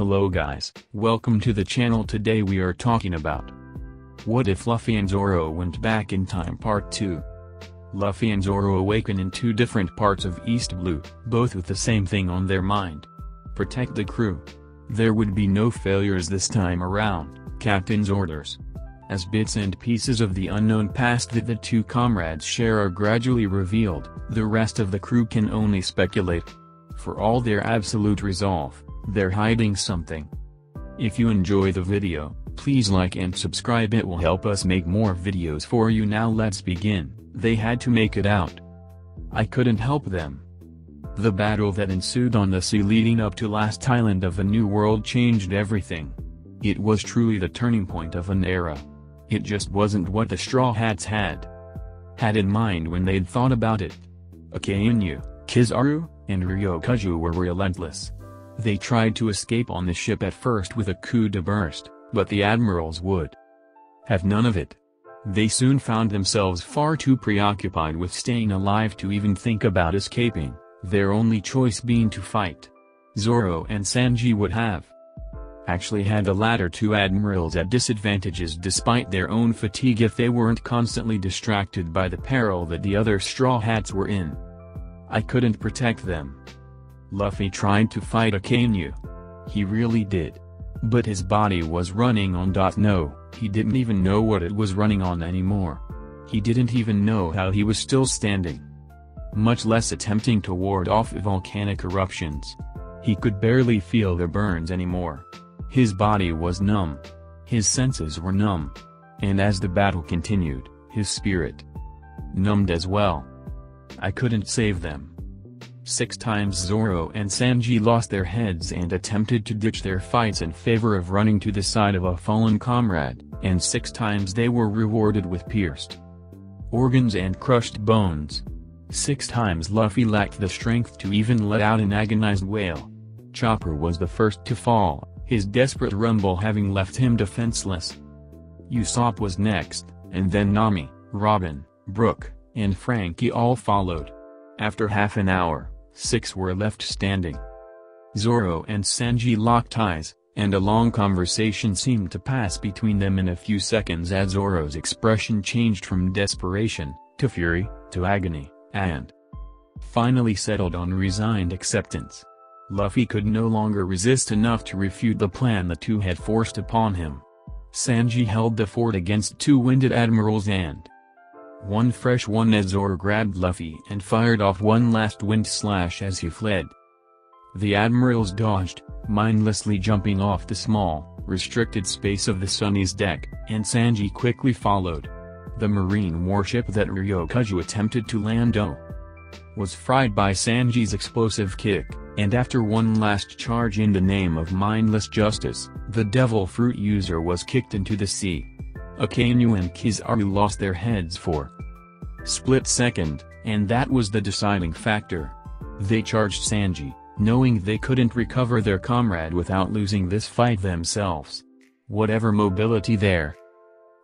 Hello guys, welcome to the channel today we are talking about What if Luffy and Zoro went back in time part 2 Luffy and Zoro awaken in two different parts of East Blue, both with the same thing on their mind. Protect the crew. There would be no failures this time around, Captain's orders. As bits and pieces of the unknown past that the two comrades share are gradually revealed, the rest of the crew can only speculate. For all their absolute resolve, they're hiding something. If you enjoy the video, please like and subscribe it will help us make more videos for you now let's begin, they had to make it out. I couldn't help them. The battle that ensued on the sea leading up to last island of the New World changed everything. It was truly the turning point of an era. It just wasn't what the Straw Hats had had in mind when they'd thought about it. Akainu, Kizaru, and Ryokaju were relentless. They tried to escape on the ship at first with a coup de burst, but the admirals would have none of it. They soon found themselves far too preoccupied with staying alive to even think about escaping, their only choice being to fight. Zoro and Sanji would have actually had the latter two admirals at disadvantages despite their own fatigue if they weren't constantly distracted by the peril that the other Straw Hats were in. I couldn't protect them. Luffy tried to fight a Akainu. He really did. But his body was running on. No, he didn't even know what it was running on anymore. He didn't even know how he was still standing. Much less attempting to ward off volcanic eruptions. He could barely feel the burns anymore. His body was numb. His senses were numb. And as the battle continued, his spirit numbed as well. I couldn't save them. Six times Zoro and Sanji lost their heads and attempted to ditch their fights in favor of running to the side of a fallen comrade, and six times they were rewarded with pierced organs and crushed bones. Six times Luffy lacked the strength to even let out an agonized wail. Chopper was the first to fall, his desperate rumble having left him defenseless. Usopp was next, and then Nami, Robin, Brook, and Franky all followed. After half an hour, Six were left standing. Zoro and Sanji locked eyes, and a long conversation seemed to pass between them in a few seconds as Zoro's expression changed from desperation, to fury, to agony, and finally settled on resigned acceptance. Luffy could no longer resist enough to refute the plan the two had forced upon him. Sanji held the fort against two winded admirals and one fresh one as grabbed Luffy and fired off one last wind slash as he fled. The admirals dodged, mindlessly jumping off the small, restricted space of the Sunny's deck, and Sanji quickly followed. The marine warship that Ryokaju attempted to land on was fried by Sanji's explosive kick, and after one last charge in the name of mindless justice, the devil fruit user was kicked into the sea. Akainu and Kizaru lost their heads for split second, and that was the deciding factor. They charged Sanji, knowing they couldn't recover their comrade without losing this fight themselves. Whatever mobility their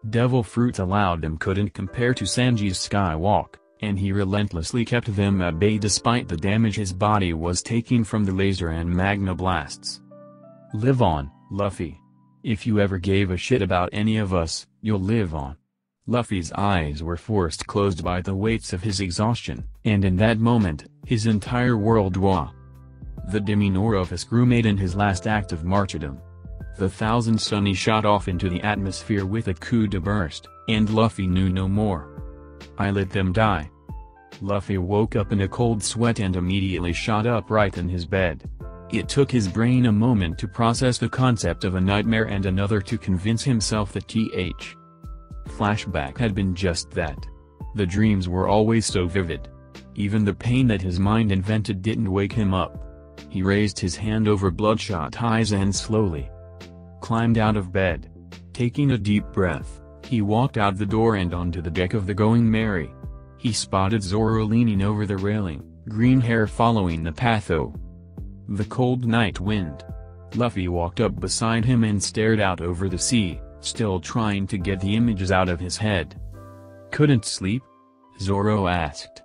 devil fruit allowed them couldn't compare to Sanji's skywalk, and he relentlessly kept them at bay despite the damage his body was taking from the laser and magna blasts. Live on, Luffy. If you ever gave a shit about any of us, you'll live on. Luffy's eyes were forced closed by the weights of his exhaustion, and in that moment, his entire world was The demeanor of his crewmate in his last act of martyrdom. The thousand sunny shot off into the atmosphere with a coup de burst, and Luffy knew no more. I let them die. Luffy woke up in a cold sweat and immediately shot upright in his bed. It took his brain a moment to process the concept of a nightmare and another to convince himself that th. Flashback had been just that. The dreams were always so vivid. Even the pain that his mind invented didn't wake him up. He raised his hand over bloodshot eyes and slowly climbed out of bed. Taking a deep breath, he walked out the door and onto the deck of the Going Merry. He spotted Zoro leaning over the railing, green hair following the patho. The cold night wind. Luffy walked up beside him and stared out over the sea, still trying to get the images out of his head. Couldn't sleep? Zoro asked.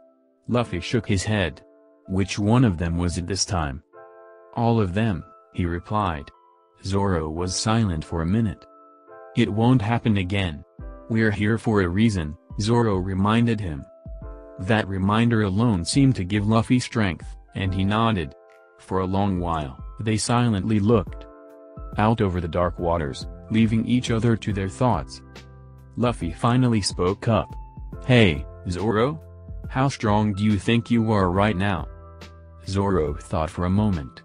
Luffy shook his head. Which one of them was it this time? All of them, he replied. Zoro was silent for a minute. It won't happen again. We're here for a reason, Zoro reminded him. That reminder alone seemed to give Luffy strength, and he nodded. For a long while, they silently looked out over the dark waters, leaving each other to their thoughts. Luffy finally spoke up. Hey, Zoro? How strong do you think you are right now? Zoro thought for a moment.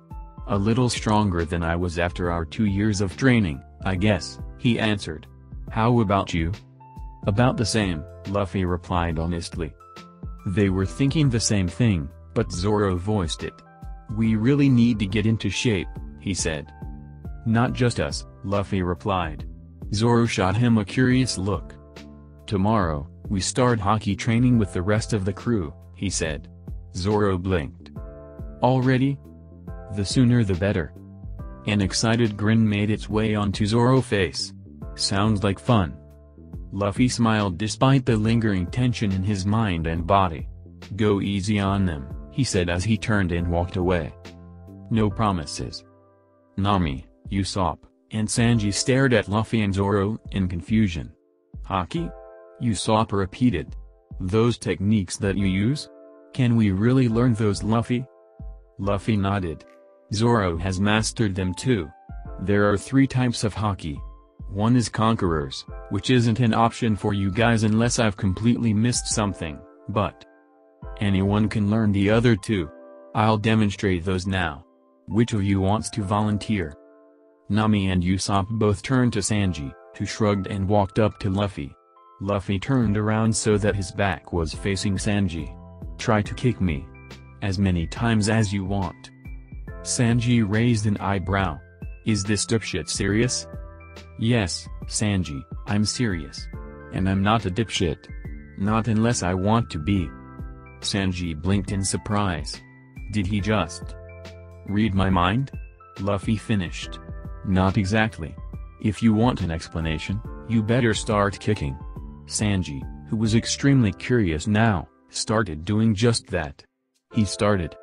A little stronger than I was after our two years of training, I guess, he answered. How about you? About the same, Luffy replied honestly. They were thinking the same thing, but Zoro voiced it. We really need to get into shape, he said. Not just us, Luffy replied. Zoro shot him a curious look. Tomorrow, we start Haki training with the rest of the crew, he said. Zoro blinked. Already? The sooner the better. An excited grin made its way onto Zoro's face. Sounds like fun. Luffy smiled despite the lingering tension in his mind and body. Go easy on them, he said as he turned and walked away. No promises. Nami, Usopp, and Sanji stared at Luffy and Zoro in confusion. Haki? Usopp repeated. Those techniques that you use? Can we really learn those Luffy? Luffy nodded. Zoro has mastered them too. There are three types of Haki. One is Conquerors, which isn't an option for you guys unless I've completely missed something, but anyone can learn the other two. I'll demonstrate those now. Which of you wants to volunteer? Nami and Usopp both turned to Sanji, who shrugged and walked up to Luffy. Luffy turned around so that his back was facing Sanji. Try to kick me. As many times as you want. Sanji raised an eyebrow. Is this dipshit serious? Yes, Sanji, I'm serious. And I'm not a dipshit. Not unless I want to be. Sanji blinked in surprise. Did he just read my mind? Luffy finished. Not exactly. If you want an explanation, you better start kicking. Sanji, who was extremely curious now, started doing just that. He started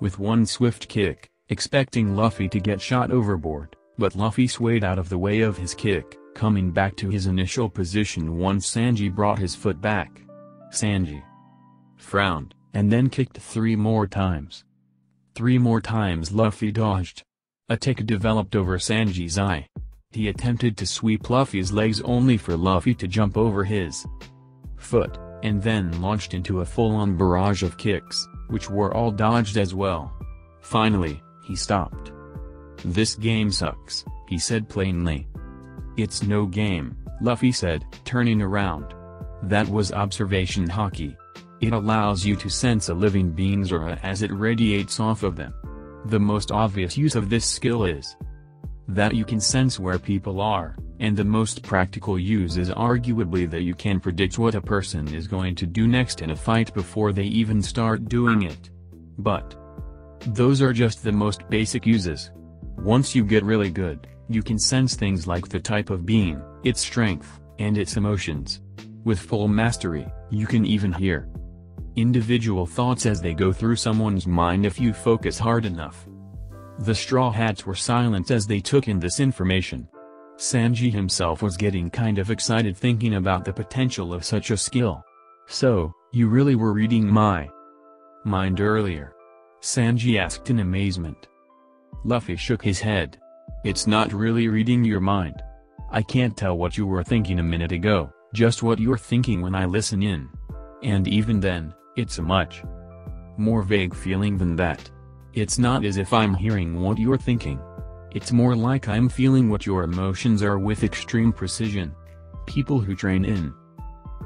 with one swift kick, expecting Luffy to get shot overboard, but Luffy swayed out of the way of his kick, coming back to his initial position once Sanji brought his foot back. Sanji frowned, and then kicked three more times. Three more times Luffy dodged, a tick developed over Sanji's eye. He attempted to sweep Luffy's legs only for Luffy to jump over his foot, and then launched into a full-on barrage of kicks, which were all dodged as well. Finally, he stopped. This game sucks, he said plainly. It's no game, Luffy said, turning around. That was observation Haki. It allows you to sense a living being's aura as it radiates off of them. The most obvious use of this skill is that you can sense where people are, and the most practical use is arguably that you can predict what a person is going to do next in a fight before they even start doing it. But those are just the most basic uses. Once you get really good, you can sense things like the type of being, its strength, and its emotions. With full mastery, you can even hear individual thoughts as they go through someone's mind if you focus hard enough. The Straw Hats were silent as they took in this information. Sanji himself was getting kind of excited thinking about the potential of such a skill. So, you really were reading my mind earlier? Sanji asked in amazement. Luffy shook his head. It's not really reading your mind. I can't tell what you were thinking a minute ago, just what you're thinking when I listen in. And even then, it's a much more vague feeling than that. It's not as if I'm hearing what you're thinking. It's more like I'm feeling what your emotions are with extreme precision. People who train in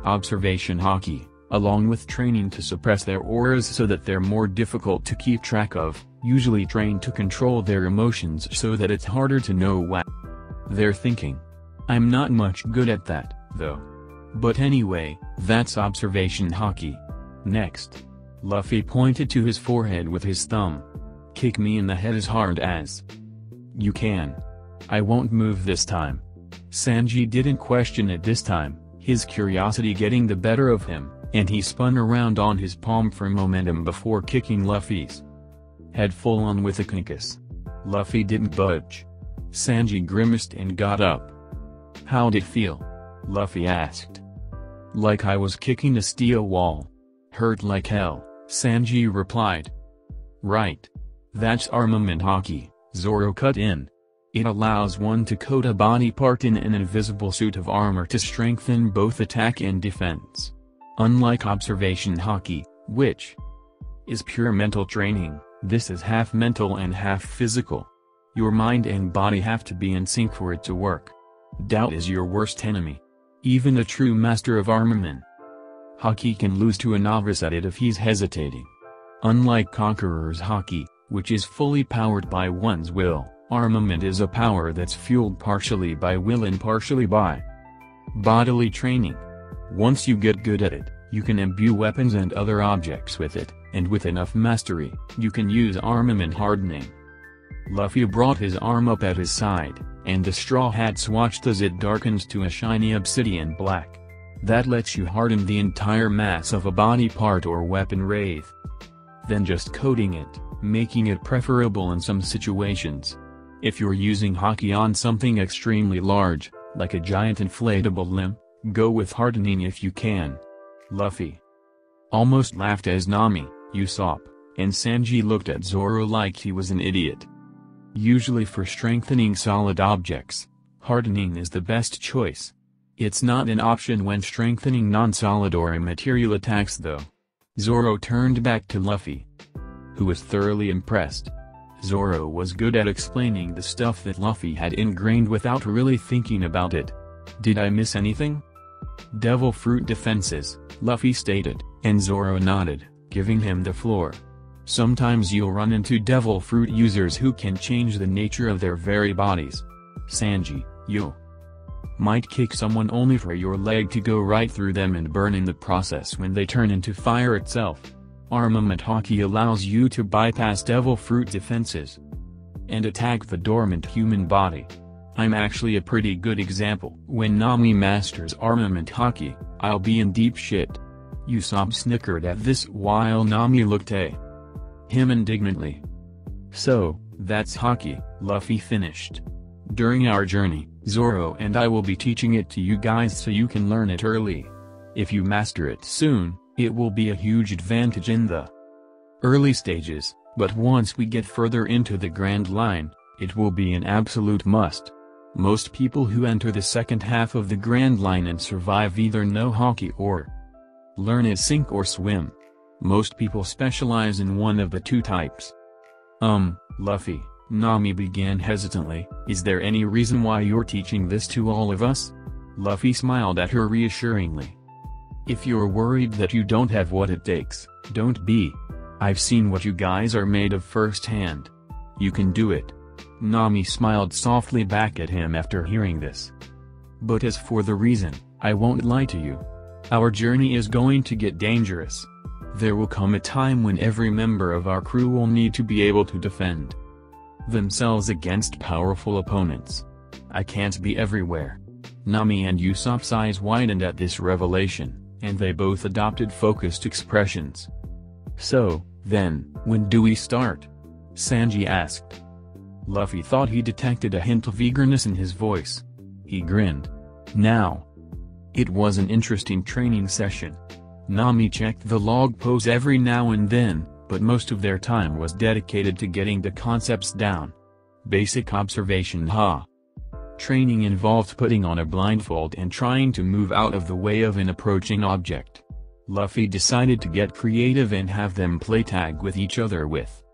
observation Haki, along with training to suppress their auras so that they're more difficult to keep track of, usually train to control their emotions so that it's harder to know what they're thinking. I'm not much good at that, though. But anyway, that's observation Haki. Next. Luffy pointed to his forehead with his thumb. Kick me in the head as hard as you can. I won't move this time. Sanji didn't question it this time, his curiosity getting the better of him, and he spun around on his palm for momentum before kicking Luffy's head full on with a kinkus. Luffy didn't budge. Sanji grimaced and got up. How'd it feel? Luffy asked. Like I was kicking a steel wall. Hurt like hell, Sanji replied. Right. That's armament Haki, Zoro cut in. It allows one to coat a body part in an invisible suit of armor to strengthen both attack and defense. Unlike observation Haki, which is pure mental training, this is half mental and half physical. Your mind and body have to be in sync for it to work. Doubt is your worst enemy. Even a true master of armament. Haki can lose to a novice at it if he's hesitating. Unlike Conqueror's Haki, which is fully powered by one's will, armament is a power that's fueled partially by will and partially by bodily training. Once you get good at it, you can imbue weapons and other objects with it, and with enough mastery, you can use armament hardening. Luffy brought his arm up at his side, and the straw hat swatched as it darkens to a shiny obsidian black. That lets you harden the entire mass of a body part or weapon wraith. Then just coating it, making it preferable in some situations. If you're using Haki on something extremely large, like a giant inflatable limb, go with hardening if you can. Luffy almost laughed as Nami, Usopp, and Sanji looked at Zoro like he was an idiot. Usually for strengthening solid objects, hardening is the best choice. It's not an option when strengthening non-solid or immaterial attacks though. Zoro turned back to Luffy, who was thoroughly impressed. Zoro was good at explaining the stuff that Luffy had ingrained without really thinking about it. Did I miss anything? Devil Fruit defenses, Luffy stated, and Zoro nodded, giving him the floor. Sometimes you'll run into Devil Fruit users who can change the nature of their very bodies. Sanji, you might kick someone only for your leg to go right through them and burn in the process when they turn into fire itself. Armament Haki allows you to bypass Devil Fruit defenses and attack the dormant human body. I'm actually a pretty good example. When Nami masters Armament Haki, I'll be in deep shit. Usopp snickered at this while Nami looked at him indignantly. So, that's Haki, Luffy finished. During our journey, Zoro and I will be teaching it to you guys so you can learn it early. If you master it soon, it will be a huge advantage in the early stages, but once we get further into the Grand Line, it will be an absolute must. Most people who enter the second half of the Grand Line and survive either know Haki or learn it sink or swim. Most people specialize in one of the two types. Um, Luffy, Nami began hesitantly, is there any reason why you're teaching this to all of us? Luffy smiled at her reassuringly. If you're worried that you don't have what it takes, don't be. I've seen what you guys are made of firsthand. You can do it. Nami smiled softly back at him after hearing this. But as for the reason, I won't lie to you. Our journey is going to get dangerous. There will come a time when every member of our crew will need to be able to defend themselves against powerful opponents. I can't be everywhere. Nami and Usopp's eyes widened at this revelation, and they both adopted focused expressions. So, then, when do we start? Sanji asked. Luffy thought he detected a hint of eagerness in his voice. He grinned. Now. It was an interesting training session. Nami checked the log pose every now and then, but most of their time was dedicated to getting the concepts down. Basic observation Ha. Training involved putting on a blindfold and trying to move out of the way of an approaching object. Luffy decided to get creative and have them play tag with each other with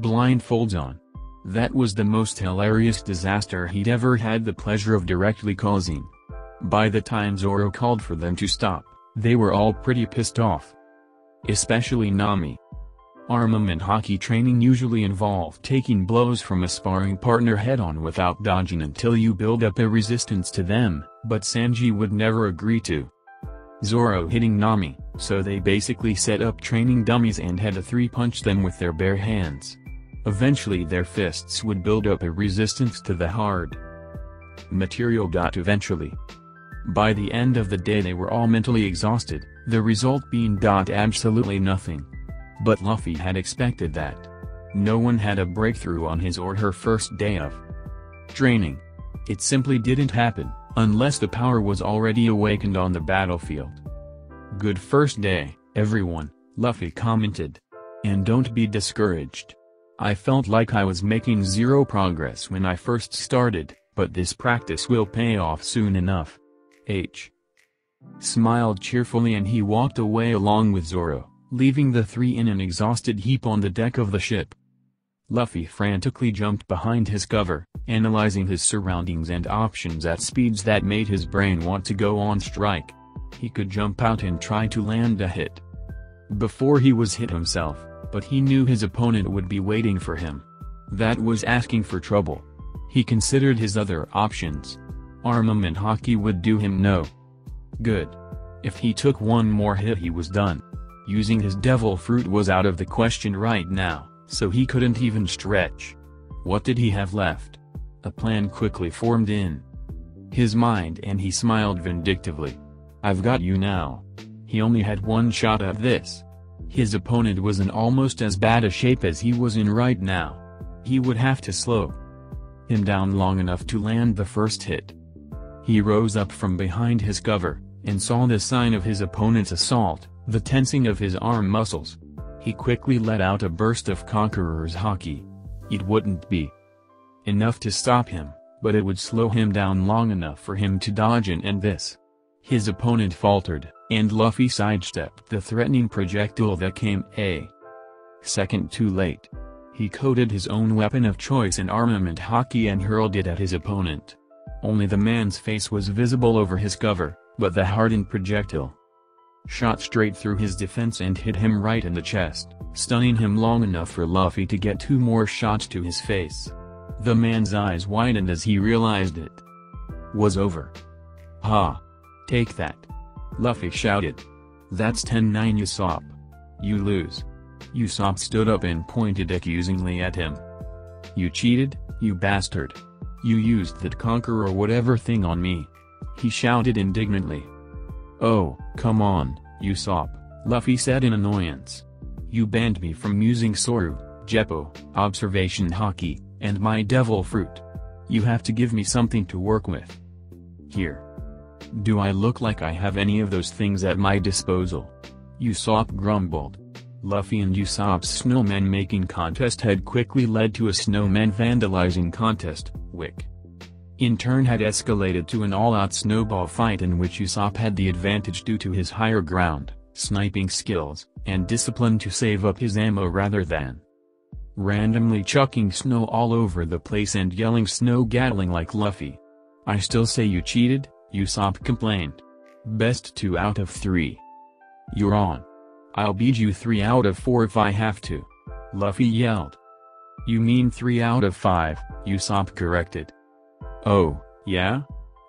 blindfolds on. That was the most hilarious disaster he'd ever had the pleasure of directly causing. By the time Zoro called for them to stop, they were all pretty pissed off. Especially Nami. Armament Haki training usually involve taking blows from a sparring partner head-on without dodging until you build up a resistance to them, but Sanji would never agree to Zoro hitting Nami, so they basically set up training dummies and had to three-punch them with their bare hands. Eventually their fists would build up a resistance to the hard material. Eventually, by the end of the day they were all mentally exhausted, the result being absolutely nothing. But Luffy had expected that. No one had a breakthrough on his or her first day of training. It simply didn't happen, unless the power was already awakened on the battlefield. Good first day, everyone, Luffy commented. And don't be discouraged. I felt like I was making zero progress when I first started, but this practice will pay off soon enough. H. Smiled cheerfully and he walked away along with Zoro, leaving the three in an exhausted heap on the deck of the ship. Luffy frantically jumped behind his cover, analyzing his surroundings and options at speeds that made his brain want to go on strike. He could jump out and try to land a hit. Before he was hit himself, but he knew his opponent would be waiting for him. That was asking for trouble. He considered his other options. Armament Haki would do him no good. If he took one more hit he was done. Using his devil fruit was out of the question right now, so he couldn't even stretch. What did he have left? A plan quickly formed in his mind and he smiled vindictively. I've got you now. He only had one shot at this. His opponent was in almost as bad a shape as he was in right now. He would have to slow him down long enough to land the first hit. He rose up from behind his cover, and saw the sign of his opponent's assault, the tensing of his arm muscles. He quickly let out a burst of Conqueror's Haki. It wouldn't be enough to stop him, but it would slow him down long enough for him to dodge in and this. His opponent faltered, and Luffy sidestepped the threatening projectile that came a second too late. He coated his own weapon of choice in armament Haki and hurled it at his opponent. Only the man's face was visible over his cover, but the hardened projectile shot straight through his defense and hit him right in the chest, stunning him long enough for Luffy to get two more shots to his face. The man's eyes widened as he realized it was over. Ha! Take that. Luffy shouted. That's 10-9 Usopp. You lose. Usopp stood up and pointed accusingly at him. You cheated, you bastard. You used that conqueror whatever thing on me. He shouted indignantly. Oh, come on, Usopp, Luffy said in annoyance. You banned me from using Soru, Geppo, Observation Haki, and my Devil Fruit. You have to give me something to work with. Here. Do I look like I have any of those things at my disposal? Usopp grumbled. Luffy and Usopp's snowman making contest had quickly led to a snowman vandalizing contest, Wick. In turn had escalated to an all-out snowball fight in which Usopp had the advantage due to his higher ground, sniping skills, and discipline to save up his ammo rather than randomly chucking snow all over the place and yelling snow gatling like Luffy. I still say you cheated, Usopp complained. Best 2 out of 3. You're on. I'll beat you 3 out of 4 if I have to. Luffy yelled. You mean 3 out of 5, Usopp corrected. Oh, yeah?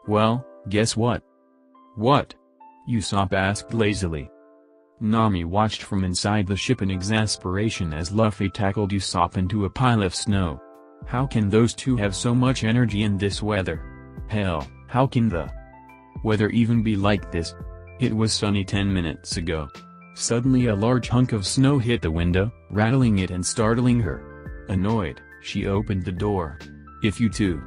Well, guess what? What? Usopp asked lazily. Nami watched from inside the ship in exasperation as Luffy tackled Usopp into a pile of snow. How can those two have so much energy in this weather? Hell, how can the weather even be like this? It was sunny 10 minutes ago. Suddenly a large hunk of snow hit the window, rattling it and startling her. Annoyed, she opened the door. If you two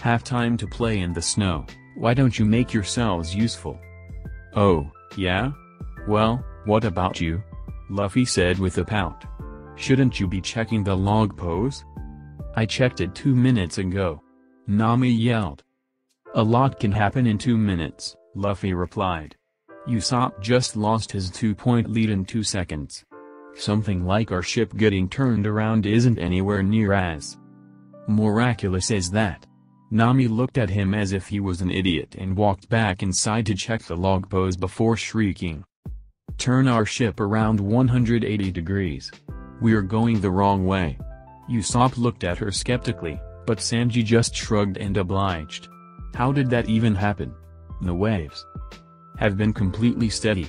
have time to play in the snow, why don't you make yourselves useful? Oh, yeah? Well, what about you? Luffy said with a pout. Shouldn't you be checking the log pose? I checked it two minutes ago. Nami yelled. A lot can happen in two minutes, Luffy replied. Usopp just lost his two-point lead in two seconds. Something like our ship getting turned around isn't anywhere near as miraculous as that. Nami looked at him as if he was an idiot and walked back inside to check the log pose before shrieking. Turn our ship around 180 degrees. We're going the wrong way. Usopp looked at her skeptically, but Sanji just shrugged and obliged. How did that even happen? The waves have been completely steady.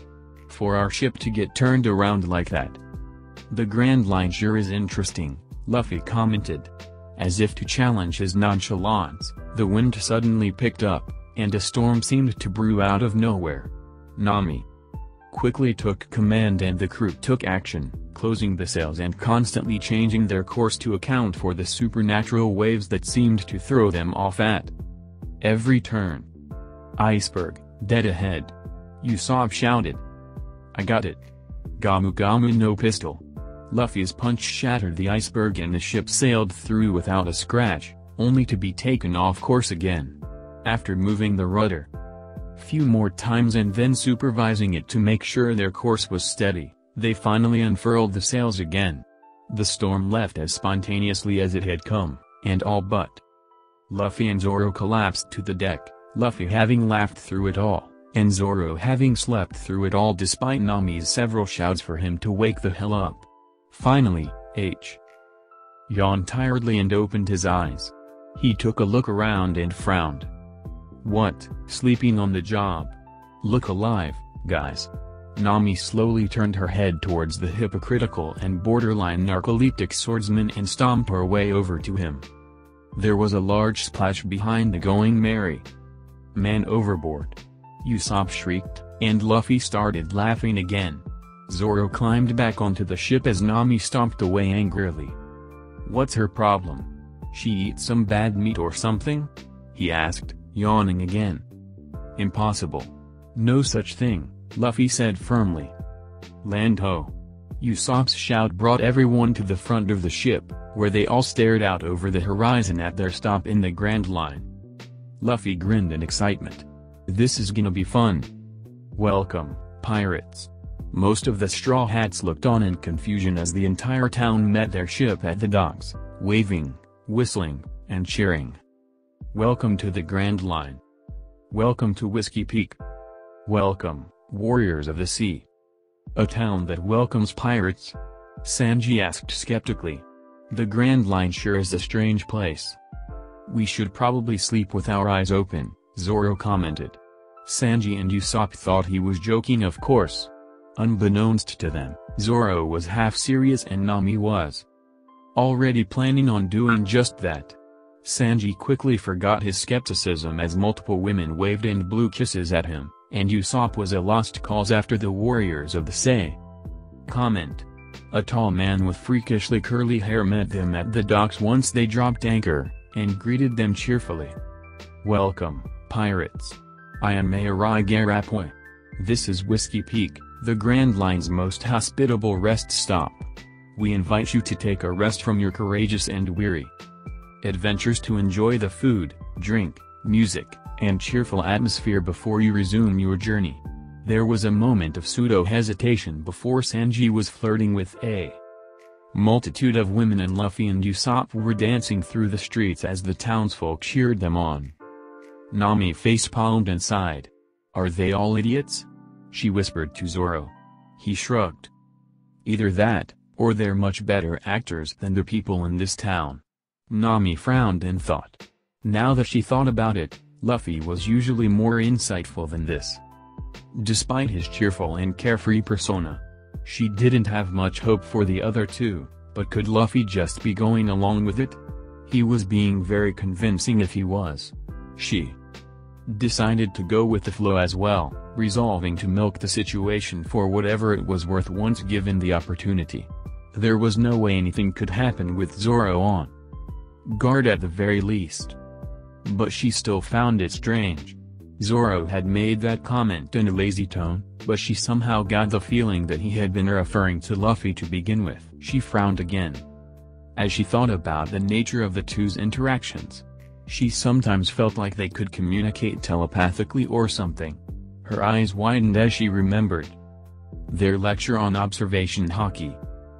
For our ship to get turned around like that. The Grand Line sure is interesting, Luffy commented. As if to challenge his nonchalance, the wind suddenly picked up, and a storm seemed to brew out of nowhere. Nami quickly took command and the crew took action, closing the sails and constantly changing their course to account for the supernatural waves that seemed to throw them off at every turn. Iceberg, dead ahead. Usopp shouted. I got it. Gomu Gomu no pistol. Luffy's punch shattered the iceberg and the ship sailed through without a scratch, only to be taken off course again. After moving the rudder few more times and then supervising it to make sure their course was steady, they finally unfurled the sails again. The storm left as spontaneously as it had come, and all but Luffy and Zoro collapsed to the deck, Luffy having laughed through it all, and Zoro having slept through it all despite Nami's several shouts for him to wake the hell up. Finally, H. yawned tiredly and opened his eyes. He took a look around and frowned. What, sleeping on the job? Look alive, guys. Nami slowly turned her head towards the hypocritical and borderline narcoleptic swordsman and stomped her way over to him. There was a large splash behind the going merry man overboard. Usopp shrieked, and Luffy started laughing again. Zoro climbed back onto the ship as Nami stomped away angrily. What's her problem? She eats some bad meat or something? He asked, yawning again. Impossible. No such thing, Luffy said firmly. Land ho. Usopp's shout brought everyone to the front of the ship, where they all stared out over the horizon at their stop in the Grand Line. Luffy grinned in excitement. This is gonna be fun. Welcome, pirates. Most of the Straw Hats looked on in confusion as the entire town met their ship at the docks, waving, whistling, and cheering. Welcome to the Grand Line. Welcome to Whiskey Peak. Welcome, warriors of the sea. A town that welcomes pirates? Sanji asked skeptically. The Grand Line sure is a strange place. We should probably sleep with our eyes open, Zoro commented. Sanji and Usopp thought he was joking of course. Unbeknownst to them, Zoro was half serious and Nami was already planning on doing just that. Sanji quickly forgot his skepticism as multiple women waved and blew kisses at him, and Usopp was a lost cause after the warriors of the Say. Comment. A tall man with freakishly curly hair met them at the docks once they dropped anchor, and greeted them cheerfully. Welcome, pirates. I am Mayor Igarappoi. This is Whiskey Peak the Grand Line's most hospitable rest stop. We invite you to take a rest from your courageous and weary adventures to enjoy the food, drink, music, and cheerful atmosphere before you resume your journey. There was a moment of pseudo-hesitation before Sanji was flirting with a multitude of women and Luffy and Usopp were dancing through the streets as the townsfolk cheered them on. Nami face-palmed and sighed. Are they all idiots? She whispered to Zoro. He shrugged. Either that, or they're much better actors than the people in this town. Nami frowned and thought. Now that she thought about it, Luffy was usually more insightful than this. Despite his cheerful and carefree persona, she didn't have much hope for the other two, but could Luffy just be going along with it? He was being very convincing if he was. She decided to go with the flow as well, resolving to milk the situation for whatever it was worth once given the opportunity. There was no way anything could happen with Zoro on guard at the very least. But she still found it strange. Zoro had made that comment in a lazy tone, but she somehow got the feeling that he had been referring to Luffy to begin with. She frowned again. As she thought about the nature of the two's interactions, she sometimes felt like they could communicate telepathically or something. Her eyes widened as she remembered their lecture on observation Haki.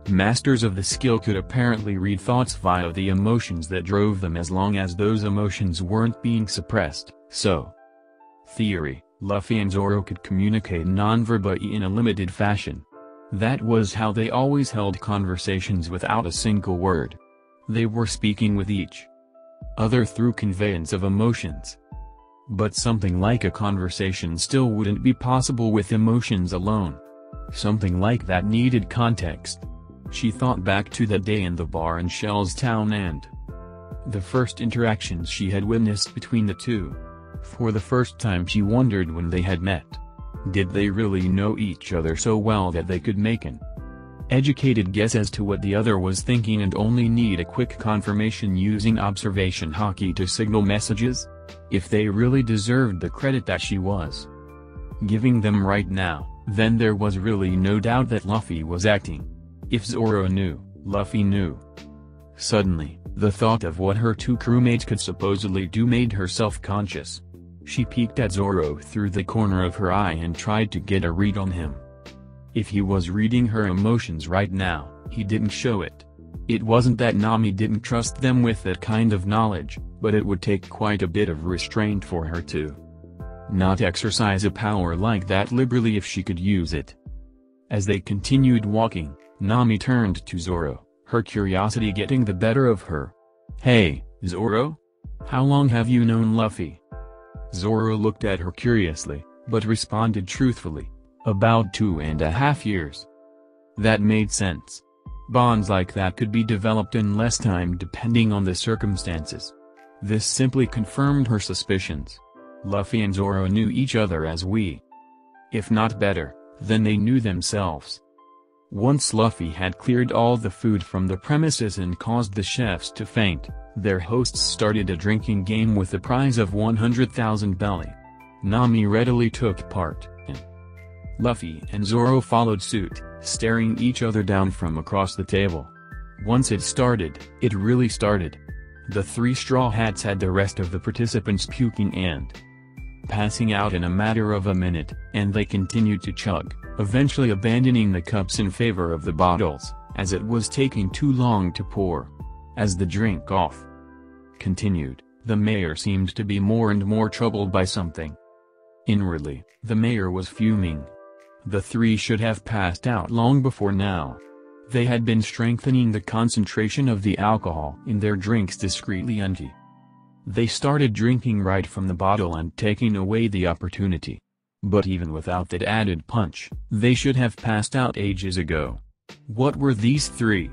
Masters of the skill could apparently read thoughts via the emotions that drove them as long as those emotions weren't being suppressed, so. Theory, Luffy and Zoro could communicate non-verbally in a limited fashion. That was how they always held conversations without a single word. They were speaking with each other through conveyance of emotions. But something like a conversation still wouldn't be possible with emotions alone. Something like that needed context. She thought back to that day in the bar in Shell's Town and the first interactions she had witnessed between the two. For the first time she wondered when they had met. Did they really know each other so well that they could make an educated guess as to what the other was thinking and only need a quick confirmation using observation Haki to signal messages? If they really deserved the credit that she was giving them right now, then there was really no doubt that Luffy was acting. If Zoro knew, Luffy knew. Suddenly, the thought of what her two crewmates could supposedly do made her self-conscious. She peeked at Zoro through the corner of her eye and tried to get a read on him. If he was reading her emotions right now, he didn't show it. It wasn't that Nami didn't trust them with that kind of knowledge, but it would take quite a bit of restraint for her to not exercise a power like that liberally if she could use it. As they continued walking, Nami turned to Zoro, her curiosity getting the better of her. Hey, Zoro? How long have you known Luffy? Zoro looked at her curiously, but responded truthfully. About two and a half years. That made sense. Bonds like that could be developed in less time depending on the circumstances. This simply confirmed her suspicions. Luffy and Zoro knew each other as we. If not better, then they knew themselves. Once Luffy had cleared all the food from the premises and caused the chefs to faint, their hosts started a drinking game with the prize of 100,000 belly. Nami readily took part, and Luffy and Zoro followed suit, staring each other down from across the table. Once it started, it really started. The three Straw Hats had the rest of the participants puking and passing out in a matter of a minute, and they continued to chug, eventually abandoning the cups in favor of the bottles, as it was taking too long to pour. As the drink off continued, the mayor seemed to be more and more troubled by something. Inwardly, the mayor was fuming. The three should have passed out long before now. They had been strengthening the concentration of the alcohol in their drinks discreetly until they started drinking right from the bottle and taking away the opportunity. But even without that added punch, they should have passed out ages ago. What were these three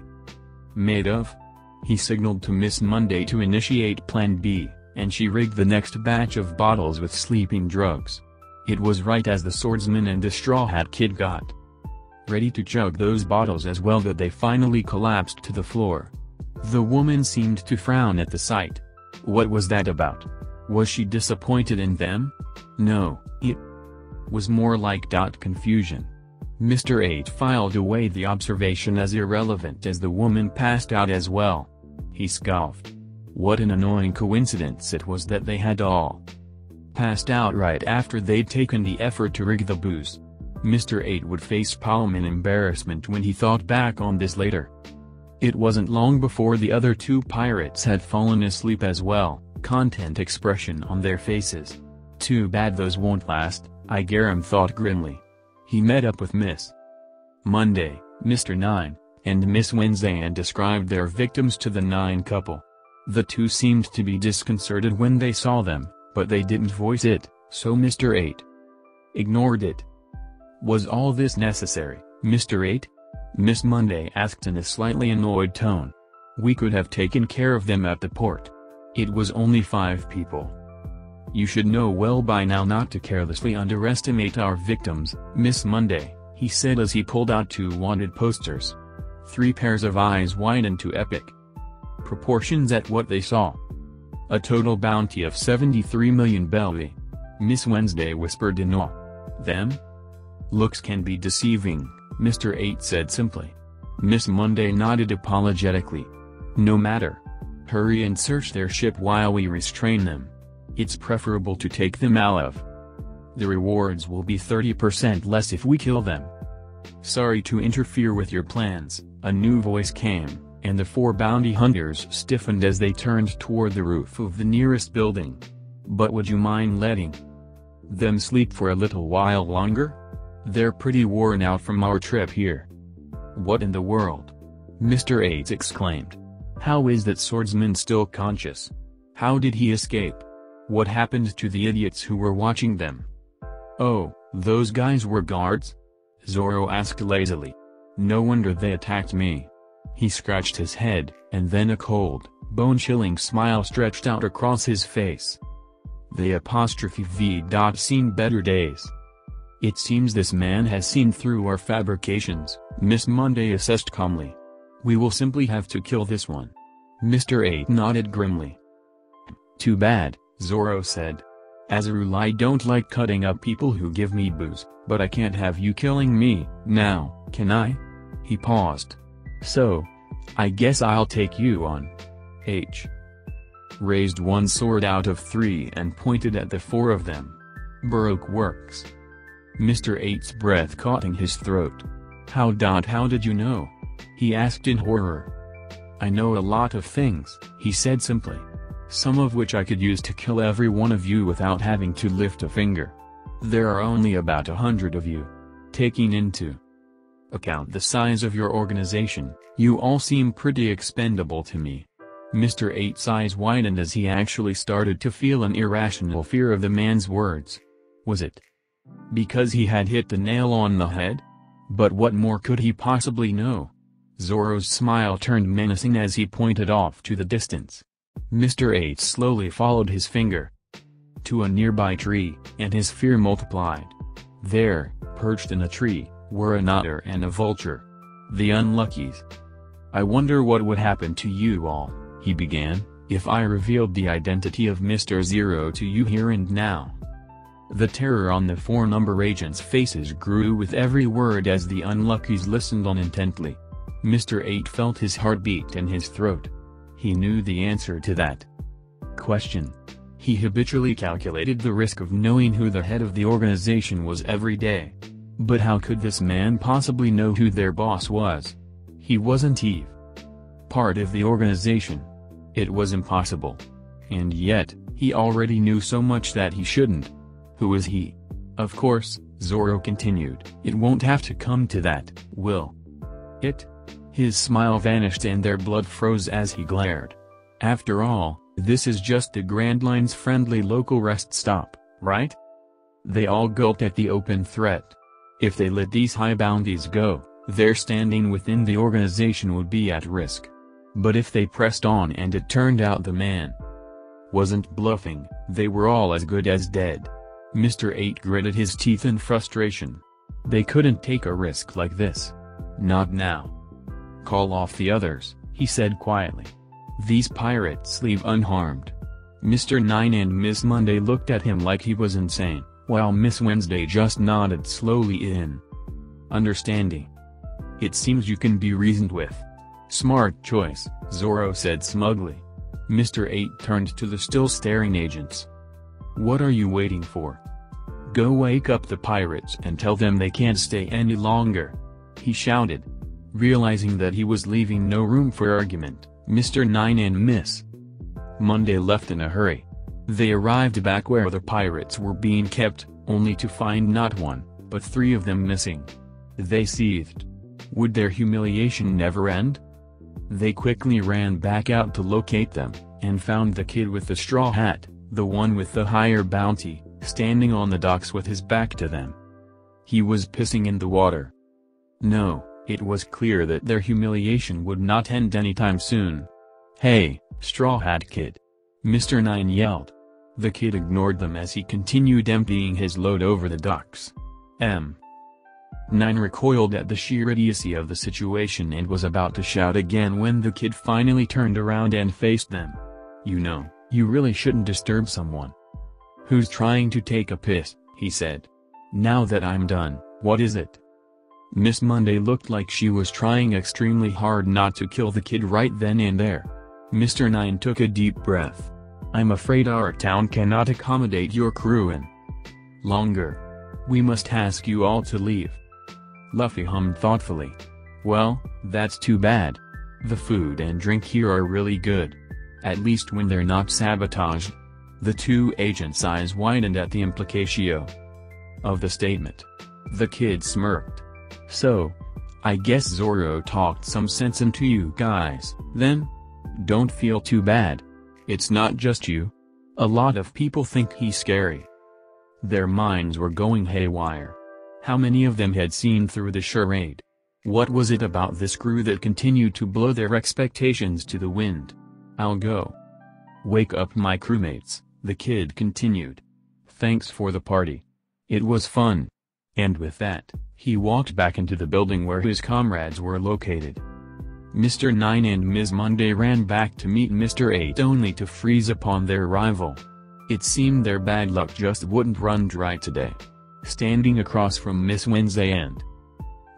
made of? He signaled to Miss Monday to initiate Plan B, and she rigged the next batch of bottles with sleeping drugs. It was right as the swordsman and the Straw Hat Kid got ready to chug those bottles as well that they finally collapsed to the floor. The woman seemed to frown at the sight. What was that about? Was she disappointed in them? No, it was more like dot confusion. Mr. 8 filed away the observation as irrelevant as the woman passed out as well. He scoffed. What an annoying coincidence it was that they had all passed out right after they'd taken the effort to rig the booze. Mr. 8 would face palm in embarrassment when he thought back on this later. It wasn't long before the other two pirates had fallen asleep as well, content expression on their faces. Too bad those won't last, Igaram thought grimly. He met up with Miss Monday, Mr. Nine, and Miss Wednesday and described their victims to the Nine couple. The two seemed to be disconcerted when they saw them, but they didn't voice it, so Mr. 8 ignored it. Was all this necessary, Mr. 8? Miss Monday asked in a slightly annoyed tone. We could have taken care of them at the port. It was only five people. You should know well by now not to carelessly underestimate our victims, Miss Monday, he said as he pulled out two wanted posters. Three pairs of eyes widened to epic proportions at what they saw. A total bounty of 73 million belly. Miss Wednesday whispered in awe. Them? Looks can be deceiving. Mr. 8 said simply. Miss Monday nodded apologetically. No matter. Hurry and search their ship while we restrain them. It's preferable to take them out of. The rewards will be 30% less if we kill them. Sorry to interfere with your plans, a new voice came, and the four bounty hunters stiffened as they turned toward the roof of the nearest building. But would you mind letting them sleep for a little while longer? They're pretty worn out from our trip here. What in the world? Mr. 8 exclaimed. How is that swordsman still conscious? How did he escape? What happened to the idiots who were watching them? Oh, those guys were guards? Zoro asked lazily. No wonder they attacked me. He scratched his head, and then a cold, bone-chilling smile stretched out across his face. The apostrophe V. Dot seen better days. It seems this man has seen through our fabrications, Miss Monday assessed calmly. We will simply have to kill this one. Mr. 8 nodded grimly. Too bad, Zoro said. As a rule I don't like cutting up people who give me booze, but I can't have you killing me, now, can I? He paused. So. I guess I'll take you on. H. Raised one sword out of three and pointed at the four of them. Baroque works. Mr. 8's breath caught in his throat. How dot how did you know? He asked in horror. I know a lot of things, he said simply. Some of which I could use to kill every one of you without having to lift a finger. There are only about a hundred of you. Taking into account the size of your organization, you all seem pretty expendable to me. Mr. 8's eyes widened as he actually started to feel an irrational fear of the man's words. Was it because he had hit the nail on the head? But what more could he possibly know? Zoro's smile turned menacing as he pointed off to the distance. Mr. 8 slowly followed his finger to a nearby tree, and his fear multiplied. There, perched in a tree, were an otter and a vulture. The unluckies. I wonder what would happen to you all, he began, if I revealed the identity of Mr. Zero to you here and now. The terror on the four number agents' faces grew with every word as the unluckies listened on intently. Mr. 8 felt his heart beat in his throat. He knew the answer to that question. He habitually calculated the risk of knowing who the head of the organization was every day. But how could this man possibly know who their boss was? He wasn't Eve. Part of the organization. It was impossible. And yet, he already knew so much that he shouldn't. Who is he? Of course, Zoro continued, it won't have to come to that, will it? His smile vanished and their blood froze as he glared. After all, this is just the Grand Line's friendly local rest stop, right? They all gulped at the open threat. If they let these high bounties go, their standing within the organization would be at risk. But if they pressed on and it turned out the man wasn't bluffing, they were all as good as dead. Mr. 8 gritted his teeth in frustration. They couldn't take a risk like this. Not now. Call off the others, he said quietly. These pirates leave unharmed. Mr. Nine and Miss Monday looked at him like he was insane, while Miss Wednesday just nodded slowly in understanding. It seems you can be reasoned with. Smart choice, Zoro said smugly. Mr. 8 turned to the still staring agents. What are you waiting for? Go wake up the pirates and tell them they can't stay any longer. He shouted. Realizing that he was leaving no room for argument, Mr. Nine and Miss Monday left in a hurry. They arrived back where the pirates were being kept, only to find not one, but three of them missing. They seethed. Would their humiliation never end? They quickly ran back out to locate them, and found the kid with the straw hat, the one with the higher bounty, standing on the docks with his back to them. He was pissing in the water. No, it was clear that their humiliation would not end anytime soon. Hey, Straw Hat Kid! Mr. Nine yelled. The kid ignored them as he continued emptying his load over the docks. M. Nine recoiled at the sheer idiocy of the situation and was about to shout again when the kid finally turned around and faced them. You know, you really shouldn't disturb someone. Who's trying to take a piss, he said. Now that I'm done, what is it? Miss Monday looked like she was trying extremely hard not to kill the kid right then and there. Mr. Nine took a deep breath. I'm afraid our town cannot accommodate your crew in longer. We must ask you all to leave. Luffy hummed thoughtfully. Well, that's too bad. The food and drink here are really good. At least when they're not sabotaged. The two agents' eyes widened at the implicatio of the statement. The kid smirked. So, I guess Zoro talked some sense into you guys, then? Don't feel too bad. It's not just you. A lot of people think he's scary. Their minds were going haywire. How many of them had seen through the charade? What was it about this crew that continued to blow their expectations to the wind? I'll go. Wake up my crewmates, the kid continued. Thanks for the party. It was fun. And with that, he walked back into the building where his comrades were located. Mr. 9 and Ms. Monday ran back to meet Mr. 8 only to freeze upon their arrival. It seemed their bad luck just wouldn't run dry today. Standing across from Miss Wednesday and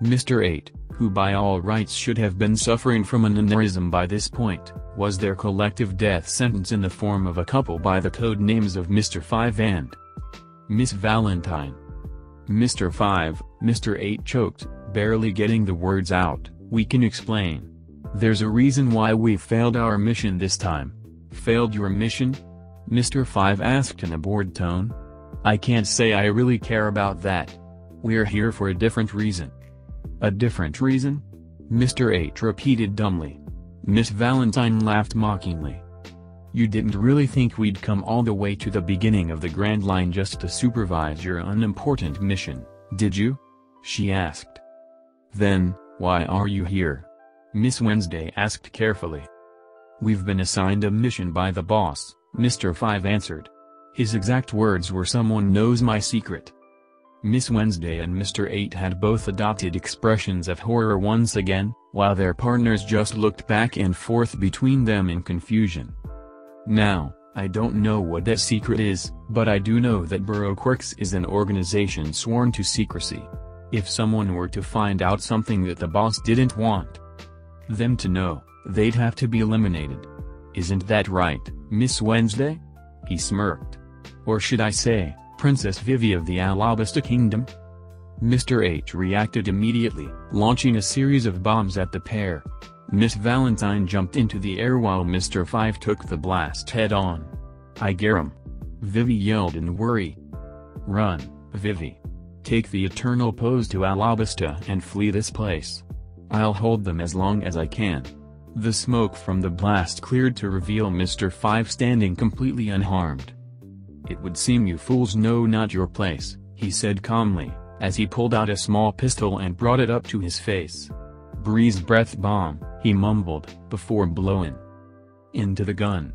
Mr. 8, who by all rights should have been suffering from an aneurysm by this point, was their collective death sentence in the form of a couple by the code names of Mr. 5 and Miss Valentine. Mr. 5, Mr. 8 choked, barely getting the words out, we can explain. There's a reason why we failed our mission this time. Failed your mission? Mr. 5 asked in a bored tone. I can't say I really care about that. We're here for a different reason. A different reason? Mr. 8 repeated dumbly. Miss Valentine laughed mockingly. You didn't really think we'd come all the way to the beginning of the Grand Line just to supervise your unimportant mission, did you? She asked. Then, why are you here? Miss Wednesday asked carefully. We've been assigned a mission by the boss, Mr. 5 answered. His exact words were someone knows my secret. Miss Wednesday and Mr. 8 had both adopted expressions of horror once again, while their partners just looked back and forth between them in confusion. Now, I don't know what that secret is, but I do know that Baroque Works is an organization sworn to secrecy. If someone were to find out something that the boss didn't want them to know, they'd have to be eliminated. Isn't that right, Miss Wednesday? He smirked. Or should I say, Princess Vivi of the Alabasta Kingdom? Mr. 8 reacted immediately, launching a series of bombs at the pair. Miss Valentine jumped into the air while Mr. 5 took the blast head-on. I him. Vivi yelled in worry. Run, Vivi. Take the eternal pose to Alabasta and flee this place. I'll hold them as long as I can. The smoke from the blast cleared to reveal Mr. 5 standing completely unharmed. It would seem you fools know not your place, he said calmly, as he pulled out a small pistol and brought it up to his face. Breeze breath bomb, he mumbled, before blowing into the gun.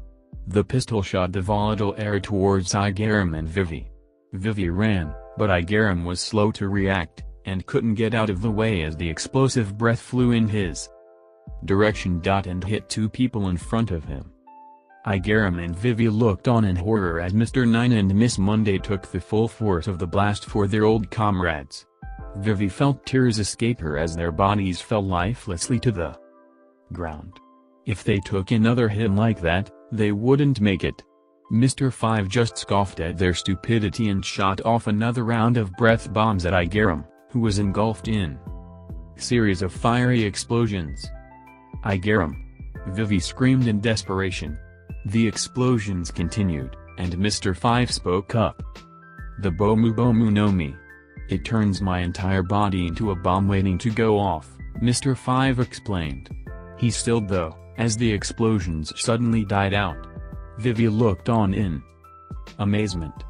The pistol shot the volatile air towards Igaram and Vivi. Vivi ran, but Igaram was slow to react, and couldn't get out of the way as the explosive breath flew in his direction. and hit two people in front of him. Igaram and Vivi looked on in horror as Mr. Nine and Miss Monday took the full force of the blast for their old comrades. Vivi felt tears escape her as their bodies fell lifelessly to the ground. If they took another hit like that, they wouldn't make it. Mr. Five just scoffed at their stupidity and shot off another round of breath bombs at Igaram, who was engulfed in series of fiery explosions. Igaram! Vivi screamed in desperation, the explosions continued, and Mr. Five spoke up. The Bomu Bomu no Mi. It turns my entire body into a bomb waiting to go off, Mr. Five explained. He stilled though, as the explosions suddenly died out. Vivi looked on in amazement.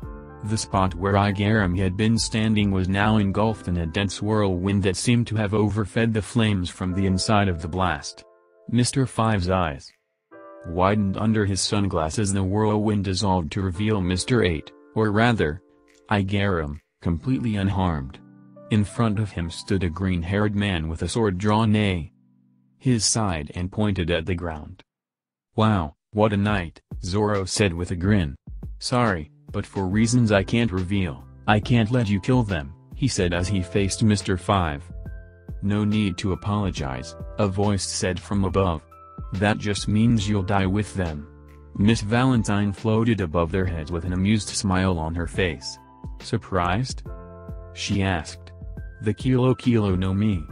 The spot where Igaram had been standing was now engulfed in a dense whirlwind that seemed to have overfed the flames from the inside of the blast. Mr. Five's eyes widened under his sunglasses the whirlwind dissolved to reveal Mr. 8, or rather, Igaram, completely unharmed. In front of him stood a green-haired man with a sword drawn a his side and pointed at the ground. Wow, what a night, Zoro said with a grin. Sorry, but for reasons I can't reveal, I can't let you kill them, he said as he faced Mr. 5. No need to apologize, a voice said from above. That just means you'll die with them. Miss Valentine floated above their heads with an amused smile on her face. Surprised? She asked. The Kilo Kilo no Mi.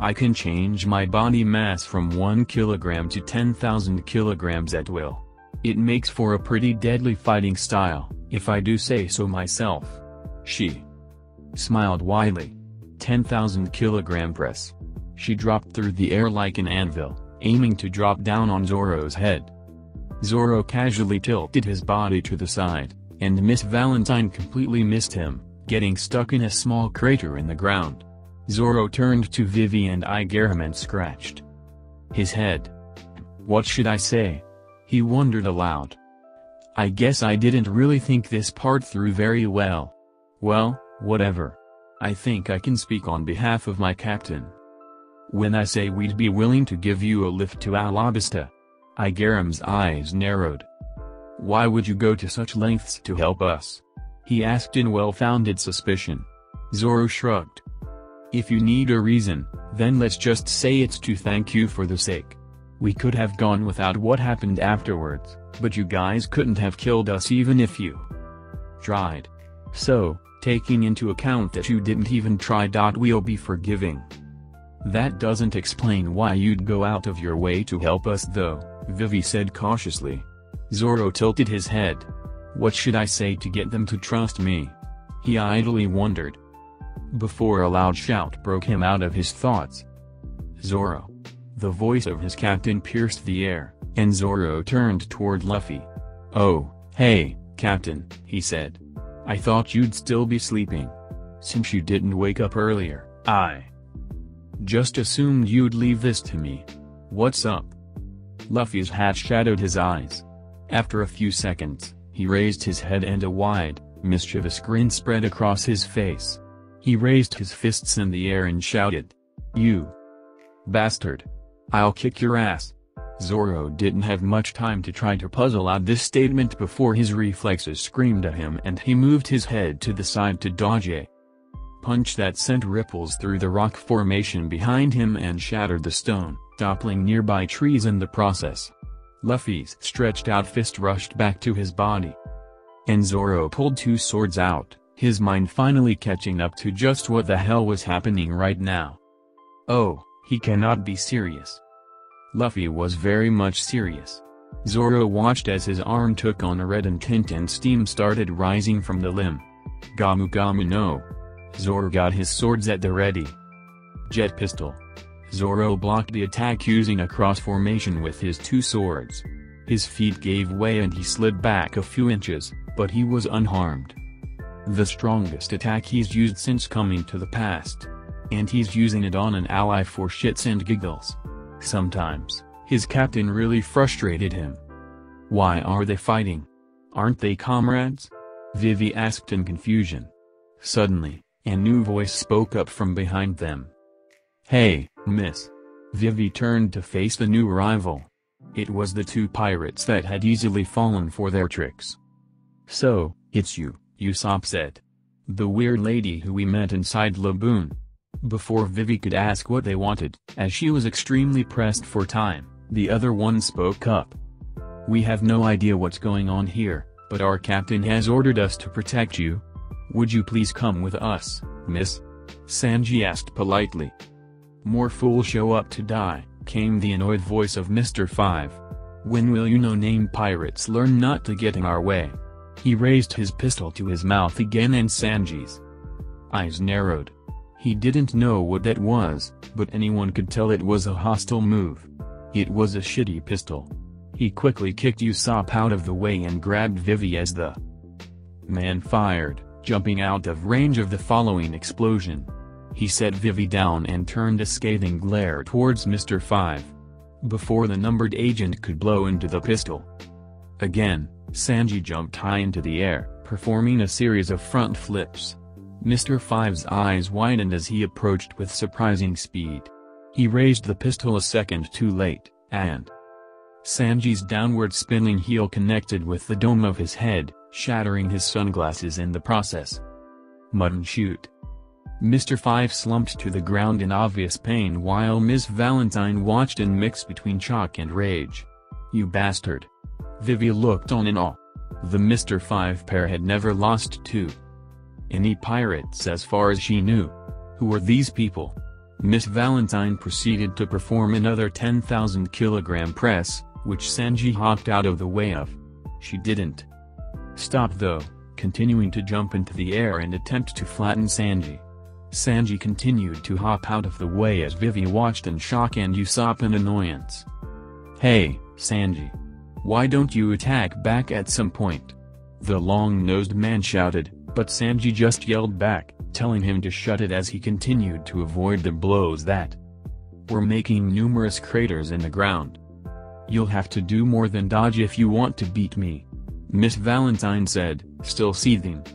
I can change my body mass from 1 kilogram to 10,000 kilograms at will. It makes for a pretty deadly fighting style, if I do say so myself. She smiled widely. 10,000 kilogram press. She dropped through the air like an anvil aiming to drop down on Zoro's head. Zoro casually tilted his body to the side, and Miss Valentine completely missed him, getting stuck in a small crater in the ground. Zoro turned to Vivi and Igaram and scratched his head. What should I say? He wondered aloud. I guess I didn't really think this part through very well. Well, whatever. I think I can speak on behalf of my captain. When I say we'd be willing to give you a lift to Alabasta. Igaram's eyes narrowed. Why would you go to such lengths to help us? He asked in well-founded suspicion. Zoro shrugged. If you need a reason, then let's just say it's to thank you for the sake. We could have gone without what happened afterwards, but you guys couldn't have killed us even if you tried. So, taking into account that you didn't even try. We'll be forgiving. That doesn't explain why you'd go out of your way to help us though, Vivi said cautiously. Zoro tilted his head. What should I say to get them to trust me? He idly wondered. Before a loud shout broke him out of his thoughts. Zoro. The voice of his captain pierced the air, and Zoro turned toward Luffy. Oh, hey, captain, he said. I thought you'd still be sleeping. Since you didn't wake up earlier, I just assumed you'd leave this to me. What's up? Luffy's hat shadowed his eyes. After a few seconds, he raised his head and a wide, mischievous grin spread across his face. He raised his fists in the air and shouted. You! Bastard! I'll kick your ass! Zoro didn't have much time to try to puzzle out this statement before his reflexes screamed at him and he moved his head to the side to dodge a punch that sent ripples through the rock formation behind him and shattered the stone, toppling nearby trees in the process. Luffy's stretched out fist rushed back to his body. And Zoro pulled two swords out, his mind finally catching up to just what the hell was happening right now. Oh, he cannot be serious. Luffy was very much serious. Zoro watched as his arm took on a reddened tint and steam started rising from the limb. Gomu Gomu no. Zoro got his swords at the ready. Jet pistol. Zoro blocked the attack using a cross formation with his two swords. His feet gave way and he slid back a few inches, but he was unharmed. The strongest attack he's used since coming to the past. And he's using it on an ally for shits and giggles. Sometimes, his captain really frustrated him. Why are they fighting? Aren't they comrades? Vivi asked in confusion. Suddenly, a new voice spoke up from behind them. Hey, miss. Vivi turned to face the new arrival. It was the two pirates that had easily fallen for their tricks. So, it's you, Usopp said. The weird lady who we met inside Laboon. Before Vivi could ask what they wanted, as she was extremely pressed for time, the other one spoke up. We have no idea what's going on here, but our captain has ordered us to protect you. Would you please come with us, miss? Sanji asked politely. More fools show up to die, came the annoyed voice of Mr. Five. When will you no-name pirates learn not to get in our way? He raised his pistol to his mouth again and Sanji's eyes narrowed. He didn't know what that was, but anyone could tell it was a hostile move. It was a shitty pistol. He quickly kicked Usopp out of the way and grabbed Vivi as the man fired, jumping out of range of the following explosion. He set Vivi down and turned a scathing glare towards Mr. Five. Before the numbered agent could blow into the pistol. Again, Sanji jumped high into the air, performing a series of front flips. Mr. Five's eyes widened as he approached with surprising speed. He raised the pistol a second too late, and Sanji's downward spinning heel connected with the dome of his head, shattering his sunglasses in the process. Mutton shoot. Mr. Five slumped to the ground in obvious pain while Miss Valentine watched in mixed between shock and rage. You bastard. Vivi looked on in awe. The Mr. Five pair had never lost two any pirates as far as she knew. Who were these people? Miss Valentine proceeded to perform another 10,000 kilogram press, which Sanji hopped out of the way of. She didn't stop though, continuing to jump into the air and attempt to flatten Sanji. Sanji continued to hop out of the way as Vivi watched in shock and Usopp in annoyance. Hey, Sanji. Why don't you attack back at some point? The long-nosed man shouted, but Sanji just yelled back, telling him to shut it as he continued to avoid the blows that were making numerous craters in the ground. You'll have to do more than dodge if you want to beat me. Miss Valentine said, still seething.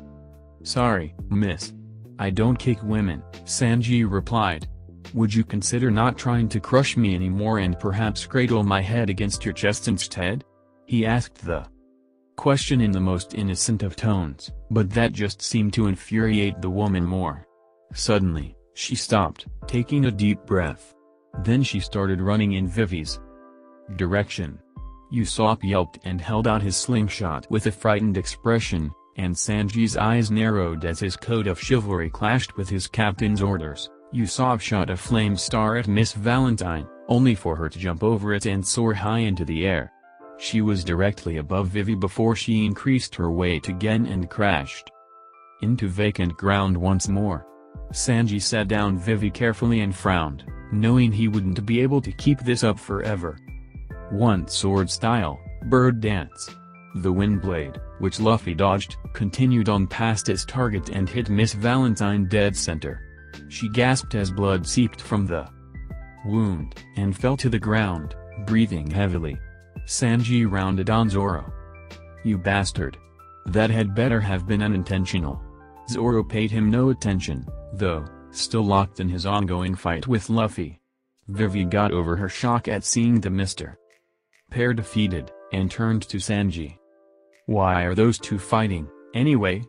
Sorry, miss. I don't kick women, Sanji replied. Would you consider not trying to crush me anymore and perhaps cradle my head against your chest instead? He asked the question in the most innocent of tones, but that just seemed to infuriate the woman more. Suddenly, she stopped, taking a deep breath. Then she started running in Vivi's direction. Usopp yelped and held out his slingshot with a frightened expression, and Sanji's eyes narrowed as his code of chivalry clashed with his captain's orders. Usopp shot a flame star at Miss Valentine, only for her to jump over it and soar high into the air. She was directly above Vivi before she increased her weight again and crashed into vacant ground once more. Sanji sat down Vivi carefully and frowned, knowing he wouldn't be able to keep this up forever. One sword style, bird dance. The wind blade, which Luffy dodged, continued on past its target and hit Miss Valentine dead center. She gasped as blood seeped from the wound, and fell to the ground, breathing heavily. Sanji rounded on Zoro. You bastard. That had better have been unintentional. Zoro paid him no attention, though, still locked in his ongoing fight with Luffy. Vivi got over her shock at seeing the Mr. Pair defeated, and turned to Sanji. Why are those two fighting, anyway?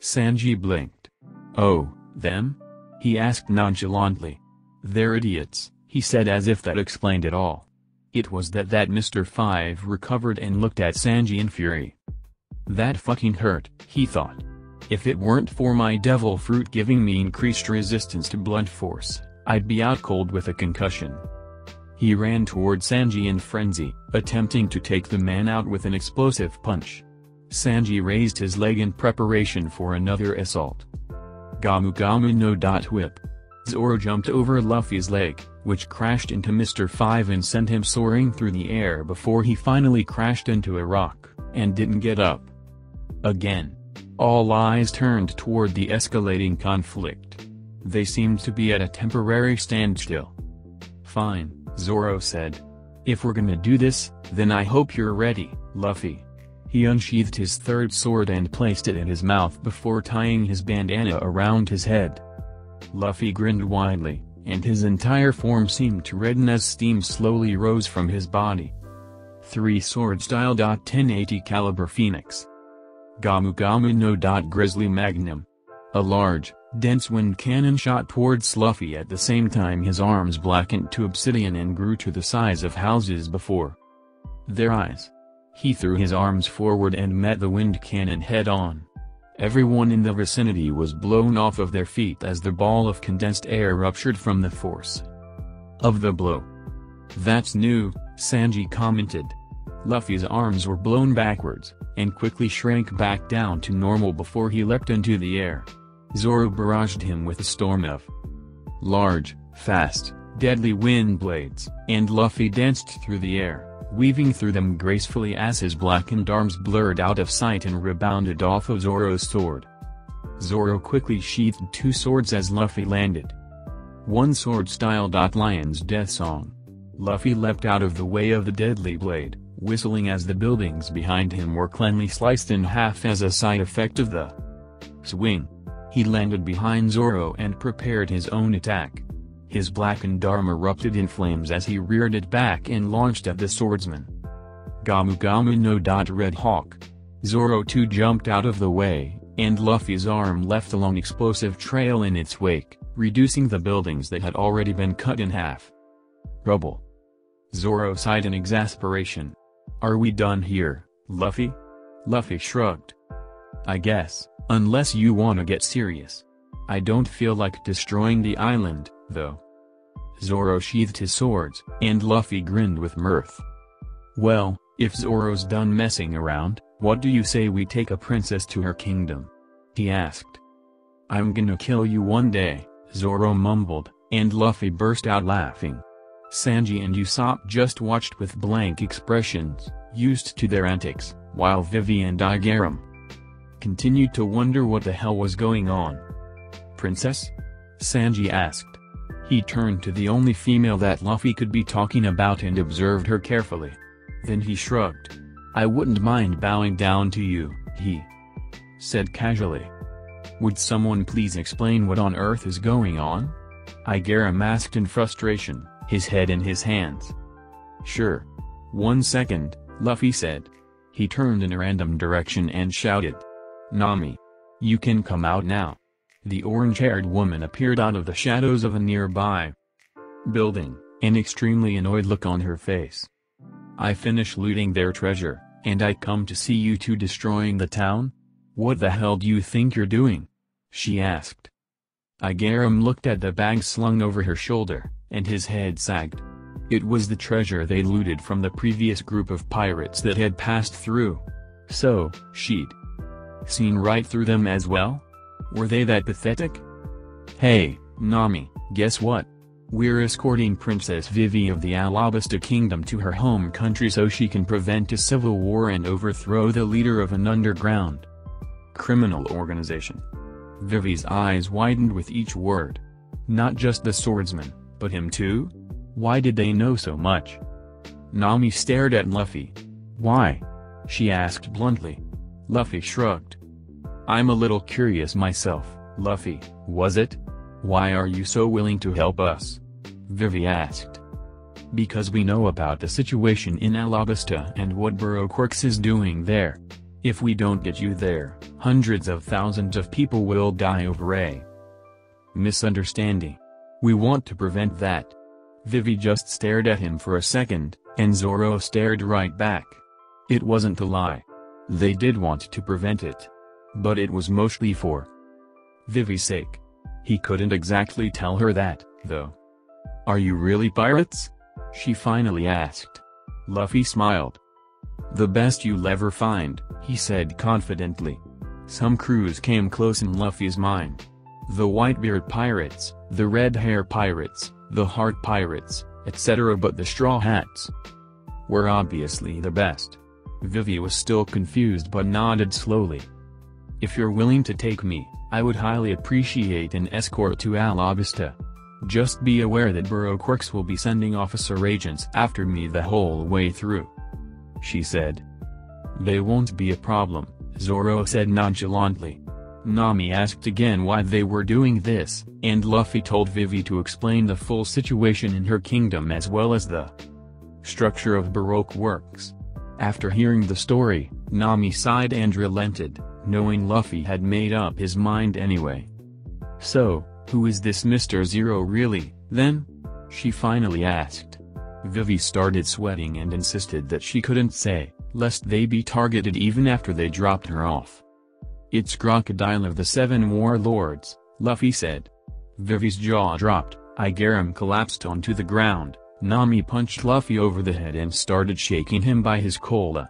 Sanji blinked. Oh, them? He asked nonchalantly. They're idiots, he said as if that explained it all. It was that that Mr. Five recovered and looked at Sanji in fury. That fucking hurt, he thought. If it weren't for my devil fruit giving me increased resistance to blunt force, I'd be out cold with a concussion. He ran toward Sanji in frenzy, attempting to take the man out with an explosive punch. Sanji raised his leg in preparation for another assault. Gomu Gomu no dot whip. Zoro jumped over Luffy's leg, which crashed into Mr. Five and sent him soaring through the air before he finally crashed into a rock, and didn't get up. Again. All eyes turned toward the escalating conflict. They seemed to be at a temporary standstill. Fine, Zoro said. If we're gonna do this, then I hope you're ready, Luffy. He unsheathed his third sword and placed it in his mouth before tying his bandana around his head. Luffy grinned widely, and his entire form seemed to redden as steam slowly rose from his body. 3 Sword Style. 1080 Caliber Phoenix Gomu Gomu no. Grizzly Magnum. A large, dense wind cannon shot towards Luffy at the same time his arms blackened to obsidian and grew to the size of houses before their eyes. He threw his arms forward and met the wind cannon head-on. Everyone in the vicinity was blown off of their feet as the ball of condensed air ruptured from the force of the blow. That's new, Sanji commented. Luffy's arms were blown backwards, and quickly shrank back down to normal before he leapt into the air. Zoro barraged him with a storm of large, fast, deadly wind blades, and Luffy danced through the air, weaving through them gracefully as his blackened arms blurred out of sight and rebounded off of Zoro's sword. Zoro quickly sheathed two swords as Luffy landed. One sword style. Lion's death song. Luffy leapt out of the way of the deadly blade, whistling as the buildings behind him were cleanly sliced in half as a side effect of the swing. He landed behind Zoro and prepared his own attack. His blackened arm erupted in flames as he reared it back and launched at the swordsman. Gomu Gomu no. dot Red Hawk. Zoro too jumped out of the way, and Luffy's arm left a long explosive trail in its wake, reducing the buildings that had already been cut in half. Rubble. Zoro sighed in exasperation. Are we done here, Luffy? Luffy shrugged. I guess, unless you wanna get serious. I don't feel like destroying the island, though. Zoro sheathed his swords, and Luffy grinned with mirth. Well, if Zoro's done messing around, what do you say we take a princess to her kingdom? He asked. I'm gonna kill you one day, Zoro mumbled, and Luffy burst out laughing. Sanji and Usopp just watched with blank expressions, used to their antics, while Vivi and Igaram continued to wonder what the hell was going on. Princess? Sanji asked. He turned to the only female that Luffy could be talking about and observed her carefully. Then he shrugged. I wouldn't mind bowing down to you, he said casually. Would someone please explain what on earth is going on? Igaram asked in frustration, his head in his hands. Sure. One second, Luffy said. He turned in a random direction and shouted. Nami. You can come out now. The orange-haired woman appeared out of the shadows of a nearby building, an extremely annoyed look on her face. I finish looting their treasure, and I come to see you two destroying the town? What the hell do you think you're doing? She asked. Igaram looked at the bag slung over her shoulder, and his head sagged. It was the treasure they looted from the previous group of pirates that had passed through. So, she'd seen right through them as well? Were they that pathetic? Hey, Nami, guess what? We're escorting Princess Vivi of the Alabasta Kingdom to her home country so she can prevent a civil war and overthrow the leader of an underground criminal organization. Vivi's eyes widened with each word. Not just the swordsman, but him too? Why did they know so much? Nami stared at Luffy. Why? She asked bluntly. Luffy shrugged. I'm a little curious myself, Luffy, was it? Why are you so willing to help us? Vivi asked. Because we know about the situation in Alabasta and what Baroque Works is doing there. If we don't get you there, hundreds of thousands of people will die over a misunderstanding. We want to prevent that. Vivi just stared at him for a second, and Zoro stared right back. It wasn't a lie. They did want to prevent it. But it was mostly for Vivi's sake. He couldn't exactly tell her that, though. Are you really pirates? She finally asked. Luffy smiled. The best you'll ever find, he said confidently. Some crews came close in Luffy's mind. The Whitebeard pirates, the Red Hair pirates, the Heart pirates, etc. but the Straw Hats were obviously the best. Vivi was still confused but nodded slowly. If you're willing to take me, I would highly appreciate an escort to Alabasta. Just be aware that Baroque Works will be sending officer agents after me the whole way through. She said. They won't be a problem, Zoro said nonchalantly. Nami asked again why they were doing this, and Luffy told Vivi to explain the full situation in her kingdom as well as the structure of Baroque works. After hearing the story, Nami sighed and relented knowing Luffy had made up his mind anyway. So, who is this Mr. Zero really, then? She finally asked. Vivi started sweating and insisted that she couldn't say, lest they be targeted even after they dropped her off. It's Crocodile of the Seven Warlords, Luffy said. Vivi's jaw dropped, Igaram collapsed onto the ground, Nami punched Luffy over the head and started shaking him by his cola.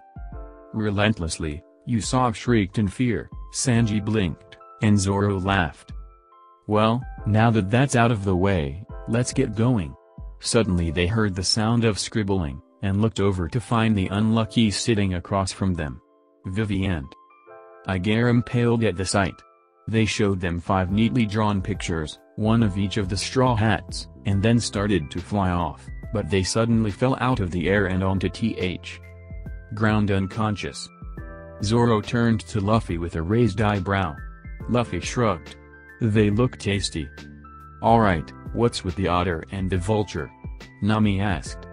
Relentlessly, Usopp shrieked in fear, Sanji blinked, and Zoro laughed. Well, now that that's out of the way, let's get going. Suddenly they heard the sound of scribbling, and looked over to find the unlucky sitting across from them. Vivian. Igaram paled at the sight. They showed them five neatly drawn pictures, one of each of the straw hats, and then started to fly off, but they suddenly fell out of the air and onto th. Ground unconscious. Zoro turned to Luffy with a raised eyebrow. Luffy shrugged. They look tasty. Alright, what's with the otter and the vulture? Nami asked.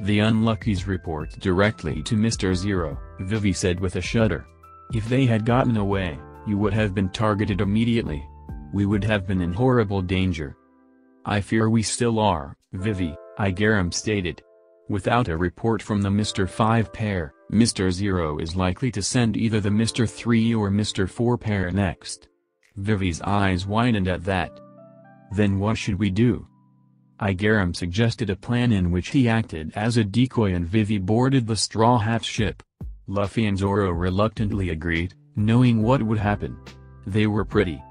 The unluckies report directly to Mr. Zero, Vivi said with a shudder. If they had gotten away, you would have been targeted immediately. We would have been in horrible danger. I fear we still are, Vivi, Igaram stated. Without a report from the Mr. 5 pair, Mr. Zero is likely to send either the Mr. 3 or Mr. 4 pair next. Vivi's eyes widened at that. Then what should we do? Igaram suggested a plan in which he acted as a decoy and Vivi boarded the Straw Hat ship. Luffy and Zoro reluctantly agreed, knowing what would happen. They were pretty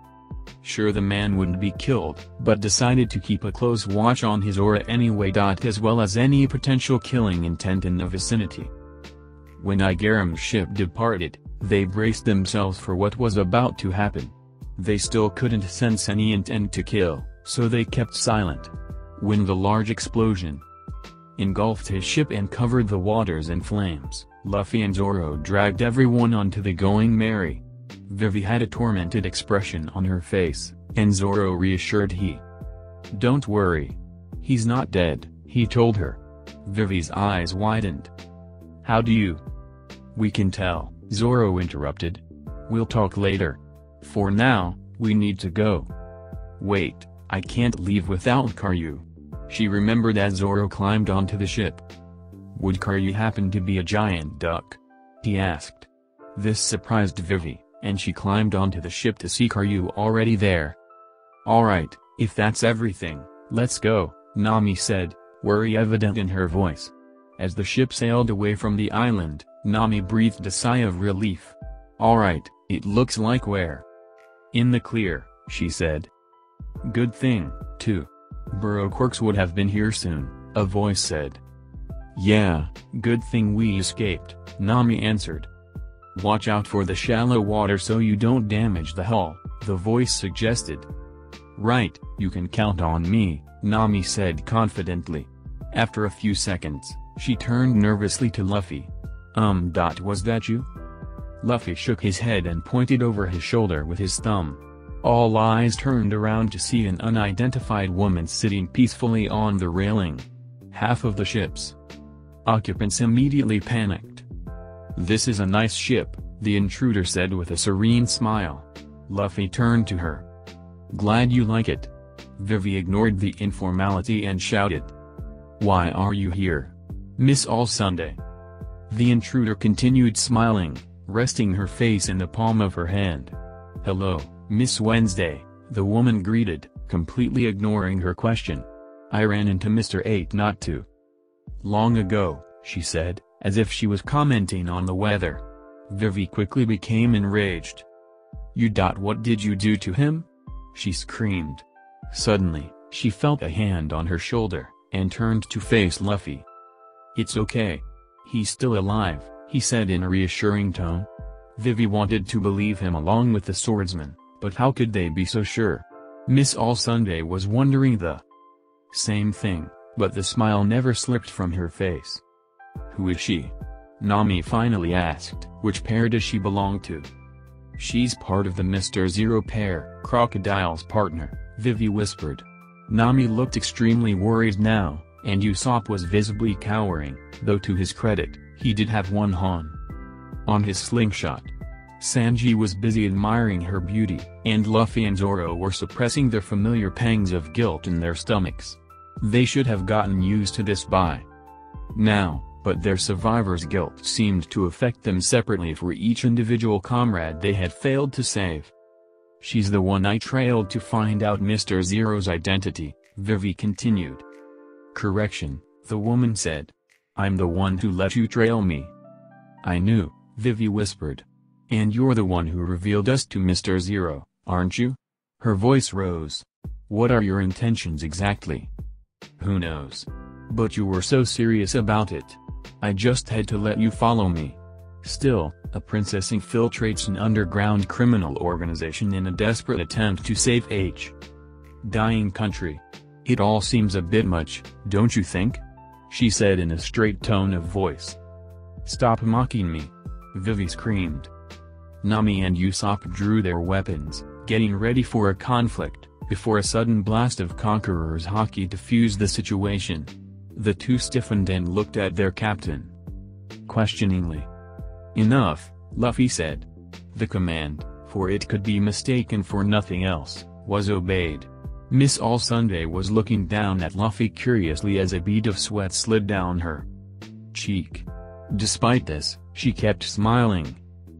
sure the man wouldn't be killed, but decided to keep a close watch on his aura anyway. As well as any potential killing intent in the vicinity. When Igaram's ship departed, they braced themselves for what was about to happen. They still couldn't sense any intent to kill, so they kept silent. When the large explosion engulfed his ship and covered the waters in flames, Luffy and Zoro dragged everyone onto the Going Merry. Vivi had a tormented expression on her face, and Zoro reassured he. Don't worry. He's not dead, he told her. Vivi's eyes widened. How do you? We can tell, Zoro interrupted. We'll talk later. For now, we need to go. Wait, I can't leave without Karyu. She remembered as Zoro climbed onto the ship. Would Karyu happen to be a giant duck? He asked. This surprised Vivi, and she climbed onto the ship to see Karyu already there. Alright, if that's everything, let's go, Nami said, worry evident in her voice. As the ship sailed away from the island, Nami breathed a sigh of relief. Alright, it looks like we're in the clear, she said. Good thing, too. Baroque Works would have been here soon, a voice said. Yeah, good thing we escaped, Nami answered. Watch out for the shallow water so you don't damage the hull, the voice suggested. Right, you can count on me, Nami said confidently. After a few seconds, she turned nervously to Luffy. Um. Dot was that you? Luffy shook his head and pointed over his shoulder with his thumb. All eyes turned around to see an unidentified woman sitting peacefully on the railing. Half of the ship's occupants immediately panicked. This is a nice ship, the intruder said with a serene smile. Luffy turned to her. Glad you like it. Vivi ignored the informality and shouted. Why are you here? Miss All Sunday. The intruder continued smiling, resting her face in the palm of her hand. Hello, Miss Wednesday, the woman greeted, completely ignoring her question. I ran into Mr. 8 not too long ago, she said, as if she was commenting on the weather. Vivi quickly became enraged. You dot what did you do to him? She screamed. Suddenly, she felt a hand on her shoulder, and turned to face Luffy. It's okay. He's still alive, he said in a reassuring tone. Vivi wanted to believe him along with the swordsman. But how could they be so sure? Miss All Sunday was wondering the same thing, but the smile never slipped from her face. Who is she? Nami finally asked. Which pair does she belong to? She's part of the Mr. Zero pair, Crocodile's partner, Vivi whispered. Nami looked extremely worried now, and Usopp was visibly cowering, though to his credit, he did have one Han on his slingshot. Sanji was busy admiring her beauty, and Luffy and Zoro were suppressing their familiar pangs of guilt in their stomachs. They should have gotten used to this by now, but their survivor's guilt seemed to affect them separately for each individual comrade they had failed to save. She's the one I trailed to find out Mr. Zero's identity, Vivi continued. Correction, the woman said. I'm the one who let you trail me. I knew, Vivi whispered. And you're the one who revealed us to Mr. Zero, aren't you? Her voice rose. What are your intentions exactly? Who knows? But you were so serious about it. I just had to let you follow me. Still, a princess infiltrates an underground criminal organization in a desperate attempt to save H. Dying country. It all seems a bit much, don't you think? She said in a straight tone of voice. Stop mocking me. Vivi screamed. Nami and Usopp drew their weapons, getting ready for a conflict, before a sudden blast of Conqueror's Haki diffused the situation. The two stiffened and looked at their captain. Questioningly. Enough, Luffy said. The command, for it could be mistaken for nothing else, was obeyed. Miss All Sunday was looking down at Luffy curiously as a bead of sweat slid down her cheek. Despite this, she kept smiling,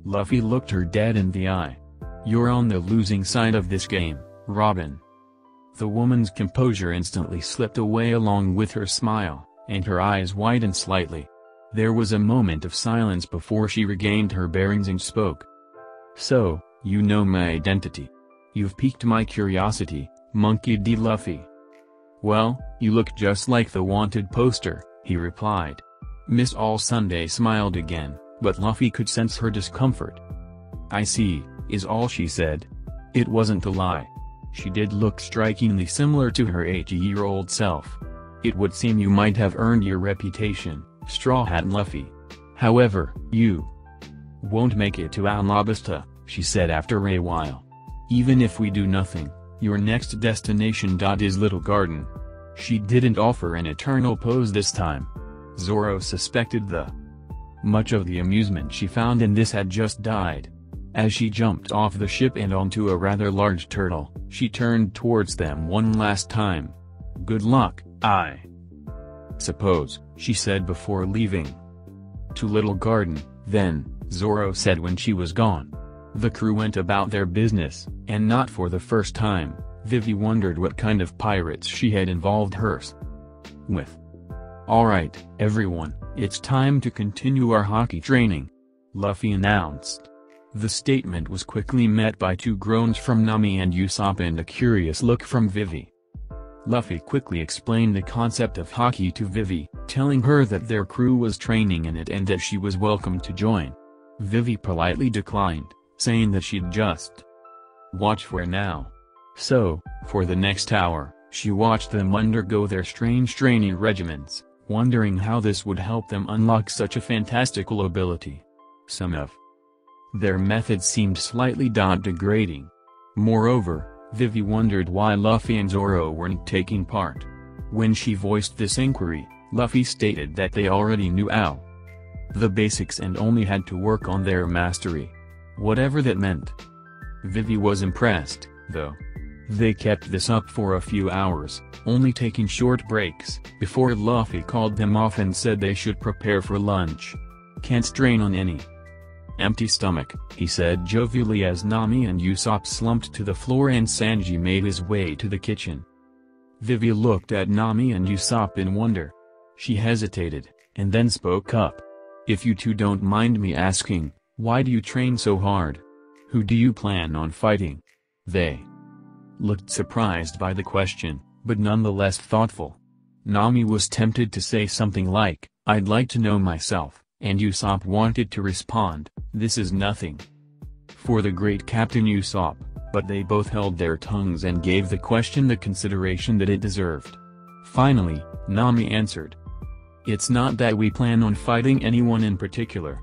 Luffy looked her dead in the eye. You're on the losing side of this game, Robin. The woman's composure instantly slipped away along with her smile, and her eyes widened slightly. There was a moment of silence before she regained her bearings and spoke. So, you know my identity. You've piqued my curiosity, Monkey D. Luffy. Well, you look just like the wanted poster, he replied. Miss All Sunday smiled again but Luffy could sense her discomfort. I see, is all she said. It wasn't a lie. She did look strikingly similar to her 80-year-old self. It would seem you might have earned your reputation, Straw Hat Luffy. However, you won't make it to Alabasta, she said after a while. Even if we do nothing, your next destination. Is Little Garden. She didn't offer an eternal pose this time. Zoro suspected the much of the amusement she found in this had just died. As she jumped off the ship and onto a rather large turtle, she turned towards them one last time. Good luck, I suppose, she said before leaving. To Little Garden, then, Zoro said when she was gone. The crew went about their business, and not for the first time, Vivi wondered what kind of pirates she had involved hers with. Alright, everyone, it's time to continue our Haki training. Luffy announced. The statement was quickly met by two groans from Nami and Usopp and a curious look from Vivi. Luffy quickly explained the concept of Haki to Vivi, telling her that their crew was training in it and that she was welcome to join. Vivi politely declined, saying that she'd just watch for now. So, for the next hour, she watched them undergo their strange training regimens, wondering how this would help them unlock such a fantastical ability. Some of their methods seemed slightly degrading. Moreover, Vivi wondered why Luffy and Zoro weren't taking part. When she voiced this inquiry, Luffy stated that they already knew all the basics and only had to work on their mastery. Whatever that meant. Vivi was impressed, though. They kept this up for a few hours, only taking short breaks, before Luffy called them off and said they should prepare for lunch. Can't strain on any empty stomach, he said jovially as Nami and Usopp slumped to the floor and Sanji made his way to the kitchen. Vivi looked at Nami and Usopp in wonder. She hesitated, and then spoke up. If you two don't mind me asking, why do you train so hard? Who do you plan on fighting? They looked surprised by the question, but nonetheless thoughtful. Nami was tempted to say something like, I'd like to know myself, and Usopp wanted to respond, this is nothing. For the great Captain Usopp, but they both held their tongues and gave the question the consideration that it deserved. Finally, Nami answered. It's not that we plan on fighting anyone in particular.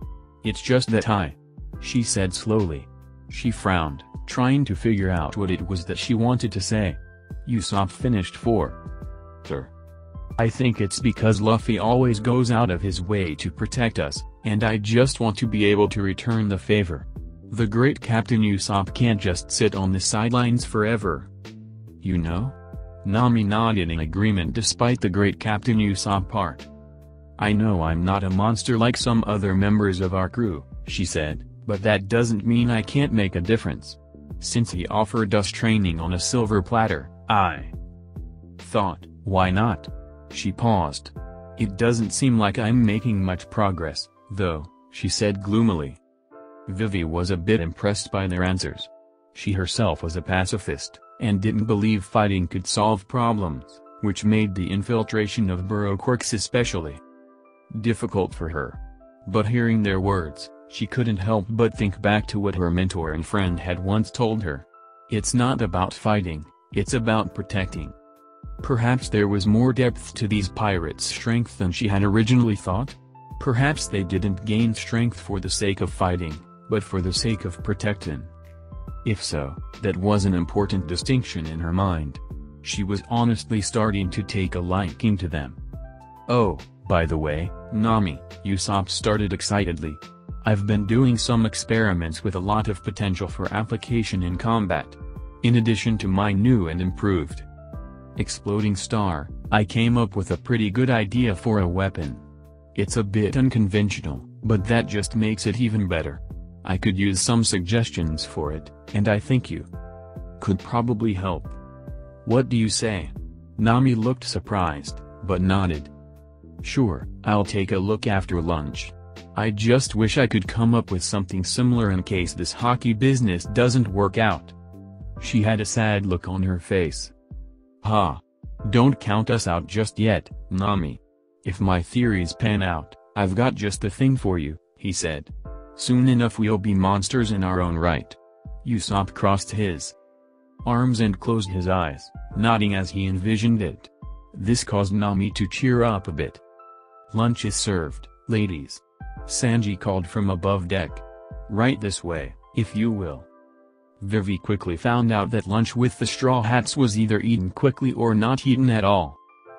It's just that I. She said slowly. She frowned, trying to figure out what it was that she wanted to say. Usopp finished for. Sir. I think it's because Luffy always goes out of his way to protect us, and I just want to be able to return the favor. The great Captain Usopp can't just sit on the sidelines forever. You know? Nami nodded in agreement despite the great Captain Usopp part. I know I'm not a monster like some other members of our crew, she said, but that doesn't mean I can't make a difference. Since he offered us training on a silver platter, I thought, why not? She paused. It doesn't seem like I'm making much progress, though, she said gloomily. Vivi was a bit impressed by their answers. She herself was a pacifist, and didn't believe fighting could solve problems, which made the infiltration of Baroque Works especially difficult for her. But hearing their words, she couldn't help but think back to what her mentor and friend had once told her. It's not about fighting, it's about protecting. Perhaps there was more depth to these pirates' strength than she had originally thought? Perhaps they didn't gain strength for the sake of fighting, but for the sake of protecting. If so, that was an important distinction in her mind. She was honestly starting to take a liking to them. Oh, by the way, Nami, Usopp started excitedly. I've been doing some experiments with a lot of potential for application in combat. In addition to my new and improved exploding star, I came up with a pretty good idea for a weapon. It's a bit unconventional, but that just makes it even better. I could use some suggestions for it, and I think you could probably help. What do you say? Nami looked surprised, but nodded. Sure, I'll take a look after lunch. I just wish I could come up with something similar in case this Haki business doesn't work out. She had a sad look on her face. Ha! Don't count us out just yet, Nami. If my theories pan out, I've got just the thing for you, he said. Soon enough we'll be monsters in our own right. Usopp crossed his arms and closed his eyes, nodding as he envisioned it. This caused Nami to cheer up a bit. Lunch is served, ladies. Sanji called from above deck. Right this way. if you will. Vivi quickly found out that lunch with the Straw Hats was either eaten quickly or not eaten at all.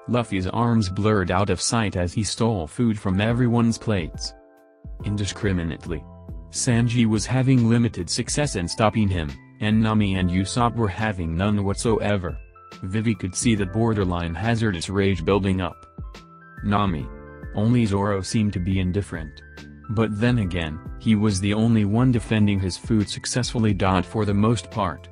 Luffy's arms blurred out of sight as he stole food from everyone's plates. Indiscriminately. Sanji was having limited success in stopping him, and Nami and Usopp were having none whatsoever. Vivi could see the borderline hazardous rage building up. Nami. Only Zoro seemed to be indifferent. But then again, he was the only one defending his food successfully. For the most part.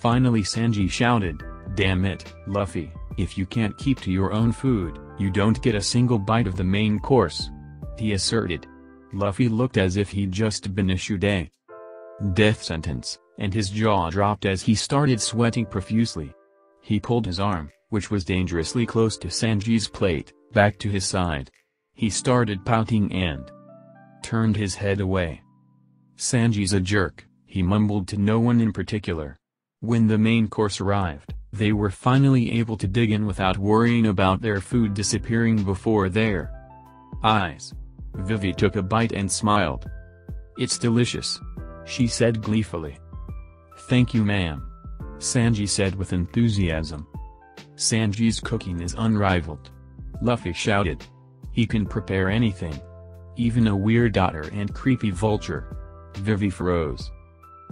Finally Sanji shouted, Damn it, Luffy, if you can't keep to your own food, you don't get a single bite of the main course. He asserted. Luffy looked as if he'd just been issued a death sentence, and his jaw dropped as he started sweating profusely. He pulled his arm, which was dangerously close to Sanji's plate, back to his side. He started pouting and turned his head away. Sanji's a jerk, he mumbled to no one in particular. When the main course arrived, they were finally able to dig in without worrying about their food disappearing before their eyes. Vivi took a bite and smiled. It's delicious. She said gleefully. Thank you ma'am. Sanji said with enthusiasm. Sanji's cooking is unrivaled. Luffy shouted. He can prepare anything. Even a weird otter and creepy vulture. Vivi froze.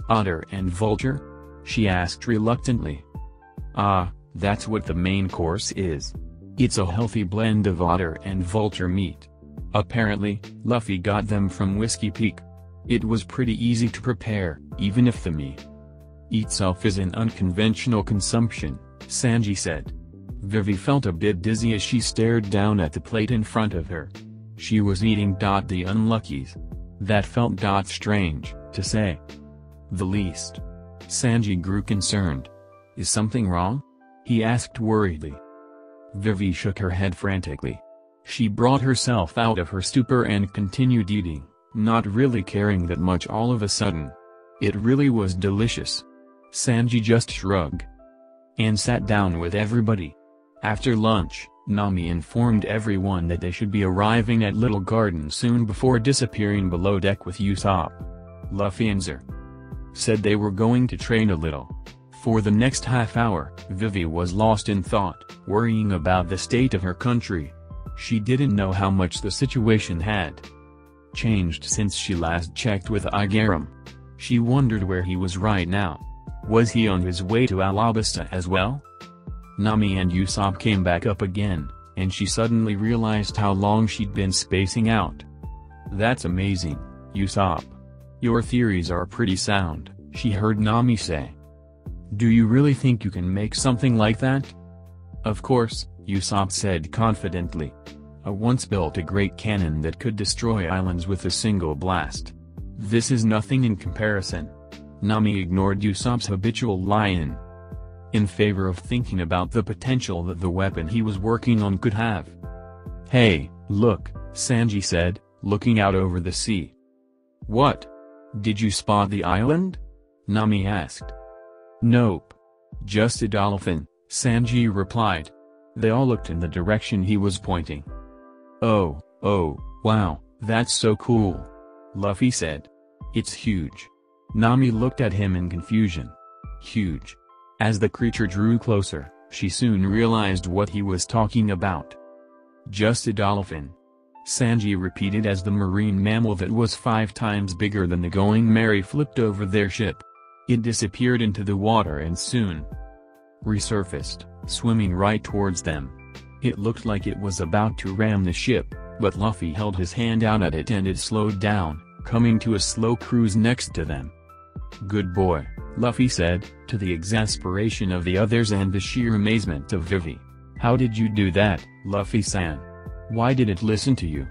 Otter and vulture? She asked reluctantly. Ah, that's what the main course is. It's a healthy blend of otter and vulture meat. Apparently, Luffy got them from Whiskey Peak. It was pretty easy to prepare, even if the meat itself is an unconventional consumption, Sanji said. Vivi felt a bit dizzy as she stared down at the plate in front of her. She was eating. Dot the unluckies. That felt. Dot strange, to say. The least. Sanji grew concerned. Is something wrong? He asked worriedly. Vivi shook her head frantically. She brought herself out of her stupor and continued eating, not really caring that much all of a sudden. It really was delicious. Sanji just shrugged. And sat down with everybody. After lunch, Nami informed everyone that they should be arriving at Little Garden soon before disappearing below deck with Usopp. Luffy and Zoro said they were going to train a little. For the next half hour, Vivi was lost in thought, worrying about the state of her country, she didn't know how much the situation had changed since she last checked with Igaram. She wondered where he was right now. Was he on his way to Alabasta as well? Nami and Usopp came back up again, and she suddenly realized how long she'd been spacing out. That's amazing, Usopp. Your theories are pretty sound, she heard Nami say. Do you really think you can make something like that? Of course, Usopp said confidently. I once built a great cannon that could destroy islands with a single blast. This is nothing in comparison. Nami ignored Usopp's habitual lie-in. In favor of thinking about the potential that the weapon he was working on could have. Hey, look, Sanji said, looking out over the sea. What? Did you spot the island? Nami asked. Nope. Just a dolphin, Sanji replied. They all looked in the direction he was pointing. Oh, oh, wow, that's so cool. Luffy said. It's huge. Nami looked at him in confusion. Huge. As the creature drew closer, she soon realized what he was talking about. Just a dolphin. Sanji repeated as the marine mammal that was five times bigger than the Going Merry flipped over their ship. It disappeared into the water and soon resurfaced, swimming right towards them. It looked like it was about to ram the ship, but Luffy held his hand out at it and it slowed down, coming to a slow cruise next to them. Good boy, Luffy said, to the exasperation of the others and the sheer amazement of Vivi. How did you do that, Luffy-san? Why did it listen to you?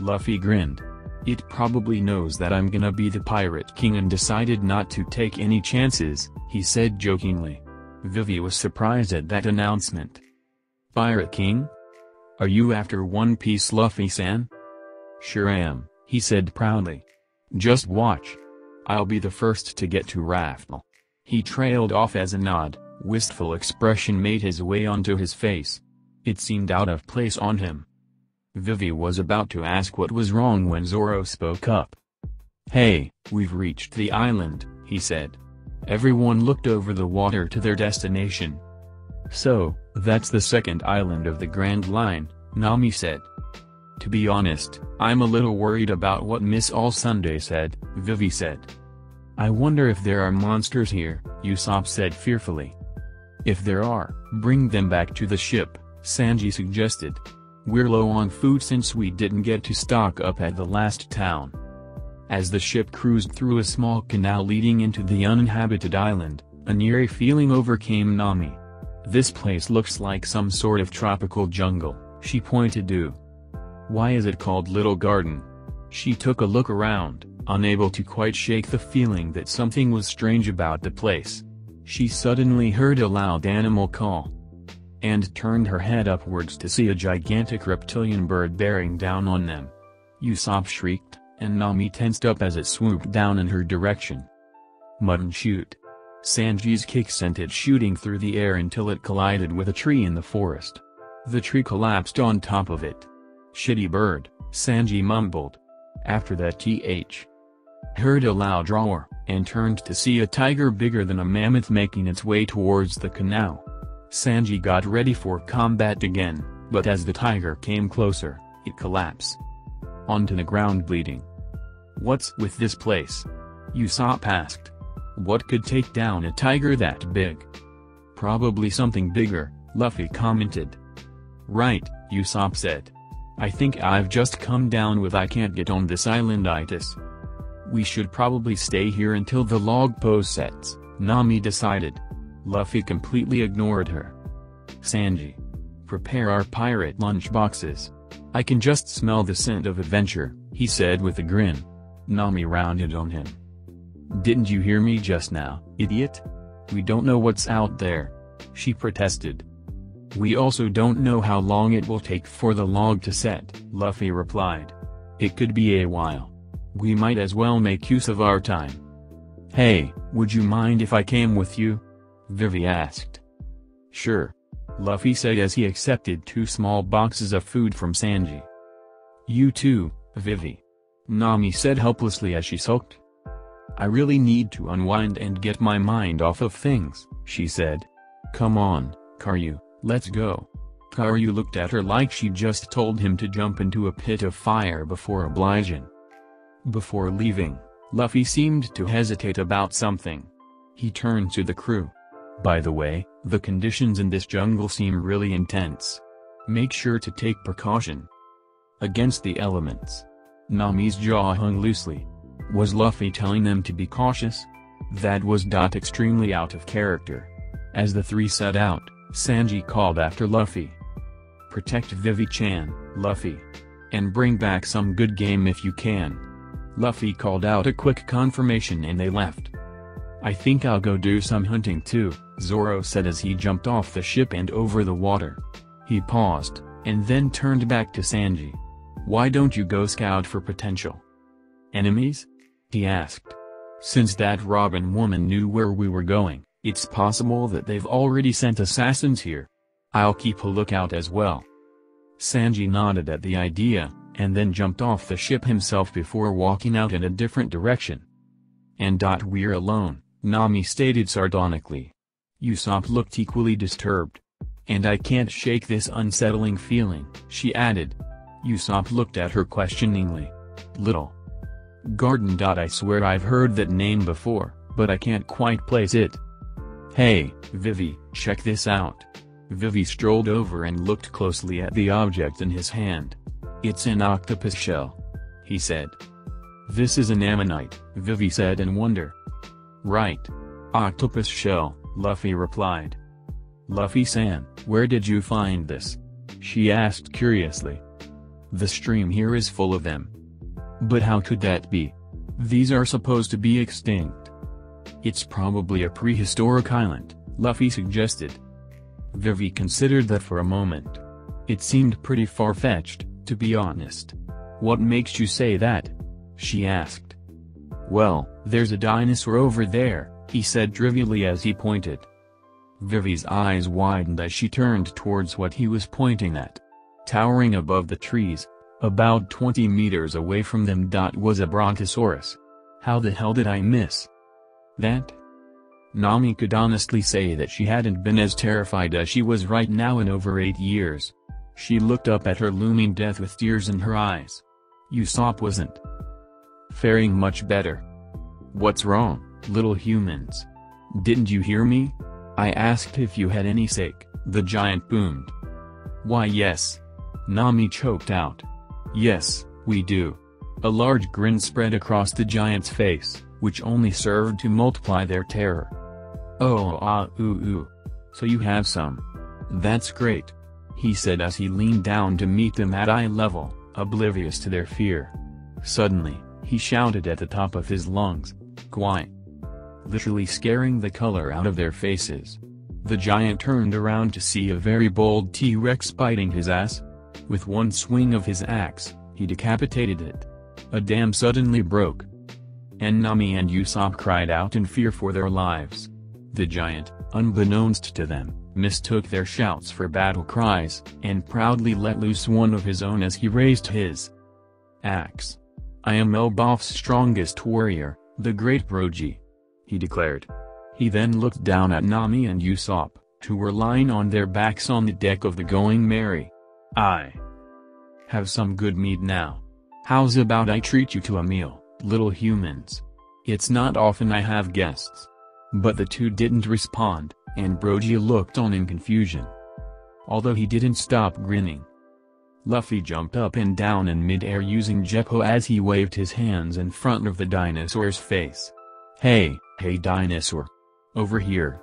Luffy grinned. It probably knows that I'm gonna be the Pirate King and decided not to take any chances, he said jokingly. Vivi was surprised at that announcement. Pirate King? Are you after One Piece Luffy-san? Sure am, he said proudly. Just watch. I'll be the first to get to Raftel. He trailed off as a nod, wistful expression made his way onto his face. It seemed out of place on him. Vivi was about to ask what was wrong when Zoro spoke up. Hey, we've reached the island, he said. Everyone looked over the water to their destination. So, that's the second island of the Grand Line, Nami said. To be honest, I'm a little worried about what Miss All Sunday said, Vivi said. I wonder if there are monsters here, Usopp said fearfully. If there are, bring them back to the ship, Sanji suggested. We're low on food since we didn't get to stock up at the last town. As the ship cruised through a small canal leading into the uninhabited island, an eerie feeling overcame Nami. This place looks like some sort of tropical jungle, she pointed to. Why is it called Little Garden? She took a look around, unable to quite shake the feeling that something was strange about the place. She suddenly heard a loud animal call. And turned her head upwards to see a gigantic reptilian bird bearing down on them. Usopp shrieked, and Nami tensed up as it swooped down in her direction. Mouton Shot. Sanji's kick sent it shooting through the air until it collided with a tree in the forest. The tree collapsed on top of it. Shitty bird, Sanji mumbled. After that th. Heard a loud roar, and turned to see a tiger bigger than a mammoth making its way towards the canal. Sanji got ready for combat again, but as the tiger came closer, it collapsed. Onto the ground bleeding. What's with this place? Usopp asked. What could take down a tiger that big? Probably something bigger, Luffy commented. Right, Usopp said. I think I've just come down with I can't get on this islanditis. We should probably stay here until the log pose sets, Nami decided. Luffy completely ignored her. Sanji. Prepare our pirate lunch boxes. I can just smell the scent of adventure, he said with a grin. Nami rounded on him. Didn't you hear me just now, idiot? We don't know what's out there. She protested. We also don't know how long it will take for the log to set, Luffy replied. It could be a while. We might as well make use of our time. Hey, would you mind if I came with you? Vivi asked. Sure. Luffy said as he accepted two small boxes of food from Sanji. You too, Vivi. Nami said helplessly as she sulked. I really need to unwind and get my mind off of things, she said. Come on, Karoo. Let's go. Karoo looked at her like she just told him to jump into a pit of fire before obliging. Before leaving, Luffy seemed to hesitate about something. He turned to the crew. By the way, the conditions in this jungle seem really intense. Make sure to take precaution. Against the elements. Nami's jaw hung loosely. Was Luffy telling them to be cautious? That was dot extremely out of character. As the three set out, Sanji called after Luffy. Protect Vivi-chan, Luffy. And bring back some good game if you can. Luffy called out a quick confirmation and they left. I think I'll go do some hunting too, Zoro said as he jumped off the ship and over the water. He paused, and then turned back to Sanji. Why don't you go scout for potential enemies? He asked. Since that Robin woman knew where we were going, it's possible that they've already sent assassins here. I'll keep a lookout as well. Sanji nodded at the idea, and then jumped off the ship himself before walking out in a different direction. And we're alone, Nami stated sardonically. Usopp looked equally disturbed. And I can't shake this unsettling feeling, she added. Usopp looked at her questioningly. Little. Garden. I swear I've heard that name before, but I can't quite place it. Hey, Vivi, check this out. Vivi strolled over and looked closely at the object in his hand. It's an octopus shell. He said. This is an ammonite, Vivi said in wonder. Right. Octopus shell, Luffy replied. Luffy-san, where did you find this? She asked curiously. The stream here is full of them. But how could that be? These are supposed to be extinct. It's probably a prehistoric island, Luffy suggested. Vivi considered that for a moment. It seemed pretty far-fetched, to be honest. What makes you say that? She asked. Well, there's a dinosaur over there, he said trivially as he pointed. Vivi's eyes widened as she turned towards what he was pointing at. Towering above the trees, about 20 meters away from them. Was a brontosaurus. How the hell did I miss that? Nami could honestly say that she hadn't been as terrified as she was right now in over eight years. She looked up at her looming death with tears in her eyes. Usopp wasn't faring much better. What's wrong, little humans? Didn't you hear me? I asked if you had any sake, the giant boomed. Why yes. Nami choked out. Yes, we do. A large grin spread across the giant's face, which only served to multiply their terror. Oh ah ooh ooh. So you have some. That's great. He said as he leaned down to meet them at eye level, oblivious to their fear. Suddenly, he shouted at the top of his lungs, Quiet! Literally scaring the color out of their faces. The giant turned around to see a very bold T-Rex biting his ass. With one swing of his axe, he decapitated it. A dam suddenly broke. Nami and Usopp cried out in fear for their lives. The giant, unbeknownst to them, mistook their shouts for battle cries, and proudly let loose one of his own as he raised his axe. I am Elbaf's strongest warrior, the great Brogy. He declared. He then looked down at Nami and Usopp, who were lying on their backs on the deck of the Going Merry. I have some good meat now. How's about I treat you to a meal, little humans? It's not often I have guests. But the two didn't respond, and Brogy looked on in confusion. Although he didn't stop grinning. Luffy jumped up and down in midair using Geppo as he waved his hands in front of the dinosaur's face. Hey, hey dinosaur! Over here!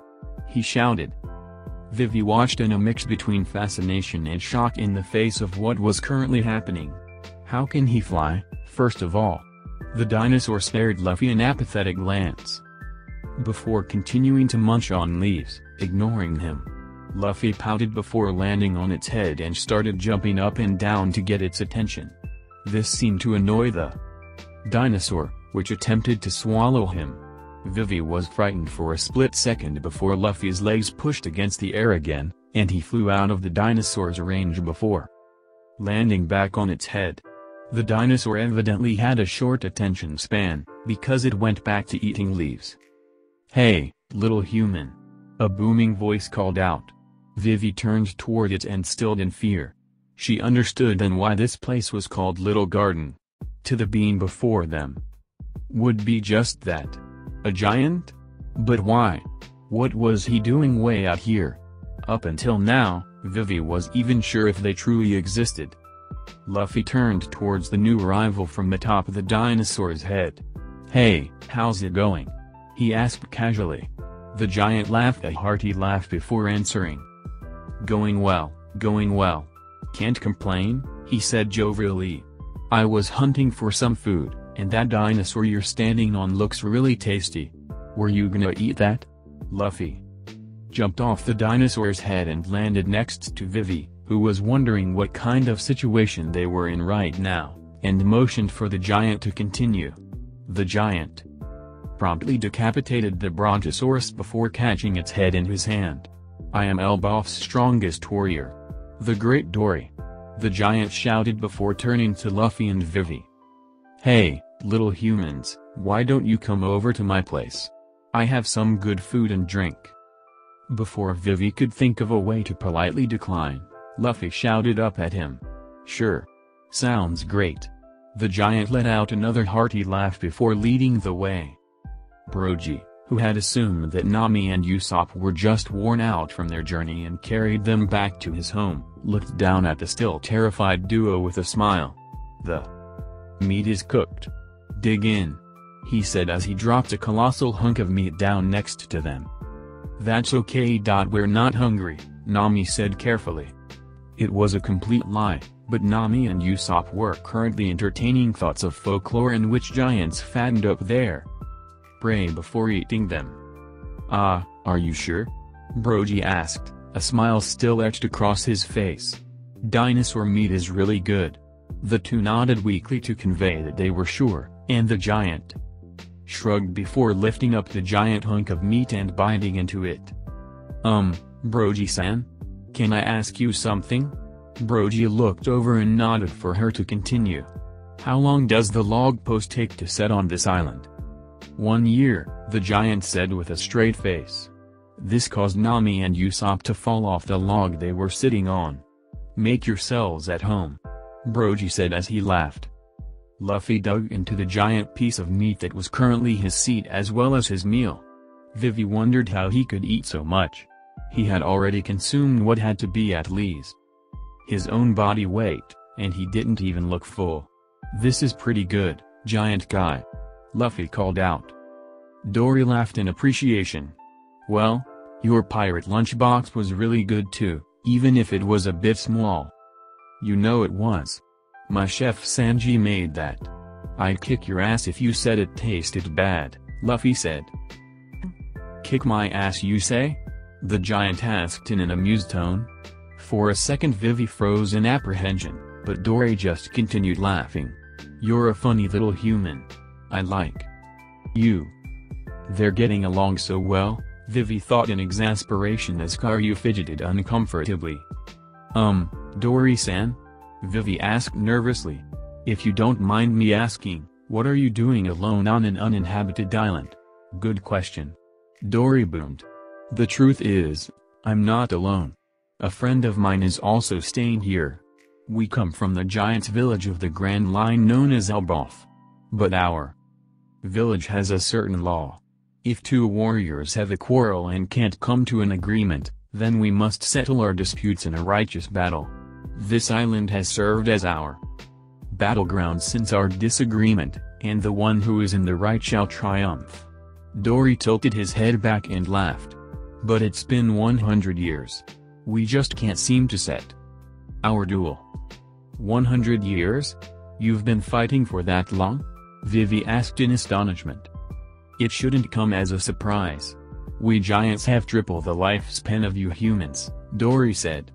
He shouted. Vivi watched in a mix between fascination and shock in the face of what was currently happening. How can he fly, first of all? The dinosaur stared Luffy an apathetic glance before continuing to munch on leaves, ignoring him. Luffy pouted before landing on its head and started jumping up and down to get its attention. This seemed to annoy the dinosaur, which attempted to swallow him. Vivi was frightened for a split second before Luffy's legs pushed against the air again, and he flew out of the dinosaur's range before landing back on its head. The dinosaur evidently had a short attention span, because it went back to eating leaves. Hey, little human. A booming voice called out. Vivi turned toward it and stilled in fear. She understood then why this place was called Little Garden. To the being before them. Would be just that. A giant? But why? What was he doing way out here? Up until now, Vivi was even sure if they truly existed. Luffy turned towards the new arrival from the top of the dinosaur's head. Hey, how's it going? he asked casually. The giant laughed a hearty laugh before answering. Going well, going well. Can't complain, he said jovially. I was hunting for some food, and that dinosaur you're standing on looks really tasty. Were you gonna eat that? Luffy jumped off the dinosaur's head and landed next to Vivi, who was wondering what kind of situation they were in right now, and motioned for the giant to continue. The giant promptly decapitated the Brontosaurus before catching its head in his hand. I am Elbaf's strongest warrior. The Great Dory. The giant shouted before turning to Luffy and Vivi. Hey, little humans, why don't you come over to my place? I have some good food and drink. Before Vivi could think of a way to politely decline, Luffy shouted up at him. Sure. Sounds great. The giant let out another hearty laugh before leading the way. Brogy, who had assumed that Nami and Usopp were just worn out from their journey and carried them back to his home, looked down at the still terrified duo with a smile. The meat is cooked. Dig in. He said as he dropped a colossal hunk of meat down next to them. That's okay. We're not hungry, Nami said carefully. It was a complete lie, but Nami and Usopp were currently entertaining thoughts of folklore in which giants fattened up there prey before eating them. Ah, are you sure? Brogy asked, a smile still etched across his face. Dinosaur meat is really good. The two nodded weakly to convey that they were sure, and the giant shrugged before lifting up the giant hunk of meat and biting into it. Um, Brogy-san? Can I ask you something? Brogy looked over and nodded for her to continue. How long does the log pose take to set on this island? One year, the giant said with a straight face. This caused Nami and Usopp to fall off the log they were sitting on. Make yourselves at home. Brogy said as he laughed. Luffy dug into the giant piece of meat that was currently his seat as well as his meal. Vivi wondered how he could eat so much. He had already consumed what had to be at least his own body weight, and he didn't even look full. This is pretty good, giant guy. Luffy called out. Dory laughed in appreciation. Well, your pirate lunchbox was really good too, even if it was a bit small. You know it was. My chef Sanji made that. I'd kick your ass if you said it tasted bad, Luffy said. Kick my ass you say? The giant asked in an amused tone. For a second Vivi froze in apprehension, but Dory just continued laughing. You're a funny little human. I like you. They're getting along so well, Vivi thought in exasperation as Karoo fidgeted uncomfortably. Um, Dory-san? Vivi asked nervously. If you don't mind me asking, what are you doing alone on an uninhabited island? Good question. Dory boomed. The truth is, I'm not alone. A friend of mine is also staying here. We come from the giant's village of the Grand Line known as Elbaf. But our village has a certain law. If two warriors have a quarrel and can't come to an agreement, then we must settle our disputes in a righteous battle. This island has served as our battleground since our disagreement, and the one who is in the right shall triumph. Dory tilted his head back and laughed. But it's been 100 years. We just can't seem to set our duel. 100 years? You've been fighting for that long? Vivi asked in astonishment. It shouldn't come as a surprise. We giants have triple the lifespan of you humans, Dory said.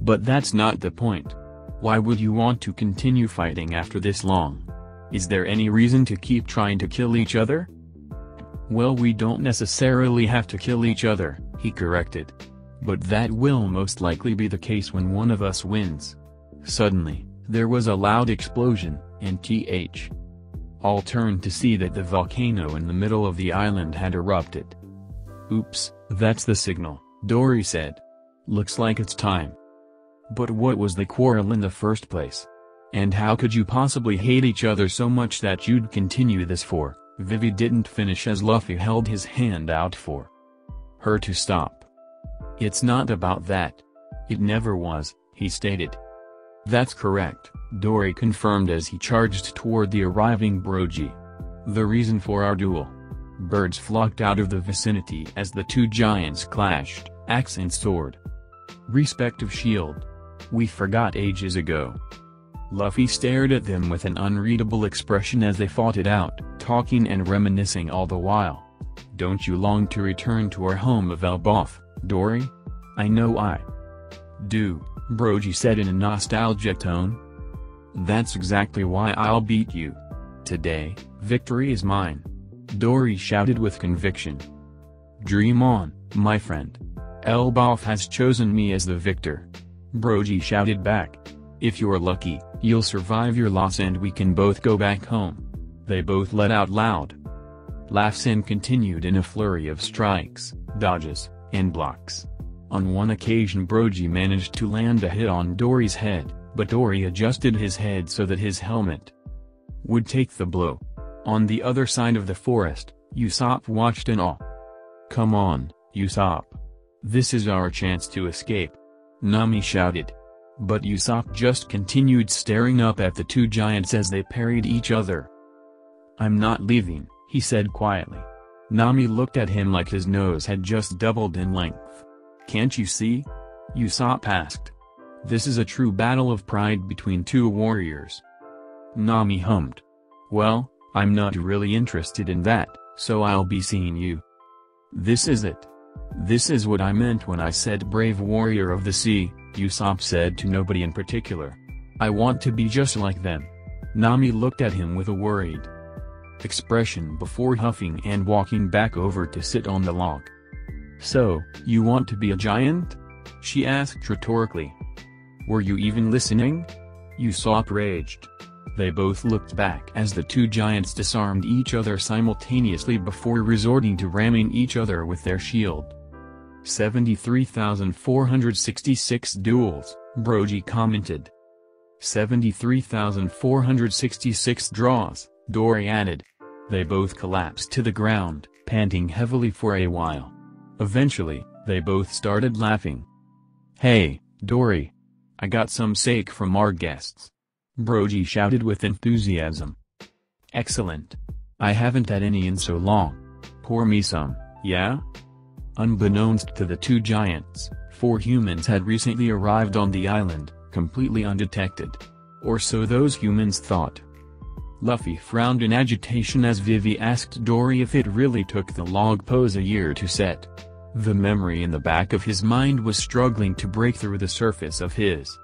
But that's not the point. Why would you want to continue fighting after this long? Is there any reason to keep trying to kill each other? Well we don't necessarily have to kill each other, he corrected. But that will most likely be the case when one of us wins. Suddenly, there was a loud explosion, and th. All turned to see that the volcano in the middle of the island had erupted. Oops, that's the signal, Dory said. Looks like it's time. But what was the quarrel in the first place? And how could you possibly hate each other so much that you'd continue this for? Vivi didn't finish as Luffy held his hand out for her to stop. It's not about that. It never was, he stated. That's correct, Dory confirmed as he charged toward the arriving Brogy. The reason for our duel. Birds flocked out of the vicinity as the two giants clashed, axe and sword. Respective shield. We forgot ages ago. Luffy stared at them with an unreadable expression as they fought it out, talking and reminiscing all the while. Don't you long to return to our home of Elbaf, Dory? I know I do. Brogy said in a nostalgic tone. That's exactly why I'll beat you. Today, victory is mine. Dory shouted with conviction. Dream on, my friend. Elbaf has chosen me as the victor. Brogy shouted back. If you're lucky, you'll survive your loss and we can both go back home. They both let out loud laughs and continued in a flurry of strikes, dodges, and blocks. On one occasion Brogy managed to land a hit on Dory's head, but Dory adjusted his head so that his helmet would take the blow. On the other side of the forest, Usopp watched in awe. Come on, Usopp. This is our chance to escape. Nami shouted. But Usopp just continued staring up at the two giants as they parried each other. I'm not leaving, he said quietly. Nami looked at him like his nose had just doubled in length. Can't you see? Usopp asked. This is a true battle of pride between two warriors. Nami hummed. Well, I'm not really interested in that, so I'll be seeing you. This is it. This is what I meant when I said brave warrior of the sea, Usopp said to nobody in particular. I want to be just like them. Nami looked at him with a worried expression before huffing and walking back over to sit on the log. So, you want to be a giant? She asked rhetorically. Were you even listening? Usopp raged. They both looked back as the two giants disarmed each other simultaneously before resorting to ramming each other with their shield. 73,466 duels, Brogy commented. 73,466 draws, Dory added. They both collapsed to the ground, panting heavily for a while. Eventually, they both started laughing. Hey, Dory. I got some sake from our guests. Brogy shouted with enthusiasm. Excellent. I haven't had any in so long. Pour me some, yeah? Unbeknownst to the two giants, four humans had recently arrived on the island, completely undetected. Or so those humans thought. Luffy frowned in agitation as Vivi asked Dory if it really took the log pose a year to set. The memory in the back of his mind was struggling to break through the surface of his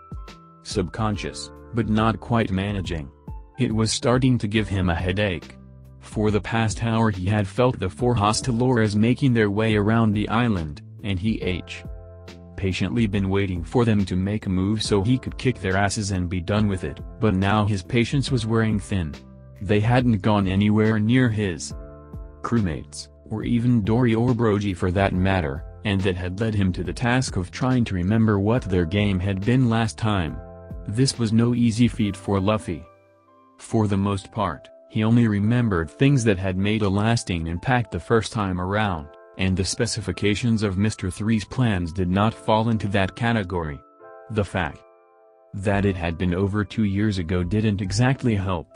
subconscious, but not quite managing. It was starting to give him a headache. For the past hour he had felt the four Hostiloras making their way around the island, and he h. patiently been waiting for them to make a move so he could kick their asses and be done with it, but now his patience was wearing thin. They hadn't gone anywhere near his crewmates, or even Dory or Brogy for that matter, and that had led him to the task of trying to remember what their game had been last time. This was no easy feat for Luffy. For the most part, he only remembered things that had made a lasting impact the first time around, and the specifications of Mr. Three's plans did not fall into that category. The fact that it had been over two years ago didn't exactly help.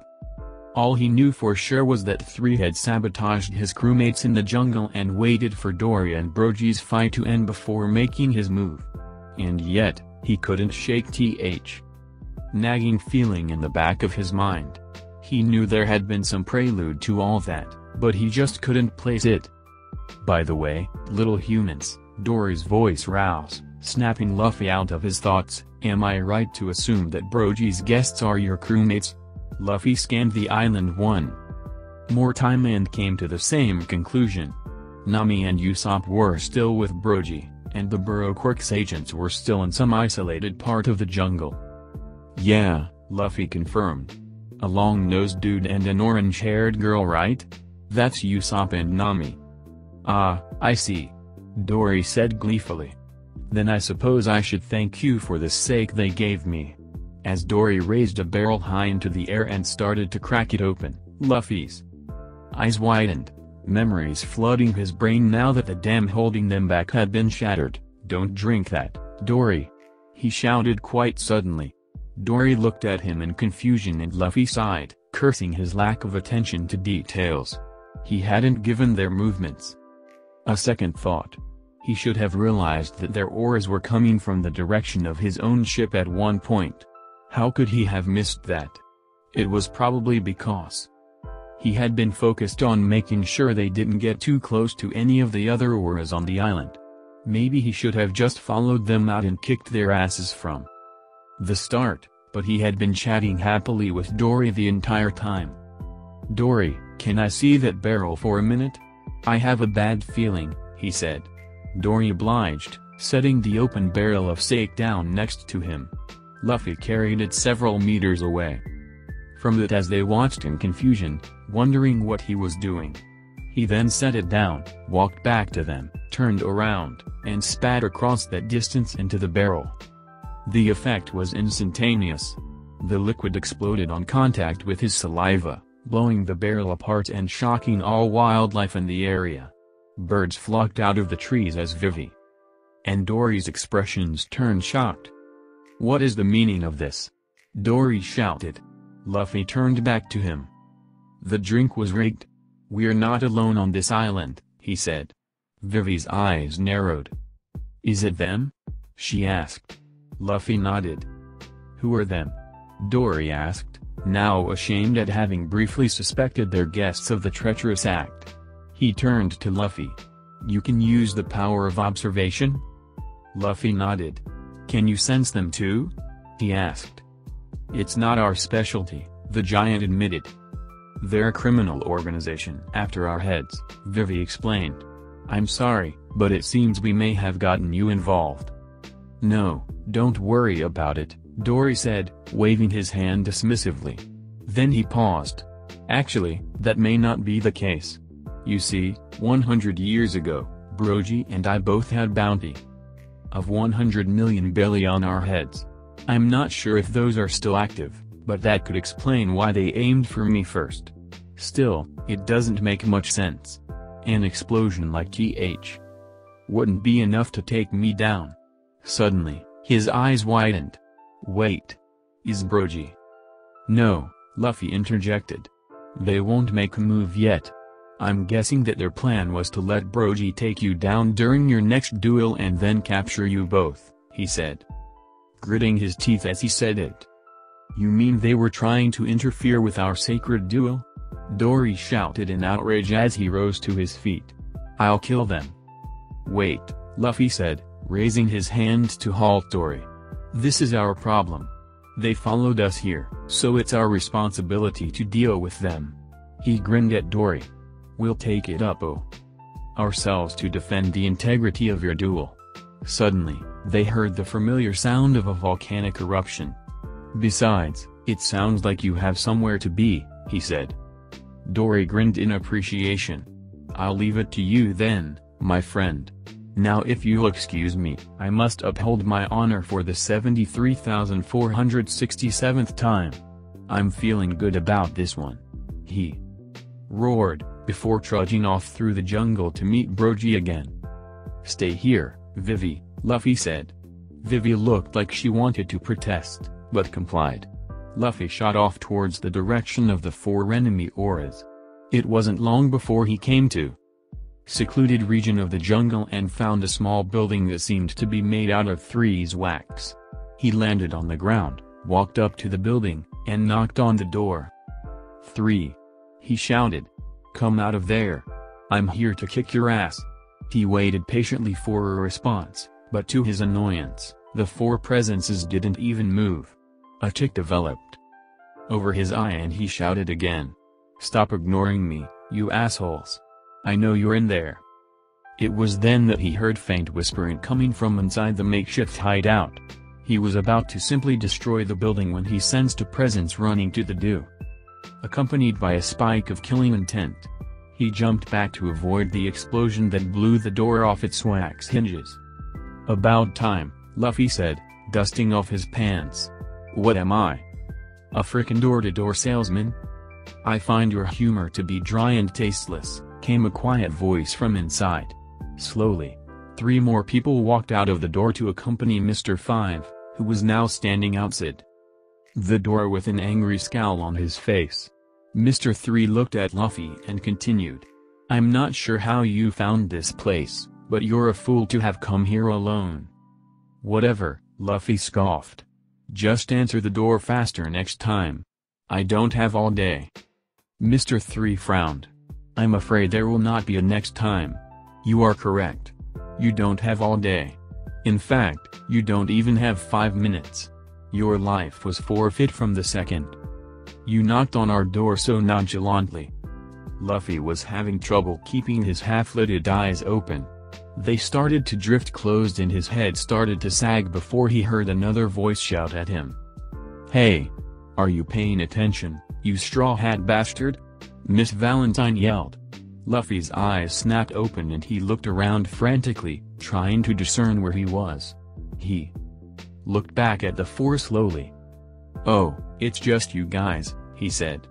All he knew for sure was that Three had sabotaged his crewmates in the jungle and waited for Dory and Brogy's fight to end before making his move. And yet, he couldn't shake th nagging feeling in the back of his mind. He knew there had been some prelude to all that, but he just couldn't place it. By the way, little humans, Dory's voice roused, snapping Luffy out of his thoughts, am I right to assume that Brogy's guests are your crewmates? Luffy scanned the island one more time and came to the same conclusion. Nami and Usopp were still with Brogy, and the Baroque Works agents were still in some isolated part of the jungle. Yeah, Luffy confirmed. A long-nosed dude and an orange-haired girl right? That's Usopp and Nami. Ah, I see. Dory said gleefully. Then I suppose I should thank you for the sake they gave me. As Dory raised a barrel high into the air and started to crack it open, Luffy's eyes widened, memories flooding his brain now that the dam holding them back had been shattered. Don't drink that, Dory. He shouted quite suddenly. Dory looked at him in confusion and Luffy sighed, cursing his lack of attention to details. He hadn't given their movements. A second thought. He should have realized that their oars were coming from the direction of his own ship at one point. How could he have missed that? It was probably because he had been focused on making sure they didn't get too close to any of the other oars on the island. Maybe he should have just followed them out and kicked their asses from the start, but he had been chatting happily with Dory the entire time. Dory, can I see that barrel for a minute? I have a bad feeling, he said. Dory obliged, setting the open barrel of sake down next to him. Luffy carried it several meters away from it as they watched in confusion, wondering what he was doing. He then set it down, walked back to them, turned around, and spat across that distance into the barrel. The effect was instantaneous. The liquid exploded on contact with his saliva, blowing the barrel apart and shocking all wildlife in the area. Birds flocked out of the trees as Vivi and Dory's expressions turned shocked. What is the meaning of this? Dory shouted. Luffy turned back to him. The drink was rigged. We're not alone on this island, he said. Vivi's eyes narrowed. Is it them? She asked. Luffy nodded. Who are them? Dory asked, now ashamed at having briefly suspected their guests of the treacherous act. He turned to Luffy. You can use the power of observation? Luffy nodded. Can you sense them too? He asked. It's not our specialty, the giant admitted. They're a criminal organization after our heads, Vivi explained. I'm sorry, but it seems we may have gotten you involved. No, don't worry about it, Dory said, waving his hand dismissively. Then he paused. Actually, that may not be the case. You see, 100 years ago, Brogy and I both had bounty of 100 million belly on our heads. I'm not sure if those are still active, but that could explain why they aimed for me first. Still, it doesn't make much sense. An explosion like TH wouldn't be enough to take me down. Suddenly, his eyes widened. Wait. Is Brogy? No, Luffy interjected. They won't make a move yet. I'm guessing that their plan was to let Brogy take you down during your next duel and then capture you both, he said. Gritting his teeth as he said it. You mean they were trying to interfere with our sacred duel? Dory shouted in outrage as he rose to his feet. I'll kill them. Wait, Luffy said, raising his hand to halt Dory. This is our problem. They followed us here, so it's our responsibility to deal with them. He grinned at Dory. We'll take it up oh. Ourselves to defend the integrity of your duel. Suddenly, they heard the familiar sound of a volcanic eruption. Besides, it sounds like you have somewhere to be, he said. Dory grinned in appreciation. I'll leave it to you then, my friend. Now if you'll excuse me, I must uphold my honor for the 73,467th time. I'm feeling good about this one. He roared, before trudging off through the jungle to meet Brogy again. Stay here, Vivi, Luffy said. Vivi looked like she wanted to protest, but complied. Luffy shot off towards the direction of the four enemy auras. It wasn't long before he came to secluded region of the jungle and found a small building that seemed to be made out of three's wax. He landed on the ground, walked up to the building, and knocked on the door. 3. He shouted. Come out of there. I'm here to kick your ass. He waited patiently for a response, but to his annoyance, the four presences didn't even move. A tick developed over his eye and he shouted again. Stop ignoring me, you assholes. I know you're in there. It was then that he heard faint whispering coming from inside the makeshift hideout. He was about to simply destroy the building when he sensed a presence running to the do. Accompanied by a spike of killing intent. He jumped back to avoid the explosion that blew the door off its wax hinges. About time, Luffy said, dusting off his pants. What am I? A frickin' door-to-door salesman? I find your humor to be dry and tasteless came a quiet voice from inside. Slowly, three more people walked out of the door to accompany Mr. Five, who was now standing outside the door with an angry scowl on his face. Mr. Three looked at Luffy and continued. I'm not sure how you found this place, but you're a fool to have come here alone. Whatever, Luffy scoffed. Just answer the door faster next time. I don't have all day. Mr. Three frowned. I'm afraid there will not be a next time. You are correct. You don't have all day. In fact, you don't even have five minutes. Your life was forfeit from the second. You knocked on our door so nonchalantly. Luffy was having trouble keeping his half-lidded eyes open. They started to drift closed and his head started to sag before he heard another voice shout at him. Hey! Are you paying attention, you straw hat bastard? Miss Valentine yelled. Luffy's eyes snapped open and he looked around frantically, trying to discern where he was. He looked back at the four slowly. Oh, it's just you guys, he said.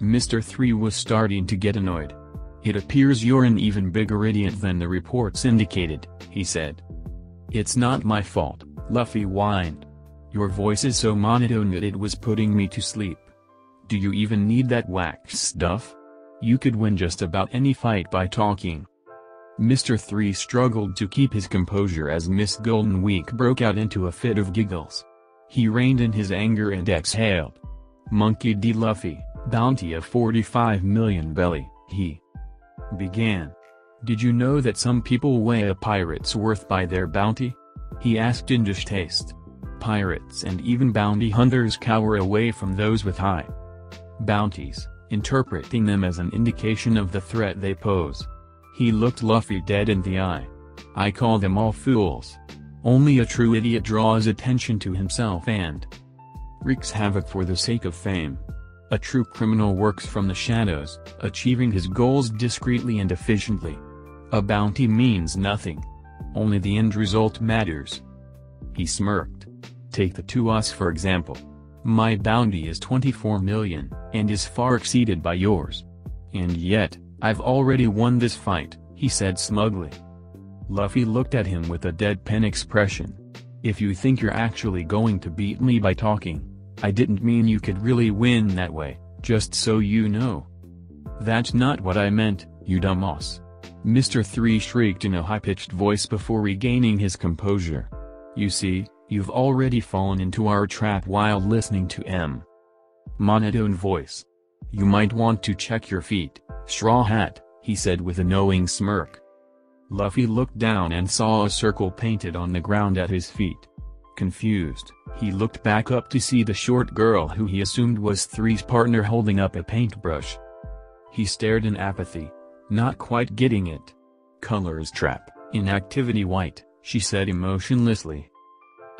Mr. 3 was starting to get annoyed. It appears you're an even bigger idiot than the reports indicated, he said. It's not my fault, Luffy whined. Your voice is so monotone that it was putting me to sleep. Do you even need that wax stuff? You could win just about any fight by talking. Mr. 3 struggled to keep his composure as Miss Golden Week broke out into a fit of giggles. He reined in his anger and exhaled. Monkey D. Luffy, bounty of 45 million belly, he began. Did you know that some people weigh a pirate's worth by their bounty? He asked in distaste. Pirates and even bounty hunters cower away from those with high bounties, interpreting them as an indication of the threat they pose. He looked Luffy dead in the eye. I call them all fools. Only a true idiot draws attention to himself and wreaks havoc for the sake of fame. A true criminal works from the shadows, achieving his goals discreetly and efficiently. A bounty means nothing. Only the end result matters. He smirked. Take the two us for example. My bounty is 24 million, and is far exceeded by yours. And yet, I've already won this fight, he said smugly. Luffy looked at him with a deadpan expression. If you think you're actually going to beat me by talking, I didn't mean you could really win that way, just so you know. That's not what I meant, you dumbass. Mr. 3 shrieked in a high-pitched voice before regaining his composure. You see, You've already fallen into our trap while listening to M. Monotone voice. You might want to check your feet, Straw Hat, he said with a knowing smirk. Luffy looked down and saw a circle painted on the ground at his feet. Confused, he looked back up to see the short girl who he assumed was Three's partner holding up a paintbrush. He stared in apathy, not quite getting it. Colors trap, inactivity white, she said emotionlessly.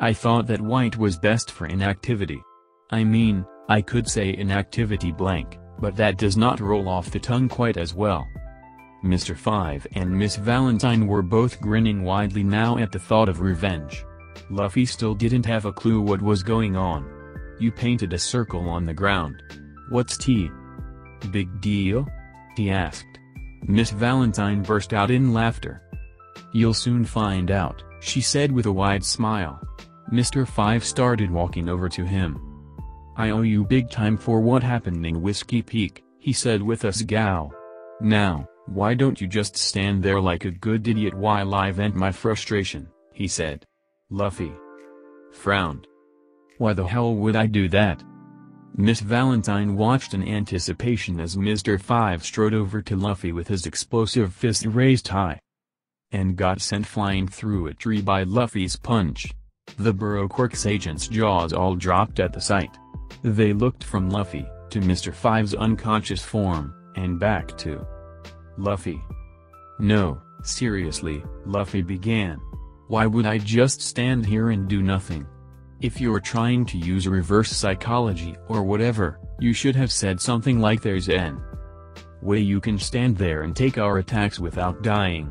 I thought that white was best for inactivity. I mean, I could say inactivity blank, but that does not roll off the tongue quite as well. Mr. Five and Miss Valentine were both grinning widely now at the thought of revenge. Luffy still didn't have a clue what was going on. You painted a circle on the ground. What's tea? Big deal? He asked. Miss Valentine burst out in laughter. You'll soon find out, she said with a wide smile. Mr. Five started walking over to him. I owe you big time for what happened in Whiskey Peak, he said with a scowl. Now, why don't you just stand there like a good idiot while I vent my frustration, he said. Luffy frowned. Why the hell would I do that? Miss Valentine watched in anticipation as Mr. Five strode over to Luffy with his explosive fist raised high. And got sent flying through a tree by Luffy's punch. The Baroque Works agent's jaws all dropped at the sight. They looked from Luffy, to Mr. Five's unconscious form, and back to Luffy. No, seriously, Luffy began. Why would I just stand here and do nothing? If you're trying to use reverse psychology or whatever, you should have said something like there's n way you can stand there and take our attacks without dying.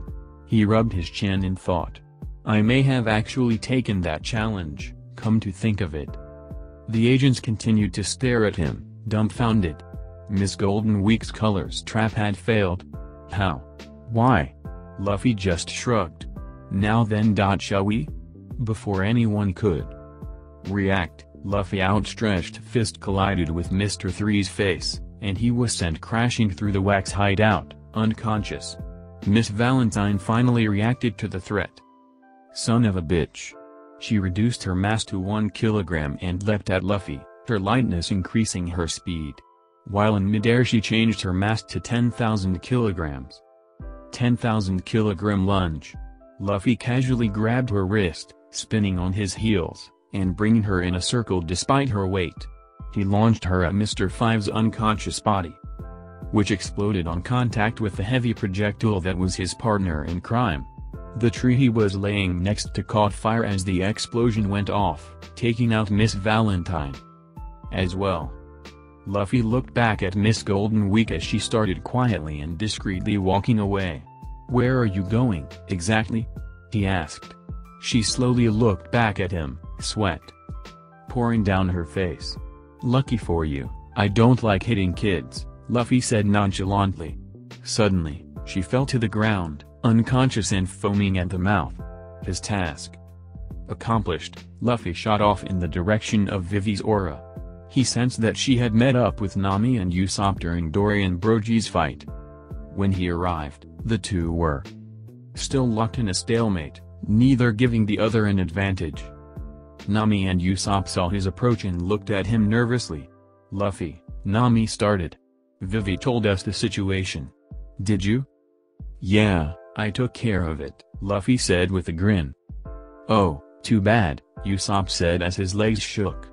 He rubbed his chin in thought. I may have actually taken that challenge, come to think of it. The agents continued to stare at him, dumbfounded. Miss Golden Week's colors trap had failed. How? Why? Luffy just shrugged. Now then. Dot, Shall we? Before anyone could react, Luffy outstretched fist collided with Mr. Three's face, and he was sent crashing through the wax hideout, unconscious. Miss Valentine finally reacted to the threat. Son of a bitch. She reduced her mass to 1 kilogram and leapt at Luffy, her lightness increasing her speed. While in midair she changed her mass to 10,000 kilograms. 10,000 kilogram lunge. Luffy casually grabbed her wrist, spinning on his heels, and bringing her in a circle despite her weight. He launched her at Mr. Five's unconscious body, which exploded on contact with the heavy projectile that was his partner in crime. The tree he was laying next to caught fire as the explosion went off, taking out Miss Valentine. As well. Luffy looked back at Miss Golden Week as she started quietly and discreetly walking away. Where are you going, exactly? He asked. She slowly looked back at him, sweat pouring down her face. Lucky for you, I don't like hitting kids, Luffy said nonchalantly. Suddenly, she fell to the ground, unconscious and foaming at the mouth. His task accomplished, Luffy shot off in the direction of Vivi's aura. He sensed that she had met up with Nami and Usopp during Dory and Brogy's fight. When he arrived, the two were still locked in a stalemate, neither giving the other an advantage. Nami and Usopp saw his approach and looked at him nervously. Luffy, Nami started. Vivi told us the situation. Did you? Yeah, I took care of it, Luffy said with a grin. Oh, too bad, Usopp said as his legs shook.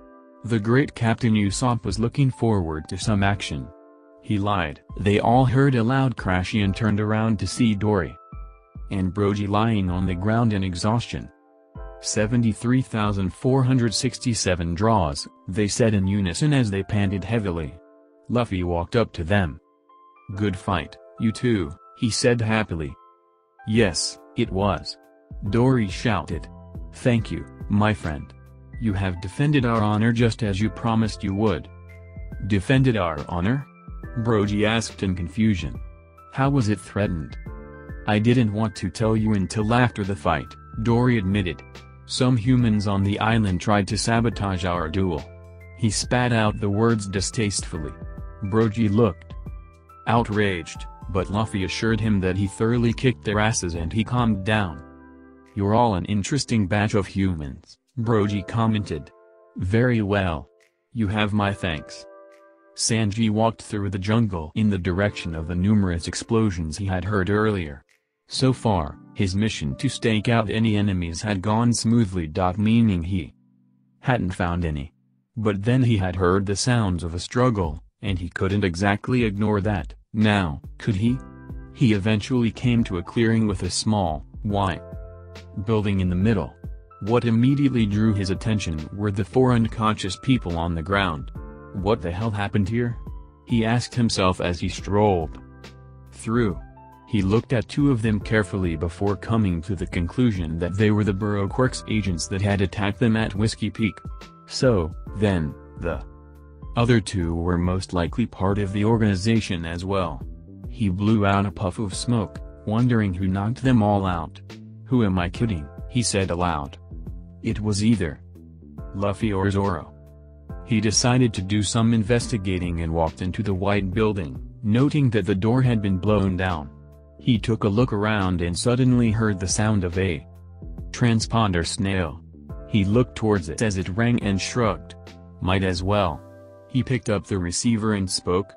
The great Captain Usopp was looking forward to some action. He lied. They all heard a loud crash and turned around to see Dory and Brogy lying on the ground in exhaustion. 73,467 draws, they said in unison as they panted heavily. Luffy walked up to them. Good fight, you two, he said happily. Yes, it was. Dory shouted. Thank you, my friend. You have defended our honor just as you promised you would. Defended our honor? Brogy asked in confusion. How was it threatened? I didn't want to tell you until after the fight, Dory admitted. Some humans on the island tried to sabotage our duel. He spat out the words distastefully. Brogy looked outraged, but Luffy assured him that he thoroughly kicked their asses and he calmed down. You're all an interesting batch of humans, Brogy commented. Very well. You have my thanks. Sanji walked through the jungle in the direction of the numerous explosions he had heard earlier. So far, his mission to stake out any enemies had gone smoothly. Meaning he hadn't found any. But then he had heard the sounds of a struggle, and he couldn't exactly ignore that, now, could he? He eventually came to a clearing with a small, white building in the middle. What immediately drew his attention were the four unconscious people on the ground. What the hell happened here? He asked himself as he strolled through. He looked at two of them carefully before coming to the conclusion that they were the Quirks agents that had attacked them at Whiskey Peak. So, then, the other two were most likely part of the organization as well. He blew out a puff of smoke, wondering who knocked them all out. Who am I kidding, he said aloud. It was either Luffy or Zoro. He decided to do some investigating and walked into the white building, noting that the door had been blown down. He took a look around and suddenly heard the sound of a transponder snail. He looked towards it as it rang and shrugged. Might as well. He picked up the receiver and spoke.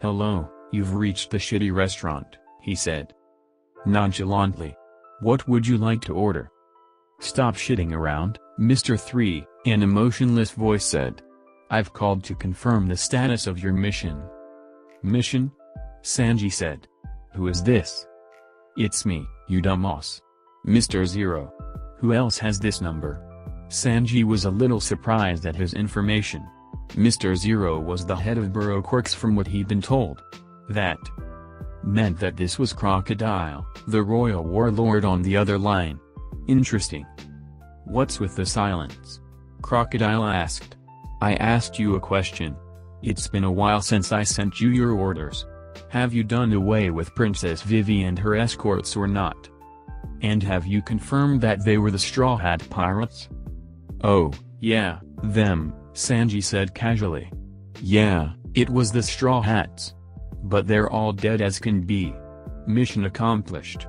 Hello, you've reached the shitty restaurant, he said. Nonchalantly. What would you like to order? Stop shitting around, Mr. 3, an emotionless voice said. I've called to confirm the status of your mission. Mission? Sanji said. Who is this? It's me, you dumbass. Mr. Zero. Who else has this number? Sanji was a little surprised at his information. Mr. Zero was the head of Baroque Works from what he'd been told. That meant that this was Crocodile, the royal warlord on the other line. Interesting. What's with the silence? Crocodile asked. I asked you a question. It's been a while since I sent you your orders. Have you done away with Princess Vivi and her escorts or not? And have you confirmed that they were the Straw Hat Pirates? Oh, yeah, them, Sanji said casually. Yeah, it was the Straw Hats. But they're all dead as can be. Mission accomplished.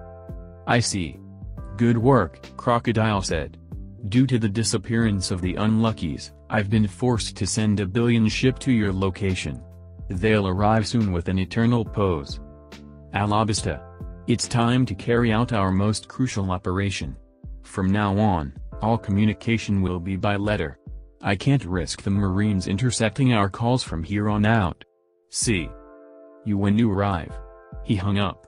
I see. Good work, Crocodile said. Due to the disappearance of the Unluckies, I've been forced to send a billion ship to your location. They'll arrive soon with an eternal pose. Alabasta. It's time to carry out our most crucial operation. From now on, all communication will be by letter. I can't risk the Marines intercepting our calls from here on out. See you when you arrive. He hung up.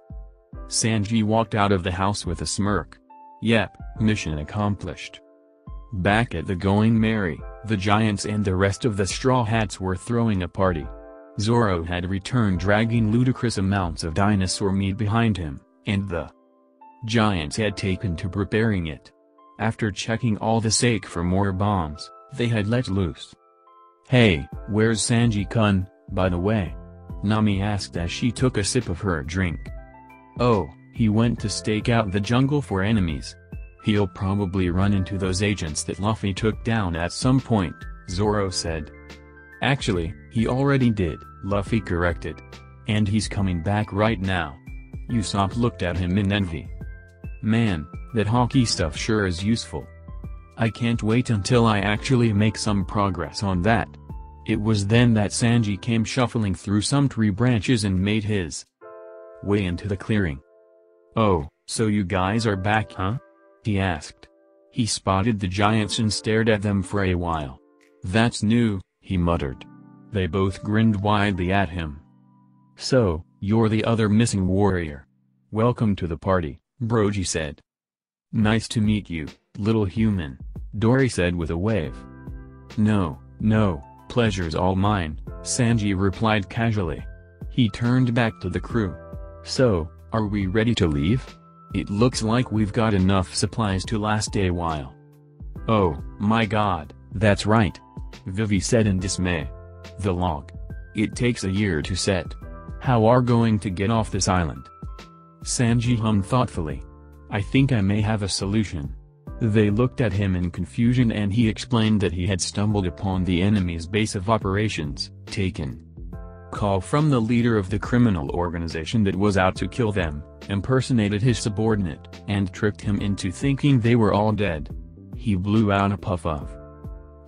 Sanji walked out of the house with a smirk. Yep, mission accomplished. Back at the Going Merry, the Giants and the rest of the Straw Hats were throwing a party. Zoro had returned dragging ludicrous amounts of dinosaur meat behind him, and the Giants had taken to preparing it. After checking all the sake for more bombs, they had let loose. Hey, where's Sanji-kun, by the way? Nami asked as she took a sip of her drink. Oh, he went to stake out the jungle for enemies. He'll probably run into those agents that Luffy took down at some point, Zoro said. Actually, he already did, Luffy corrected. And he's coming back right now. Usopp looked at him in envy. Man, that Haki stuff sure is useful. I can't wait until I actually make some progress on that. It was then that Sanji came shuffling through some tree branches and made his way into the clearing. Oh, so you guys are back huh? He asked. He spotted the giants and stared at them for a while. That's new, he muttered. They both grinned widely at him. So, you're the other missing warrior. Welcome to the party, Brogy said. Nice to meet you, little human, Dory said with a wave. No, no, pleasure's all mine, Sanji replied casually. He turned back to the crew. So, are we ready to leave? It looks like we've got enough supplies to last a while. Oh, my god, that's right. Vivi said in dismay. The log. It takes a year to set. How are we going to get off this island? Sanji hummed thoughtfully. I think I may have a solution. They looked at him in confusion and he explained that he had stumbled upon the enemy's base of operations, taken. Call from the leader of the criminal organization that was out to kill them, impersonated his subordinate, and tricked him into thinking they were all dead. He blew out a puff of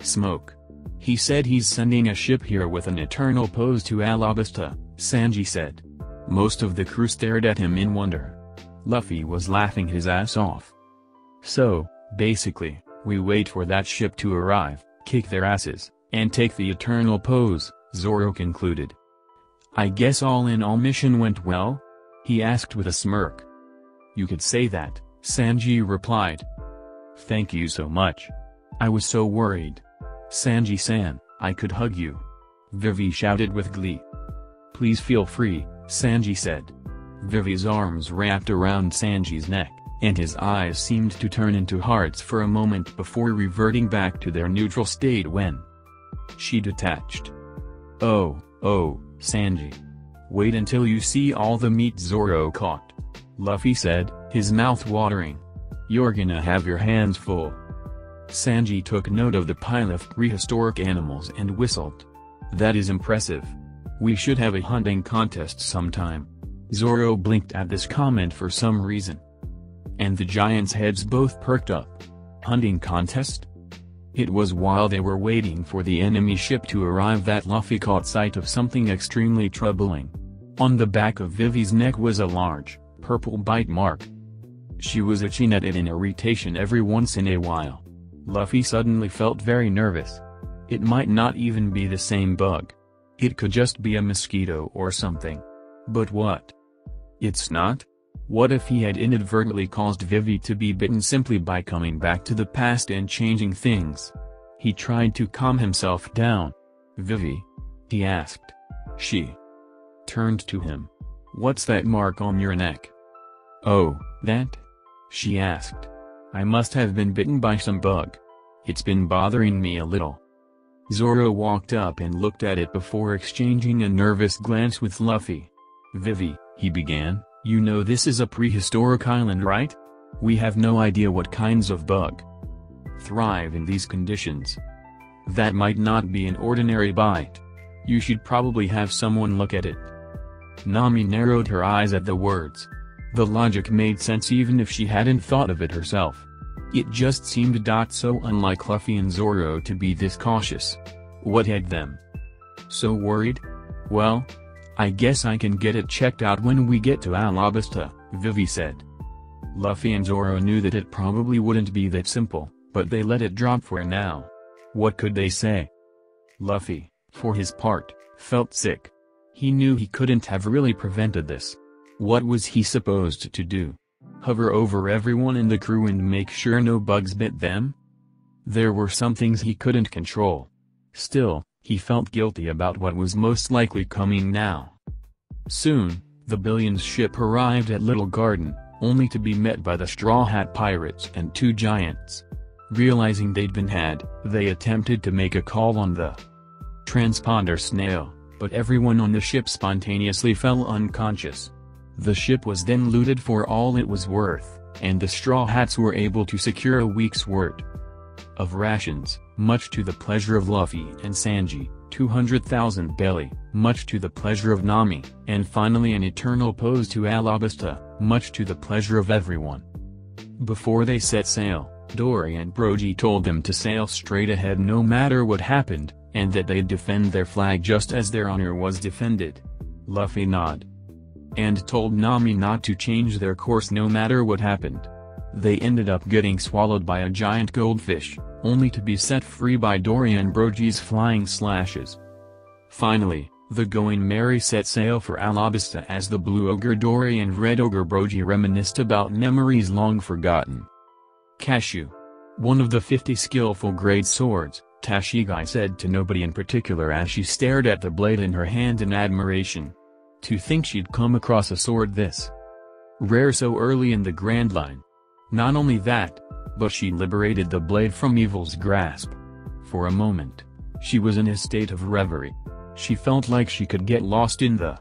smoke. He said he's sending a ship here with an eternal pose to Alabasta, Sanji said. Most of the crew stared at him in wonder. Luffy was laughing his ass off. So, basically, we wait for that ship to arrive, kick their asses, and take the eternal pose, Zoro concluded. I guess all in all mission went well? He asked with a smirk. You could say that, Sanji replied. Thank you so much. I was so worried. Sanji-san, I could hug you. Vivi shouted with glee. Please feel free, Sanji said. Vivi's arms wrapped around Sanji's neck, and his eyes seemed to turn into hearts for a moment before reverting back to their neutral state when she detached. Oh, oh, Sanji. Wait until you see all the meat Zoro caught. Luffy said, his mouth watering. You're gonna have your hands full. Sanji took note of the pile of prehistoric animals and whistled. That is impressive. We should have a hunting contest sometime. Zoro blinked at this comment for some reason. And the giants' heads both perked up. Hunting contest? It was while they were waiting for the enemy ship to arrive that Luffy caught sight of something extremely troubling. On the back of Vivi's neck was a large, purple bite mark. She was itching at it in irritation every once in a while. Luffy suddenly felt very nervous. It might not even be the same bug. It could just be a mosquito or something. But what? It's not? What if he had inadvertently caused Vivi to be bitten simply by coming back to the past and changing things? He tried to calm himself down. Vivi? He asked. She turned to him. What's that mark on your neck? Oh, that? She asked. I must have been bitten by some bug. It's been bothering me a little. Zoro walked up and looked at it before exchanging a nervous glance with Luffy. Vivi, he began, you know this is a prehistoric island right? We have no idea what kinds of bug thrive in these conditions. That might not be an ordinary bite. You should probably have someone look at it. Nami narrowed her eyes at the words. The logic made sense even if she hadn't thought of it herself. It just seemed so unlike Luffy and Zoro to be this cautious. What had them so worried? Well, I guess I can get it checked out when we get to Alabasta, Vivi said. Luffy and Zoro knew that it probably wouldn't be that simple, but they let it drop for now. What could they say? Luffy, for his part, felt sick. He knew he couldn't have really prevented this. What was he supposed to do? Hover over everyone in the crew and make sure no bugs bit them? There were some things he couldn't control. Still, he felt guilty about what was most likely coming now. Soon, the Billions ship arrived at Little Garden, only to be met by the Straw Hat Pirates and two giants. Realizing they'd been had, they attempted to make a call on the transponder snail, but everyone on the ship spontaneously fell unconscious. The ship was then looted for all it was worth, and the Straw Hats were able to secure a week's worth of rations, much to the pleasure of Luffy and Sanji, 200,000 belly, much to the pleasure of Nami, and finally an eternal pose to Alabasta, much to the pleasure of everyone. Before they set sail, Dory and Brogy told them to sail straight ahead no matter what happened, and that they'd defend their flag just as their honor was defended. Luffy nodded and told Nami not to change their course no matter what happened. They ended up getting swallowed by a giant goldfish, only to be set free by Dory and Brogy's flying slashes. Finally, the Going Merry set sail for Alabasta as the Blue Ogre Dory and Red Ogre Brogy reminisced about memories long forgotten. Cashew. One of the 50 skillful great swords, Tashigi said to nobody in particular as she stared at the blade in her hand in admiration. To think she'd come across a sword this rare so early in the Grand Line. Not only that, but she liberated the blade from evil's grasp. For a moment, she was in a state of reverie. She felt like she could get lost in the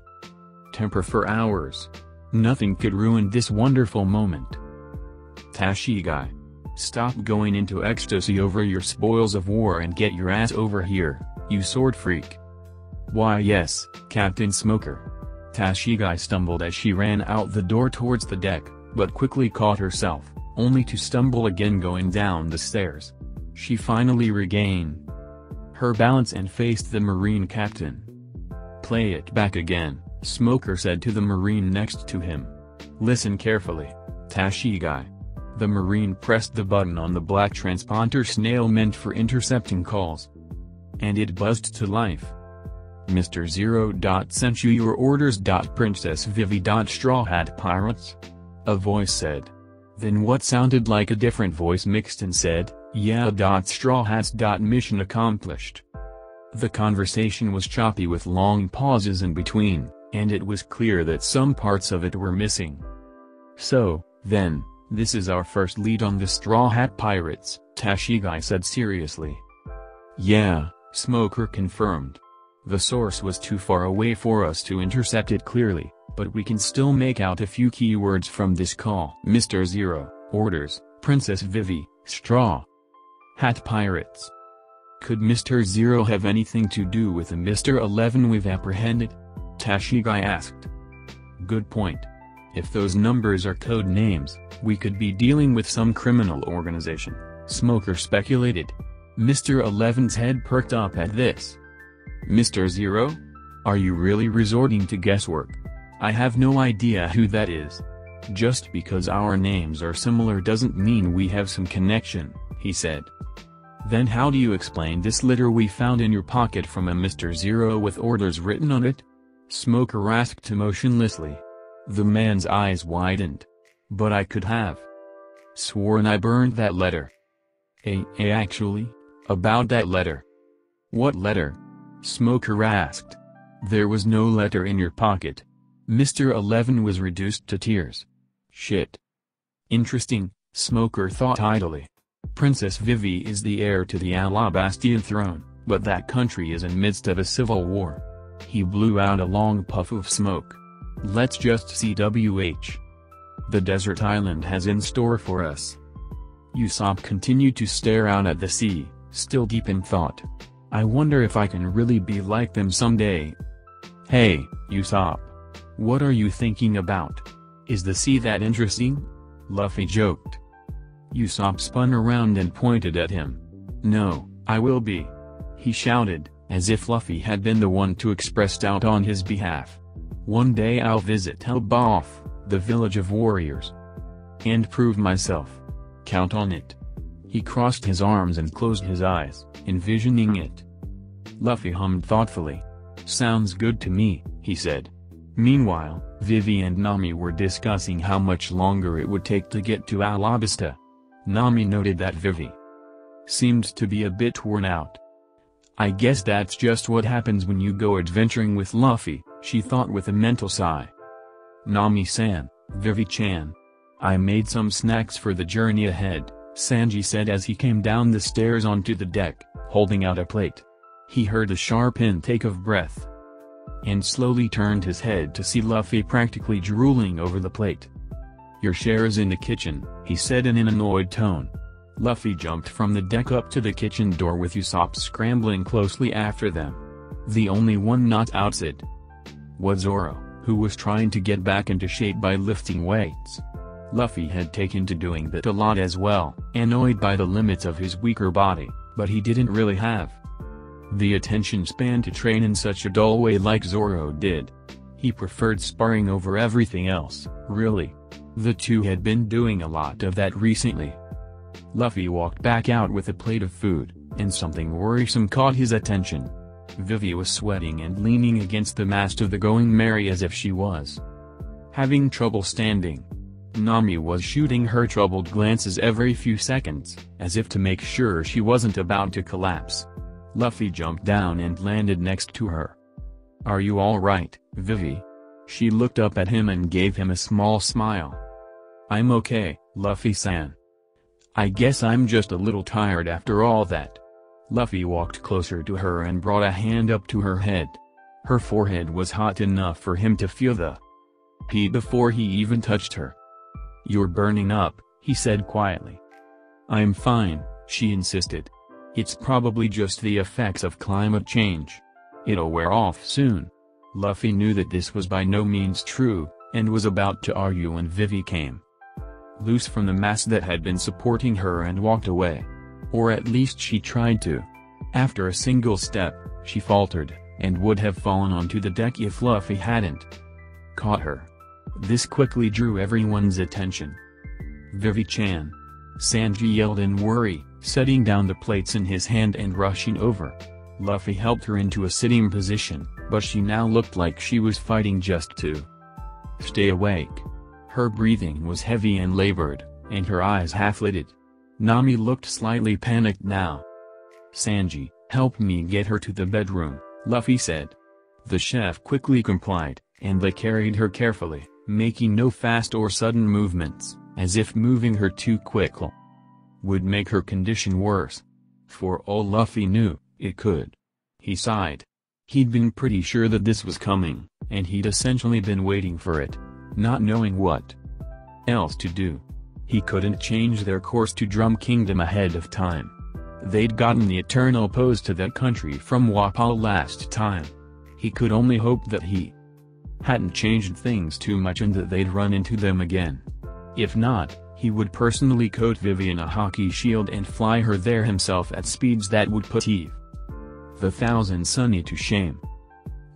temper for hours. Nothing could ruin this wonderful moment. Tashigi. Stop going into ecstasy over your spoils of war and get your ass over here, you sword freak. Why yes, Captain Smoker. Tashigi stumbled as she ran out the door towards the deck, but quickly caught herself, only to stumble again going down the stairs. She finally regained her balance and faced the Marine captain. Play it back again, Smoker said to the Marine next to him. Listen carefully, Tashigi. The Marine pressed the button on the black transponder snail meant for intercepting calls. And it buzzed to life. Mr. Zero. dot Sent you your orders. Princess Vivi. Straw Hat Pirates? A voice said. Then what sounded like a different voice mixed and said, yeah. Straw Hats. Mission accomplished. The conversation was choppy with long pauses in between, and it was clear that some parts of it were missing. So, then, this is our first lead on the Straw Hat Pirates, Tashigi said seriously. Yeah, Smoker confirmed. The source was too far away for us to intercept it clearly, but we can still make out a few keywords from this call. Mr. Zero, orders, Princess Vivi, Straw Hat Pirates. Could Mr. Zero have anything to do with the Mr. 11 we've apprehended? Tashigi asked. Good point. If those numbers are code names, we could be dealing with some criminal organization, Smoker speculated. Mr. 11's head perked up at this. Mr. Zero? Are you really resorting to guesswork? I have no idea who that is. Just because our names are similar doesn't mean we have some connection, he said. Then how do you explain this letter we found in your pocket from a Mr. Zero with orders written on it? Smoker asked emotionlessly. The man's eyes widened. But I could have sworn I burned that letter. A, a actually? About that letter. What letter? Smoker asked. There was no letter in your pocket. Mr. Eleven was reduced to tears. Shit. Interesting, Smoker thought idly. Princess Vivi is the heir to the Alabastian throne, but that country is in midst of a civil war. He blew out a long puff of smoke. Let's just see WH. The desert island has in store for us. Usopp continued to stare out at the sea, still deep in thought. I wonder if I can really be like them someday. Hey, Usopp. What are you thinking about? Is the sea that interesting? Luffy joked. Usopp spun around and pointed at him. No, I will be. He shouted, as if Luffy had been the one to express doubt on his behalf. One day I'll visit Elbaf, the village of warriors. And prove myself. Count on it. He crossed his arms and closed his eyes, envisioning it. Luffy hummed thoughtfully. Sounds good to me, he said. Meanwhile, Vivi and Nami were discussing how much longer it would take to get to Alabasta. Nami noted that Vivi seemed to be a bit worn out. I guess that's just what happens when you go adventuring with Luffy, she thought with a mental sigh. Nami-san, Vivi-chan. I made some snacks for the journey ahead, Sanji said as he came down the stairs onto the deck, holding out a plate. He heard a sharp intake of breath. And slowly turned his head to see Luffy practically drooling over the plate. Your share is in the kitchen, he said in an annoyed tone. Luffy jumped from the deck up to the kitchen door with Usopp scrambling closely after them. The only one not outside was Zoro, who was trying to get back into shape by lifting weights. Luffy had taken to doing that a lot as well, annoyed by the limits of his weaker body, but he didn't really have the attention span to train in such a dull way like Zoro did. He preferred sparring over everything else, really. The two had been doing a lot of that recently. Luffy walked back out with a plate of food, and something worrisome caught his attention. Vivi was sweating and leaning against the mast of the Going Merry as if she was having trouble standing. Nami was shooting her troubled glances every few seconds, as if to make sure she wasn't about to collapse. Luffy jumped down and landed next to her. Are you alright, Vivi? She looked up at him and gave him a small smile. I'm okay, Luffy-san. I guess I'm just a little tired after all that. Luffy walked closer to her and brought a hand up to her head. Her forehead was hot enough for him to feel the heat before he even touched her. You're burning up, he said quietly. I'm fine, she insisted. It's probably just the effects of climate change. It'll wear off soon. Luffy knew that this was by no means true, and was about to argue when Vivi came loose from the mass that had been supporting her and walked away. Or at least she tried to. After a single step, she faltered, and would have fallen onto the deck if Luffy hadn't caught her. This quickly drew everyone's attention. Vivi-chan. Sanji yelled in worry, setting down the plates in his hand and rushing over. Luffy helped her into a sitting position, but she now looked like she was fighting just to stay awake. Her breathing was heavy and labored, and her eyes half-lidded. Nami looked slightly panicked now. Sanji, help me get her to the bedroom, Luffy said. The chef quickly complied, and they carried her carefully, making no fast or sudden movements, as if moving her too quickly would make her condition worse. For all Luffy knew, it could. He sighed. He'd been pretty sure that this was coming, and he'd essentially been waiting for it, not knowing what else to do. He couldn't change their course to Drum Kingdom ahead of time. They'd gotten the eternal pose to that country from Wapol last time. He could only hope that he hadn't changed things too much and that they'd run into them again. If not, he would personally coat Vivian a Haki shield and fly her there himself at speeds that would put Eve the Thousand Sunny to shame.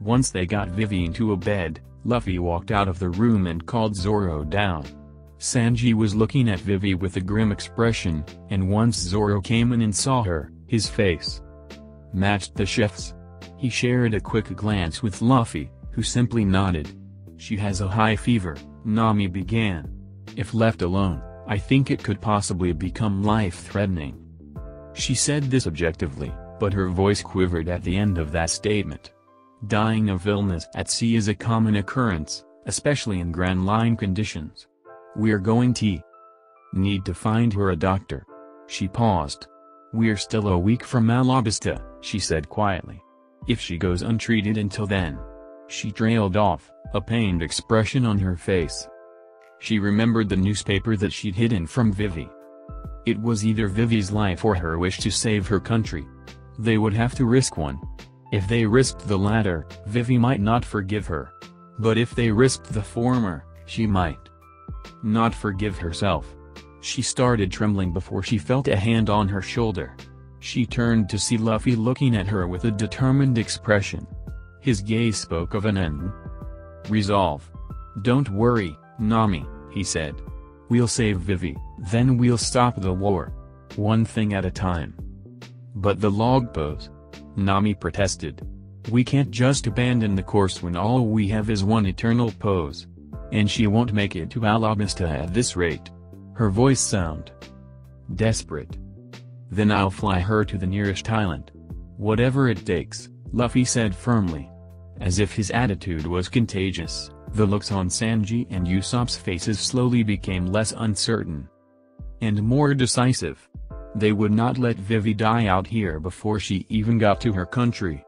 Once they got Vivian to a bed, Luffy walked out of the room and called Zoro down. Sanji was looking at Vivi with a grim expression, and once Zoro came in and saw her, his face matched the chef's. He shared a quick glance with Luffy, who simply nodded. She has a high fever, Nami began. If left alone, I think it could possibly become life-threatening. She said this objectively, but her voice quivered at the end of that statement. Dying of illness at sea is a common occurrence, especially in Grand Line conditions. We're going to need to find her a doctor. She paused. We're still a week from Alabasta, she said quietly. If she goes untreated until then. She trailed off, a pained expression on her face. She remembered the newspaper that she'd hidden from Vivi. It was either Vivi's life or her wish to save her country. They would have to risk one. If they risked the latter, Vivi might not forgive her. But if they risked the former, she might not forgive herself. She started trembling before she felt a hand on her shoulder. She turned to see Luffy looking at her with a determined expression. His gaze spoke of an end. Resolve. Don't worry, Nami, he said. We'll save Vivi, then we'll stop the war. One thing at a time. But the log pose. Nami protested. We can't just abandon the course when all we have is one eternal pose. And she won't make it to Alabasta at this rate. Her voice sound desperate. Then I'll fly her to the nearest island. Whatever it takes, Luffy said firmly. As if his attitude was contagious, the looks on Sanji and Usopp's faces slowly became less uncertain. And more decisive. They would not let Vivi die out here before she even got to her country.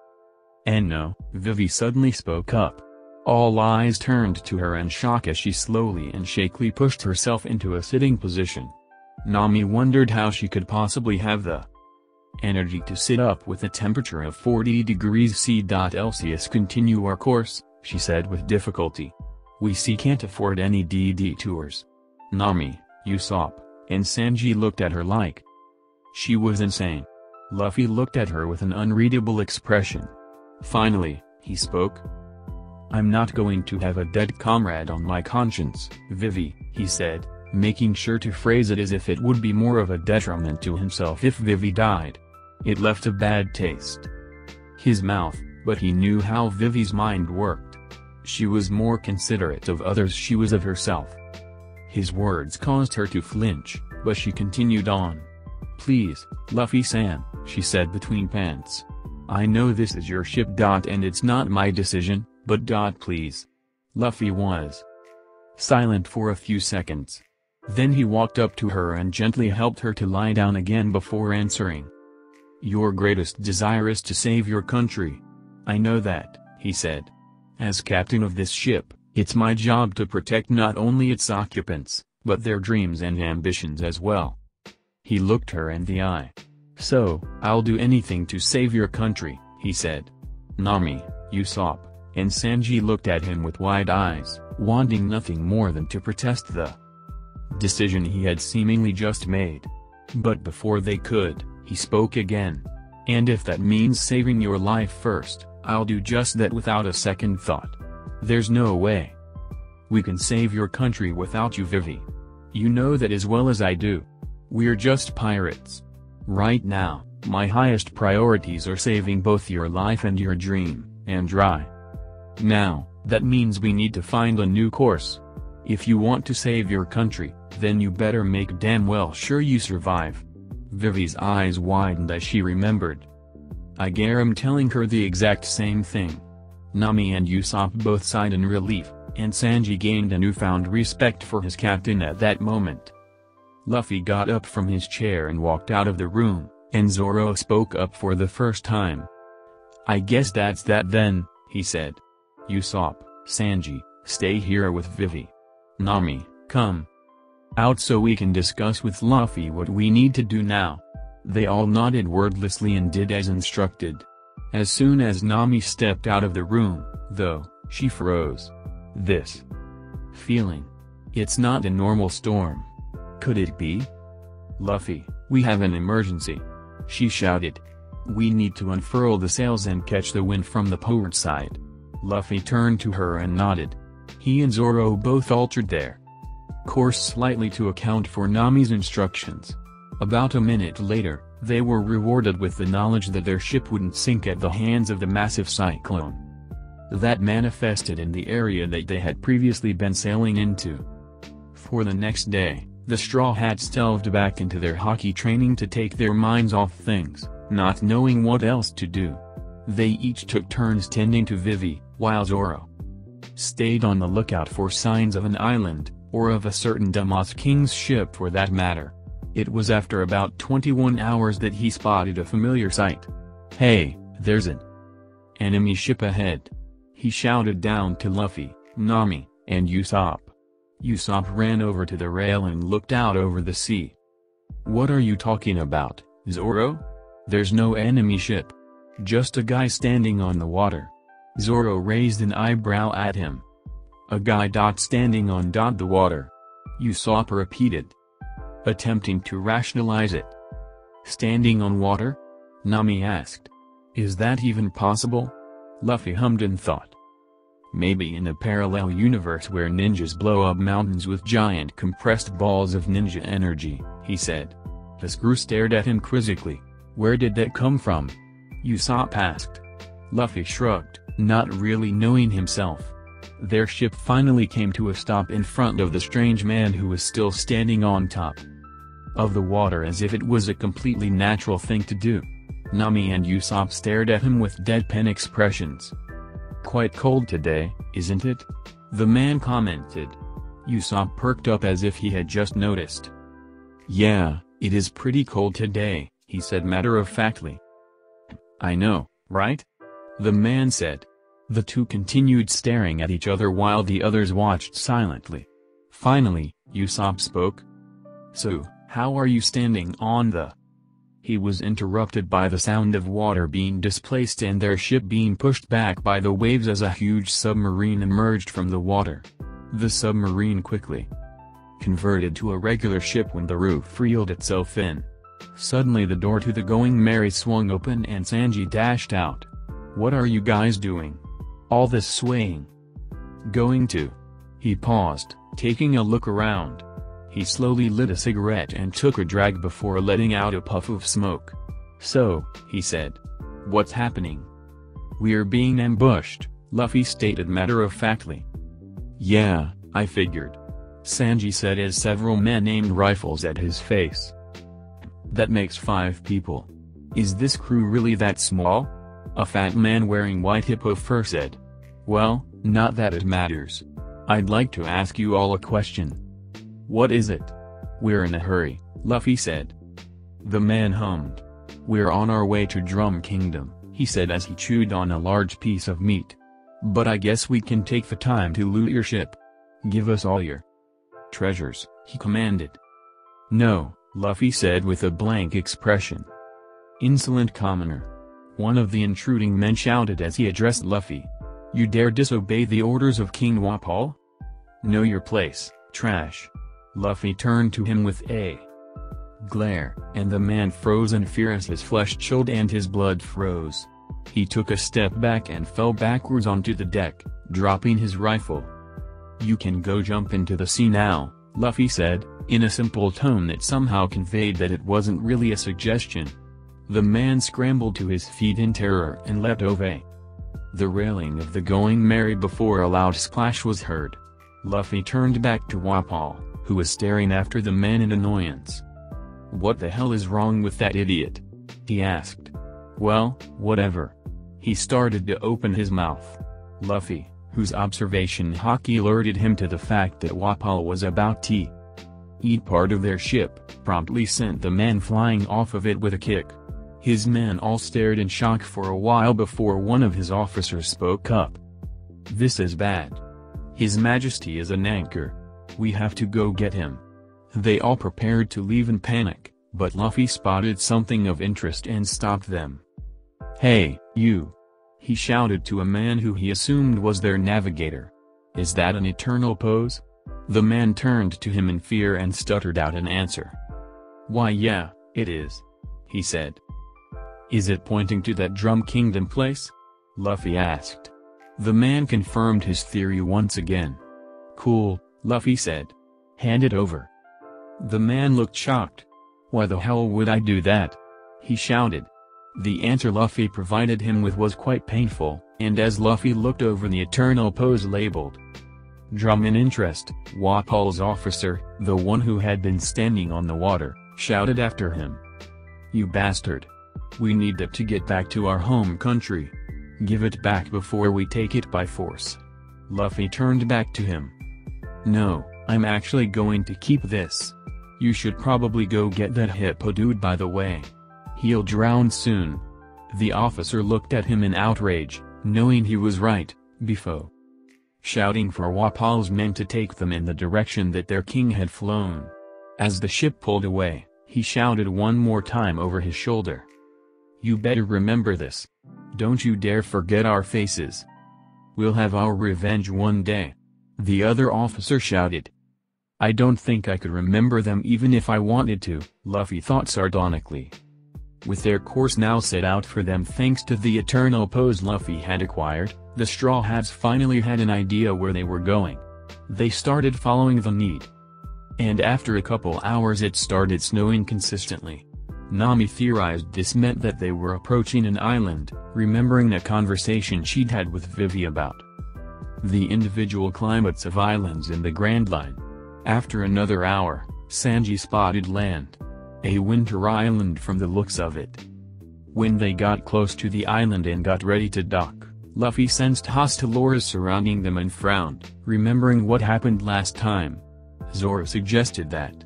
And no, Vivi suddenly spoke up. All eyes turned to her in shock as she slowly and shakily pushed herself into a sitting position. Nami wondered how she could possibly have the energy to sit up with a temperature of 40 degrees C. Celsius continue our course, she said with difficulty. We see can't afford any DD tours. Nami, Usopp, and Sanji looked at her like, she was insane. Luffy looked at her with an unreadable expression. Finally, he spoke. I'm not going to have a dead comrade on my conscience, Vivi, he said, making sure to phrase it as if it would be more of a detriment to himself if Vivi died. It left a bad taste. His mouth, but he knew how Vivi's mind worked. She was more considerate of others she was of herself. His words caused her to flinch, but she continued on. Please, Luffy-san, she said between pants. I know this is your ship. Dot and it's not my decision, but. Dot, Please. Luffy was silent for a few seconds. Then he walked up to her and gently helped her to lie down again before answering. Your greatest desire is to save your country. I know that, he said. As captain of this ship, it's my job to protect not only its occupants, but their dreams and ambitions as well. He looked her in the eye. So, I'll do anything to save your country, he said. Nami, Usopp, and Sanji looked at him with wide eyes, wanting nothing more than to protest the decision he had seemingly just made. But before they could, he spoke again. And if that means saving your life first, I'll do just that without a second thought. There's no way. We can save your country without you Vivi. You know that as well as I do. We're just pirates. Right now, my highest priorities are saving both your life and your dream, and dry. Now, that means we need to find a new course. If you want to save your country, then you better make damn well sure you survive. Vivi's eyes widened as she remembered. I am telling her the exact same thing. Nami and Usopp both sighed in relief, and Sanji gained a newfound respect for his captain at that moment. Luffy got up from his chair and walked out of the room, and Zoro spoke up for the first time. I guess that's that then, he said. Usopp, Sanji, stay here with Vivi. Nami, come out so we can discuss with Luffy what we need to do now. They all nodded wordlessly and did as instructed. As soon as Nami stepped out of the room, though, she froze. This feeling. It's not a normal storm. Could it be? Luffy, we have an emergency. She shouted. We need to unfurl the sails and catch the wind from the port side. Luffy turned to her and nodded. He and Zoro both altered their course slightly to account for Nami's instructions. About a minute later, they were rewarded with the knowledge that their ship wouldn't sink at the hands of the massive cyclone. That manifested in the area that they had previously been sailing into. For the next day, the Straw Hats delved back into their Haki training to take their minds off things, not knowing what else to do. They each took turns tending to Vivi, while Zoro stayed on the lookout for signs of an island, or of a certain Damas King's ship for that matter. It was after about 21 hours that he spotted a familiar sight. Hey, there's an enemy ship ahead. He shouted down to Luffy, Nami, and Usopp. Usopp ran over to the rail and looked out over the sea. What are you talking about, Zoro? There's no enemy ship. Just a guy standing on the water. Zoro raised an eyebrow at him. A guy dot standing on dot the water. Usopp repeated attempting to rationalize it. Standing on water? Nami asked. Is that even possible? Luffy hummed and thought. Maybe in a parallel universe where ninjas blow up mountains with giant compressed balls of ninja energy, he said. The screw stared at him quizzically. Where did that come from? Usopp asked. Luffy shrugged, not really knowing himself. Their ship finally came to a stop in front of the strange man who was still standing on top of the water as if it was a completely natural thing to do. Nami and Usopp stared at him with deadpan expressions. Quite cold today, isn't it? The man commented. Usopp perked up as if he had just noticed. Yeah, it is pretty cold today, he said matter-of-factly. I know, right? The man said. The two continued staring at each other while the others watched silently. Finally, Usopp spoke. So, how are you standing on the... He was interrupted by the sound of water being displaced and their ship being pushed back by the waves as a huge submarine emerged from the water. The submarine quickly converted to a regular ship when the roof reeled itself in. Suddenly the door to the Going Merry swung open and Sanji dashed out. What are you guys doing? All this swaying. Going to. He paused, taking a look around. He slowly lit a cigarette and took a drag before letting out a puff of smoke. So, he said. What's happening? We're being ambushed, Luffy stated matter-of-factly. Yeah, I figured. Sanji said as several men aimed rifles at his face. That makes five people. Is this crew really that small? A fat man wearing white hippo fur said. Well, not that it matters. I'd like to ask you all a question. What is it? We're in a hurry, Luffy said. The man hummed. We're on our way to Drum Kingdom, he said as he chewed on a large piece of meat. But I guess we can take the time to loot your ship. Give us all your treasures, he commanded. No, Luffy said with a blank expression. Insolent commoner. One of the intruding men shouted as he addressed Luffy. You dare disobey the orders of King Wapol? Know your place, trash. Luffy turned to him with a glare, and the man froze in fear as his flesh chilled and his blood froze. He took a step back and fell backwards onto the deck, dropping his rifle. You can go jump into the sea now, Luffy said, in a simple tone that somehow conveyed that it wasn't really a suggestion. The man scrambled to his feet in terror and leapt over the railing of the Going Merry before a loud splash was heard. Luffy turned back to Wapol, who was staring after the man in annoyance. What the hell is wrong with that idiot? He asked. Well, whatever. He started to open his mouth. Luffy, whose observation haki alerted him to the fact that Wapol was about to eat part of their ship, promptly sent the man flying off of it with a kick. His men all stared in shock for a while before one of his officers spoke up. This is bad. His Majesty is an anchor. We have to go get him. They all prepared to leave in panic, but Luffy spotted something of interest and stopped them. Hey, you! He shouted to a man who he assumed was their navigator. Is that an eternal pose? The man turned to him in fear and stuttered out an answer. Why yeah, it is. He said. Is it pointing to that Drum Kingdom place? Luffy asked. The man confirmed his theory once again. Cool, Luffy said. Hand it over. The man looked shocked. Why the hell would I do that? He shouted. The answer Luffy provided him with was quite painful, and as Luffy looked over the eternal pose labeled Drum in interest, Wapol's officer, the one who had been standing on the water, shouted after him. You bastard! We need that to get back to our home country. Give it back before we take it by force. Luffy turned back to him. No, I'm actually going to keep this. You should probably go get that hippo dude by the way. He'll drown soon. The officer looked at him in outrage, knowing he was right, before shouting for Wapol's men to take them in the direction that their king had flown. As the ship pulled away, he shouted one more time over his shoulder. You better remember this. Don't you dare forget our faces. We'll have our revenge one day. The other officer shouted. I don't think I could remember them even if I wanted to, Luffy thought sardonically. With their course now set out for them thanks to the eternal pose Luffy had acquired, the Straw Hats finally had an idea where they were going. They started following the need. And after a couple hours it started snowing consistently. Nami theorized this meant that they were approaching an island, remembering a conversation she'd had with Vivi about the individual climates of islands in the Grand Line. After another hour, Sanji spotted land. A winter island from the looks of it. When they got close to the island and got ready to dock, Luffy sensed hostile auras surrounding them and frowned, remembering what happened last time. Zoro suggested that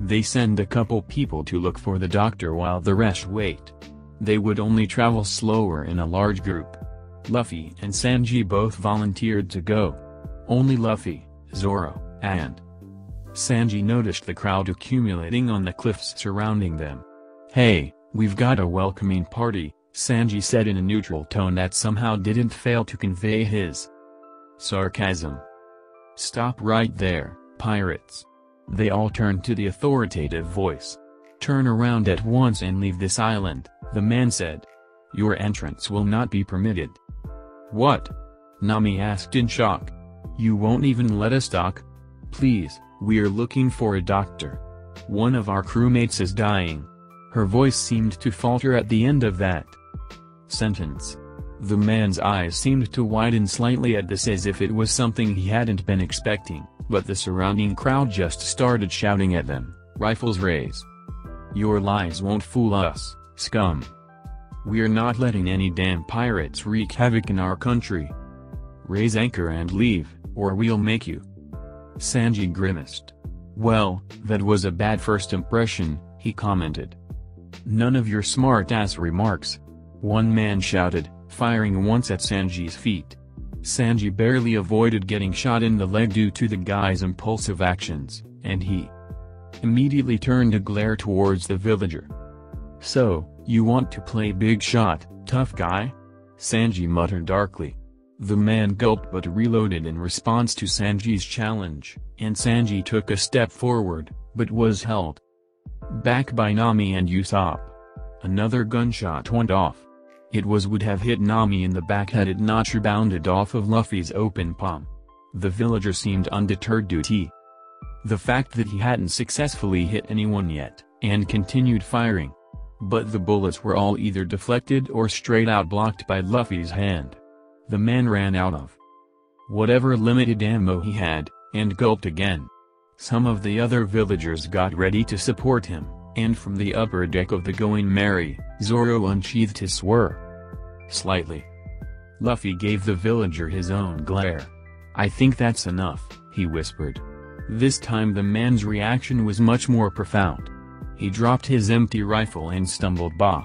they send a couple people to look for the doctor while the rest wait. They would only travel slower in a large group. Luffy and Sanji both volunteered to go. Only Luffy, Zoro, and Sanji noticed the crowd accumulating on the cliffs surrounding them. Hey, we've got a welcoming party, Sanji said in a neutral tone that somehow didn't fail to convey his sarcasm. Stop right there, pirates. They all turned to the authoritative voice. Turn around at once and leave this island, the man said. Your entrance will not be permitted. What? Nami asked in shock. You won't even let us dock? Please, we're looking for a doctor. One of our crewmates is dying. Her voice seemed to falter at the end of that sentence. The man's eyes seemed to widen slightly at this as if it was something he hadn't been expecting. but the surrounding crowd just started shouting at them, rifles raise. Your lies won't fool us, scum. We're not letting any damn pirates wreak havoc in our country. Raise anchor and leave, or we'll make you. Sanji grimaced. Well, that was a bad first impression, he commented. None of your smart-ass remarks. One man shouted, firing once at Sanji's feet. Sanji barely avoided getting shot in the leg due to the guy's impulsive actions, and he immediately turned a glare towards the villager. So, you want to play big shot, tough guy? Sanji muttered darkly. The man gulped but reloaded in response to Sanji's challenge, and Sanji took a step forward, but was held back by Nami and Usopp. Another gunshot went off. It was would have hit Nami in the back had it not rebounded off of Luffy's open palm. The villager seemed undeterred due to the fact that he hadn't successfully hit anyone yet, and continued firing. But the bullets were all either deflected or straight out blocked by Luffy's hand. The man ran out of whatever limited ammo he had, and gulped again. Some of the other villagers got ready to support him, and from the upper deck of the Going Merry, Zoro unsheathed his sword. Slightly. Luffy gave the villager his own glare. I think that's enough, he whispered. This time the man's reaction was much more profound. He dropped his empty rifle and stumbled bah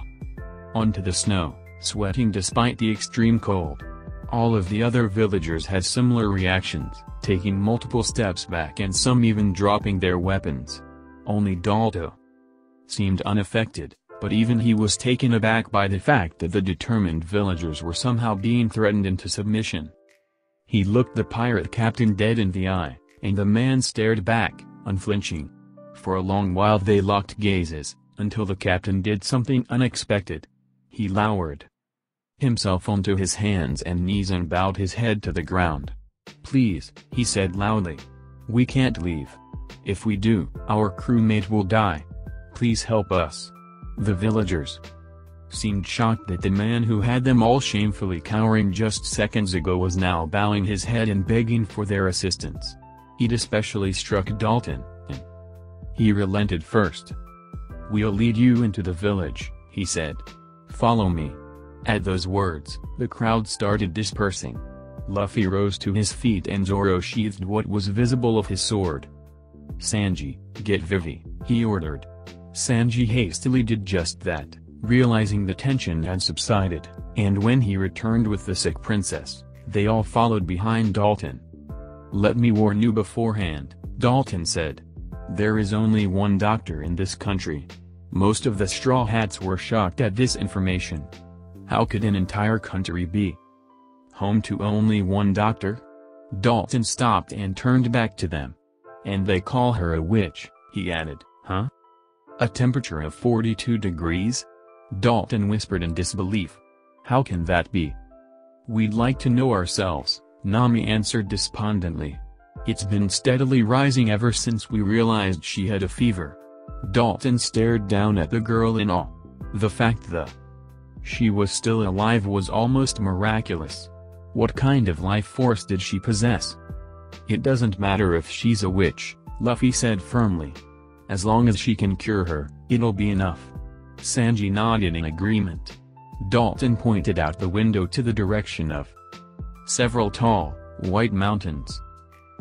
onto the snow, sweating despite the extreme cold. All of the other villagers had similar reactions, taking multiple steps back and some even dropping their weapons. Only Dalton seemed unaffected, but even he was taken aback by the fact that the determined villagers were somehow being threatened into submission. He looked the pirate captain dead in the eye, and the man stared back, unflinching. For a long while they locked gazes, until the captain did something unexpected. He lowered himself onto his hands and knees and bowed his head to the ground. Please, he said loudly. We can't leave. If we do, our crewmate will die. Please help us. The villagers seemed shocked that the man who had them all shamefully cowering just seconds ago was now bowing his head and begging for their assistance. It especially struck Dalton, he relented first. We'll lead you into the village, he said. Follow me. At those words, the crowd started dispersing. Luffy rose to his feet and Zoro sheathed what was visible of his sword. Sanji, get Vivi, he ordered. Sanji hastily did just that, realizing the tension had subsided, and when he returned with the sick princess, they all followed behind Dalton. Let me warn you beforehand, Dalton said. There is only one doctor in this country. Most of the Straw Hats were shocked at this information, how could an entire country be home to only one doctor? Dalton stopped and turned back to them. And they call her a witch, he added, huh? A temperature of 42 degrees? Dalton whispered in disbelief. How can that be? We'd like to know ourselves, Nami answered despondently. It's been steadily rising ever since we realized she had a fever. Dalton stared down at the girl in awe. The fact that she was still alive was almost miraculous. What kind of life force did she possess? It doesn't matter if she's a witch, Luffy said firmly. As long as she can cure her, it'll be enough. Sanji nodded in agreement. Dalton pointed out the window to the direction of several tall, white mountains.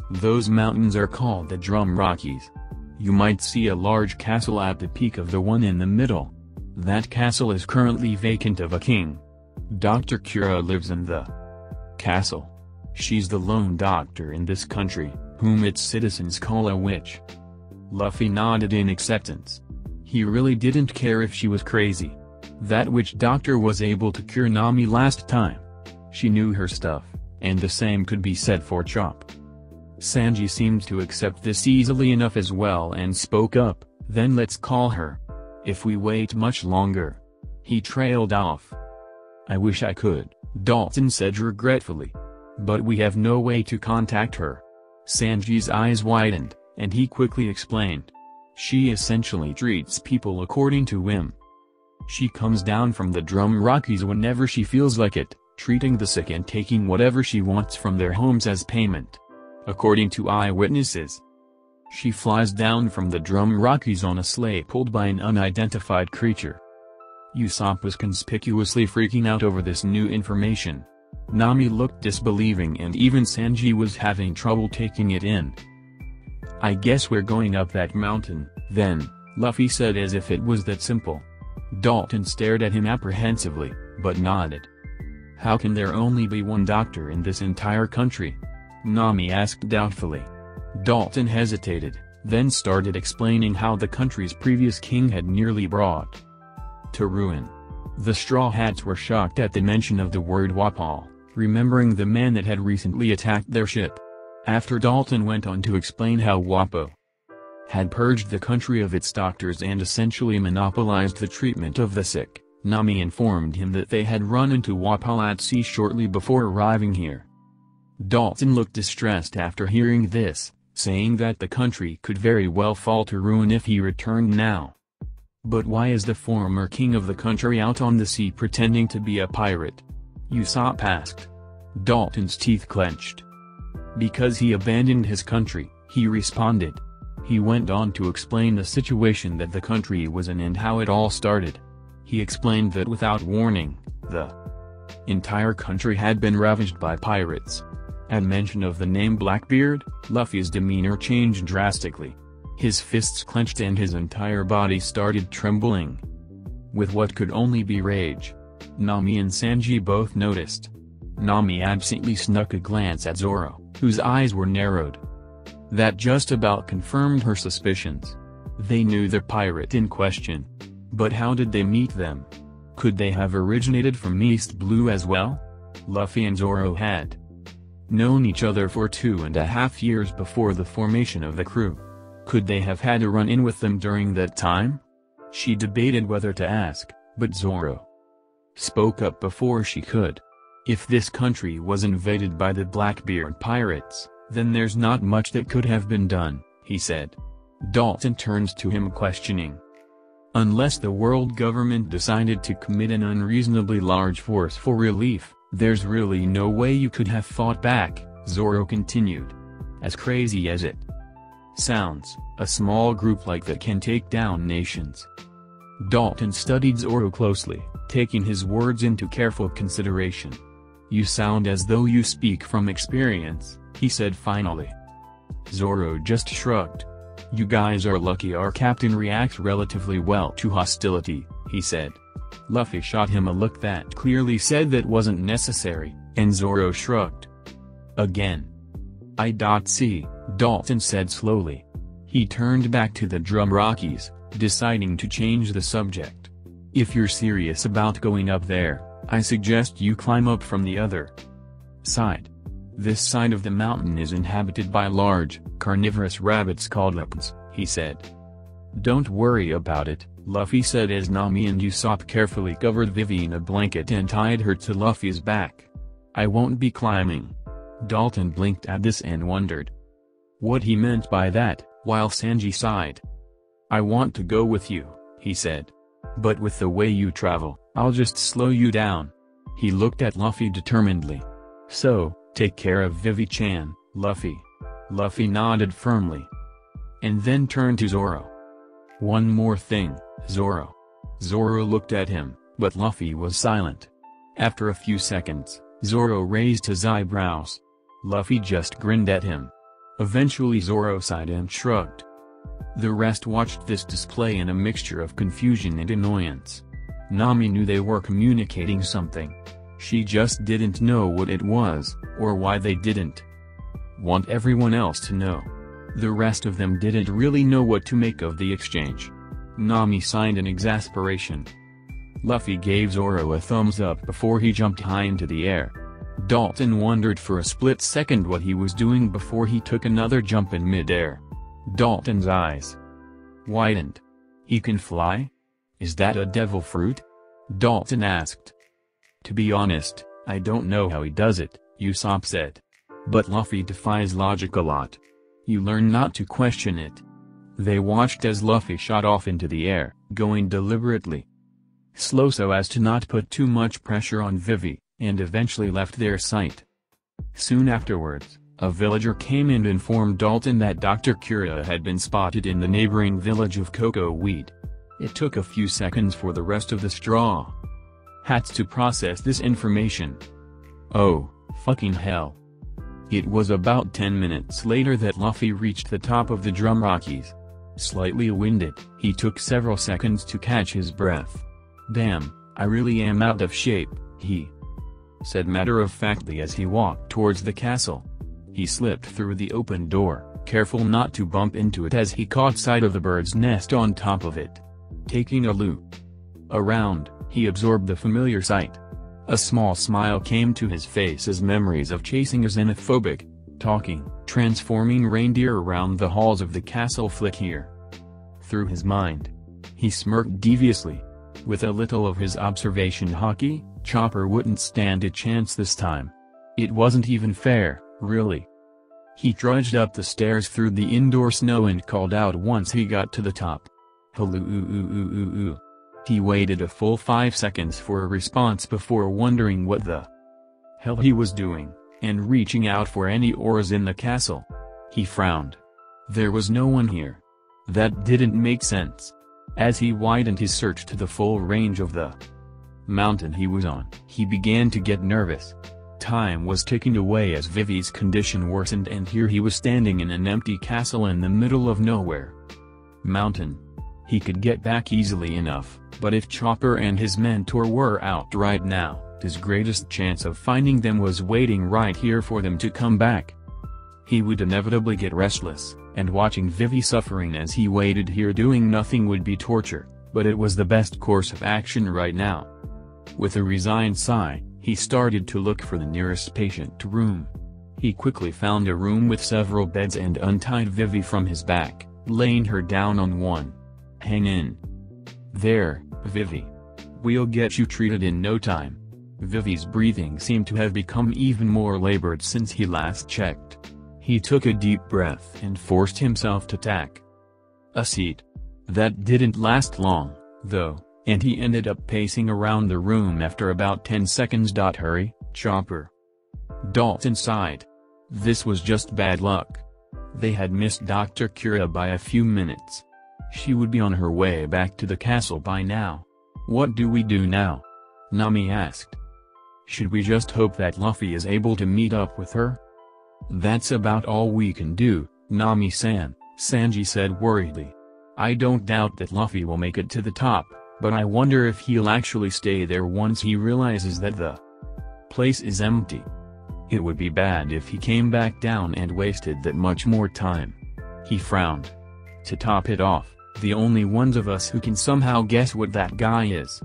Those mountains are called the Drum Rockies. You might see a large castle at the peak of the one in the middle. That castle is currently vacant of a king. Dr. Kureha lives in the castle. She's the lone doctor in this country, whom its citizens call a witch. Luffy nodded in acceptance. He really didn't care if she was crazy. That witch doctor was able to cure Nami last time. She knew her stuff, and the same could be said for Chop. Sanji seemed to accept this easily enough as well and spoke up, then let's call her. If we wait much longer. He trailed off. I wish I could, Dalton said regretfully. But we have no way to contact her. Sanji's eyes widened, and he quickly explained. She essentially treats people according to whim. She comes down from the Drum Rockies whenever she feels like it, treating the sick and taking whatever she wants from their homes as payment. According to eyewitnesses. She flies down from the Drum Rockies on a sleigh pulled by an unidentified creature. Usopp was conspicuously freaking out over this new information. Nami looked disbelieving and even Sanji was having trouble taking it in. I guess we're going up that mountain, then, Luffy said as if it was that simple. Dalton stared at him apprehensively, but nodded. How can there only be one doctor in this entire country? Nami asked doubtfully. Dalton hesitated, then started explaining how the country's previous king had nearly brought to ruin. The Straw Hats were shocked at the mention of the word Wapol, remembering the man that had recently attacked their ship. After Dalton went on to explain how Wapol had purged the country of its doctors and essentially monopolized the treatment of the sick, Nami informed him that they had run into Wapol at sea shortly before arriving here. Dalton looked distressed after hearing this, saying that the country could very well fall to ruin if he returned now. But why is the former king of the country out on the sea pretending to be a pirate? Usopp asked. Dalton's teeth clenched. Because he abandoned his country, he responded. He went on to explain the situation that the country was in and how it all started. He explained that without warning, the entire country had been ravaged by pirates. At mention of the name Blackbeard, Luffy's demeanor changed drastically. His fists clenched and his entire body started trembling. With what could only be rage. Nami and Sanji both noticed. Nami absently snuck a glance at Zoro, whose eyes were narrowed. That just about confirmed her suspicions. They knew the pirate in question. But how did they meet them? Could they have originated from East Blue as well? Luffy and Zoro had known each other for two and a half years before the formation of the crew. Could they have had a run-in with them during that time? She debated whether to ask, but Zoro spoke up before she could. If this country was invaded by the Blackbeard pirates, then there's not much that could have been done, he said. Dalton turns to him questioning. Unless the world government decided to commit an unreasonably large force for relief, there's really no way you could have fought back, Zoro continued. As crazy as it sounds, a small group like that can take down nations. Dalton studied Zoro closely, taking his words into careful consideration. You sound as though you speak from experience, he said finally. Zoro just shrugged. You guys are lucky our captain reacts relatively well to hostility, he said. Luffy shot him a look that clearly said that wasn't necessary, and Zoro shrugged. Again. I.C. Dalton said slowly. He turned back to the drum rockies, deciding to change the subject. If you're serious about going up there, I suggest you climb up from the other side. This side of the mountain is inhabited by large, carnivorous rabbits called leopards, he said. Don't worry about it, Luffy said as Nami and Usopp carefully covered Vivi in a blanket and tied her to Luffy's back. I won't be climbing. Dalton blinked at this and wondered what he meant by that, while Sanji sighed. I want to go with you, he said. But with the way you travel, I'll just slow you down. He looked at Luffy determinedly. So, take care of Vivi-chan, Luffy. Luffy nodded firmly. And then turned to Zoro. One more thing, Zoro. Zoro looked at him, but Luffy was silent. After a few seconds, Zoro raised his eyebrows. Luffy just grinned at him. Eventually Zoro sighed and shrugged. The rest watched this display in a mixture of confusion and annoyance. Nami knew they were communicating something. She just didn't know what it was, or why they didn't want everyone else to know. The rest of them didn't really know what to make of the exchange. Nami sighed in exasperation. Luffy gave Zoro a thumbs up before he jumped high into the air. Dalton wondered for a split second what he was doing before he took another jump in midair. Dalton's eyes widened. He can fly? Is that a devil fruit? Dalton asked. To be honest, I don't know how he does it, Usopp said. But Luffy defies logic a lot. You learn not to question it. They watched as Luffy shot off into the air, going deliberately slow so as to not put too much pressure on Vivi, and eventually left their sight. Soon afterwards, A villager came and informed Dalton that Dr. Kureha had been spotted in the neighboring village of Cocoa Weed. It took a few seconds for the rest of the straw hats to process this information. Oh, fucking hell. It was about 10 minutes later that Luffy reached the top of the Drum Rockies. Slightly winded, he took several seconds to catch his breath. Damn, I really am out of shape, he said matter-of-factly as he walked towards the castle. He slipped through the open door, careful not to bump into it as he caught sight of the bird's nest on top of it. Taking a loop around, he absorbed the familiar sight. A small smile came to his face as memories of chasing a xenophobic, talking, transforming reindeer around the halls of the castle flick here. Through his mind. He smirked deviously. With a little of his observation haki, Chopper wouldn't stand a chance this time. It wasn't even fair, really. He trudged up the stairs through the indoor snow and called out once he got to the top. Hello. He waited a full five seconds for a response before wondering what the hell he was doing, and reaching out for any auras in the castle. He frowned. There was no one here. That didn't make sense. As he widened his search to the full range of the mountain he was on, he began to get nervous. Time was ticking away as Vivi's condition worsened and here he was standing in an empty castle in the middle of nowhere. Mountain. He could get back easily enough, but if Chopper and his mentor were out right now, his greatest chance of finding them was waiting right here for them to come back. He would inevitably get restless, and watching Vivi suffering as he waited here doing nothing would be torture, but it was the best course of action right now. With a resigned sigh, he started to look for the nearest patient room. He quickly found a room with several beds and untied Vivi from his back, laying her down on one. Hang in. There, Vivi. We'll get you treated in no time. Vivi's breathing seemed to have become even more labored since he last checked. He took a deep breath and forced himself to tack a seat. That didn't last long, though, and he ended up pacing around the room after about 10 seconds. Hurry, Chopper. Dalton sighed. This was just bad luck. They had missed Dr. Kureha by a few minutes. She would be on her way back to the castle by now. What do we do now? Nami asked. Should we just hope that Luffy is able to meet up with her? That's about all we can do, Nami-san, Sanji said worriedly. I don't doubt that Luffy will make it to the top, but I wonder if he'll actually stay there once he realizes that the place is empty. It would be bad if he came back down and wasted that much more time. He frowned. To top it off, the only ones of us who can somehow guess what that guy is.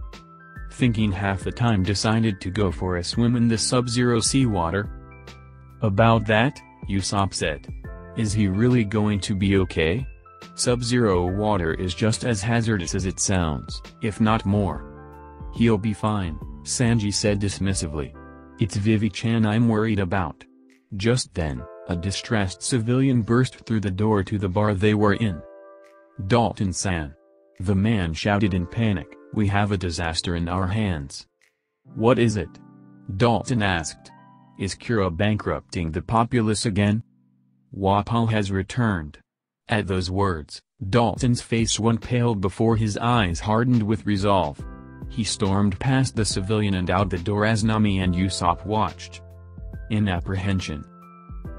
Thinking half the time decided to go for a swim in the sub-zero seawater. About that, Usopp said. Is he really going to be okay? Sub-zero water is just as hazardous as it sounds, if not more. He'll be fine, Sanji said dismissively. It's Vivi-chan I'm worried about. Just then, a distressed civilian burst through the door to the bar they were in. Dalton-san. The man shouted in panic, we have a disaster in our hands. What is it? Dalton asked. Is Kureha bankrupting the populace again? Wapol has returned. At those words, Dalton's face went pale before his eyes hardened with resolve. He stormed past the civilian and out the door as Nami and Usopp watched. In apprehension.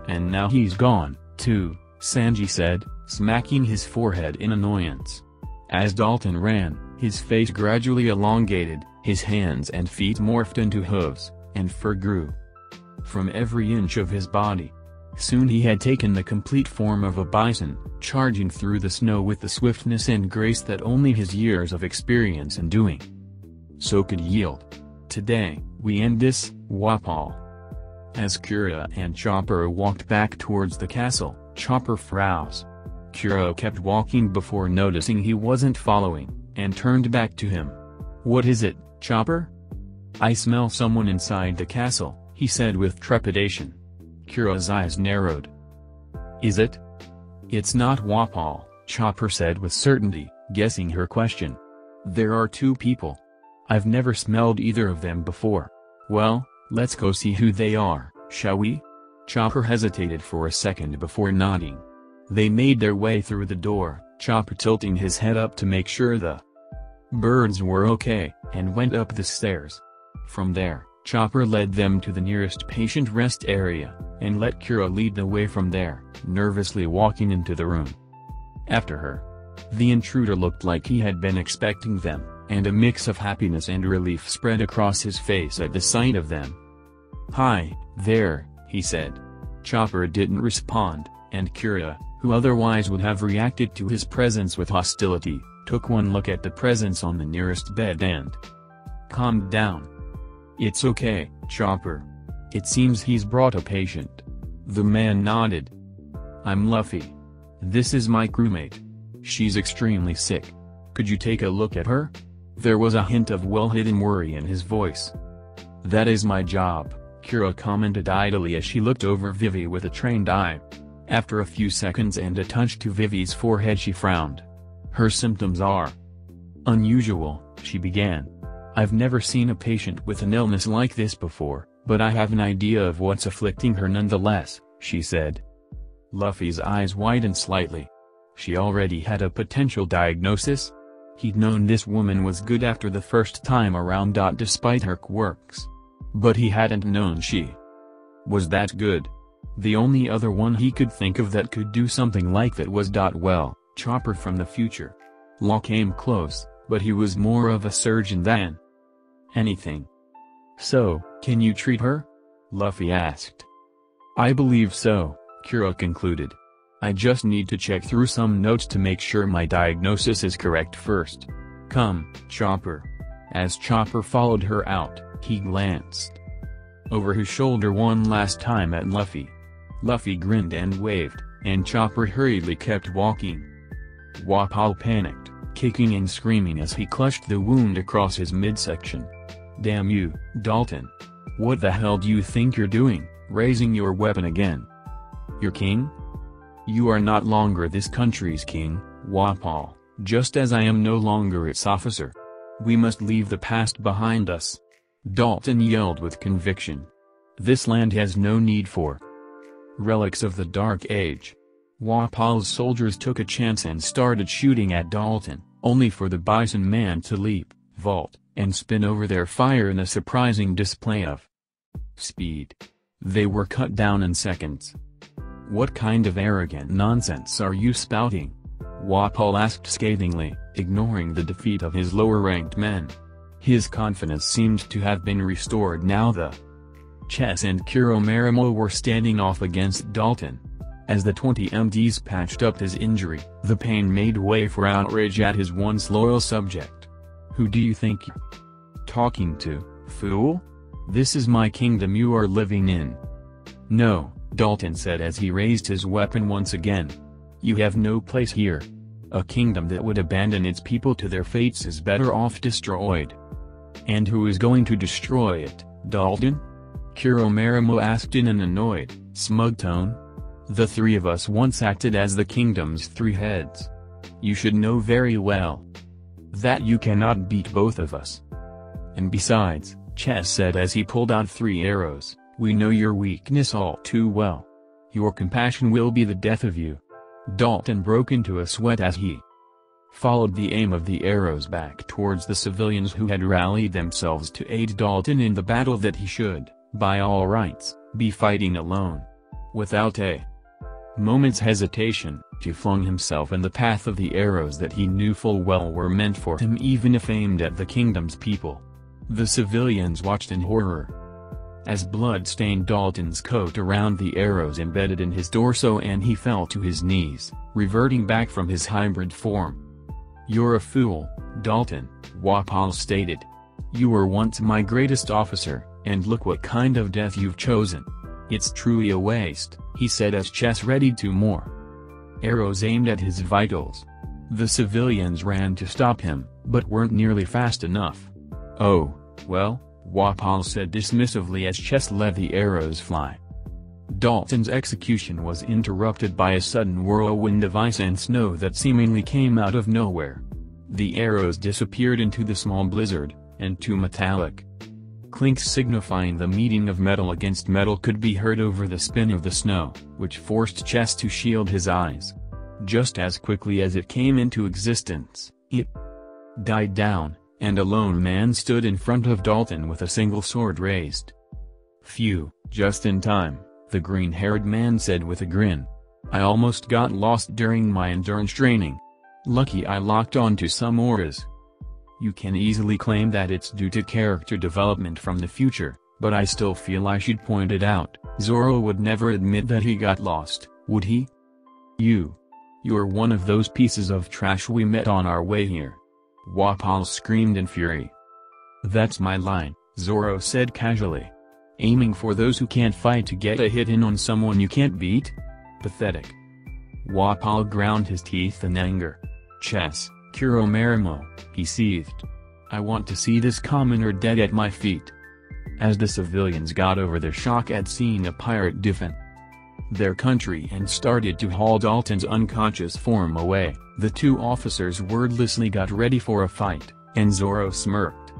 And now he's gone, too, Sanji said, smacking his forehead in annoyance. As Dalton ran, his face gradually elongated, his hands and feet morphed into hooves, and fur grew from every inch of his body. Soon he had taken the complete form of a bison, charging through the snow with the swiftness and grace that only his years of experience in doing so could yield. Today, we end this, Wapol. As Kureha and Chopper walked back towards the castle, Chopper frowns. Kureha kept walking before noticing he wasn't following, and turned back to him. What is it, Chopper? I smell someone inside the castle, he said with trepidation. Kureha's eyes narrowed. Is it? It's not Wapol, Chopper said with certainty, guessing her question. There are two people. I've never smelled either of them before. Well, let's go see who they are, shall we? Chopper hesitated for a second before nodding. They made their way through the door, Chopper tilting his head up to make sure the birds were okay, and went up the stairs. From there, Chopper led them to the nearest patient rest area, and let Kureha lead the way from there, nervously walking into the room. After her, the intruder looked like he had been expecting them, and a mix of happiness and relief spread across his face at the sight of them. Hi, there, he said. Chopper didn't respond, and Kureha, who otherwise would have reacted to his presence with hostility, took one look at the presence on the nearest bed and calmed down. It's okay, Chopper. It seems he's brought a patient. The man nodded. I'm Luffy. This is my crewmate. She's extremely sick. Could you take a look at her? There was a hint of well-hidden worry in his voice. That is my job, Kureha commented idly as she looked over Vivi with a trained eye. After a few seconds and a touch to Vivi's forehead she frowned. Her symptoms are unusual, she began. I've never seen a patient with an illness like this before, but I have an idea of what's afflicting her nonetheless, she said. Luffy's eyes widened slightly. She already had a potential diagnosis? He'd known this woman was good after the first time around. Despite her quirks. But he hadn't known she was that good. The only other one he could think of that could do something like that was. Well, Chopper from the future. Law came close, but he was more of a surgeon than anything. So, can you treat her? Luffy asked. I believe so, Kureha concluded. I just need to check through some notes to make sure my diagnosis is correct first. Come, Chopper. As Chopper followed her out, he glanced over his shoulder one last time at Luffy. Luffy grinned and waved, and Chopper hurriedly kept walking. Wapol panicked, kicking and screaming as he clutched the wound across his midsection. Damn you, Dalton. What the hell do you think you're doing, raising your weapon again? Your king? You are not longer this country's king, Wapol, just as I am no longer its officer. We must leave the past behind us. Dalton yelled with conviction. This land has no need for relics of the Dark Age. Wapol's soldiers took a chance and started shooting at Dalton, only for the bison man to leap, vault, and spin over their fire in a surprising display of speed. They were cut down in seconds. What kind of arrogant nonsense are you spouting? Wapol asked scathingly, ignoring the defeat of his lower-ranked men. His confidence seemed to have been restored now the Chess and Kuromarimo were standing off against Dalton. As the 20 MDs patched up his injury, the pain made way for outrage at his once loyal subject. Who do you think you're talking to, fool? This is my kingdom you are living in. No, Dalton said as he raised his weapon once again. You have no place here. A kingdom that would abandon its people to their fates is better off destroyed. And who is going to destroy it, Dalton? Kuromarimo asked in an annoyed, smug tone. The three of us once acted as the kingdom's three heads. You should know very well that you cannot beat both of us. And besides, Chess said as he pulled out three arrows, we know your weakness all too well. Your compassion will be the death of you. Dalton broke into a sweat as he followed the aim of the arrows back towards the civilians who had rallied themselves to aid Dalton in the battle that he should, by all rights, be fighting alone. Without a moment's hesitation, he flung himself in the path of the arrows that he knew full well were meant for him even if aimed at the kingdom's people. The civilians watched in horror, as blood stained Dalton's coat around the arrows embedded in his torso and he fell to his knees, reverting back from his hybrid form. You're a fool, Dalton, Wapol stated. You were once my greatest officer, and look what kind of death you've chosen. It's truly a waste, he said as Chess readied two more arrows aimed at his vitals. The civilians ran to stop him, but weren't nearly fast enough. Oh, well, Wapol said dismissively as Chess let the arrows fly. Dalton's execution was interrupted by a sudden whirlwind of ice and snow that seemingly came out of nowhere. The arrows disappeared into the small blizzard, and two metallic Clinks signifying the meeting of metal against metal could be heard over the spin of the snow, which forced Chess to shield his eyes. Just as quickly as it came into existence, it died down, and a lone man stood in front of Dalton with a single sword raised. Phew, just in time, the green-haired man said with a grin. I almost got lost during my endurance training. Lucky I locked onto some auras. You can easily claim that it's due to character development from the future, but I still feel I should point it out. Zoro would never admit that he got lost, would he? You. You're one of those pieces of trash we met on our way here. Wapol screamed in fury. That's my line, Zoro said casually. Aiming for those who can't fight to get a hit in on someone you can't beat? Pathetic. Wapol ground his teeth in anger. Chess, Kuromarimo, he seethed. I want to see this commoner dead at my feet. As the civilians got over their shock at seeing a pirate defend their country and started to haul Dalton's unconscious form away, the two officers wordlessly got ready for a fight, and Zoro smirked.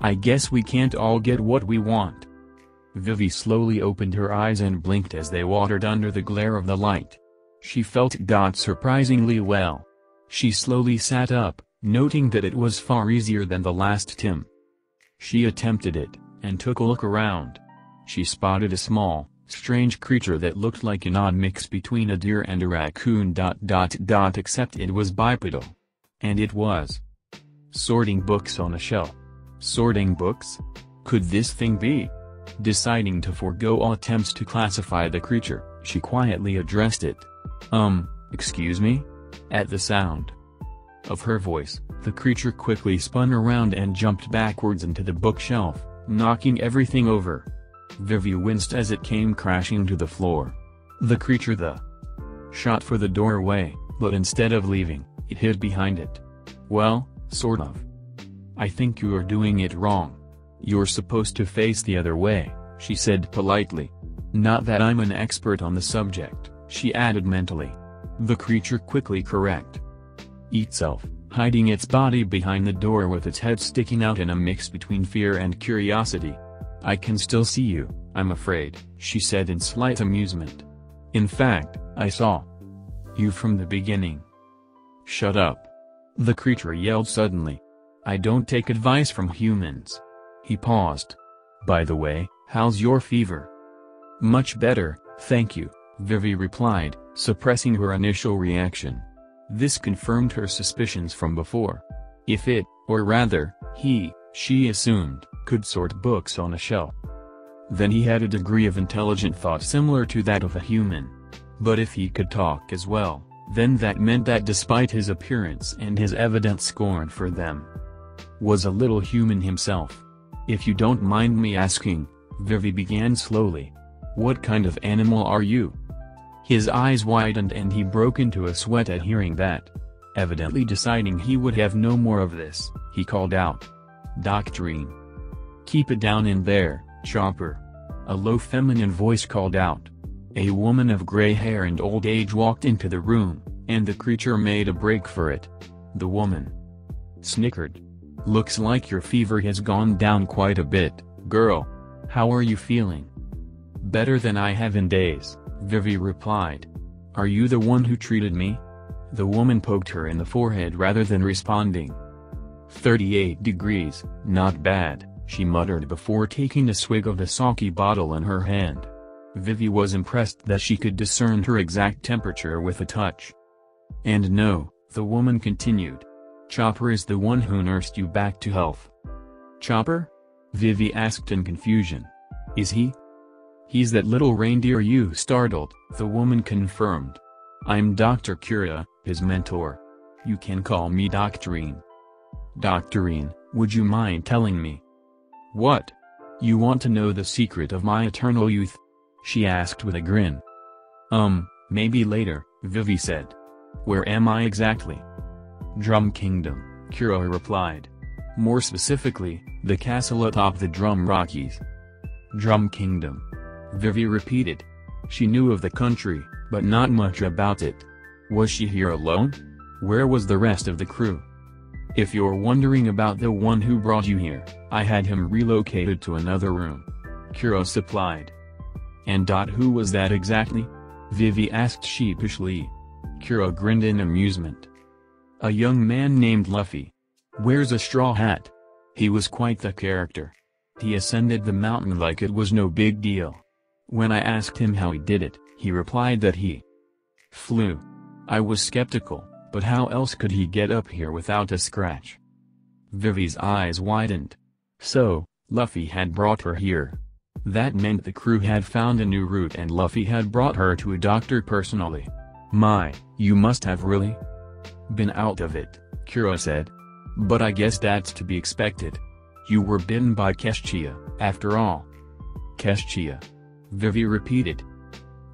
I guess we can't all get what we want. Vivi slowly opened her eyes and blinked as they watered under the glare of the light. She felt surprisingly well. She slowly sat up, noting that it was far easier than the last Tim. She attempted it, and took a look around. She spotted a small, strange creature that looked like an odd mix between a deer and a raccoon dot dot dot except it was bipedal. And it was. Sorting books on a shelf. Sorting books? Could this thing be? Deciding to forego all attempts to classify the creature, she quietly addressed it. Um, excuse me? At the sound of her voice, the creature quickly spun around and jumped backwards into the bookshelf, knocking everything over. Vivi winced as it came crashing to the floor. The creature the shot for the doorway, but instead of leaving, it hid behind it. Well, sort of. I think you are doing it wrong. You're supposed to face the other way, she said politely. Not that I'm an expert on the subject, she added mentally. The creature quickly correct itself, hiding its body behind the door with its head sticking out in a mix between fear and curiosity. I can still see you, I'm afraid, she said in slight amusement. In fact, I saw you from the beginning. Shut up. The creature yelled suddenly. I don't take advice from humans. He paused. By the way, how's your fever? Much better, thank you, Vivi replied, suppressing her initial reaction. This confirmed her suspicions from before. If it, or rather, he, she assumed, could sort books on a shelf. Then he had a degree of intelligent thought similar to that of a human. But if he could talk as well, then that meant that despite his appearance and his evident scorn for them, was a little human himself. If you don't mind me asking, Vivi began slowly. What kind of animal are you? His eyes widened and he broke into a sweat at hearing that. Evidently deciding he would have no more of this, he called out. Doctorine. Keep it down in there, Chopper. A low feminine voice called out. A woman of gray hair and old age walked into the room, and the creature made a break for it. The woman snickered. Looks like your fever has gone down quite a bit, girl. How are you feeling? Better than I have in days, Vivi replied. Are you the one who treated me? The woman poked her in the forehead rather than responding. 38 degrees, not bad, she muttered before taking a swig of the sake bottle in her hand. Vivi was impressed that she could discern her exact temperature with a touch. And no, the woman continued. Chopper is the one who nursed you back to health. Chopper? Vivi asked in confusion. Is he? He's that little reindeer you startled, the woman confirmed. I'm Dr. Kureha, his mentor. You can call me Doctorine. Doctorine, would you mind telling me, what? You want to know the secret of my eternal youth? She asked with a grin. Um, maybe later, Vivi said. Where am I exactly? Drum Kingdom, Kureha replied. More specifically, the castle atop the Drum Rockies. Drum Kingdom. Vivi repeated. She knew of the country, but not much about it. Was she here alone? Where was the rest of the crew? If you're wondering about the one who brought you here, I had him relocated to another room. Kureha supplied. And dot who was that exactly? Vivi asked sheepishly. Kureha grinned in amusement. A young man named Luffy. Wears a straw hat. He was quite the character. He ascended the mountain like it was no big deal. When I asked him how he did it, he replied that he flew. I was skeptical, but how else could he get up here without a scratch? Vivi's eyes widened. So, Luffy had brought her here. That meant the crew had found a new route and Luffy had brought her to a doctor personally. My, you must have really been out of it, Kureha said. But I guess that's to be expected. You were bitten by Kestia, after all. Kestia. Vivi repeated.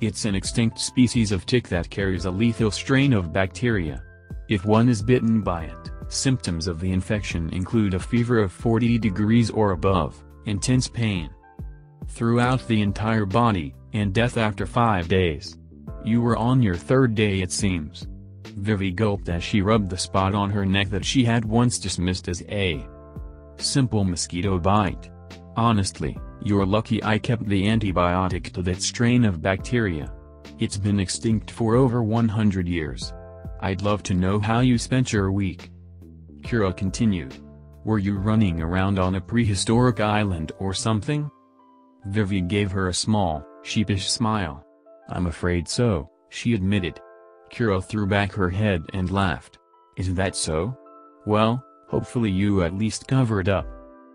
It's an extinct species of tick that carries a lethal strain of bacteria. If one is bitten by it, symptoms of the infection include a fever of 40 degrees or above, intense pain throughout the entire body, and death after five days. You were on your third day it seems. Vivi gulped as she rubbed the spot on her neck that she had once dismissed as a simple mosquito bite. Honestly, you're lucky I kept the antibiotic to that strain of bacteria. It's been extinct for over 100 years. I'd love to know how you spent your week. Kureha continued. Were you running around on a prehistoric island or something? Vivi gave her a small, sheepish smile. I'm afraid so, she admitted. Kureha threw back her head and laughed. Is that so? Well, hopefully you at least covered up.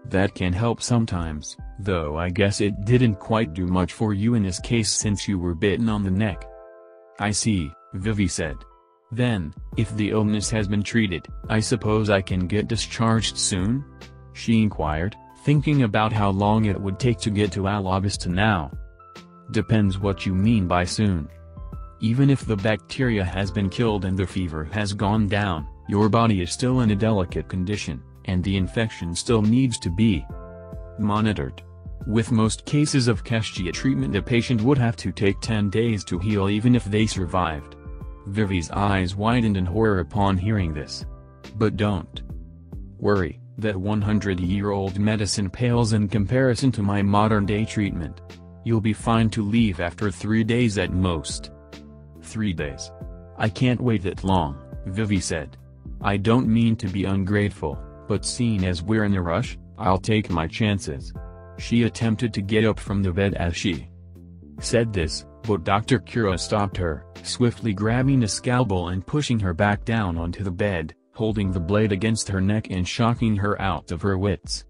That can help sometimes, though I guess it didn't quite do much for you in this case since you were bitten on the neck. I see, Vivi said. Then, if the illness has been treated, I suppose I can get discharged soon? She inquired, thinking about how long it would take to get to Alabasta now. Depends what you mean by soon. Even if the bacteria has been killed and the fever has gone down, your body is still in a delicate condition, and the infection still needs to be monitored. With most cases of Kestia treatment a patient would have to take 10 days to heal even if they survived. Vivi's eyes widened in horror upon hearing this. But don't worry, that 100-year-old medicine pales in comparison to my modern-day treatment. You'll be fine to leave after three days at most. Three days. I can't wait that long, Vivi said. I don't mean to be ungrateful, but seeing as we're in a rush, I'll take my chances. She attempted to get up from the bed as she said this, but Dr. Kureha stopped her, swiftly grabbing a scalpel and pushing her back down onto the bed, holding the blade against her neck and shocking her out of her wits.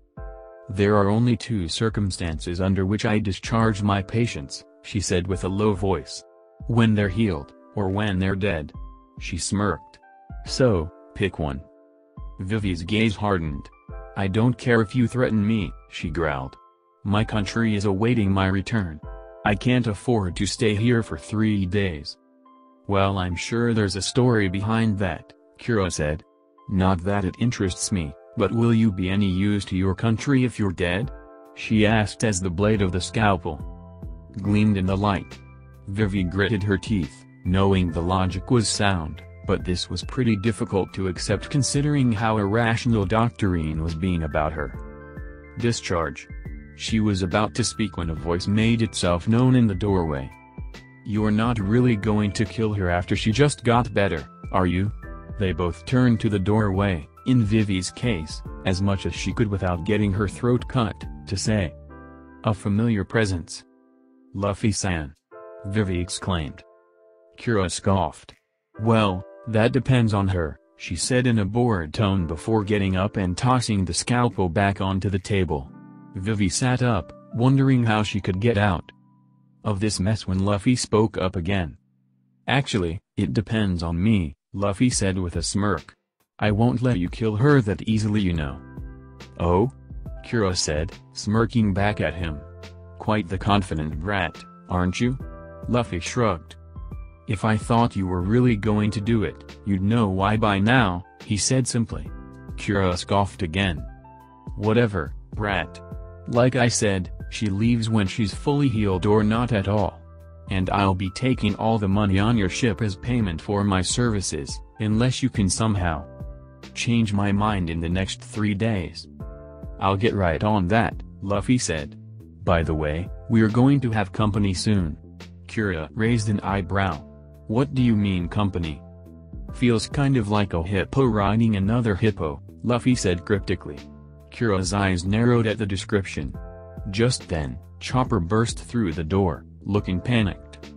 There are only two circumstances under which I discharge my patients, she said with a low voice. When they're healed, or when they're dead. She smirked. So, pick one. Vivi's gaze hardened. I don't care if you threaten me, she growled. My country is awaiting my return. I can't afford to stay here for three days. Well I'm sure there's a story behind that, Kureha said. Not that it interests me, but will you be any use to your country if you're dead? She asked as the blade of the scalpel gleamed in the light. Vivi gritted her teeth, knowing the logic was sound, but this was pretty difficult to accept considering how irrational Doctorine was being about her. Discharge. She was about to speak when a voice made itself known in the doorway. You're not really going to kill her after she just got better, are you? They both turned to the doorway, in Vivi's case, as much as she could without getting her throat cut, to say. A familiar presence. Luffy-san. Vivi exclaimed. Kureha scoffed. Well, that depends on her, she said in a bored tone before getting up and tossing the scalpel back onto the table. Vivi sat up, wondering how she could get out of this mess when Luffy spoke up again. Actually, it depends on me, Luffy said with a smirk. I won't let you kill her that easily you know. Oh? Kureha said, smirking back at him. Quite the confident brat, aren't you? Luffy shrugged. If I thought you were really going to do it, you'd know why by now, he said simply. Kureha scoffed again. Whatever, brat. Like I said, she leaves when she's fully healed or not at all and I'll be taking all the money on your ship as payment for my services, unless you can somehow change my mind in the next three days. I'll get right on that, Luffy said. By the way, we're going to have company soon. Kureha raised an eyebrow. What do you mean company? Feels kind of like a hippo riding another hippo, Luffy said cryptically. Kureha's eyes narrowed at the description. Just then, Chopper burst through the door, looking panicked.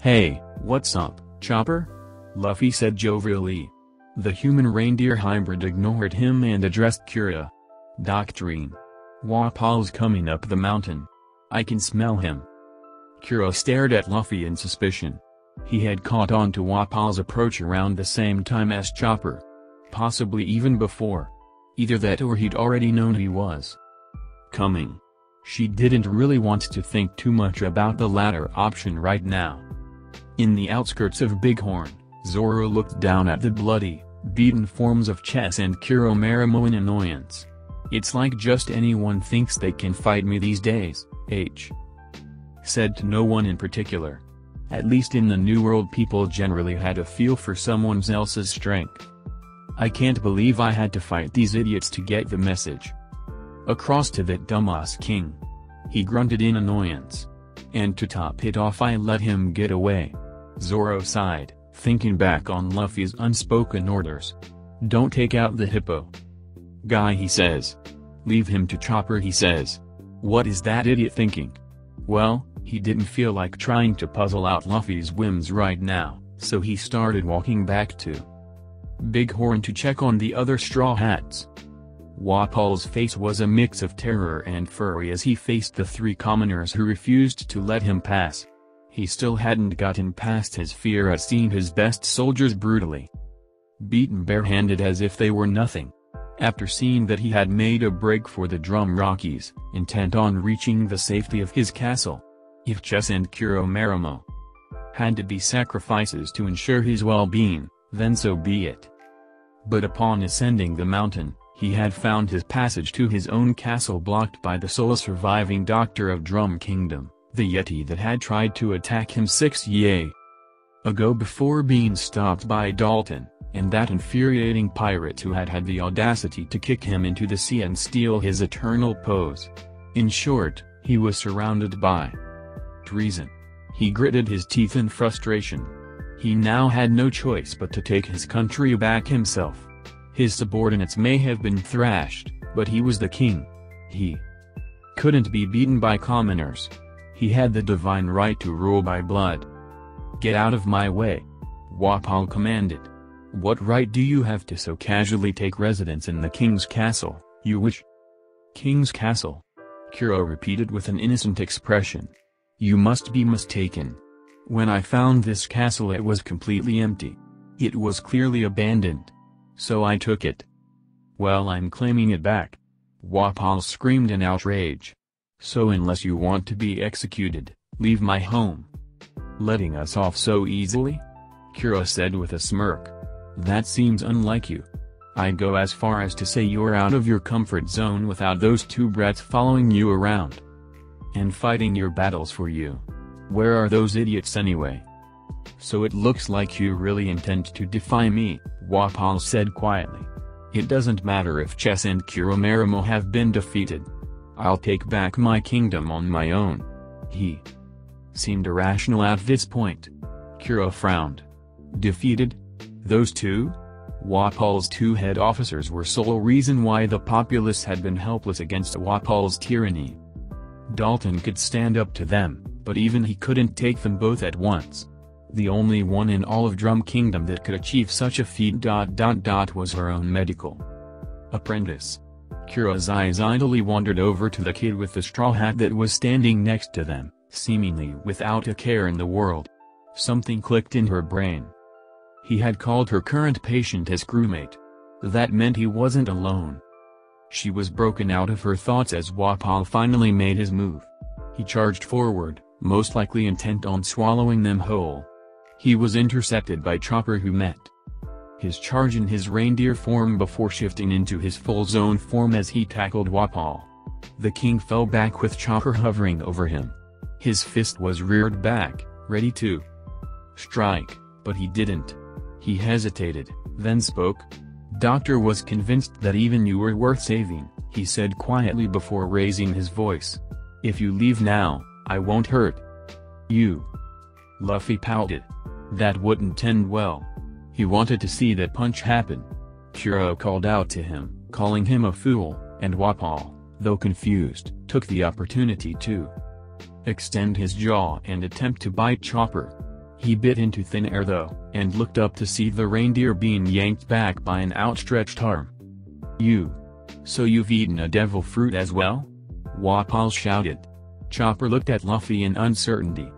Hey, what's up, Chopper? Luffy said jovially. The human reindeer hybrid ignored him and addressed Kureha. Doctorine. Wapol's coming up the mountain. I can smell him. Kureha stared at Luffy in suspicion. He had caught on to Wapol's approach around the same time as Chopper. Possibly even before. Either that or he'd already known he was coming. She didn't really want to think too much about the latter option right now. In the outskirts of Bighorn, Zoro looked down at the bloody, beaten forms of Chess and Kuromarimo in annoyance. It's like just anyone thinks they can fight me these days, H. Said to no one in particular. At least in the New World people generally had a feel for someone else's strength. I can't believe I had to fight these idiots to get the message. Across to that dumbass king. He grunted in annoyance. And to top it off I let him get away. Zoro sighed, thinking back on Luffy's unspoken orders. Don't take out the hippo. Guy he says. Leave him to Chopper he says. What is that idiot thinking? Well, he didn't feel like trying to puzzle out Luffy's whims right now, so he started walking back to Bighorn to check on the other Straw Hats. Wapol's face was a mix of terror and fury as he faced the three commoners who refused to let him pass. He still hadn't gotten past his fear at seeing his best soldiers brutally beaten barehanded as if they were nothing. After seeing that he had made a break for the Drum Rockies, intent on reaching the safety of his castle, if Chess and Kuromarimo had to be sacrifices to ensure his well-being, then so be it. But upon ascending the mountain, he had found his passage to his own castle blocked by the sole surviving doctor of Drum Kingdom, the Yeti that had tried to attack him six ye ago before being stopped by Dalton, and that infuriating pirate who had had the audacity to kick him into the sea and steal his eternal pose. In short, he was surrounded by treason. He gritted his teeth in frustration. He now had no choice but to take his country back himself. His subordinates may have been thrashed, but he was the king. He couldn't be beaten by commoners. He had the divine right to rule by blood. Get out of my way. Wapol commanded. What right do you have to so casually take residence in the king's castle, you wish? King's castle? Kureha repeated with an innocent expression. You must be mistaken. When I found this castle it was completely empty. It was clearly abandoned. So I took it. Well I'm claiming it back. Wapol screamed in outrage. So unless you want to be executed, leave my home. Letting us off so easily? Kureha said with a smirk. That seems unlike you. I'd go as far as to say you're out of your comfort zone without those two brats following you around. And fighting your battles for you. Where are those idiots anyway? So it looks like you really intend to defy me, Wapol said quietly. It doesn't matter if Chess and Kuromarimo have been defeated. I'll take back my kingdom on my own. He seemed irrational at this point. Kureha frowned. Defeated? Those two? Wapol's two head officers were sole reason why the populace had been helpless against Wapol's tyranny. Dalton could stand up to them, but even he couldn't take them both at once. The only one in all of Drum Kingdom that could achieve such a feat was her own medical apprentice. Kureha's eyes idly wandered over to the kid with the straw hat that was standing next to them, seemingly without a care in the world. Something clicked in her brain. He had called her current patient his crewmate. That meant he wasn't alone. She was broken out of her thoughts as Wapol finally made his move. He charged forward, most likely intent on swallowing them whole. He was intercepted by Chopper who met his charge in his reindeer form before shifting into his full Zoan form as he tackled Wapol. The king fell back with Chopper hovering over him. His fist was reared back, ready to strike, but he didn't. He hesitated, then spoke. Doctor was convinced that even you were worth saving, he said quietly before raising his voice. If you leave now, I won't hurt you. Luffy pouted. That wouldn't end well. He wanted to see that punch happen. Kureha called out to him, calling him a fool, and Wapol, though confused, took the opportunity to extend his jaw and attempt to bite Chopper. He bit into thin air though, and looked up to see the reindeer being yanked back by an outstretched arm. You. So you've eaten a devil fruit as well? Wapol shouted. Chopper looked at Luffy in uncertainty.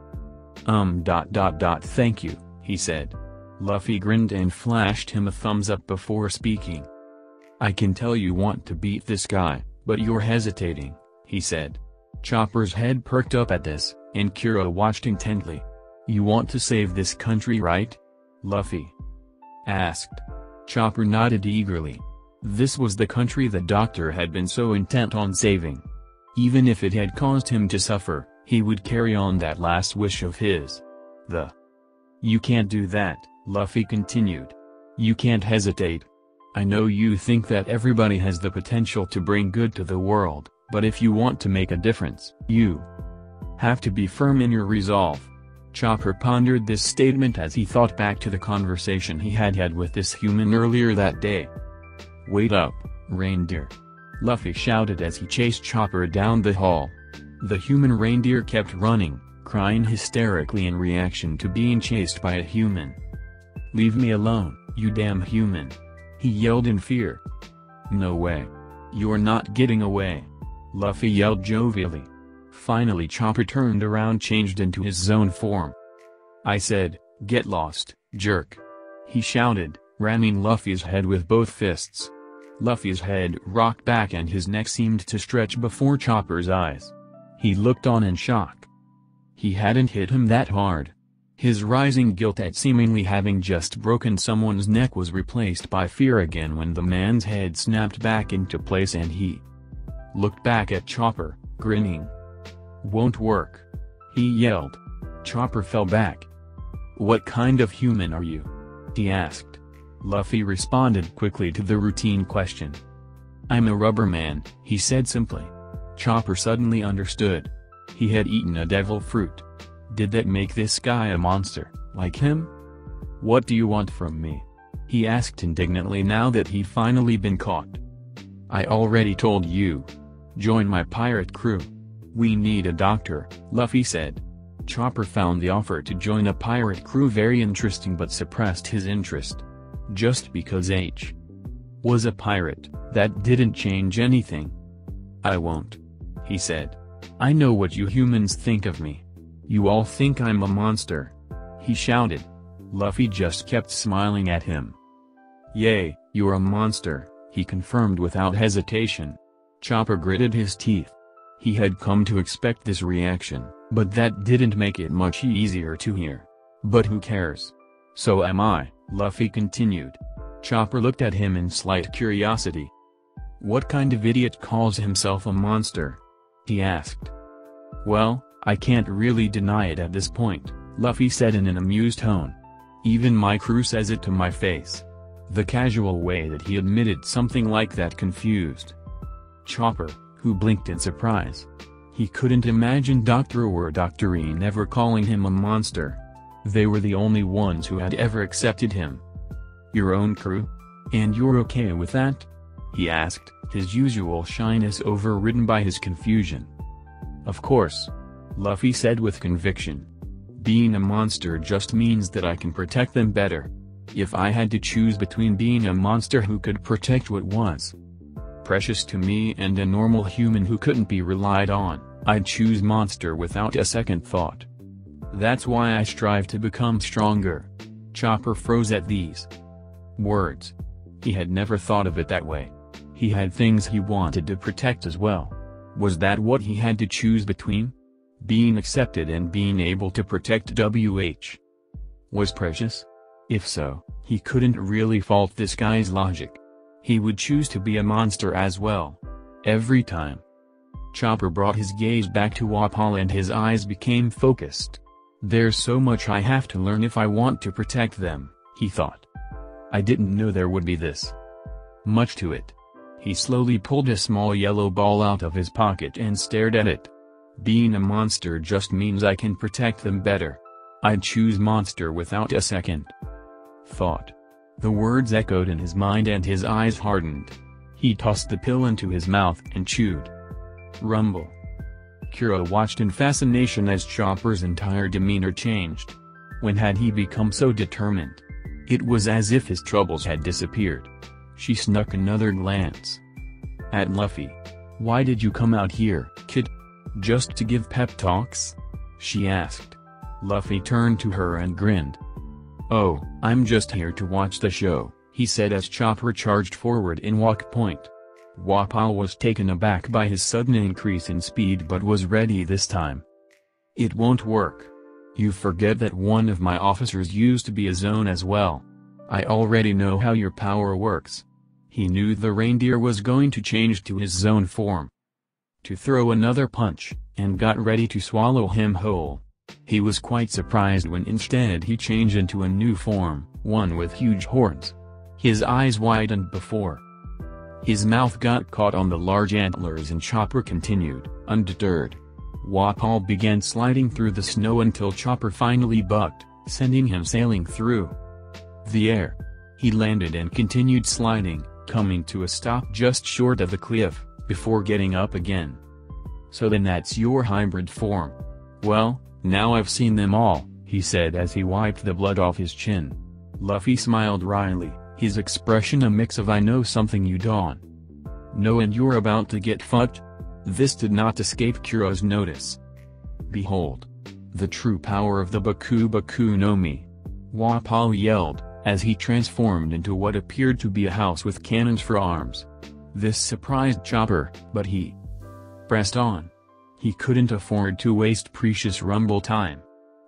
Um dot dot dot thank you, he said. Luffy grinned and flashed him a thumbs up before speaking. I can tell you want to beat this guy, but you're hesitating, he said. Chopper's head perked up at this, and Kureha watched intently. You want to save this country right? Luffy asked. Chopper nodded eagerly. This was the country the doctor had been so intent on saving. Even if it had caused him to suffer, he would carry on that last wish of his. The You can't do that, Luffy continued. You can't hesitate. I know you think that everybody has the potential to bring good to the world, but if you want to make a difference, you have to be firm in your resolve. Chopper pondered this statement as he thought back to the conversation he had had with this human earlier that day. Wait up, reindeer. Luffy shouted as he chased Chopper down the hall. The human reindeer kept running, crying hysterically in reaction to being chased by a human. Leave me alone, you damn human. He yelled in fear. No way. You're not getting away. Luffy yelled jovially. Finally Chopper turned around changed into his Zoan form. I said, get lost, jerk. He shouted, ramming Luffy's head with both fists. Luffy's head rocked back and his neck seemed to stretch before Chopper's eyes. He looked on in shock. He hadn't hit him that hard. His rising guilt at seemingly having just broken someone's neck was replaced by fear again when the man's head snapped back into place and he looked back at Chopper, grinning. Won't work. He yelled. Chopper fell back. What kind of human are you? He asked. Luffy responded quickly to the routine question. I'm a rubber man, he said simply. Chopper suddenly understood. He had eaten a devil fruit. Did that make this guy a monster, like him? What do you want from me? He asked indignantly now that he'd finally been caught. I already told you. Join my pirate crew. We need a doctor, Luffy said. Chopper found the offer to join a pirate crew very interesting but suppressed his interest. Just because H was a pirate, that didn't change anything. I won't. He said. I know what you humans think of me. You all think I'm a monster. He shouted. Luffy just kept smiling at him. Yay, you're a monster, he confirmed without hesitation. Chopper gritted his teeth. He had come to expect this reaction, but that didn't make it much easier to hear. But who cares? So am I, Luffy continued. Chopper looked at him in slight curiosity. What kind of idiot calls himself a monster? He asked. Well, I can't really deny it at this point, Luffy said in an amused tone. Even my crew says it to my face. The casual way that he admitted something like that confused Chopper, who blinked in surprise. He couldn't imagine Dr. or Doctorine ever calling him a monster. They were the only ones who had ever accepted him. Your own crew? And you're okay with that? He asked, his usual shyness overridden by his confusion. Of course, Luffy said with conviction. Being a monster just means that I can protect them better. If I had to choose between being a monster who could protect what was precious to me and a normal human who couldn't be relied on, I'd choose monster without a second thought. That's why I strive to become stronger. Chopper froze at these words. He had never thought of it that way. He had things he wanted to protect as well. Was that what he had to choose between? being accepted and being able to protect WH was precious? If so, he couldn't really fault this guy's logic. He would choose to be a monster as well. Every time. Chopper brought his gaze back to Wapol and his eyes became focused. There's so much I have to learn if I want to protect them, he thought. I didn't know there would be this much to it. He slowly pulled a small yellow ball out of his pocket and stared at it. Being a monster just means I can protect them better. I'd choose monster without a second. Thought. The words echoed in his mind and his eyes hardened. He tossed the pill into his mouth and chewed. Rumble. Kureha watched in fascination as Chopper's entire demeanor changed. When had he become so determined? It was as if his troubles had disappeared. She snuck another glance. At Luffy. Why did you come out here, kid? Just to give pep talks? She asked. Luffy turned to her and grinned. Oh, I'm just here to watch the show, he said as Chopper charged forward in walk point. Wapol was taken aback by his sudden increase in speed but was ready this time. It won't work. You forget that one of my officers used to be a Zoan as well. I already know how your power works. He knew the reindeer was going to change to his Zoan form. To throw another punch, and got ready to swallow him whole. He was quite surprised when instead he changed into a new form, one with huge horns. His eyes widened before. His mouth got caught on the large antlers and Chopper continued, undeterred. Wapol began sliding through the snow until Chopper finally bucked, sending him sailing through the air. He landed and continued sliding, coming to a stop just short of the cliff, before getting up again. So then that's your hybrid form. Well, now I've seen them all, he said as he wiped the blood off his chin. Luffy smiled wryly, his expression a mix of I know something you don't. know and you're about to get fucked? This did not escape Kureha's notice. Behold. The true power of the Baku Baku no Mi. Wapol yelled, as he transformed into what appeared to be a house with cannons for arms. This surprised Chopper, but he pressed on. He couldn't afford to waste precious rumble time.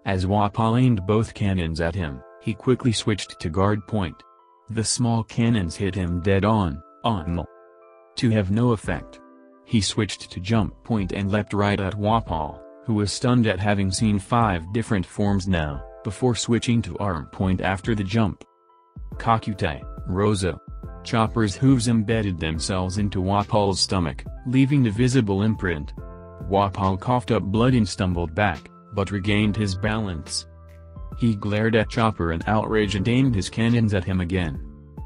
As Wapol aimed both cannons at him, he quickly switched to guard point. The small cannons hit him dead on, on to have no effect. He switched to jump point and leapt right at Wapol, who was stunned at having seen five different forms now, before switching to arm point after the jump. Kokutei, Rosa. Chopper's hooves embedded themselves into Wapol's stomach, leaving a visible imprint. Wapol coughed up blood and stumbled back, but regained his balance. He glared at Chopper in outrage and aimed his cannons at him again.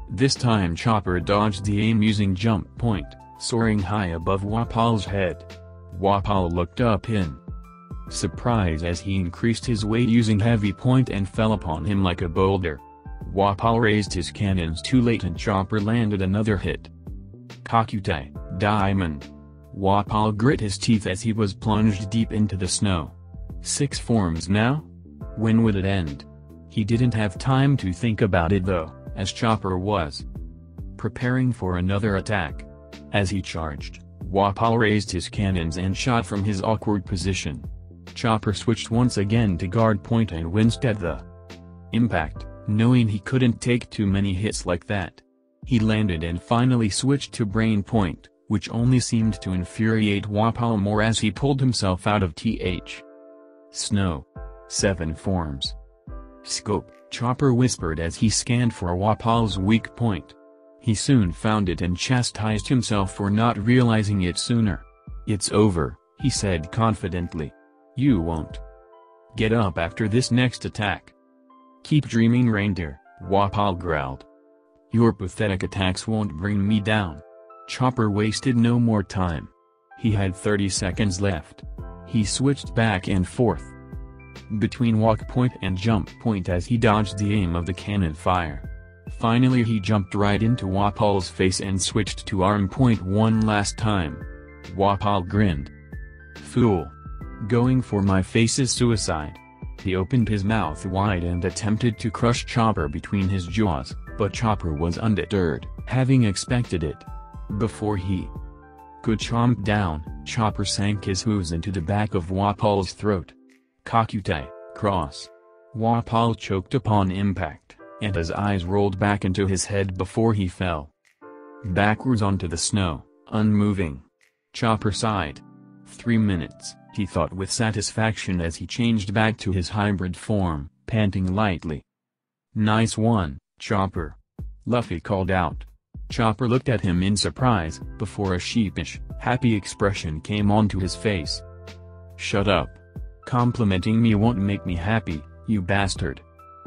This time Chopper dodged the aim using jump point, soaring high above Wapol's head. Wapol looked up in surprise as he increased his weight using heavy point and fell upon him like a boulder. Wapol raised his cannons too late and Chopper landed another hit. Kokutei, Diamond, Wapol grit his teeth as he was plunged deep into the snow. Six forms now? When would it end? He didn't have time to think about it though, as Chopper was preparing for another attack. As he charged, Wapol raised his cannons and shot from his awkward position. Chopper switched once again to guard point and winced at the impact, knowing he couldn't take too many hits like that. He landed and finally switched to brain point which only seemed to infuriate Wapol more as he pulled himself out of th. Snow. Seven forms. Scope, Chopper whispered as he scanned for Wapol's weak point. He soon found it and chastised himself for not realizing it sooner. It's over, he said confidently. You won't get up after this next attack. Keep dreaming reindeer, Wapol growled. Your pathetic attacks won't bring me down. Chopper wasted no more time. He had 30 seconds left. He switched back and forth between walk point and jump point as he dodged the aim of the cannon fire. Finally he jumped right into Wapol's face and switched to arm point one last time. Wapol grinned. Fool. Going for my face is suicide. He opened his mouth wide and attempted to crush Chopper between his jaws, but Chopper was undeterred, having expected it. Before he could chomp down, Chopper sank his hooves into the back of Wapol's throat. Kokutei, cross. Wapol choked upon impact, and his eyes rolled back into his head before he fell. Backwards onto the snow, unmoving. Chopper sighed. Three minutes, he thought with satisfaction as he changed back to his hybrid form, panting lightly. Nice one, Chopper. Luffy called out. Chopper looked at him in surprise, before a sheepish, happy expression came onto his face. Shut up. Complimenting me won't make me happy, you bastard.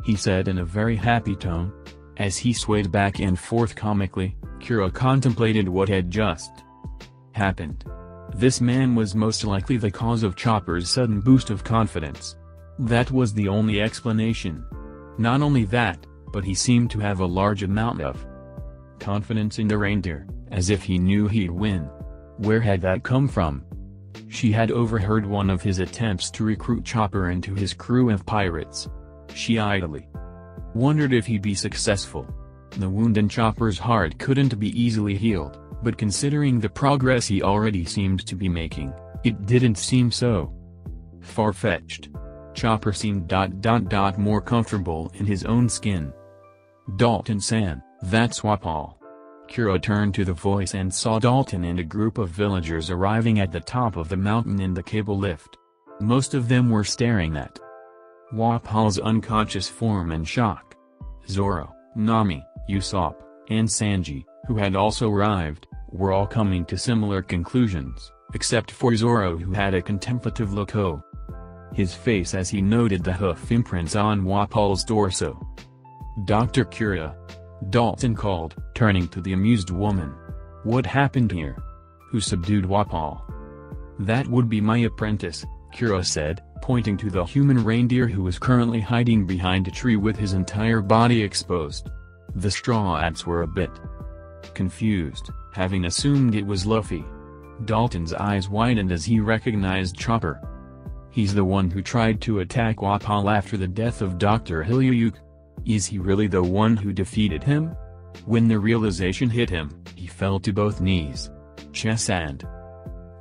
He said in a very happy tone. As he swayed back and forth comically, Kureha contemplated what had just happened. This man was most likely the cause of Chopper's sudden boost of confidence. That was the only explanation. Not only that, but he seemed to have a large amount of confidence in the reindeer, as if he knew he'd win. Where had that come from? She had overheard one of his attempts to recruit Chopper into his crew of pirates. She idly wondered if he'd be successful. The wound in Chopper's heart couldn't be easily healed, but considering the progress he already seemed to be making, it didn't seem so far-fetched. Chopper seemed dot dot dot more comfortable in his own skin. Dalton-san, that's Wapol. Kureha turned to the voice and saw Dalton and a group of villagers arriving at the top of the mountain in the cable lift. Most of them were staring at Wapol's unconscious form in shock. Zoro, Nami, Usopp, and Sanji, who had also arrived, were all coming to similar conclusions, except for Zoro who had a contemplative look oh. His face as he noted the hoof imprints on Wapol's torso. Dr. Kureha. Dalton called, turning to the amused woman. What happened here? Who subdued Wapol? That would be my apprentice, Kureha said, pointing to the human reindeer who was currently hiding behind a tree with his entire body exposed. The straw hats were a bit confused, having assumed it was Luffy. Dalton's eyes widened as he recognized Chopper. He's the one who tried to attack Wapol after the death of Dr. Hiriluk. Is he really the one who defeated him? When the realization hit him, he fell to both knees. Chess and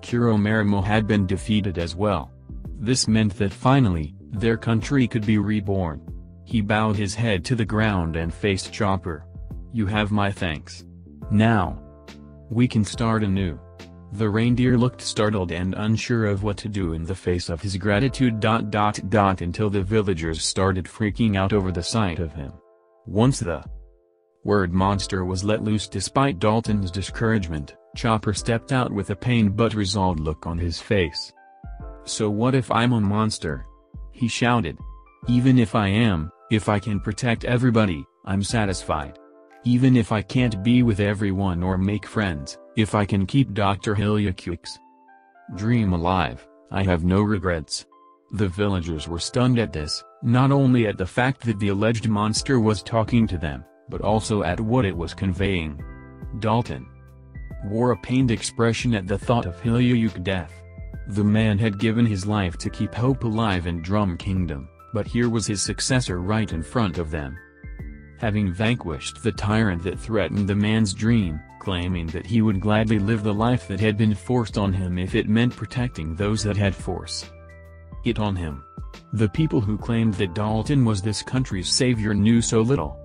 Kuromarimo had been defeated as well. This meant that finally, their country could be reborn. He bowed his head to the ground and faced Chopper. You have my thanks. Now. We can start anew. The reindeer looked startled and unsure of what to do in the face of his gratitude. Dot dot dot until the villagers started freaking out over the sight of him. Once the word monster was let loose despite Dalton's discouragement, Chopper stepped out with a pained but resolved look on his face. So what if I'm a monster? He shouted. Even if I am, if I can protect everybody, I'm satisfied. Even if I can't be with everyone or make friends, if I can keep Dr. Hiriluk's dream alive, I have no regrets. The villagers were stunned at this, not only at the fact that the alleged monster was talking to them, but also at what it was conveying. Dalton wore a pained expression at the thought of Hiriluk's death. The man had given his life to keep hope alive in Drum Kingdom, but here was his successor right in front of them having vanquished the tyrant that threatened the man's dream, claiming that he would gladly live the life that had been forced on him if it meant protecting those that had forced it on him. The people who claimed that Dalton was this country's savior knew so little.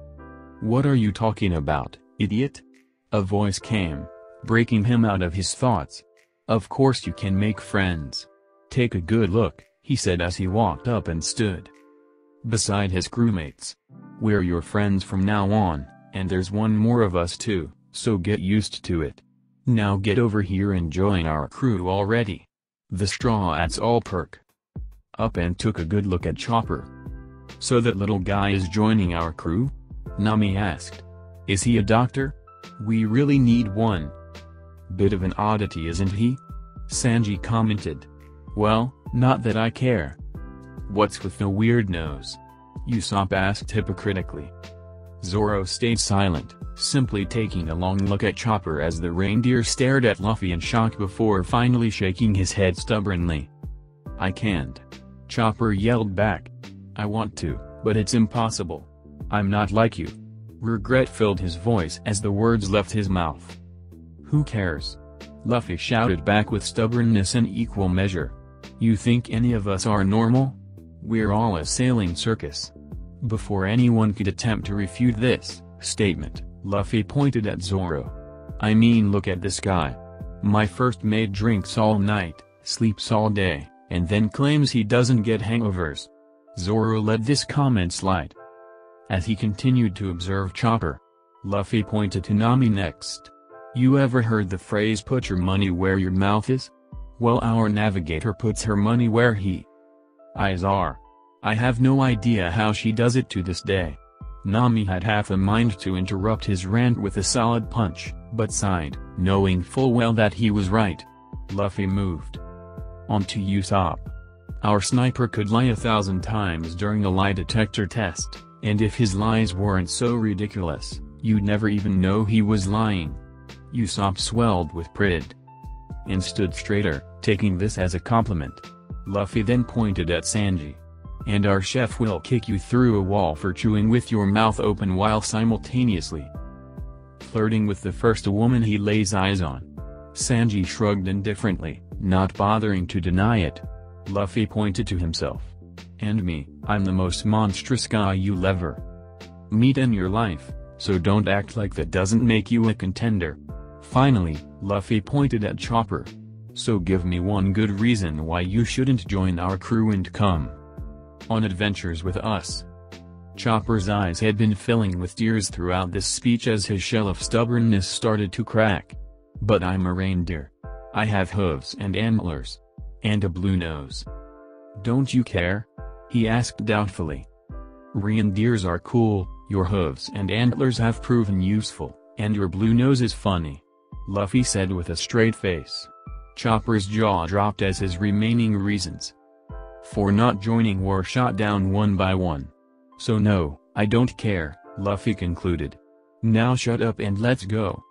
What are you talking about, idiot? A voice came, breaking him out of his thoughts. Of course you can make friends. Take a good look, he said as he walked up and stood beside his crewmates. We're your friends from now on, and there's one more of us too, so get used to it. Now get over here and join our crew already. The straw hats all perk up and took a good look at Chopper. So that little guy is joining our crew? Nami asked. Is he a doctor? We really need one. Bit of an oddity isn't he? Sanji commented. Well, not that I care. What's with the weird nose? Usopp asked hypocritically. Zoro stayed silent, simply taking a long look at Chopper as the reindeer stared at Luffy in shock before finally shaking his head stubbornly. I can't. Chopper yelled back. I want to, but it's impossible. I'm not like you. Regret filled his voice as the words left his mouth. Who cares? Luffy shouted back with stubbornness in equal measure. You think any of us are normal? We're all a sailing circus. Before anyone could attempt to refute this statement, Luffy pointed at Zoro. I mean look at this guy. My first mate drinks all night, sleeps all day, and then claims he doesn't get hangovers. Zoro let this comment slide. As he continued to observe Chopper. Luffy pointed to Nami next. You ever heard the phrase put your money where your mouth is? Well our navigator puts her money where he eyes are. I have no idea how she does it to this day. Nami had half a mind to interrupt his rant with a solid punch, but sighed, knowing full well that he was right. Luffy moved on to Usopp. Our sniper could lie a thousand times during a lie detector test, and if his lies weren't so ridiculous, you'd never even know he was lying. Usopp swelled with pride and stood straighter, taking this as a compliment. Luffy then pointed at Sanji. And our chef will kick you through a wall for chewing with your mouth open while simultaneously flirting with the first woman he lays eyes on. Sanji shrugged indifferently, not bothering to deny it. Luffy pointed to himself. And me, I'm the most monstrous guy you'll ever meet in your life, so don't act like that doesn't make you a contender. Finally, Luffy pointed at Chopper. So give me one good reason why you shouldn't join our crew and come on adventures with us. Chopper's eyes had been filling with tears throughout this speech as his shell of stubbornness started to crack. But I'm a reindeer. I have hooves and antlers. And a blue nose. Don't you care? He asked doubtfully. Reindeers are cool, your hooves and antlers have proven useful, and your blue nose is funny. Luffy said with a straight face. Chopper's jaw dropped as his remaining reasons for not joining were shot down one by one. So no, I don't care, Luffy concluded. Now shut up and let's go.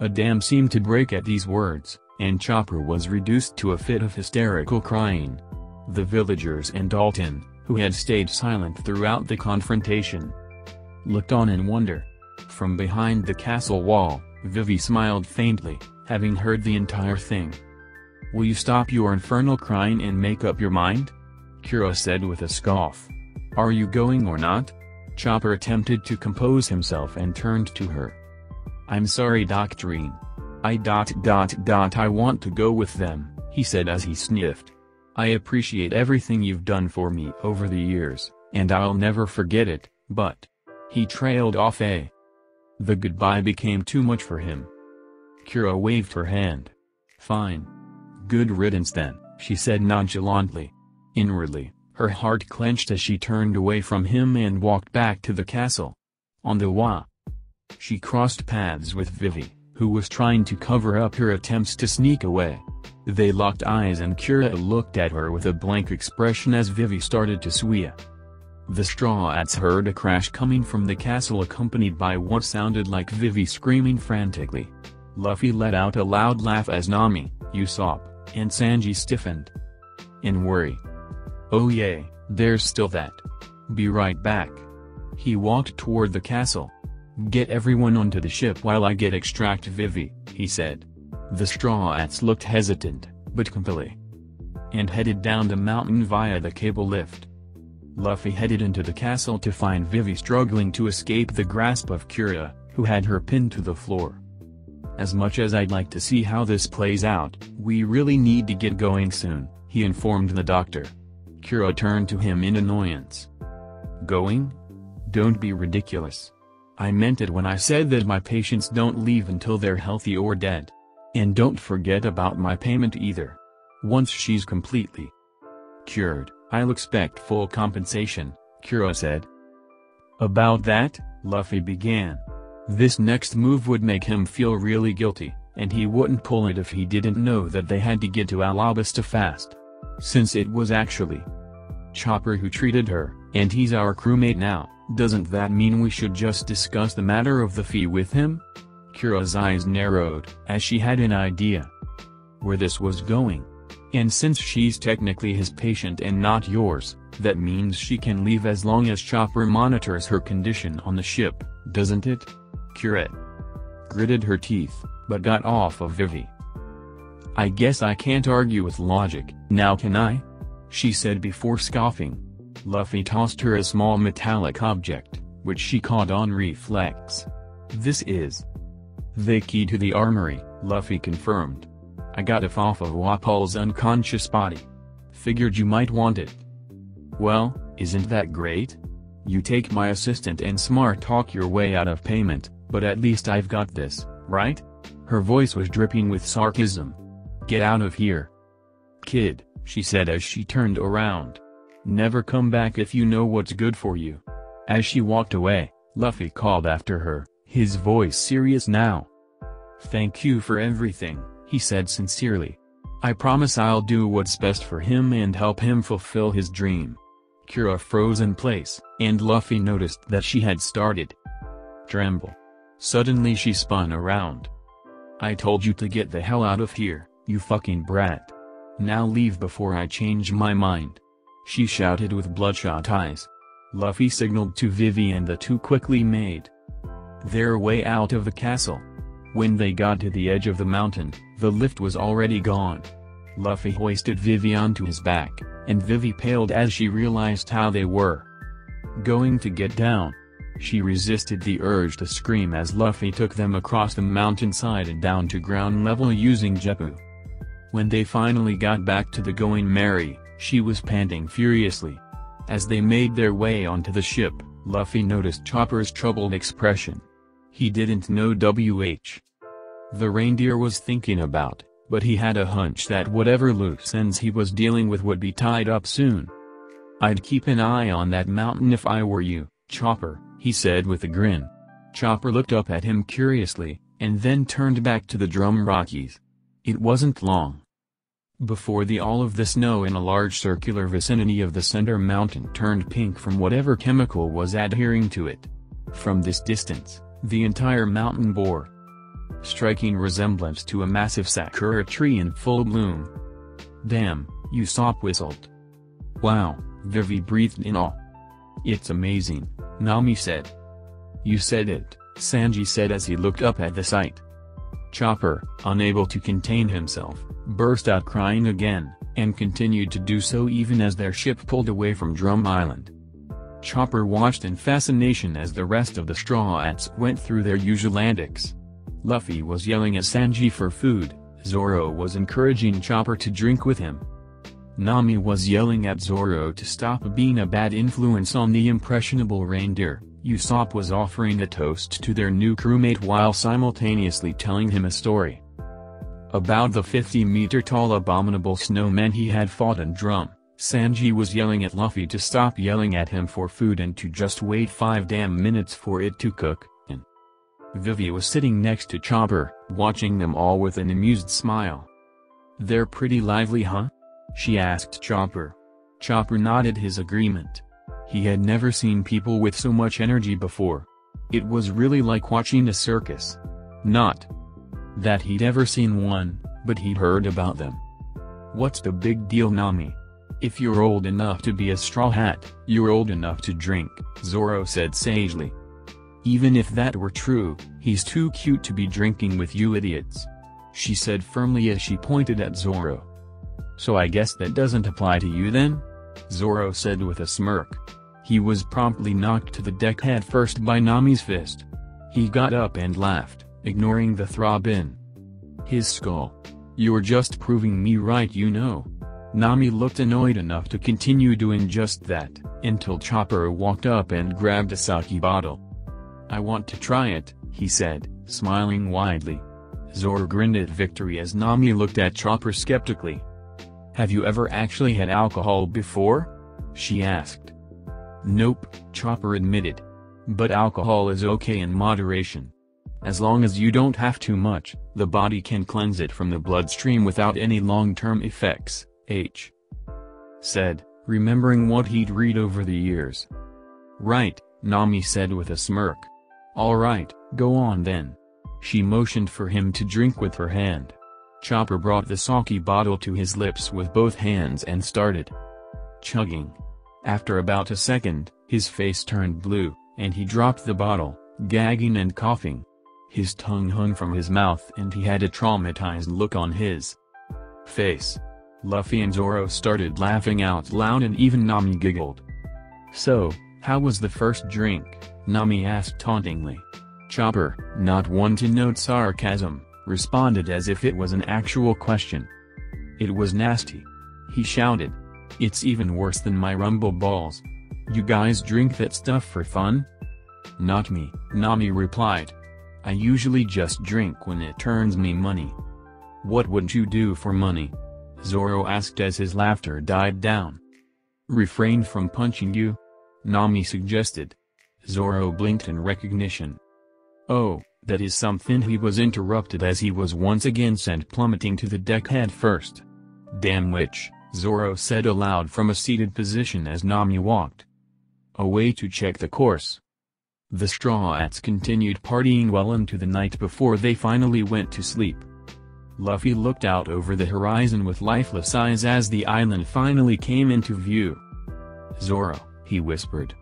A dam seemed to break at these words, and Chopper was reduced to a fit of hysterical crying. The villagers and Dalton, who had stayed silent throughout the confrontation, looked on in wonder. From behind the castle wall, Vivi smiled faintly, having heard the entire thing. Will you stop your infernal crying and make up your mind? Kureha said with a scoff. Are you going or not? Chopper attempted to compose himself and turned to her. I'm sorry Doctorine. I dot dot dot I want to go with them, he said as he sniffed. I appreciate everything you've done for me over the years, and I'll never forget it, but... He trailed off a. The goodbye became too much for him. Kureha waved her hand. Fine. Good riddance then, she said nonchalantly. Inwardly, her heart clenched as she turned away from him and walked back to the castle. On the wa. She crossed paths with Vivi, who was trying to cover up her attempts to sneak away. They locked eyes and Kureha looked at her with a blank expression as Vivi started to swia. The Straw Hats heard a crash coming from the castle accompanied by what sounded like Vivi screaming frantically. Luffy let out a loud laugh as Nami, Usopp, and Sanji stiffened in worry. Oh yay, there's still that. Be right back. He walked toward the castle. Get everyone onto the ship while I get extract Vivi, he said. The Straw Hats looked hesitant, but compelling. And headed down the mountain via the cable lift. Luffy headed into the castle to find Vivi struggling to escape the grasp of Kureha, who had her pinned to the floor. As much as I'd like to see how this plays out, we really need to get going soon, he informed the doctor. Kureha turned to him in annoyance. Going? Don't be ridiculous. I meant it when I said that my patients don't leave until they're healthy or dead. And don't forget about my payment either. Once she's completely cured, I'll expect full compensation, Kureha said. About that, Luffy began. This next move would make him feel really guilty, and he wouldn't pull it if he didn't know that they had to get to Alabasta fast. Since it was actually Chopper who treated her, and he's our crewmate now, doesn't that mean we should just discuss the matter of the fee with him? Kureha's eyes narrowed, as she had an idea where this was going. And since she's technically his patient and not yours, that means she can leave as long as Chopper monitors her condition on the ship, doesn't it? Kureha gritted her teeth, but got off of Vivi. I guess I can't argue with logic, now can I? She said before scoffing. Luffy tossed her a small metallic object, which she caught on reflex. This is the key to the armory, Luffy confirmed. I got it off of Wapol's unconscious body. Figured you might want it. Well, isn't that great? You take my assistant and smart talk your way out of payment, But at least I've got this, right? Her voice was dripping with sarcasm. Get out of here. Kid, she said as she turned around. Never come back if you know what's good for you. As she walked away, Luffy called after her, his voice serious now. Thank you for everything, he said sincerely. I promise I'll do what's best for him and help him fulfill his dream. Kureha froze in place, and Luffy noticed that she had started tremble. Suddenly she spun around. I told you to get the hell out of here, you fucking brat. Now leave before I change my mind. She shouted with bloodshot eyes. Luffy signaled to Vivi and the two quickly made their way out of the castle. When they got to the edge of the mountain, the lift was already gone. Luffy hoisted Vivi onto his back, and Vivi paled as she realized how they were going to get down. She resisted the urge to scream as Luffy took them across the mountainside and down to ground level using Geppo. When they finally got back to the Going Merry, she was panting furiously. As they made their way onto the ship, Luffy noticed Chopper's troubled expression. He didn't know WH. The reindeer was thinking about, but he had a hunch that whatever loose ends he was dealing with would be tied up soon. I'd keep an eye on that mountain if I were you, Chopper, he said with a grin. Chopper looked up at him curiously, and then turned back to the drum Rockies. It wasn't long. Before the all of the snow in a large circular vicinity of the center mountain turned pink from whatever chemical was adhering to it. From this distance, the entire mountain bore striking resemblance to a massive sakura tree in full bloom. Damn, Usopp whistled. Wow, Vivi breathed in awe. It's amazing, Nami said. You said it, Sanji said as he looked up at the sight. Chopper, unable to contain himself, burst out crying again, and continued to do so even as their ship pulled away from Drum Island. Chopper watched in fascination as the rest of the Straw Hats went through their usual antics. Luffy was yelling at Sanji for food, Zoro was encouraging Chopper to drink with him. Nami was yelling at Zoro to stop being a bad influence on the impressionable reindeer, Usopp was offering a toast to their new crewmate while simultaneously telling him a story. About the 50-meter-tall abominable snowman he had fought in Drum, Sanji was yelling at Luffy to stop yelling at him for food and to just wait five damn minutes for it to cook. And Vivi was sitting next to Chopper, watching them all with an amused smile. They're pretty lively huh? She asked Chopper. Chopper nodded his agreement. He had never seen people with so much energy before. It was really like watching a circus. Not that he'd ever seen one, but he'd heard about them. What's the big deal Nami? If you're old enough to be a straw hat, you're old enough to drink, Zoro said sagely. Even if that were true, he's too cute to be drinking with you idiots. She said firmly as she pointed at Zoro. So I guess that doesn't apply to you then? Zoro said with a smirk. He was promptly knocked to the deck head first by Nami's fist. He got up and laughed, ignoring the throb in his skull. You're just proving me right you know. Nami looked annoyed enough to continue doing just that, until Chopper walked up and grabbed a sake bottle. I want to try it, he said, smiling widely. Zoro grinned at victory as Nami looked at Chopper skeptically. Have you ever actually had alcohol before? She asked. Nope, Chopper admitted. But alcohol is okay in moderation. As long as you don't have too much, the body can cleanse it from the bloodstream without any long-term effects, H. said, remembering what he'd read over the years. Right, Nami said with a smirk. Alright, go on then. She motioned for him to drink with her hand. Chopper brought the sake bottle to his lips with both hands and started chugging. After about a second, his face turned blue, and he dropped the bottle, gagging and coughing. His tongue hung from his mouth and he had a traumatized look on his face. Luffy and Zoro started laughing out loud and even Nami giggled. So, how was the first drink? Nami asked tauntingly. Chopper, not one to note sarcasm, responded as if it was an actual question. It was nasty. He shouted. It's even worse than my rumble balls. You guys drink that stuff for fun? Not me, Nami replied. I usually just drink when it turns me money. What would you do for money? Zoro asked as his laughter died down. Refrain from punching you? Nami suggested. Zoro blinked in recognition. Oh, that is something he was interrupted as he was once again sent plummeting to the deck head first. Damn witch, Zoro said aloud from a seated position as Nami walked away to check the course. The Straw Hats continued partying well into the night before they finally went to sleep. Luffy looked out over the horizon with lifeless eyes as the island finally came into view. Zoro, he whispered.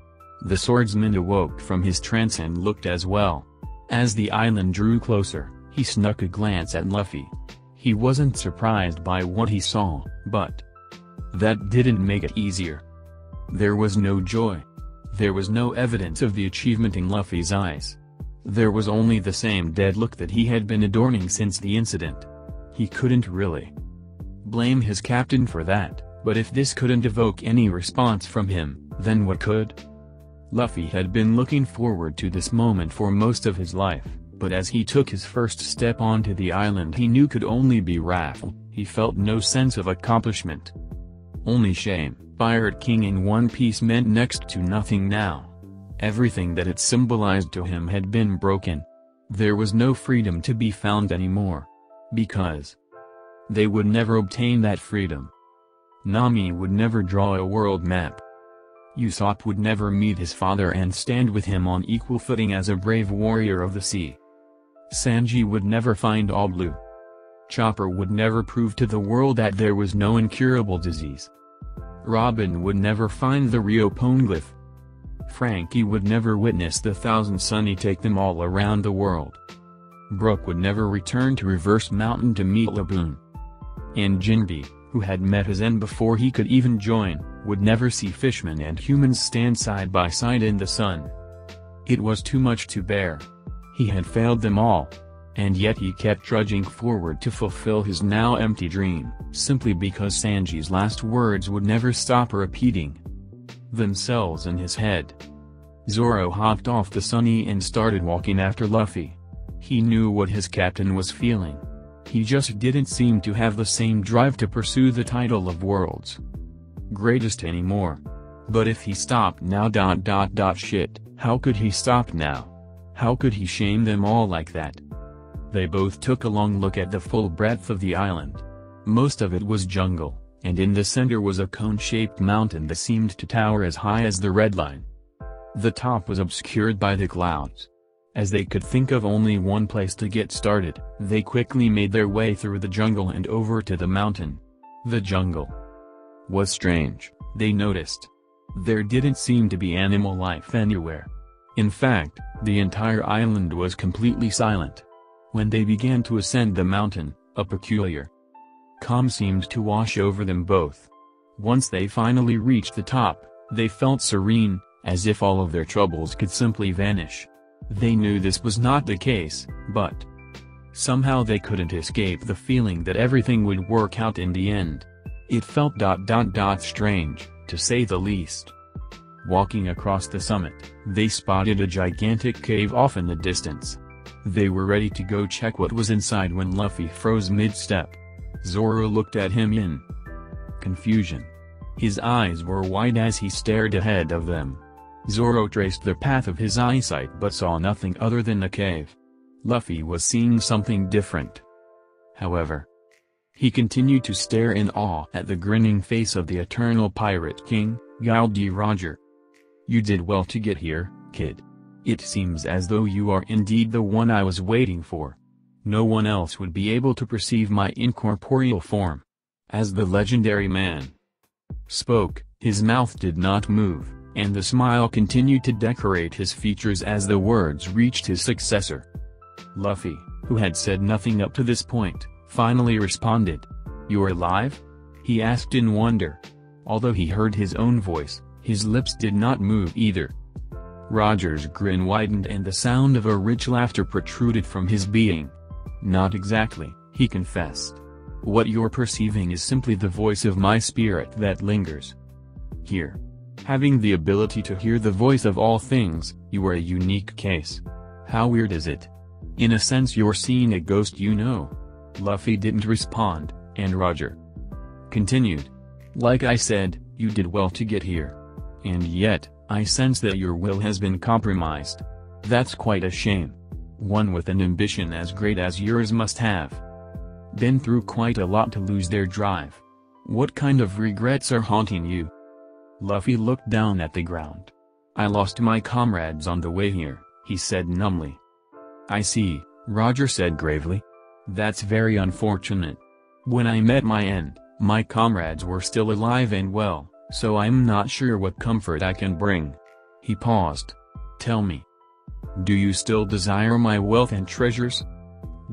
The swordsman awoke from his trance and looked as well. As the island drew closer, he snuck a glance at Luffy. He wasn't surprised by what he saw, but that didn't make it easier. There was no joy. There was no evidence of the achievement in Luffy's eyes. There was only the same dead look that he had been adorning since the incident. He couldn't really blame his captain for that, but if this couldn't evoke any response from him, then what could? Luffy had been looking forward to this moment for most of his life, but as he took his first step onto the island he knew could only be Raftel, he felt no sense of accomplishment. Only shame. Pirate King in One Piece meant next to nothing now. Everything that it symbolized to him had been broken. There was no freedom to be found anymore. Because they would never obtain that freedom. Nami would never draw a world map. Usopp would never meet his father and stand with him on equal footing as a brave warrior of the sea. Sanji would never find All Blue. Chopper would never prove to the world that there was no incurable disease. Robin would never find the Rio Poneglyph. Franky would never witness the Thousand Sunny take them all around the world. Brook would never return to Reverse Mountain to meet Laboon. And Jinbe, who had met his end before he could even join, would never see fishmen and humans stand side by side in the sun. It was too much to bear. He had failed them all. And yet he kept trudging forward to fulfill his now empty dream, simply because Sanji's last words would never stop repeating themselves in his head. Zoro hopped off the sunny and started walking after Luffy. He knew what his captain was feeling. He just didn't seem to have the same drive to pursue the title of world's greatest anymore. But if he stopped now dot dot dot shit, how could he stop now? How could he shame them all like that? They both took a long look at the full breadth of the island. Most of it was jungle, and in the center was a cone-shaped mountain that seemed to tower as high as the red line. The top was obscured by the clouds. As they could think of only one place to get started, they quickly made their way through the jungle and over to the mountain. The jungle was strange, they noticed. There didn't seem to be animal life anywhere. In fact, the entire island was completely silent. When they began to ascend the mountain, a peculiar calm seemed to wash over them both. Once they finally reached the top, they felt serene, as if all of their troubles could simply vanish. They knew this was not the case, but somehow they couldn't escape the feeling that everything would work out in the end. It felt dot dot dot strange, to say the least. Walking across the summit, they spotted a gigantic cave off in the distance. They were ready to go check what was inside when Luffy froze mid-step. Zoro looked at him in confusion. His eyes were wide as he stared ahead of them. Zoro traced the path of his eyesight but saw nothing other than the cave. Luffy was seeing something different. However, he continued to stare in awe at the grinning face of the Eternal Pirate King, Gol Roger. You did well to get here, kid. It seems as though you are indeed the one I was waiting for. No one else would be able to perceive my incorporeal form. As the legendary man spoke, his mouth did not move, and the smile continued to decorate his features as the words reached his successor. Luffy, who had said nothing up to this point, finally responded. You're alive? He asked in wonder. Although he heard his own voice, his lips did not move either. Roger's grin widened and the sound of a rich laughter protruded from his being. Not exactly, he confessed. What you're perceiving is simply the voice of my spirit that lingers. Here. Having the ability to hear the voice of all things, you are a unique case. How weird is it? In a sense you're seeing a ghost you know. Luffy didn't respond, and Roger continued. Like I said, you did well to get here. And yet, I sense that your will has been compromised. That's quite a shame. One with an ambition as great as yours must have been through quite a lot to lose their drive. What kind of regrets are haunting you? Luffy looked down at the ground. I lost my comrades on the way here, he said numbly. I see, Roger said gravely. That's very unfortunate. When I met my end, my comrades were still alive and well, so I'm not sure what comfort I can bring. He paused. Tell me. Do you still desire my wealth and treasures?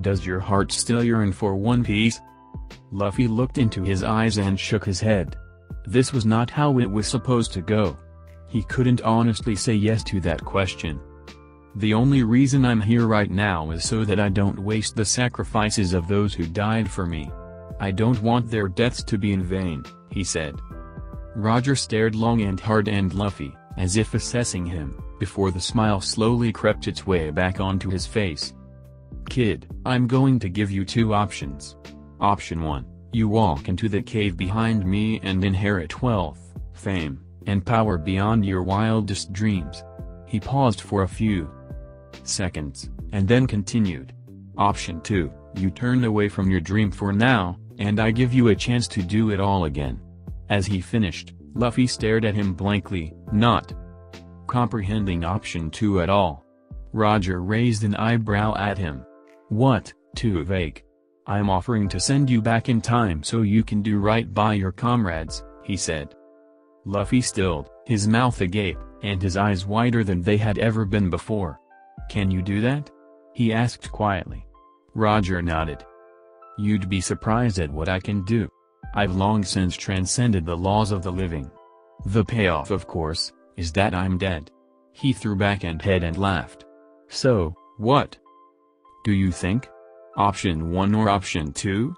Does your heart still yearn for One Piece? Luffy looked into his eyes and shook his head. This was not how it was supposed to go. He couldn't honestly say yes to that question. The only reason I'm here right now is so that I don't waste the sacrifices of those who died for me. I don't want their deaths to be in vain, he said. Roger stared long and hard and Luffy, as if assessing him, before the smile slowly crept its way back onto his face. Kid, I'm going to give you two options. Option 1, you walk into the cave behind me and inherit wealth, fame, and power beyond your wildest dreams. He paused for a few seconds, and then continued. Option 2, you turn away from your dream for now, and I give you a chance to do it all again. As he finished, Luffy stared at him blankly, not comprehending option 2 at all. Roger raised an eyebrow at him. What, too vague? I'm offering to send you back in time so you can do right by your comrades, he said. Luffy stilled, his mouth agape, and his eyes wider than they had ever been before. Can you do that? He asked quietly. Roger nodded. You'd be surprised at what I can do. I've long since transcended the laws of the living. The payoff of course, is that I'm dead. He threw back and head and laughed. So, what? Do you think? Option 1 or option 2?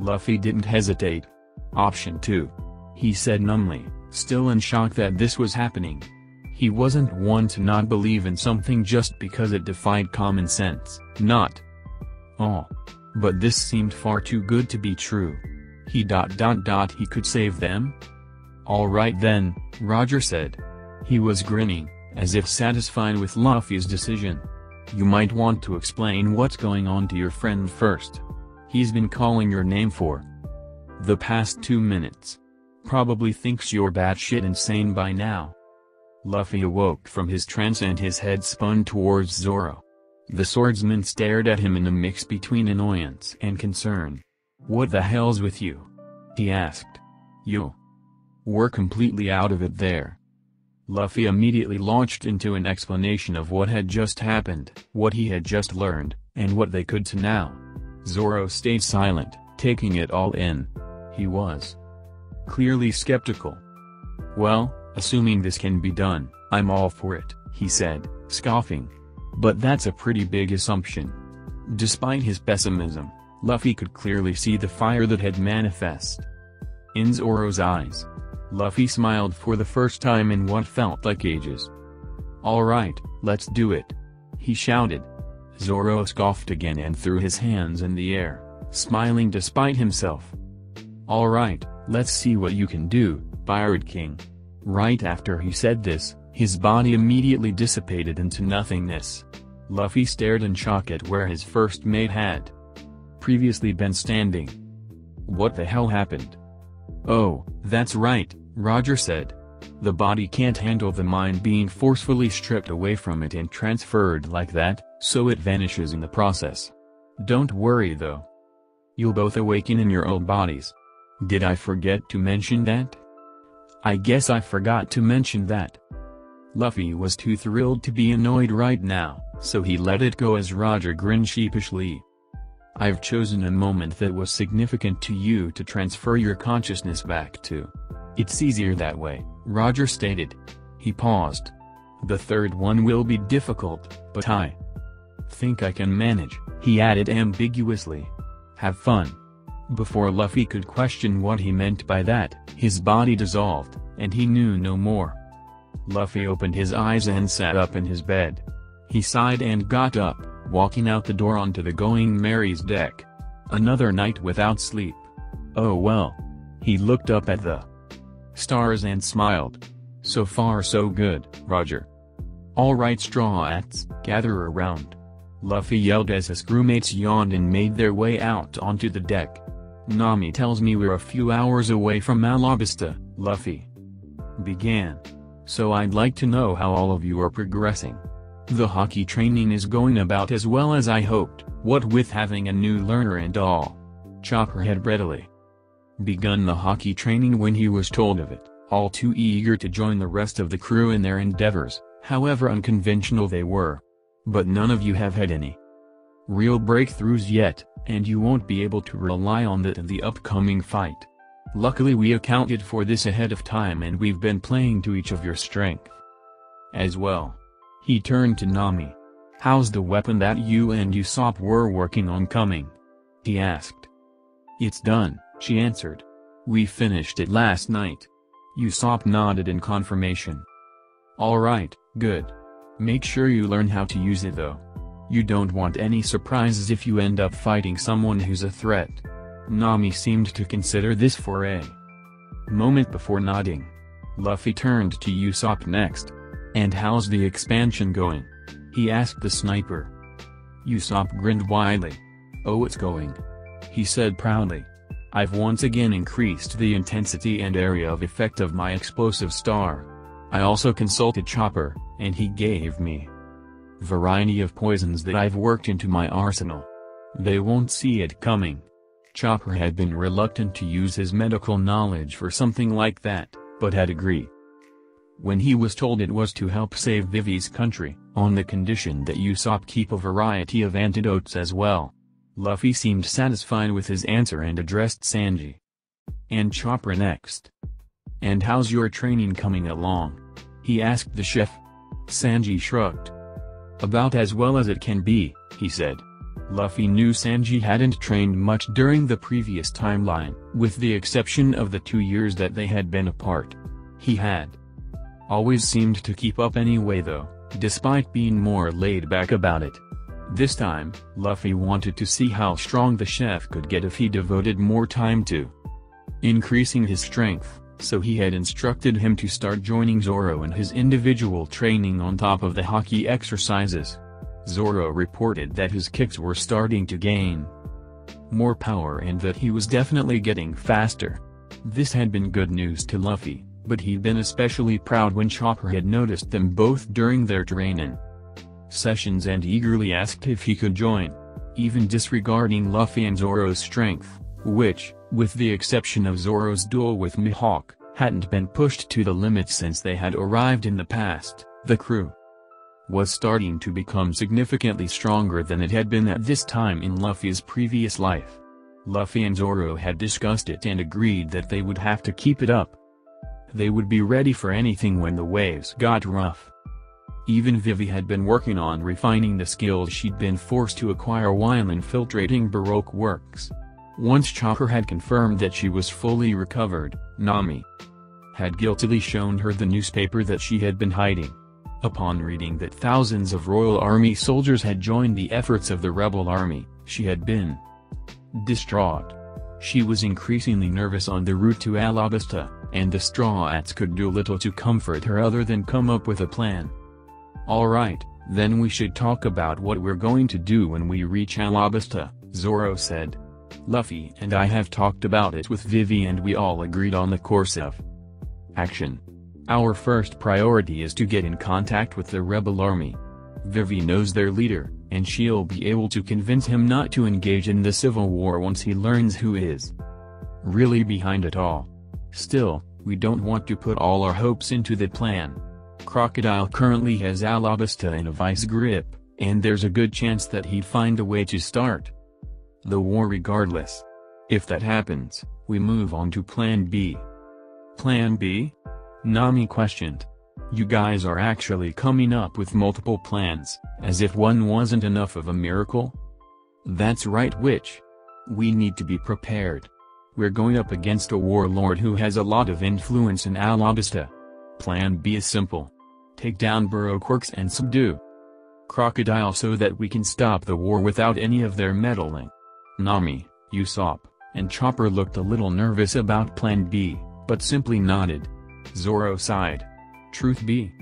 Luffy didn't hesitate. Option 2. He said numbly, still in shock that this was happening. He wasn't one to not believe in something just because it defied common sense, not all. But this seemed far too good to be true. He dot dot dot he could save them? Alright then, Roger said. He was grinning, as if satisfied with Luffy's decision. You might want to explain what's going on to your friend first. He's been calling your name for the past two minutes. Probably thinks you're batshit insane by now. Luffy awoke from his trance and his head spun towards Zoro. The swordsman stared at him in a mix between annoyance and concern. What the hell's with you? He asked. You. We're completely out of it there. Luffy immediately launched into an explanation of what had just happened, what he had just learned, and what they could to now. Zoro stayed silent, taking it all in. He was clearly skeptical. Well, assuming this can be done, I'm all for it, he said, scoffing. But that's a pretty big assumption. Despite his pessimism, Luffy could clearly see the fire that had manifest in Zoro's eyes. Luffy smiled for the first time in what felt like ages. Alright, let's do it. He shouted. Zoro scoffed again and threw his hands in the air, smiling despite himself. Alright, let's see what you can do, Pirate King. Right after he said this, his body immediately dissipated into nothingness. Luffy stared in shock at where his first mate had previously been standing. What the hell happened? Oh, that's right, Roger said. The body can't handle the mind being forcefully stripped away from it and transferred like that, so it vanishes in the process. Don't worry though. You'll both awaken in your old bodies. Did I forget to mention that? I guess I forgot to mention that. Luffy was too thrilled to be annoyed right now, so he let it go as Roger grinned sheepishly. I've chosen a moment that was significant to you to transfer your consciousness back to. It's easier that way, Roger stated. He paused. The third one will be difficult, but I think I can manage, he added ambiguously. Have fun. Before Luffy could question what he meant by that, his body dissolved, and he knew no more. Luffy opened his eyes and sat up in his bed. He sighed and got up, walking out the door onto the Going Merry's deck. Another night without sleep. Oh well. He looked up at the stars and smiled. So far so good, Roger. Alright Straw-Hats, gather around. Luffy yelled as his crewmates yawned and made their way out onto the deck. Nami tells me we're a few hours away from Alabasta, Luffy began. So I'd like to know how all of you are progressing. The haki training is going about as well as I hoped, what with having a new learner and all. Chopper had readily begun the haki training when he was told of it, all too eager to join the rest of the crew in their endeavors, however unconventional they were. But none of you have had any real breakthroughs yet, and you won't be able to rely on that in the upcoming fight. Luckily we accounted for this ahead of time and we've been playing to each of your strength. As well. He turned to Nami. How's the weapon that you and Usopp were working on coming? He asked. It's done, she answered. We finished it last night. Usopp nodded in confirmation. Alright, good. Make sure you learn how to use it though. You don't want any surprises if you end up fighting someone who's a threat. Nami seemed to consider this for a moment before nodding. Luffy turned to Usopp next. And how's the expansion going? He asked the sniper. Usopp grinned widely. Oh it's going. He said proudly. I've once again increased the intensity and area of effect of my explosive star. I also consulted Chopper, and he gave me variety of poisons that I've worked into my arsenal. They won't see it coming. Chopper had been reluctant to use his medical knowledge for something like that, but had agreed. When he was told it was to help save Vivi's country, on the condition that Usopp keep a variety of antidotes as well. Luffy seemed satisfied with his answer and addressed Sanji. And Chopper next. And how's your training coming along? He asked the chef. Sanji shrugged. About as well as it can be, he said. Luffy knew Sanji hadn't trained much during the previous timeline, with the exception of the two years that they had been apart. He had always seemed to keep up anyway though, despite being more laid back about it. This time, Luffy wanted to see how strong the chef could get if he devoted more time to increasing his strength, so he had instructed him to start joining Zoro in his individual training on top of the haki exercises. Zoro reported that his kicks were starting to gain more power and that he was definitely getting faster. This had been good news to Luffy, but he'd been especially proud when Chopper had noticed them both during their training sessions and eagerly asked if he could join, even disregarding Luffy and Zoro's strength, which, with the exception of Zoro's duel with Mihawk, hadn't been pushed to the limit since they had arrived in the past, the crew was starting to become significantly stronger than it had been at this time in Luffy's previous life. Luffy and Zoro had discussed it and agreed that they would have to keep it up. They would be ready for anything when the waves got rough. Even Vivi had been working on refining the skills she'd been forced to acquire while infiltrating Baroque works. Once Chopper had confirmed that she was fully recovered, Nami had guiltily shown her the newspaper that she had been hiding. Upon reading that thousands of Royal Army soldiers had joined the efforts of the rebel army, she had been distraught. She was increasingly nervous on the route to Alabasta, and the Straw Hats could do little to comfort her other than come up with a plan. Alright, then we should talk about what we're going to do when we reach Alabasta, Zoro said. Luffy and I have talked about it with Vivi and we all agreed on the course of action. Our first priority is to get in contact with the rebel army. Vivi knows their leader, and she'll be able to convince him not to engage in the civil war once he learns who is really behind it all. Still, we don't want to put all our hopes into the plan. Crocodile currently has Alabasta in a vice grip, and there's a good chance that he'd find a way to start the war regardless. If that happens, we move on to Plan B. Plan B? Nami questioned. You guys are actually coming up with multiple plans, as if one wasn't enough of a miracle? That's right witch. We need to be prepared. We're going up against a warlord who has a lot of influence in Alabasta. Plan B is simple. Take down Baroque works and subdue Crocodile so that we can stop the war without any of their meddling. Nami, Usopp, and Chopper looked a little nervous about Plan B, but simply nodded. Zoro sighed. Truth be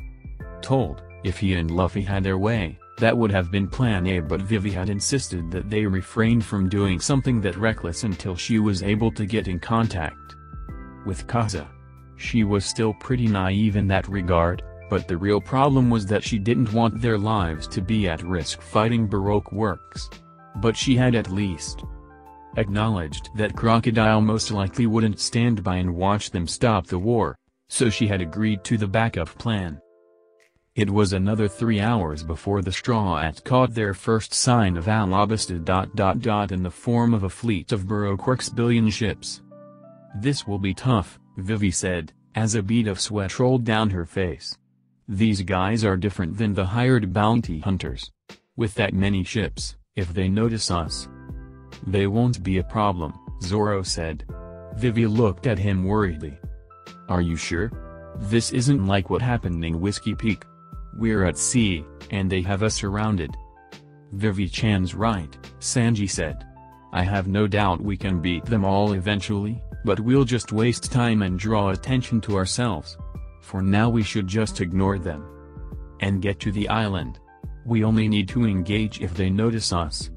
told, if he and Luffy had their way, that would have been Plan A but Vivi had insisted that they refrained from doing something that reckless until she was able to get in contact with Koza. She was still pretty naive in that regard, but the real problem was that she didn't want their lives to be at risk fighting Baroque works. But she had at least acknowledged that Crocodile most likely wouldn't stand by and watch them stop the war, so she had agreed to the backup plan. It was another three hours before the Straw Hats caught their first sign of Alabasta in the form of a fleet of Baroque's billion ships. This will be tough, Vivi said, as a bead of sweat rolled down her face. These guys are different than the hired bounty hunters. With that many ships, if they notice us, they won't be a problem, Zoro said. Vivi looked at him worriedly. Are you sure? This isn't like what happened in Whiskey Peak. We're at sea, and they have us surrounded. Vivi-chan's right, Sanji said. I have no doubt we can beat them all eventually, but we'll just waste time and draw attention to ourselves. For now we should just ignore them. And get to the island. We only need to engage if they notice us.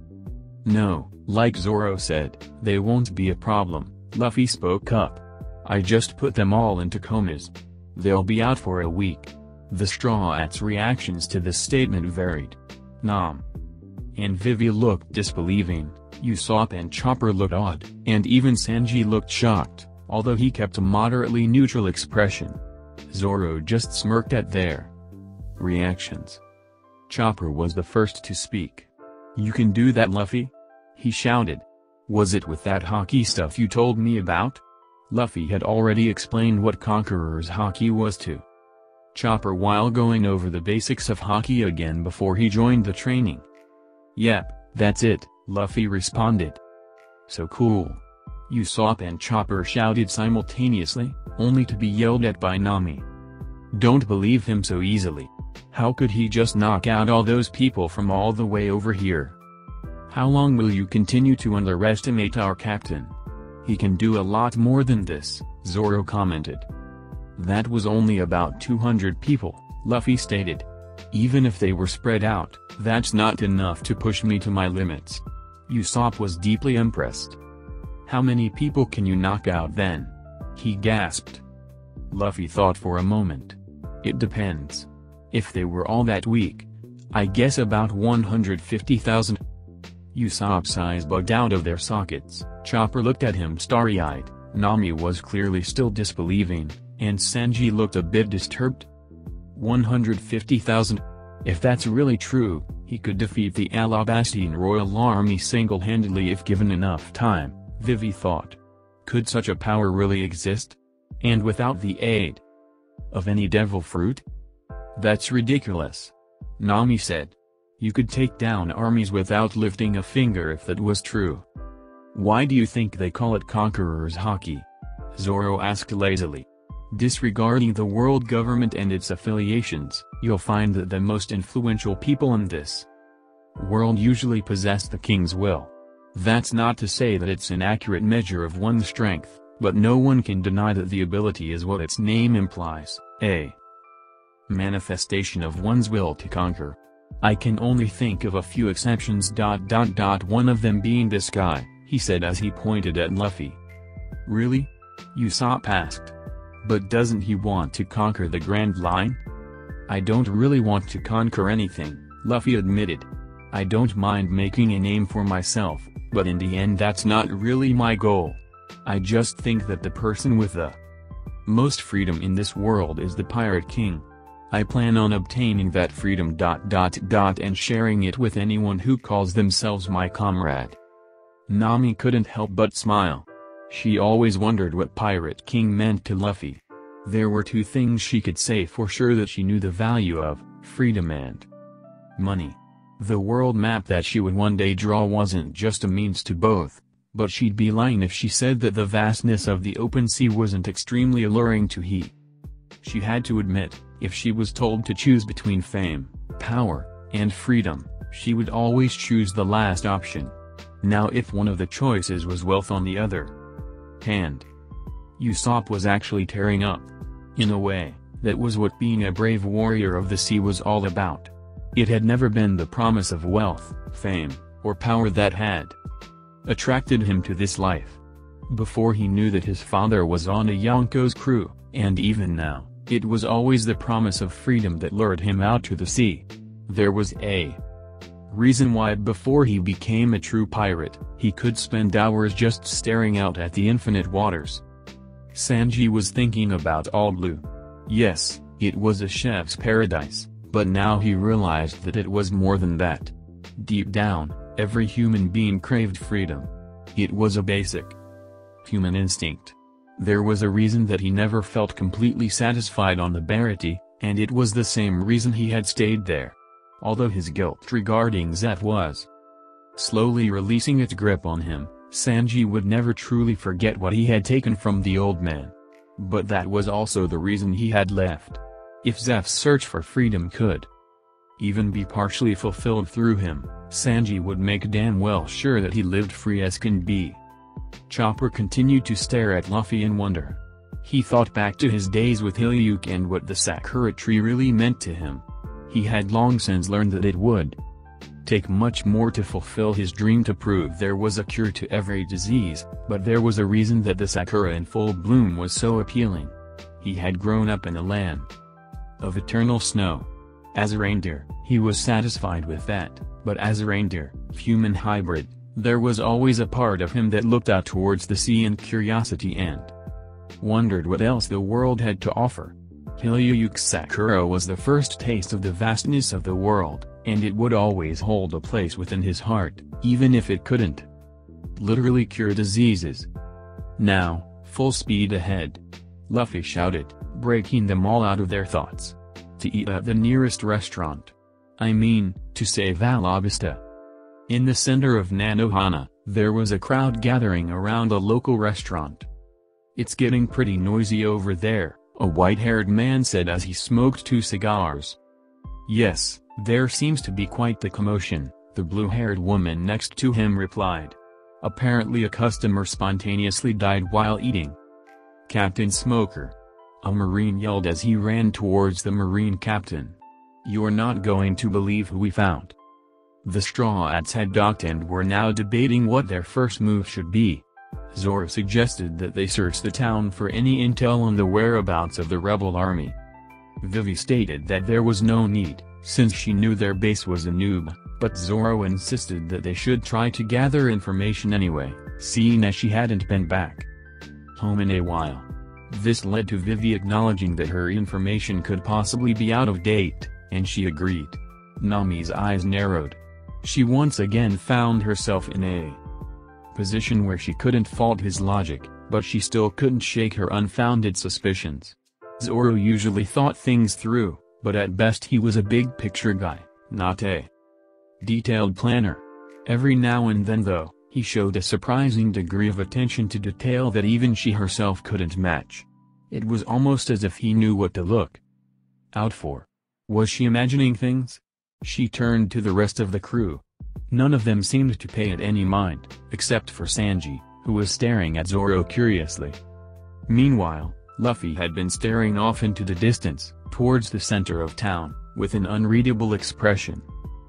No, like Zoro said, they won't be a problem, Luffy spoke up. I just put them all into comas. They'll be out for a week. The Straw Hats' reactions to this statement varied. Nam. And Vivi looked disbelieving, Usopp and Chopper looked odd, and even Sanji looked shocked, although he kept a moderately neutral expression. Zoro just smirked at their reactions. Chopper was the first to speak. You can do that Luffy? He shouted. Was it with that haki stuff you told me about? Luffy had already explained what Conqueror's haki was to Chopper while going over the basics of haki again before he joined the training. Yep, that's it, Luffy responded. So cool. Usopp and Chopper shouted simultaneously, only to be yelled at by Nami. Don't believe him so easily. How could he just knock out all those people from all the way over here? How long will you continue to underestimate our captain? He can do a lot more than this, Zoro commented. That was only about 200 people, Luffy stated. Even if they were spread out, that's not enough to push me to my limits. Usopp was deeply impressed. How many people can you knock out then? He gasped. Luffy thought for a moment. It depends. If they were all that weak. I guess about 150,000. Usopp's eyes bugged out of their sockets, Chopper looked at him starry-eyed, Nami was clearly still disbelieving, and Sanji looked a bit disturbed. 150,000? If that's really true, he could defeat the Alabastian royal army single-handedly if given enough time, Vivi thought. Could such a power really exist? And without the aid of any devil fruit? That's ridiculous. Nami said. You could take down armies without lifting a finger if that was true. Why do you think they call it Conqueror's haki? Zoro asked lazily. Disregarding the world government and its affiliations, you'll find that the most influential people in this world usually possess the king's will. That's not to say that it's an accurate measure of one's strength, but no one can deny that the ability is what its name implies, a manifestation of one's will to conquer. I can only think of a few exceptions. Dot dot dot one of them being this guy, he said as he pointed at Luffy. Really? Usopp asked. But doesn't he want to conquer the Grand Line? I don't really want to conquer anything, Luffy admitted. I don't mind making a name for myself, but in the end that's not really my goal. I just think that the person with the most freedom in this world is the Pirate King. I plan on obtaining that freedom dot dot dot and sharing it with anyone who calls themselves my comrade. Nami couldn't help but smile. She always wondered what Pirate King meant to Luffy. There were two things she could say for sure that she knew the value of, freedom and money. The world map that she would one day draw wasn't just a means to both, but she'd be lying if she said that the vastness of the open sea wasn't extremely alluring to he. She had to admit, if she was told to choose between fame, power, and freedom, she would always choose the last option. Now if one of the choices was wealth on the other hand, Usopp was actually tearing up. In a way, that was what being a brave warrior of the sea was all about. It had never been the promise of wealth, fame, or power that had attracted him to this life. Before he knew that his father was on a Yonko's crew, and even now, it was always the promise of freedom that lured him out to the sea. There was a reason why before he became a true pirate, he could spend hours just staring out at the infinite waters. Sanji was thinking about All Blue. Yes, it was a chef's paradise, but now he realized that it was more than that. Deep down, every human being craved freedom. It was a basic human instinct. There was a reason that he never felt completely satisfied on the Baratie, and it was the same reason he had stayed there. Although his guilt regarding Zeff was slowly releasing its grip on him, Sanji would never truly forget what he had taken from the old man. But that was also the reason he had left. If Zeff's search for freedom could even be partially fulfilled through him, Sanji would make damn well sure that he lived free as can be. Chopper continued to stare at Luffy in wonder. He thought back to his days with Hiriluk and what the Sakura tree really meant to him. He had long since learned that it would take much more to fulfill his dream to prove there was a cure to every disease, but there was a reason that the Sakura in full bloom was so appealing. He had grown up in a land of eternal snow. As a reindeer, he was satisfied with that, but as a reindeer, human hybrid, there was always a part of him that looked out towards the sea in curiosity and wondered what else the world had to offer. Hiriluk Sakura was the first taste of the vastness of the world, and it would always hold a place within his heart, even if it couldn't literally cure diseases. Now, full speed ahead. Luffy shouted, breaking them all out of their thoughts. To eat at the nearest restaurant. I mean, to save Alabasta. In the center of Nanohana, there was a crowd gathering around a local restaurant. It's getting pretty noisy over there, a white-haired man said as he smoked two cigars. Yes, there seems to be quite the commotion, the blue-haired woman next to him replied. Apparently a customer spontaneously died while eating. Captain Smoker. A marine yelled as he ran towards the marine captain. You're not going to believe who we found. The Straw Hats had docked and were now debating what their first move should be. Zoro suggested that they search the town for any intel on the whereabouts of the rebel army. Vivi stated that there was no need, since she knew their base was a noob, but Zoro insisted that they should try to gather information anyway, seeing as she hadn't been back home in a while. This led to Vivi acknowledging that her information could possibly be out of date, and she agreed. Nami's eyes narrowed. She once again found herself in a position where she couldn't fault his logic, but she still couldn't shake her unfounded suspicions. Zoro usually thought things through, but at best he was a big-picture guy, not a detailed planner. Every now and then though, he showed a surprising degree of attention to detail that even she herself couldn't match. It was almost as if he knew what to look out for. Was she imagining things? She turned to the rest of the crew. None of them seemed to pay it any mind, except for Sanji, who was staring at Zoro curiously. Meanwhile, Luffy had been staring off into the distance, towards the center of town, with an unreadable expression.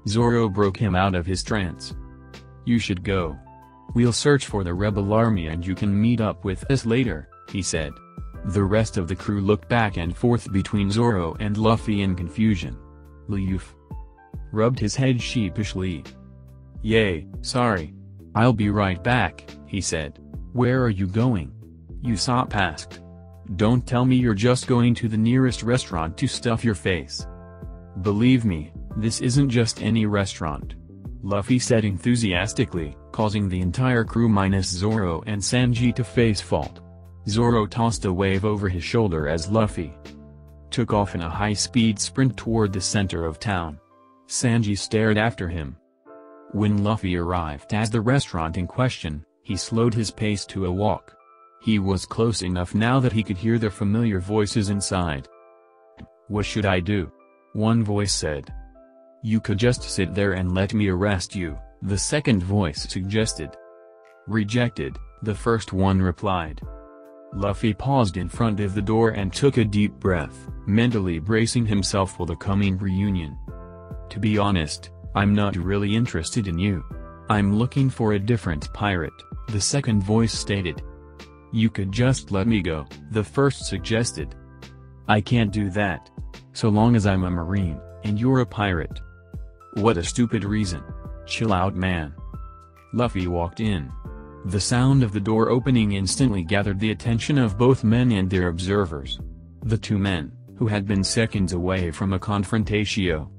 Zoro broke him out of his trance. You should go. We'll search for the rebel army and you can meet up with us later, he said. The rest of the crew looked back and forth between Zoro and Luffy in confusion. Leaf rubbed his head sheepishly. Yay, sorry. I'll be right back, he said. Where are you going? Usopp asked. Don't tell me you're just going to the nearest restaurant to stuff your face. Believe me, this isn't just any restaurant. Luffy said enthusiastically, causing the entire crew minus Zoro and Sanji to face fault. Zoro tossed a wave over his shoulder as Luffy took off in a high-speed sprint toward the center of town. Sanji stared after him. When Luffy arrived at the restaurant in question, he slowed his pace to a walk. He was close enough now that he could hear the familiar voices inside. What should I do? One voice said. You could just sit there and let me arrest you, the second voice suggested. Rejected, the first one replied. Luffy paused in front of the door and took a deep breath, mentally bracing himself for the coming reunion. To be honest, I'm not really interested in you. I'm looking for a different pirate, the second voice stated. You could just let me go, the first suggested. I can't do that. So long as I'm a marine, and you're a pirate. What a stupid reason. Chill out man. Luffy walked in. The sound of the door opening instantly gathered the attention of both men and their observers. The two men, who had been seconds away from a confrontatio,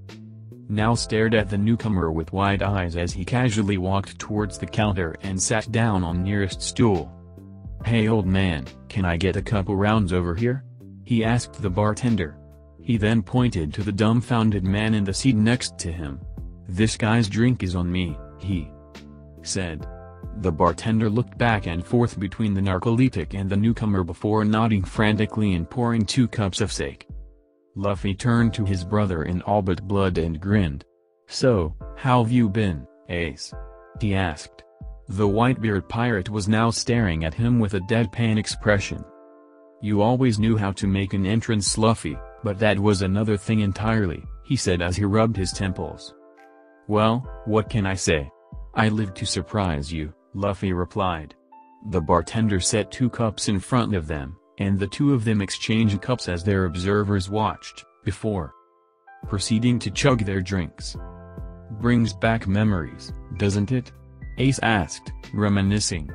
now stared at the newcomer with wide eyes as he casually walked towards the counter and sat down on nearest stool. Hey old man, can I get a couple rounds over here? He asked the bartender. He then pointed to the dumbfounded man in the seat next to him. This guy's drink is on me, he said. The bartender looked back and forth between the narcoleptic and the newcomer before nodding frantically and pouring two cups of sake. Luffy turned to his brother in all but blood and grinned. So, how've you been, Ace? He asked. The Whitebeard pirate was now staring at him with a deadpan expression. You always knew how to make an entrance Luffy, but that was another thing entirely, he said as he rubbed his temples. Well, what can I say? I lived to surprise you, Luffy replied. The bartender set two cups in front of them, and the two of them exchanged cups as their observers watched, before proceeding to chug their drinks. Brings back memories, doesn't it? Ace asked, reminiscing.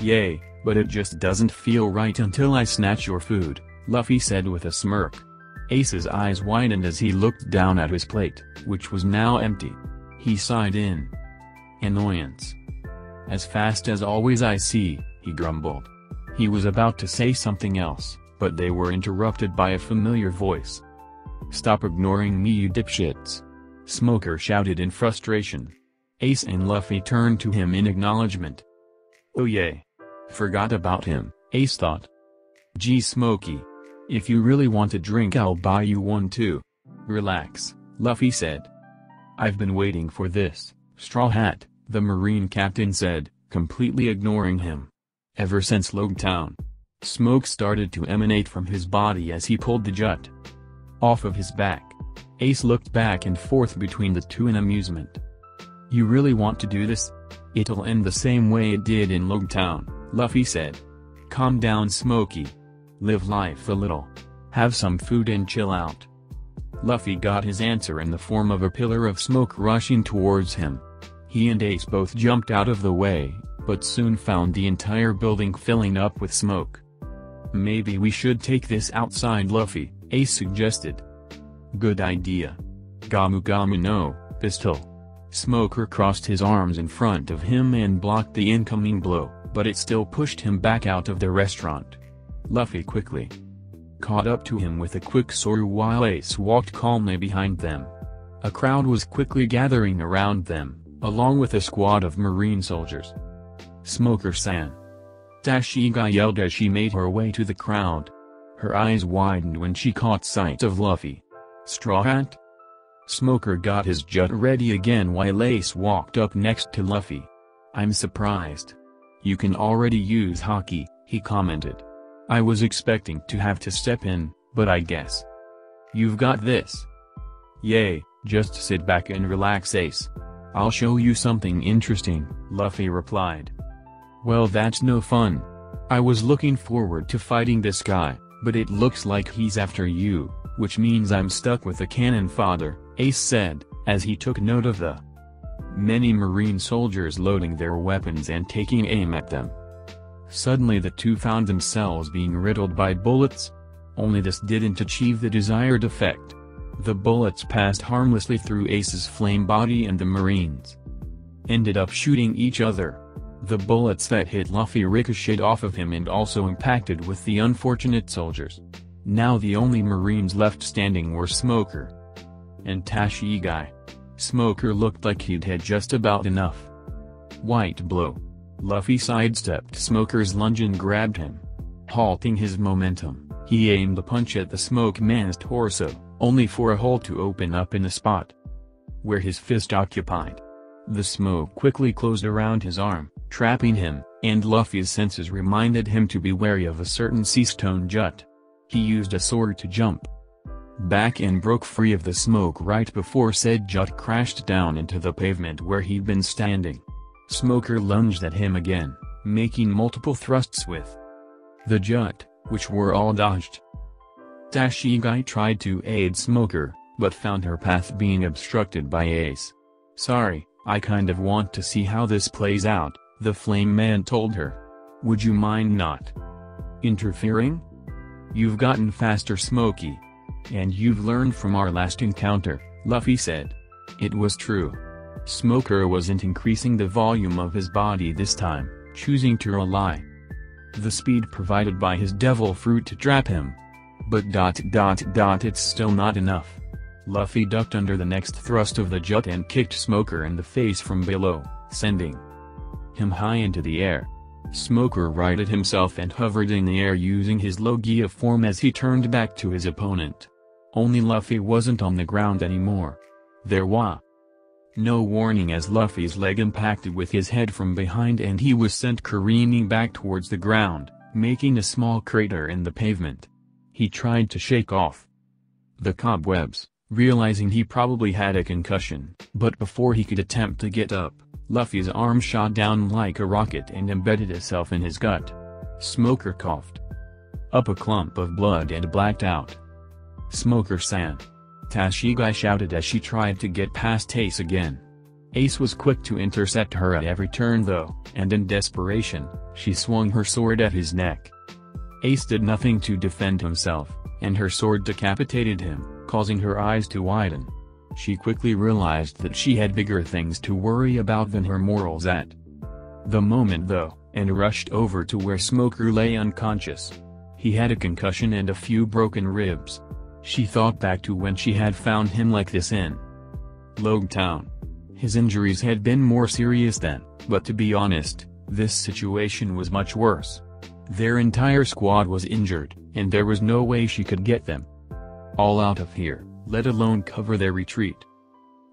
Yay, but it just doesn't feel right until I snatch your food, Luffy said with a smirk. Ace's eyes widened as he looked down at his plate, which was now empty. He sighed in annoyance. As fast as always I see, he grumbled. He was about to say something else, but they were interrupted by a familiar voice. Stop ignoring me you dipshits. Smoker shouted in frustration. Ace and Luffy turned to him in acknowledgement. Oh yay. Forgot about him, Ace thought. Gee Smokey. If you really want a drink I'll buy you one too. Relax, Luffy said. I've been waiting for this, Straw Hat, the Marine captain said, completely ignoring him. Ever since Loguetown. Smoke started to emanate from his body as he pulled the jut off of his back. Ace looked back and forth between the two in amusement. You really want to do this? It'll end the same way it did in Loguetown, Luffy said. Calm down Smokey. Live life a little. Have some food and chill out. Luffy got his answer in the form of a pillar of smoke rushing towards him. He and Ace both jumped out of the way, but soon found the entire building filling up with smoke. Maybe we should take this outside Luffy, Ace suggested. Good idea. Gomu Gomu no, pistol. Smoker crossed his arms in front of him and blocked the incoming blow, but it still pushed him back out of the restaurant. Luffy quickly caught up to him with a quick Soru while Ace walked calmly behind them. A crowd was quickly gathering around them, along with a squad of marine soldiers. Smoker-san. Tashigi yelled as she made her way to the crowd. Her eyes widened when she caught sight of Luffy. Straw Hat? Smoker got his jut ready again while Ace walked up next to Luffy. I'm surprised. You can already use Haki, he commented. I was expecting to have to step in, but I guess. You've got this. Yay, just sit back and relax Ace. I'll show you something interesting, Luffy replied. Well that's no fun. I was looking forward to fighting this guy, but it looks like he's after you, which means I'm stuck with the cannon fodder, Ace said, as he took note of the many marine soldiers loading their weapons and taking aim at them. Suddenly the two found themselves being riddled by bullets. Only this didn't achieve the desired effect. The bullets passed harmlessly through Ace's flame body and the marines ended up shooting each other. The bullets that hit Luffy ricocheted off of him and also impacted with the unfortunate soldiers. Now the only marines left standing were Smoker and Tashigi. Smoker looked like he'd had just about enough. White blow. Luffy sidestepped Smoker's lunge and grabbed him. Halting his momentum, he aimed a punch at the smoke man's torso, only for a hole to open up in the spot. where his fist occupied. The smoke quickly closed around his arm, trapping him, and Luffy's senses reminded him to be wary of a certain sea stone jut. He used a Soru to jump back and broke free of the smoke right before said jut crashed down into the pavement where he'd been standing. Smoker lunged at him again, making multiple thrusts with the jut, which were all dodged. Tashigi tried to aid Smoker, but found her path being obstructed by Ace. Sorry, I kind of want to see how this plays out, the flame man told her. Would you mind not interfering? You've gotten faster Smokey. And you've learned from our last encounter, Luffy said. It was true. Smoker wasn't increasing the volume of his body this time, choosing to rely the speed provided by his devil fruit to trap him. But dot dot dot it's still not enough. Luffy ducked under the next thrust of the jut and kicked Smoker in the face from below, sending him high into the air. Smoker righted himself and hovered in the air using his Logia form as he turned back to his opponent. Only Luffy wasn't on the ground anymore. There was no warning as Luffy's leg impacted with his head from behind and he was sent careening back towards the ground, making a small crater in the pavement. He tried to shake off the cobwebs, realizing he probably had a concussion, but before he could attempt to get up, Luffy's arm shot down like a rocket and embedded itself in his gut. Smoker coughed up a clump of blood and blacked out. Smoker-san. Tashigi shouted as she tried to get past Ace again. Ace was quick to intercept her at every turn though, and in desperation, she swung her sword at his neck. Ace did nothing to defend himself, and her sword decapitated him, causing her eyes to widen. She quickly realized that she had bigger things to worry about than her morals at the moment though, and rushed over to where Smoker lay unconscious. He had a concussion and a few broken ribs. She thought back to when she had found him like this in Loguetown. His injuries had been more serious then, but to be honest, this situation was much worse. Their entire squad was injured, and there was no way she could get them all out of here, let alone cover their retreat.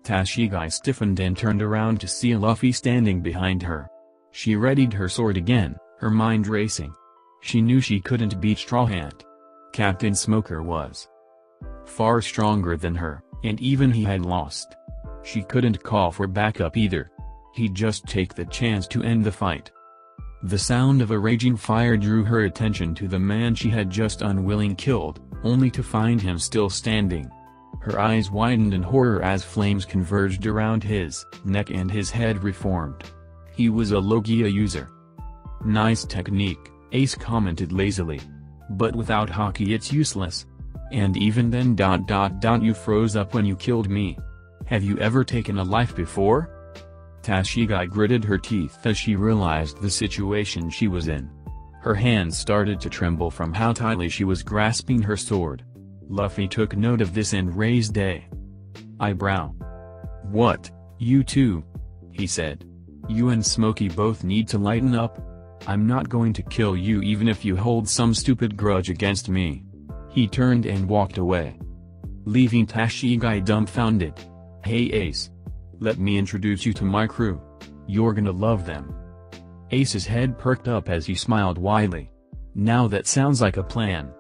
Tashigi stiffened and turned around to see Luffy standing behind her. She readied her sword again, her mind racing. She knew she couldn't beat Straw Hat. Captain Smoker was far stronger than her, and even he had lost. She couldn't call for backup either. He'd just take the chance to end the fight. The sound of a raging fire drew her attention to the man she had just unwilling killed, only to find him still standing. Her eyes widened in horror as flames converged around his neck and his head reformed. He was a Logia user. Nice technique, Ace commented lazily. But without Haki it's useless. And even then dot dot dot you froze up when you killed me. Have you ever taken a life before? Tashigi gritted her teeth as she realized the situation she was in. Her hands started to tremble from how tightly she was grasping her sword. Luffy took note of this and raised a eyebrow. What, you too? He said. You and Smokey both need to lighten up. I'm not going to kill you even if you hold some stupid grudge against me. He turned and walked away. Leaving Tashigi dumbfounded. Hey Ace. Let me introduce you to my crew. You're gonna love them. Ace's head perked up as he smiled widely. Now that sounds like a plan.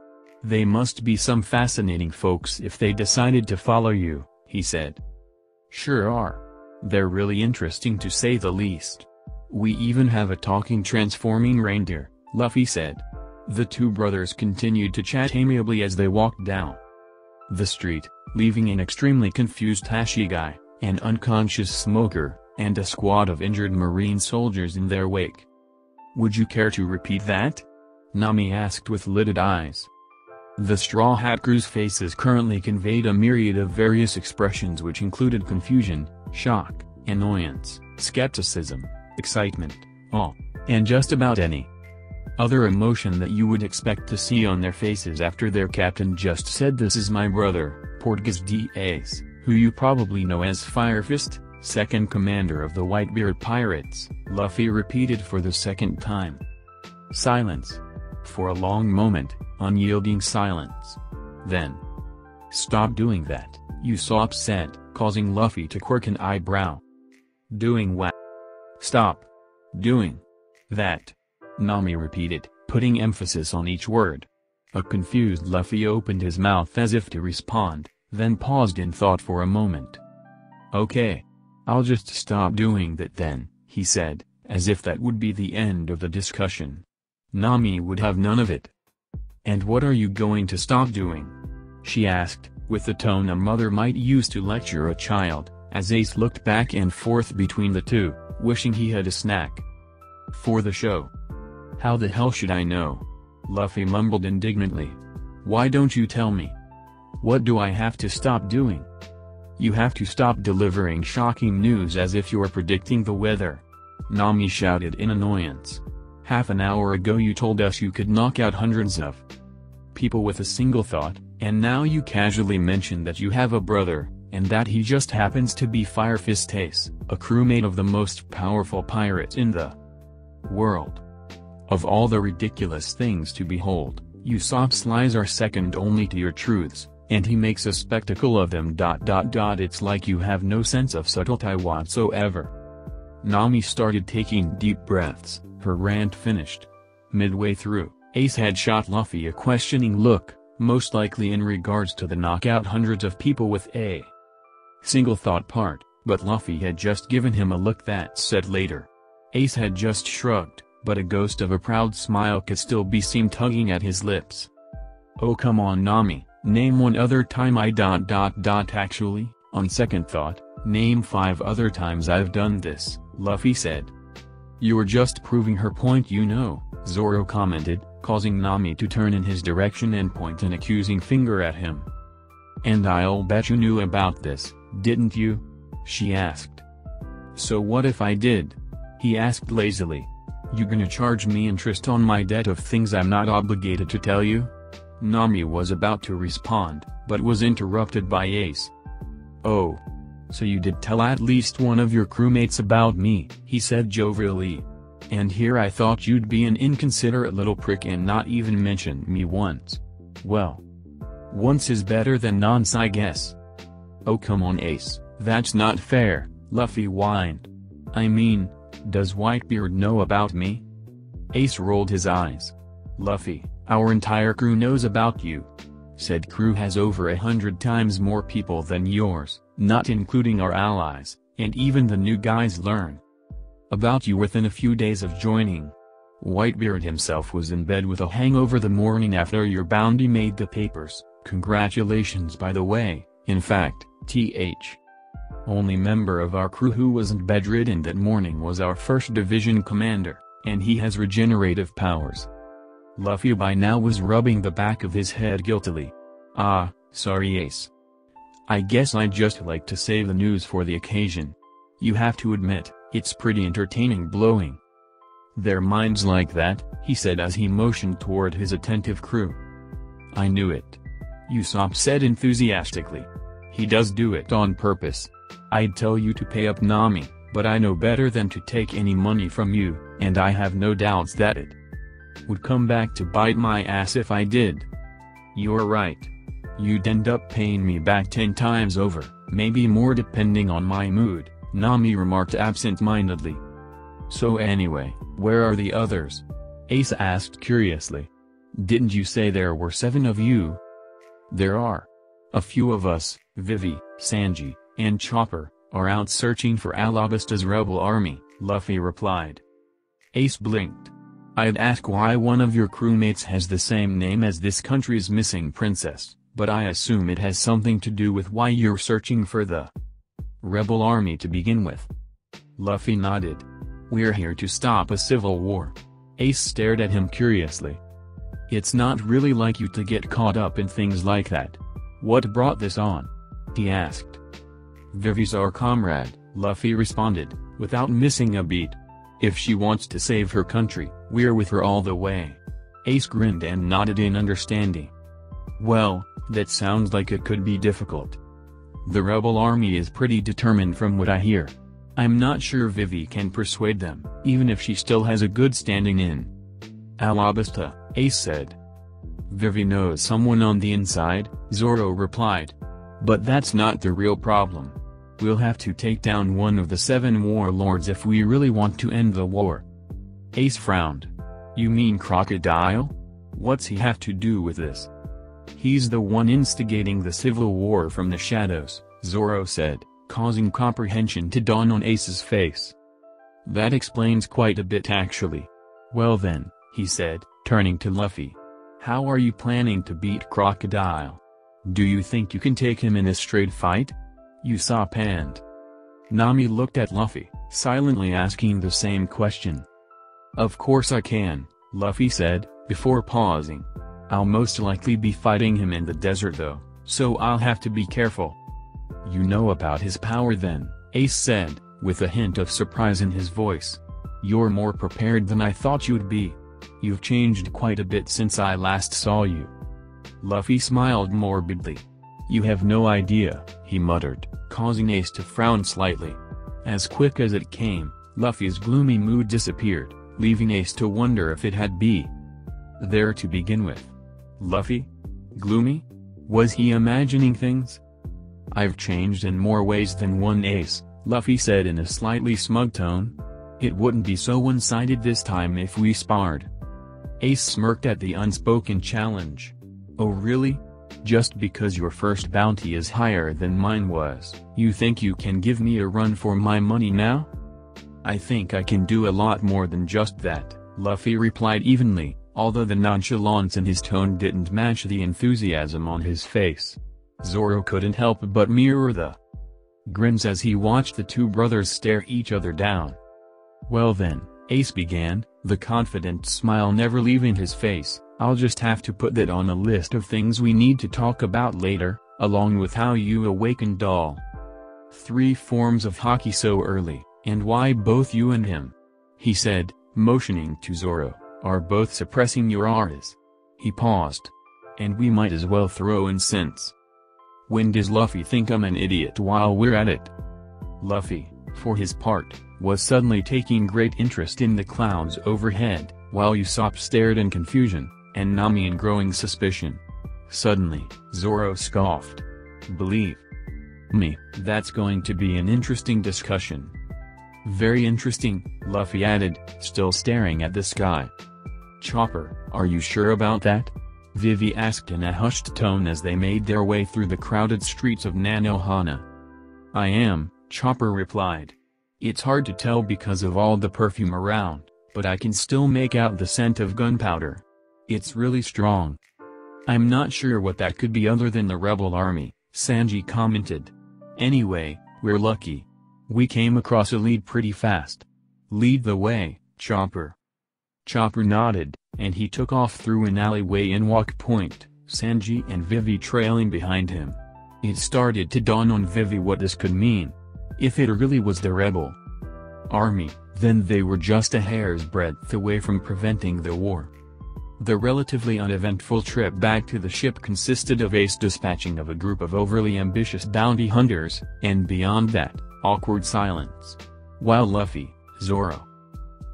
They must be some fascinating folks if they decided to follow you, he said. Sure are. They're really interesting to say the least. We even have a talking transforming reindeer, Luffy said. The two brothers continued to chat amiably as they walked down the street, leaving an extremely confused Tashigi, an unconscious smoker, and a squad of injured marine soldiers in their wake. Would you care to repeat that? Nami asked with lidded eyes. The Straw Hat Crew's faces currently conveyed a myriad of various expressions which included confusion, shock, annoyance, skepticism, excitement, awe, and just about any other emotion that you would expect to see on their faces after their captain just said this is my brother, Portgas D. Who you probably know as Firefist, second commander of the Whitebeard Pirates, Luffy repeated for the second time. Silence. For a long moment, unyielding silence. Then. Stop doing that, Usopp said, causing Luffy to quirk an eyebrow. Doing what? Stop. Doing. That. Nami repeated, putting emphasis on each word. A confused Luffy opened his mouth as if to respond, then paused in thought for a moment. Okay. I'll just stop doing that then, he said, as if that would be the end of the discussion. Nami would have none of it. And what are you going to stop doing? She asked, with the tone a mother might use to lecture a child, as Ace looked back and forth between the two, wishing he had a snack. For the show. How the hell should I know? Luffy mumbled indignantly. Why don't you tell me? What do I have to stop doing? You have to stop delivering shocking news as if you're predicting the weather. Nami shouted in annoyance. Half an hour ago you told us you could knock out hundreds of people with a single thought, and now you casually mention that you have a brother, and that he just happens to be Fire Fist Ace, a crewmate of the most powerful pirate in the world. Of all the ridiculous things to behold, Usopp's lies are second only to your truths, and he makes a spectacle of them. Dot dot dot. It's like you have no sense of subtlety whatsoever. Nami started taking deep breaths, her rant finished. Midway through, Ace had shot Luffy a questioning look, most likely in regards to the knockout hundreds of people with a single thought part, but Luffy had just given him a look that said later. Ace had just shrugged, but a ghost of a proud smile could still be seen tugging at his lips. Oh come on Nami, name one other time I dot dot dot actually, on second thought, name five other times I've done this. Luffy said. You're just proving her point you know, Zoro commented, causing Nami to turn in his direction and point an accusing finger at him. And I'll bet you knew about this, didn't you? She asked. So what if I did? He asked lazily. You gonna charge me interest on my debt of things I'm not obligated to tell you? Nami was about to respond, but was interrupted by Ace. Oh, so you did tell at least one of your crewmates about me, he said jovially. And here I thought you'd be an inconsiderate little prick and not even mention me once. Well. Once is better than nonce I guess. Oh come on Ace, that's not fair, Luffy whined. I mean, does Whitebeard know about me? Ace rolled his eyes. Luffy, our entire crew knows about you. Said crew has over a hundred times more people than yours not including our allies, and even the new guys learn about you within a few days of joining. Whitebeard himself was in bed with a hangover the morning after your bounty made the papers, congratulations by the way, in fact, th. Only member of our crew who wasn't bedridden that morning was our first division commander, and he has regenerative powers. Luffy by now was rubbing the back of his head guiltily. Ah, sorry Ace. I guess I'd just like to save the news for the occasion. You have to admit, it's pretty entertaining blowing their minds like that, he said as he motioned toward his attentive crew. I knew it. Usopp said enthusiastically. He does do it on purpose. I'd tell you to pay up Nami, but I know better than to take any money from you, and I have no doubts that it would come back to bite my ass if I did. You're right. You'd end up paying me back ten times over, maybe more depending on my mood, Nami remarked absent-mindedly. So anyway, where are the others? Ace asked curiously. Didn't you say there were seven of you? There are. A few of us, Vivi, Sanji, and Chopper, are out searching for Alabasta's rebel army, Luffy replied. Ace blinked. I'd ask why one of your crewmates has the same name as this country's missing princess but I assume it has something to do with why you're searching for the rebel army to begin with. Luffy nodded. We're here to stop a civil war. Ace stared at him curiously. It's not really like you to get caught up in things like that. What brought this on? He asked. Vivi's our comrade, Luffy responded, without missing a beat. If she wants to save her country, we're with her all the way. Ace grinned and nodded in understanding. Well, that sounds like it could be difficult. The rebel army is pretty determined from what I hear. I'm not sure Vivi can persuade them, even if she still has a good standing in Alabasta, Ace said. Vivi knows someone on the inside, Zoro replied. But that's not the real problem. We'll have to take down one of the seven warlords if we really want to end the war. Ace frowned. You mean Crocodile? What's he have to do with this? He's the one instigating the civil war from the shadows, Zoro said, causing comprehension to dawn on Ace's face. That explains quite a bit actually. Well then, he said, turning to Luffy. How are you planning to beat Crocodile? Do you think you can take him in a straight fight? Usopp and Nami looked at Luffy, silently asking the same question. Of course I can, Luffy said, before pausing. I'll most likely be fighting him in the desert though, so I'll have to be careful. You know about his power then, Ace said, with a hint of surprise in his voice. You're more prepared than I thought you'd be. You've changed quite a bit since I last saw you. Luffy smiled morbidly. You have no idea, he muttered, causing Ace to frown slightly. As quick as it came, Luffy's gloomy mood disappeared, leaving Ace to wonder if it had be there to begin with. Luffy? Gloomy? Was he imagining things? I've changed in more ways than one Ace, Luffy said in a slightly smug tone. It wouldn't be so one-sided this time if we sparred. Ace smirked at the unspoken challenge. Oh really? Just because your first bounty is higher than mine was, you think you can give me a run for my money now? I think I can do a lot more than just that, Luffy replied evenly, although the nonchalance in his tone didn't match the enthusiasm on his face. Zoro couldn't help but mirror the grins as he watched the two brothers stare each other down. Well then, Ace began, the confident smile never leaving his face, I'll just have to put that on a list of things we need to talk about later, along with how you awakened Doll. Three forms of Haki so early, and why both you and him. He said, motioning to Zoro, are both suppressing your auras. He paused. And we might as well throw in since. When does Luffy think I'm an idiot while we're at it? Luffy, for his part, was suddenly taking great interest in the clouds overhead, while Usopp stared in confusion and Nami in growing suspicion. Suddenly, Zoro scoffed. Believe me, that's going to be an interesting discussion. Very interesting, Luffy added, still staring at the sky. Chopper, are you sure about that? Vivi asked in a hushed tone as they made their way through the crowded streets of Nanohana. I am, Chopper replied. It's hard to tell because of all the perfume around, but I can still make out the scent of gunpowder. It's really strong. I'm not sure what that could be other than the rebel army, Sanji commented. Anyway, we're lucky. We came across a lead pretty fast. Lead the way, Chopper. Chopper nodded, and he took off through an alleyway in Walk Point, Sanji and Vivi trailing behind him. It started to dawn on Vivi what this could mean. If it really was the rebel army, then they were just a hair's breadth away from preventing the war. The relatively uneventful trip back to the ship consisted of Ace dispatching of a group of overly ambitious bounty hunters, and beyond that, awkward silence. While Luffy, Zoro,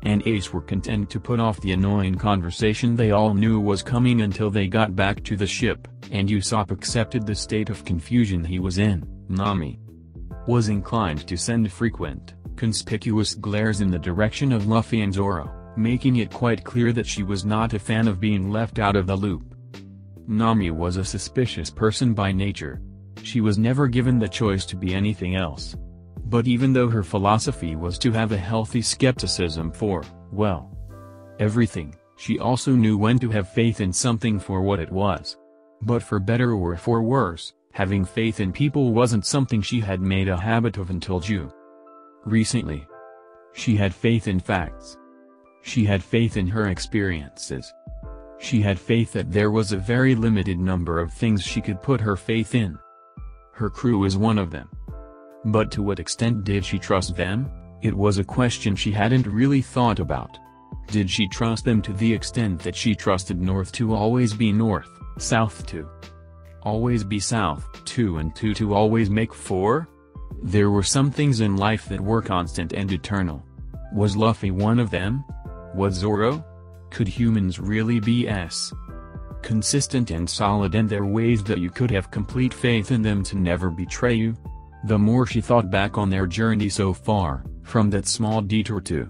and Ace were content to put off the annoying conversation they all knew was coming until they got back to the ship, and Usopp accepted the state of confusion he was in, Nami was inclined to send frequent, conspicuous glares in the direction of Luffy and Zoro making it quite clear that she was not a fan of being left out of the loop. Nami was a suspicious person by nature. She was never given the choice to be anything else. But even though her philosophy was to have a healthy skepticism for, well, everything, she also knew when to have faith in something for what it was. But for better or for worse, having faith in people wasn't something she had made a habit of until June. Recently. She had faith in facts. She had faith in her experiences. She had faith that there was a very limited number of things she could put her faith in. Her crew was one of them. But to what extent did she trust them? It was a question she hadn't really thought about. Did she trust them to the extent that she trusted North to always be North, South to always be South, 2 and 2 to always make 4? There were some things in life that were constant and eternal. Was Luffy one of them? Was Zoro? Could humans really be s consistent and solid in their ways that you could have complete faith in them to never betray you? The more she thought back on their journey so far, from that small detour to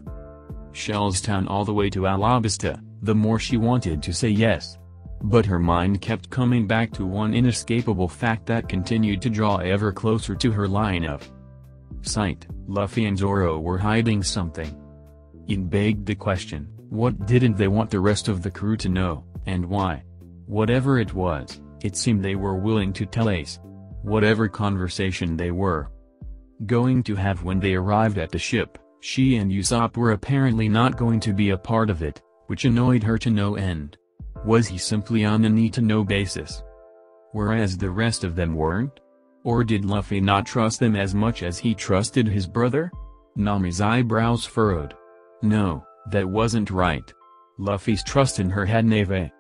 Shellstown all the way to Alabasta, the more she wanted to say yes. But her mind kept coming back to one inescapable fact that continued to draw ever closer to her line of sight, Luffy and Zoro were hiding something. It begged the question, what didn't they want the rest of the crew to know, and why? Whatever it was, it seemed they were willing to tell Ace whatever conversation they were going to have when they arrived at the ship, she and Usopp were apparently not going to be a part of it, which annoyed her to no end. Was he simply on a need-to-know basis? Whereas the rest of them weren't? Or did Luffy not trust them as much as he trusted his brother? Nami's eyebrows furrowed. No, that wasn't right. Luffy's trust in her had never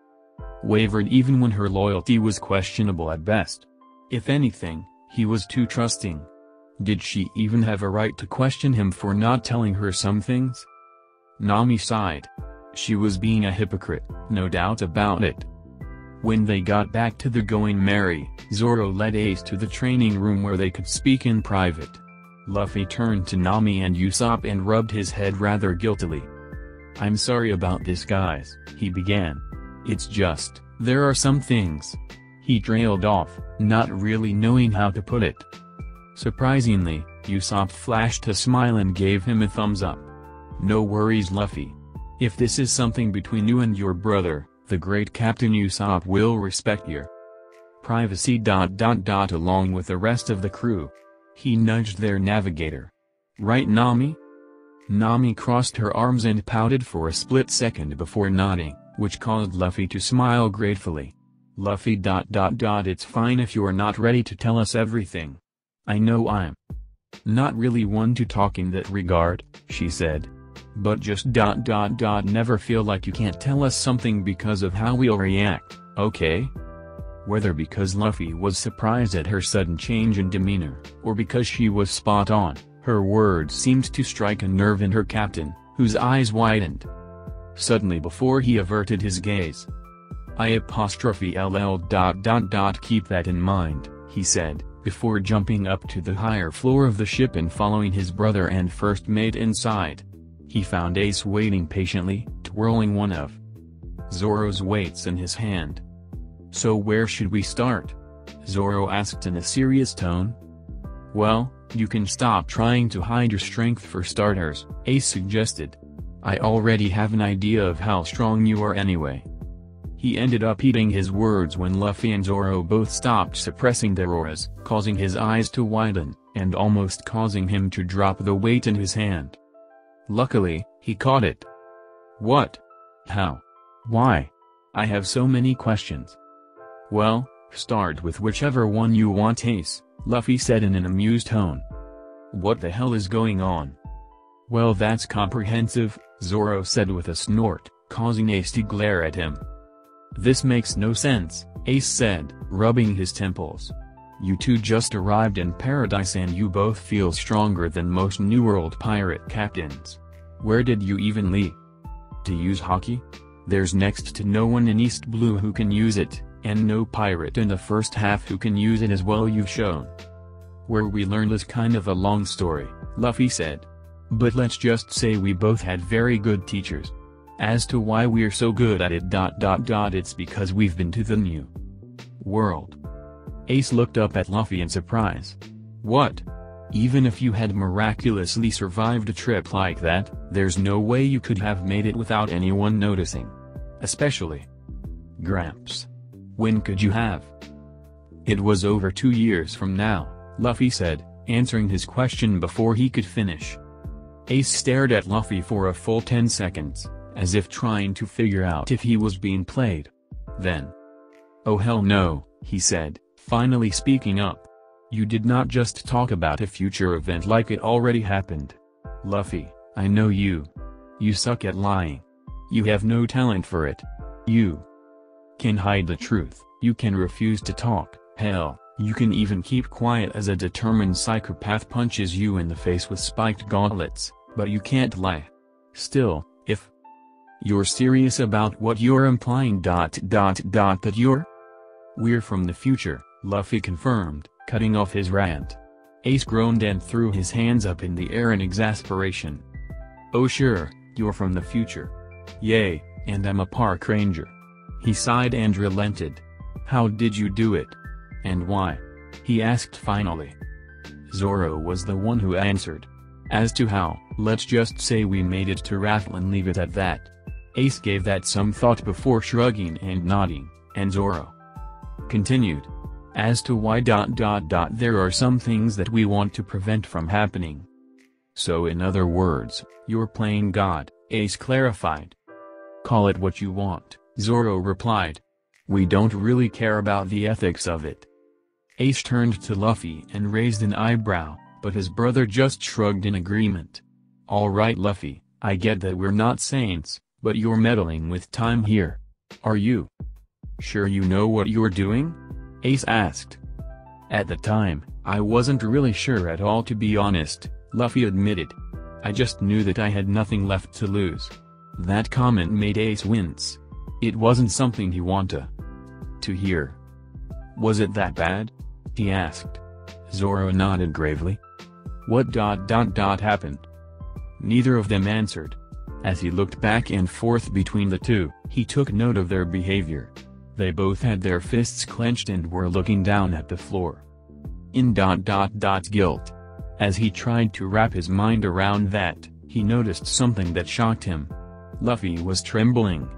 wavered even when her loyalty was questionable at best. If anything, he was too trusting. Did she even have a right to question him for not telling her some things? Nami sighed. She was being a hypocrite, no doubt about it. When they got back to the Going Merry, Zoro led Ace to the training room where they could speak in private. Luffy turned to Nami and Usopp and rubbed his head rather guiltily. I'm sorry about this guys, he began. It's just, there are some things, he trailed off, not really knowing how to put it. Surprisingly, Usopp flashed a smile and gave him a thumbs up. No worries Luffy. If this is something between you and your brother, the great Captain Usopp will respect your privacy. Dot dot dot along with the rest of the crew. He nudged their navigator. Right Nami? Nami crossed her arms and pouted for a split second before nodding, which caused Luffy to smile gratefully. Luffy dot dot dot it's fine if you're not ready to tell us everything. I know I'm not really one to talk in that regard, she said. But just dot dot dot never feel like you can't tell us something because of how we'll react, okay? Whether because Luffy was surprised at her sudden change in demeanor, or because she was spot on, her words seemed to strike a nerve in her captain, whose eyes widened. Suddenly before he averted his gaze, I apostrophe ll dot dot dot keep that in mind, he said, before jumping up to the higher floor of the ship and following his brother and first mate inside. He found Ace waiting patiently, twirling one of Zoro's weights in his hand. So where should we start? Zoro asked in a serious tone. Well, you can stop trying to hide your strength for starters, Ace suggested. I already have an idea of how strong you are anyway. He ended up eating his words when Luffy and Zoro both stopped suppressing their auras, causing his eyes to widen, and almost causing him to drop the weight in his hand. Luckily, he caught it. What? How? Why? I have so many questions. Well, start with whichever one you want Ace, Luffy said in an amused tone. What the hell is going on? Well that's comprehensive, Zoro said with a snort, causing Ace to glare at him. This makes no sense, Ace said, rubbing his temples. You two just arrived in paradise and you both feel stronger than most New World pirate captains. Where did you even leave? To use Haki? There's next to no one in East Blue who can use it, and no pirate in the first half who can use it as well you've shown. Where we learned is kind of a long story, Luffy said. But let's just say we both had very good teachers. As to why we're so good at it dot dot dot it's because we've been to the new world. Ace looked up at Luffy in surprise. What? Even if you had miraculously survived a trip like that, there's no way you could have made it without anyone noticing. Especially Gramps. When could you have? It was over two years from now, Luffy said, answering his question before he could finish. Ace stared at Luffy for a full 10 seconds as if trying to figure out if he was being played. Then. Oh hell no, he said, finally speaking up. You did not just talk about a future event like it already happened. Luffy, I know you. You suck at lying. You have no talent for it. You can hide the truth, you can refuse to talk, hell, you can even keep quiet as a determined psychopath punches you in the face with spiked gauntlets, but you can't lie. Still, you're serious about what you're implying dot dot dot that you're? We're from the future, Luffy confirmed, cutting off his rant. Ace groaned and threw his hands up in the air in exasperation. Oh sure, you're from the future. Yay, and I'm a park ranger. He sighed and relented. How did you do it? And why? He asked finally. Zoro was the one who answered. As to how, let's just say we made it to Raftel and leave it at that. Ace gave that some thought before shrugging and nodding, and Zoro continued. As to why dot dot dot there are some things that we want to prevent from happening. So in other words, you're playing God, Ace clarified. Call it what you want, Zoro replied. We don't really care about the ethics of it. Ace turned to Luffy and raised an eyebrow, but his brother just shrugged in agreement. Alright Luffy, I get that we're not saints, but you're meddling with time here. Are you? Sure you know what you're doing? Ace asked. At the time, I wasn't really sure at all to be honest, Luffy admitted. I just knew that I had nothing left to lose. That comment made Ace wince. It wasn't something he wanted to hear. Was it that bad? He asked. Zoro nodded gravely. What dot dot dot happened? Neither of them answered. As he looked back and forth between the two, he took note of their behavior. They both had their fists clenched and were looking down at the floor. In dot dot dot guilt. As he tried to wrap his mind around that, he noticed something that shocked him. Luffy was trembling.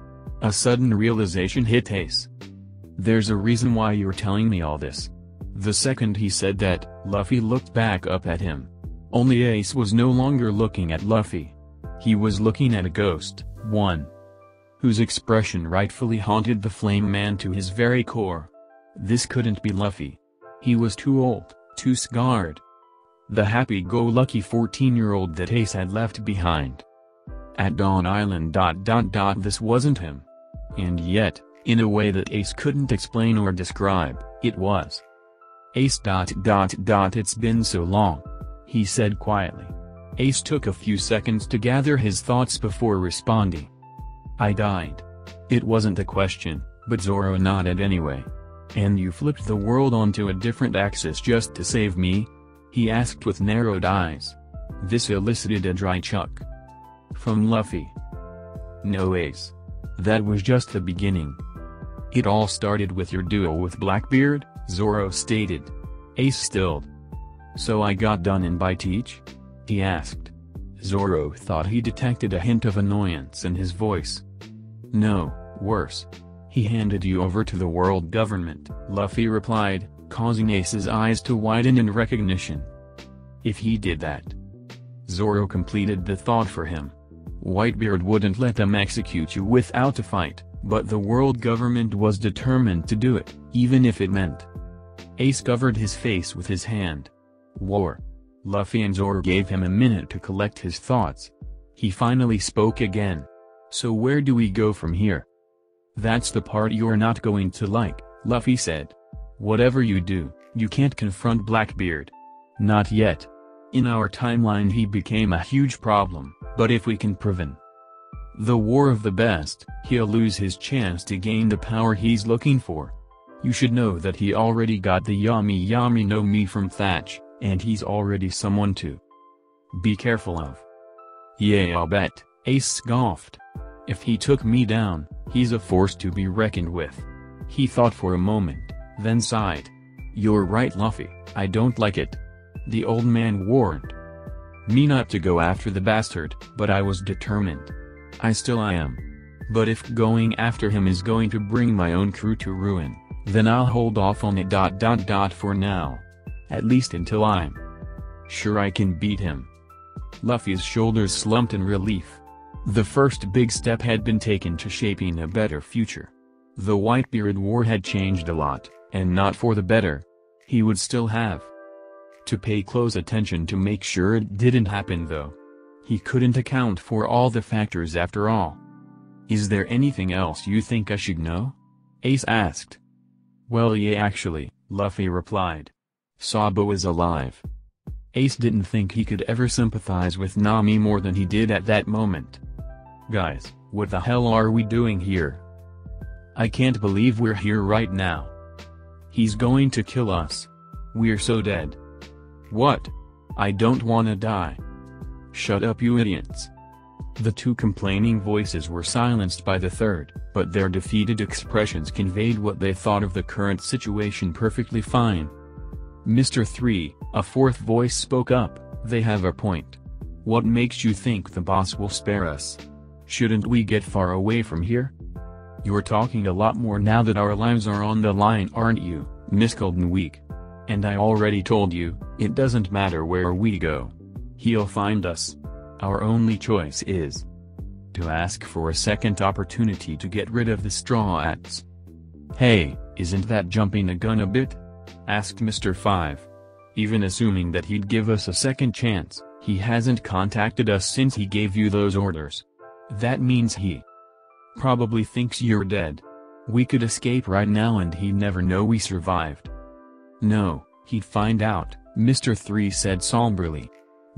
A sudden realization hit Ace. There's a reason why you're telling me all this. The second he said that, Luffy looked back up at him. Only Ace was no longer looking at Luffy. He was looking at a ghost, one whose expression rightfully haunted the flame man to his very core. This couldn't be Luffy. He was too old, too scarred. The happy-go-lucky 14-year-old that Ace had left behind. At Dawn Island dot dot dot this wasn't him. And yet, in a way that Ace couldn't explain or describe, it was. Ace dot dot dot it's been so long. He said quietly. Ace took a few seconds to gather his thoughts before responding. I died. It wasn't a question, but Zoro nodded anyway. And you flipped the world onto a different axis just to save me? He asked with narrowed eyes. This elicited a dry chuck. From Luffy. No Ace. That was just the beginning. It all started with your duel with Blackbeard, Zoro stated. Ace stilled. So I got done in by teach? He asked. Zoro thought he detected a hint of annoyance in his voice. No, worse. He handed you over to the world government, Luffy replied, causing Ace's eyes to widen in recognition. If he did that. Zoro completed the thought for him. Whitebeard wouldn't let them execute you without a fight, but the world government was determined to do it, even if it meant. Ace covered his face with his hand. War. Luffy and Zoro gave him a minute to collect his thoughts. He finally spoke again. So where do we go from here? That's the part you're not going to like, Luffy said. Whatever you do, you can't confront Blackbeard. Not yet. In our timeline he became a huge problem, but if we can prevent the war of the best, he'll lose his chance to gain the power he's looking for. You should know that he already got the Yami Yami no Mi from Thatch, and he's already someone to be careful of. Yeah I'll bet, Ace scoffed. If he took me down, he's a force to be reckoned with. He thought for a moment, then sighed. You're right Luffy, I don't like it. The old man warned me not to go after the bastard, but I was determined. I still am. But if going after him is going to bring my own crew to ruin, then I'll hold off on it dot dot dot for now. At least until I'm sure I can beat him. Luffy's shoulders slumped in relief. The first big step had been taken to shaping a better future. The Whitebeard War had changed a lot, and not for the better. He would still have to pay close attention to make sure it didn't happen though. He couldn't account for all the factors after all. Is there anything else you think I should know? Ace asked. Well yeah actually, Luffy replied. Sabo is alive. Ace didn't think he could ever sympathize with Nami more than he did at that moment. Guys, what the hell are we doing here? I can't believe we're here right now. He's going to kill us. We're so dead. What? I don't wanna die. Shut up you idiots. The two complaining voices were silenced by the third, but their defeated expressions conveyed what they thought of the current situation perfectly fine. Mr. 3, a fourth voice spoke up, they have a point. What makes you think the boss will spare us? Shouldn't we get far away from here? You're talking a lot more now that our lives are on the line aren't you, Miss Golden Week? And I already told you, it doesn't matter where we go. He'll find us. Our only choice is to ask for a second opportunity to get rid of the straw hats. Hey, isn't that jumping the gun a bit? Asked Mr. 5. Even assuming that he'd give us a second chance, he hasn't contacted us since he gave you those orders. That means he probably thinks you're dead. We could escape right now and he'd never know we survived. No, he'd find out, Mr. 3 said somberly.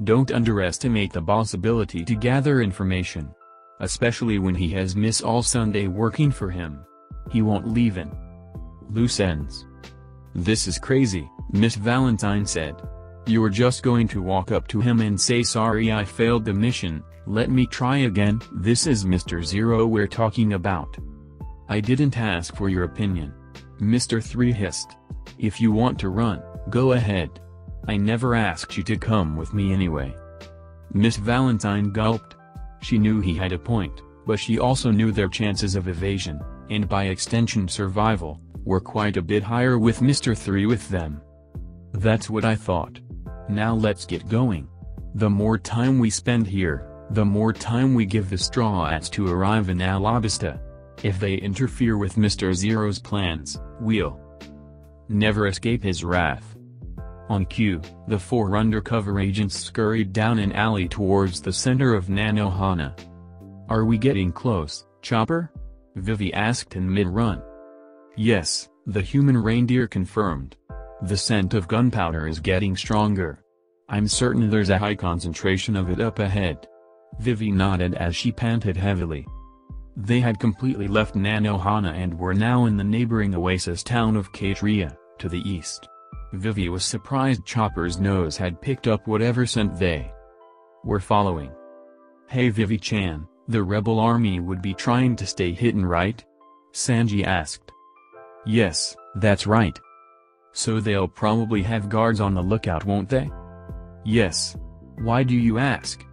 Don't underestimate the boss' ability to gather information. Especially when he has Miss All Sunday working for him. He won't leave in loose ends. This is crazy, Miss Valentine said. You're just going to walk up to him and say sorry I failed the mission, let me try again. This is Mr. Zero we're talking about. I didn't ask for your opinion. Mr. 3 hissed. If you want to run, go ahead. I never asked you to come with me anyway. Miss Valentine gulped. She knew he had a point, but she also knew their chances of evasion, and by extension survival, were quite a bit higher with Mr. 3 with them. That's what I thought. Now let's get going. The more time we spend here, the more time we give the Straw Hats to arrive in Alabasta. If they interfere with Mr. Zero's plans, we'll never escape his wrath. On cue, the four undercover agents scurried down an alley towards the center of Nanohana. Are we getting close, Chopper? Vivi asked in mid-run. Yes, the human reindeer confirmed. The scent of gunpowder is getting stronger. I'm certain there's a high concentration of it up ahead. Vivi nodded as she panted heavily. They had completely left Nanohana and were now in the neighboring oasis town of Katria, to the east. Vivi was surprised Chopper's nose had picked up whatever scent they were following. Hey Vivi-chan, the rebel army would be trying to stay hidden right? Sanji asked. Yes, that's right. So they'll probably have guards on the lookout won't they? Yes. Why do you ask?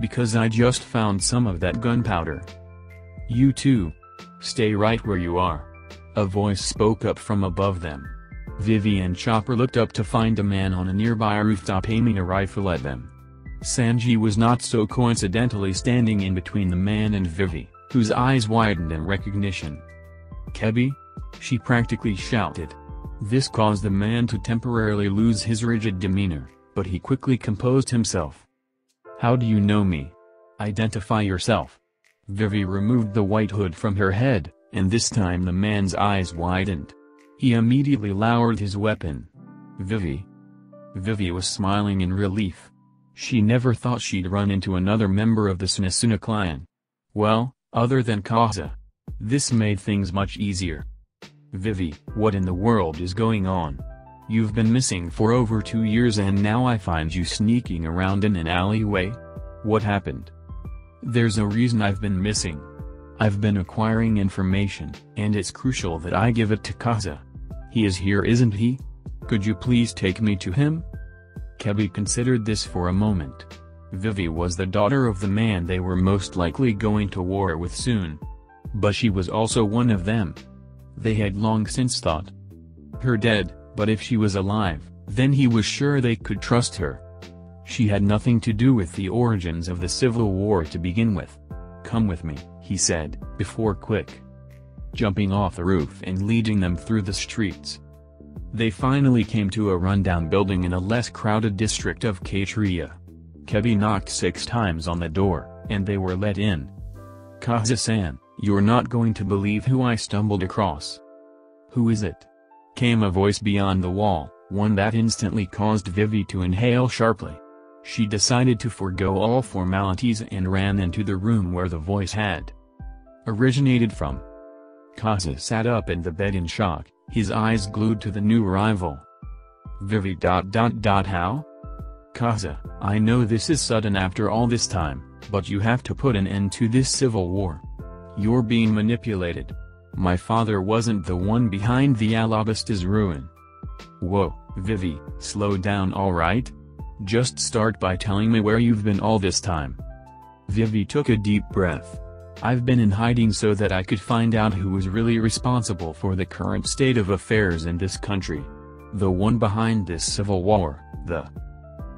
Because I just found some of that gunpowder. You too. Stay right where you are. A voice spoke up from above them. Vivi and Chopper looked up to find a man on a nearby rooftop aiming a rifle at them. Sanji was not so coincidentally standing in between the man and Vivi, whose eyes widened in recognition. Kebi? She practically shouted. This caused the man to temporarily lose his rigid demeanor, but he quickly composed himself. How do you know me? Identify yourself. Vivi removed the white hood from her head, and this time the man's eyes widened. He immediately lowered his weapon. Vivi. Vivi was smiling in relief. She never thought she'd run into another member of the Sunasuna clan. Well, other than Koza. This made things much easier. Vivi, what in the world is going on? You've been missing for over two years and now I find you sneaking around in an alleyway? What happened? There's a reason I've been missing. I've been acquiring information, and it's crucial that I give it to Koza. He is here isn't he? Could you please take me to him? Kebi considered this for a moment. Vivi was the daughter of the man they were most likely going to war with soon. But she was also one of them. They had long since thought her dead, but if she was alive, then he was sure they could trust her. She had nothing to do with the origins of the Civil War to begin with. Come with me, he said, before quick jumping off the roof and leading them through the streets. They finally came to a rundown building in a less crowded district of Katria. Kebi knocked six times on the door, and they were let in. Koza-san, you're not going to believe who I stumbled across. Who is it? Came a voice beyond the wall, one that instantly caused Vivi to inhale sharply. She decided to forego all formalities and ran into the room where the voice had originated from. Koza sat up in the bed in shock, his eyes glued to the new arrival. Vivi dot dot dot how? Koza, I know this is sudden after all this time, but you have to put an end to this civil war. You're being manipulated. My father wasn't the one behind the Alabasta's ruin. Whoa, Vivi, slow down alright? Just start by telling me where you've been all this time. Vivi took a deep breath. I've been in hiding so that I could find out who was really responsible for the current state of affairs in this country. The one behind this civil war, the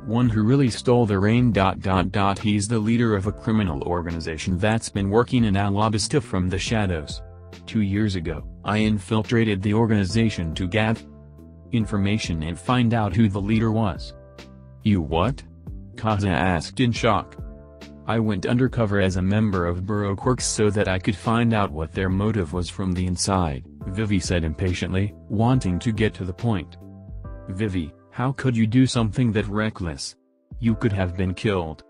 one who really stole the dot. He's the leader of a criminal organization that's been working in Alabasta from the shadows. Two years ago, I infiltrated the organization to gather information and find out who the leader was. You what? Koza asked in shock. I went undercover as a member of Baroque Works so that I could find out what their motive was from the inside, Vivi said impatiently, wanting to get to the point. Vivi, how could you do something that reckless? You could have been killed.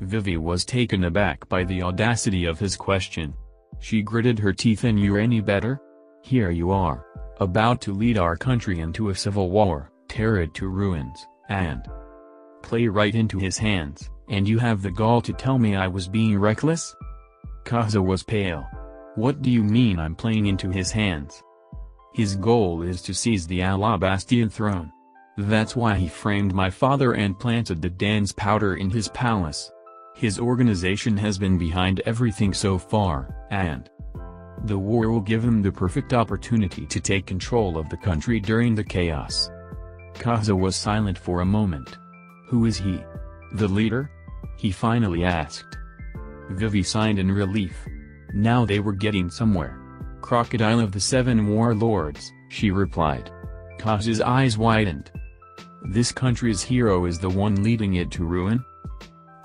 Vivi was taken aback by the audacity of his question. She gritted her teeth and you're any better? Here you are, about to lead our country into a civil war, tear it to ruins, and play right into his hands. And you have the gall to tell me I was being reckless? Koza was pale. What do you mean I'm playing into his hands? His goal is to seize the Alabastian throne. That's why he framed my father and planted the dance powder in his palace. His organization has been behind everything so far, and the war will give him the perfect opportunity to take control of the country during the chaos. Koza was silent for a moment. Who is he? The leader? He finally asked. Vivi sighed in relief. Now they were getting somewhere. Crocodile of the Seven Warlords, she replied. Koza's eyes widened. This country's hero is the one leading it to ruin?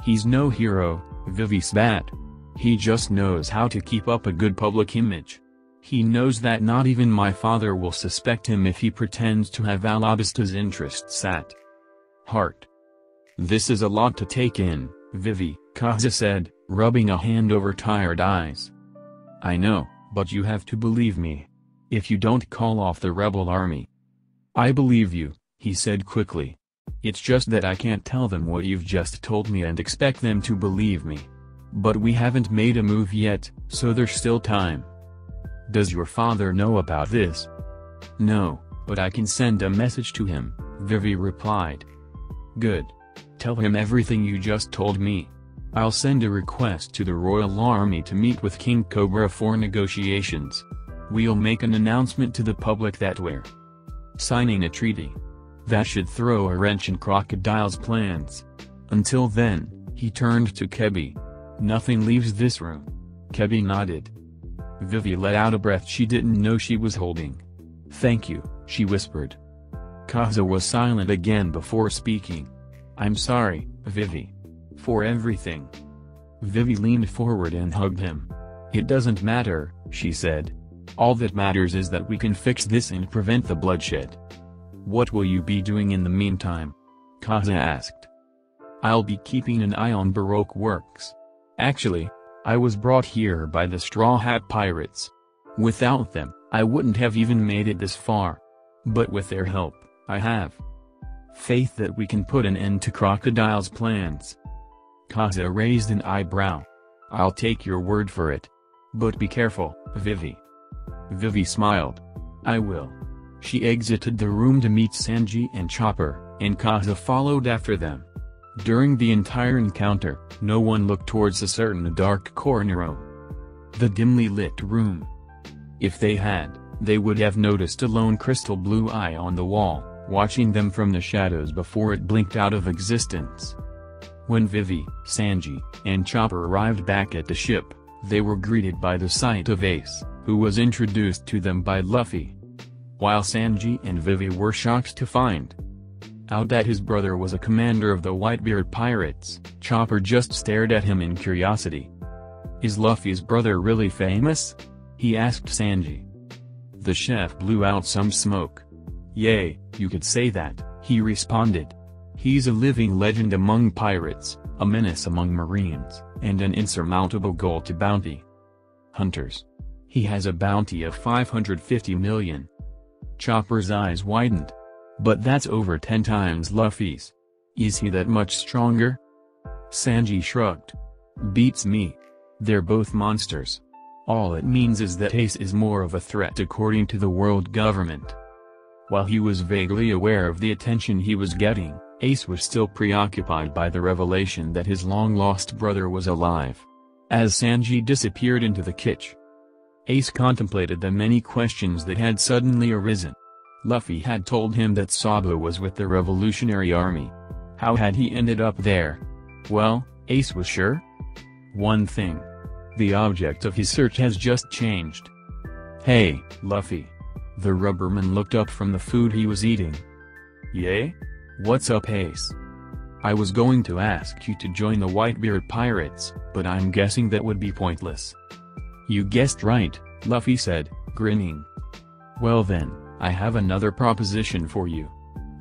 He's no hero, Vivi spat. He just knows how to keep up a good public image. He knows that not even my father will suspect him if he pretends to have Alabasta's interests at heart. This is a lot to take in, Vivi, Koza said, rubbing a hand over tired eyes. I know, but you have to believe me. If you don't call off the rebel army. I believe you, he said quickly. It's just that I can't tell them what you've just told me and expect them to believe me. But we haven't made a move yet, so there's still time. Does your father know about this? No, but I can send a message to him, Vivi replied. Good. Tell him everything you just told me. I'll send a request to the Royal Army to meet with King Cobra for negotiations. We'll make an announcement to the public that we're signing a treaty. That should throw a wrench in Crocodile's plans. Until then, he turned to Kebi. Nothing leaves this room. Kebi nodded. Vivi let out a breath she didn't know she was holding. Thank you, she whispered. Koza was silent again before speaking. I'm sorry, Vivi. For everything. Vivi leaned forward and hugged him. It doesn't matter, she said. All that matters is that we can fix this and prevent the bloodshed. What will you be doing in the meantime? Koza asked. I'll be keeping an eye on Baroque works. Actually, I was brought here by the Straw Hat Pirates. Without them, I wouldn't have even made it this far. But with their help, I have faith that we can put an end to Crocodile's plans. Koza raised an eyebrow. I'll take your word for it. But be careful, Vivi. Vivi smiled. I will. She exited the room to meet Sanji and Chopper, and Koza followed after them. During the entire encounter, no one looked towards a certain dark corner of the dimly lit room. If they had, they would have noticed a lone crystal blue eye on the wall watching them from the shadows before it blinked out of existence. When Vivi, Sanji, and Chopper arrived back at the ship, they were greeted by the sight of Ace, who was introduced to them by Luffy. While Sanji and Vivi were shocked to find out that his brother was a commander of the Whitebeard Pirates, Chopper just stared at him in curiosity. Is Luffy's brother really famous? He asked Sanji. The chef blew out some smoke. Yay, you could say that, he responded. He's a living legend among pirates, a menace among marines, and an insurmountable goal to bounty hunters. He has a bounty of 550 million. Chopper's eyes widened. But that's over 10 times Luffy's. Is he that much stronger? Sanji shrugged. Beats me. They're both monsters. All it means is that Ace is more of a threat according to the world government. While he was vaguely aware of the attention he was getting, Ace was still preoccupied by the revelation that his long-lost brother was alive. As Sanji disappeared into the kitchen, Ace contemplated the many questions that had suddenly arisen. Luffy had told him that Sabo was with the Revolutionary Army. How had he ended up there? Well, Ace was sure. One thing. The object of his search has just changed. Hey, Luffy. The rubberman looked up from the food he was eating. Yay? What's up Ace? I was going to ask you to join the Whitebeard Pirates, but I'm guessing that would be pointless. You guessed right, Luffy said, grinning. Well then, I have another proposition for you.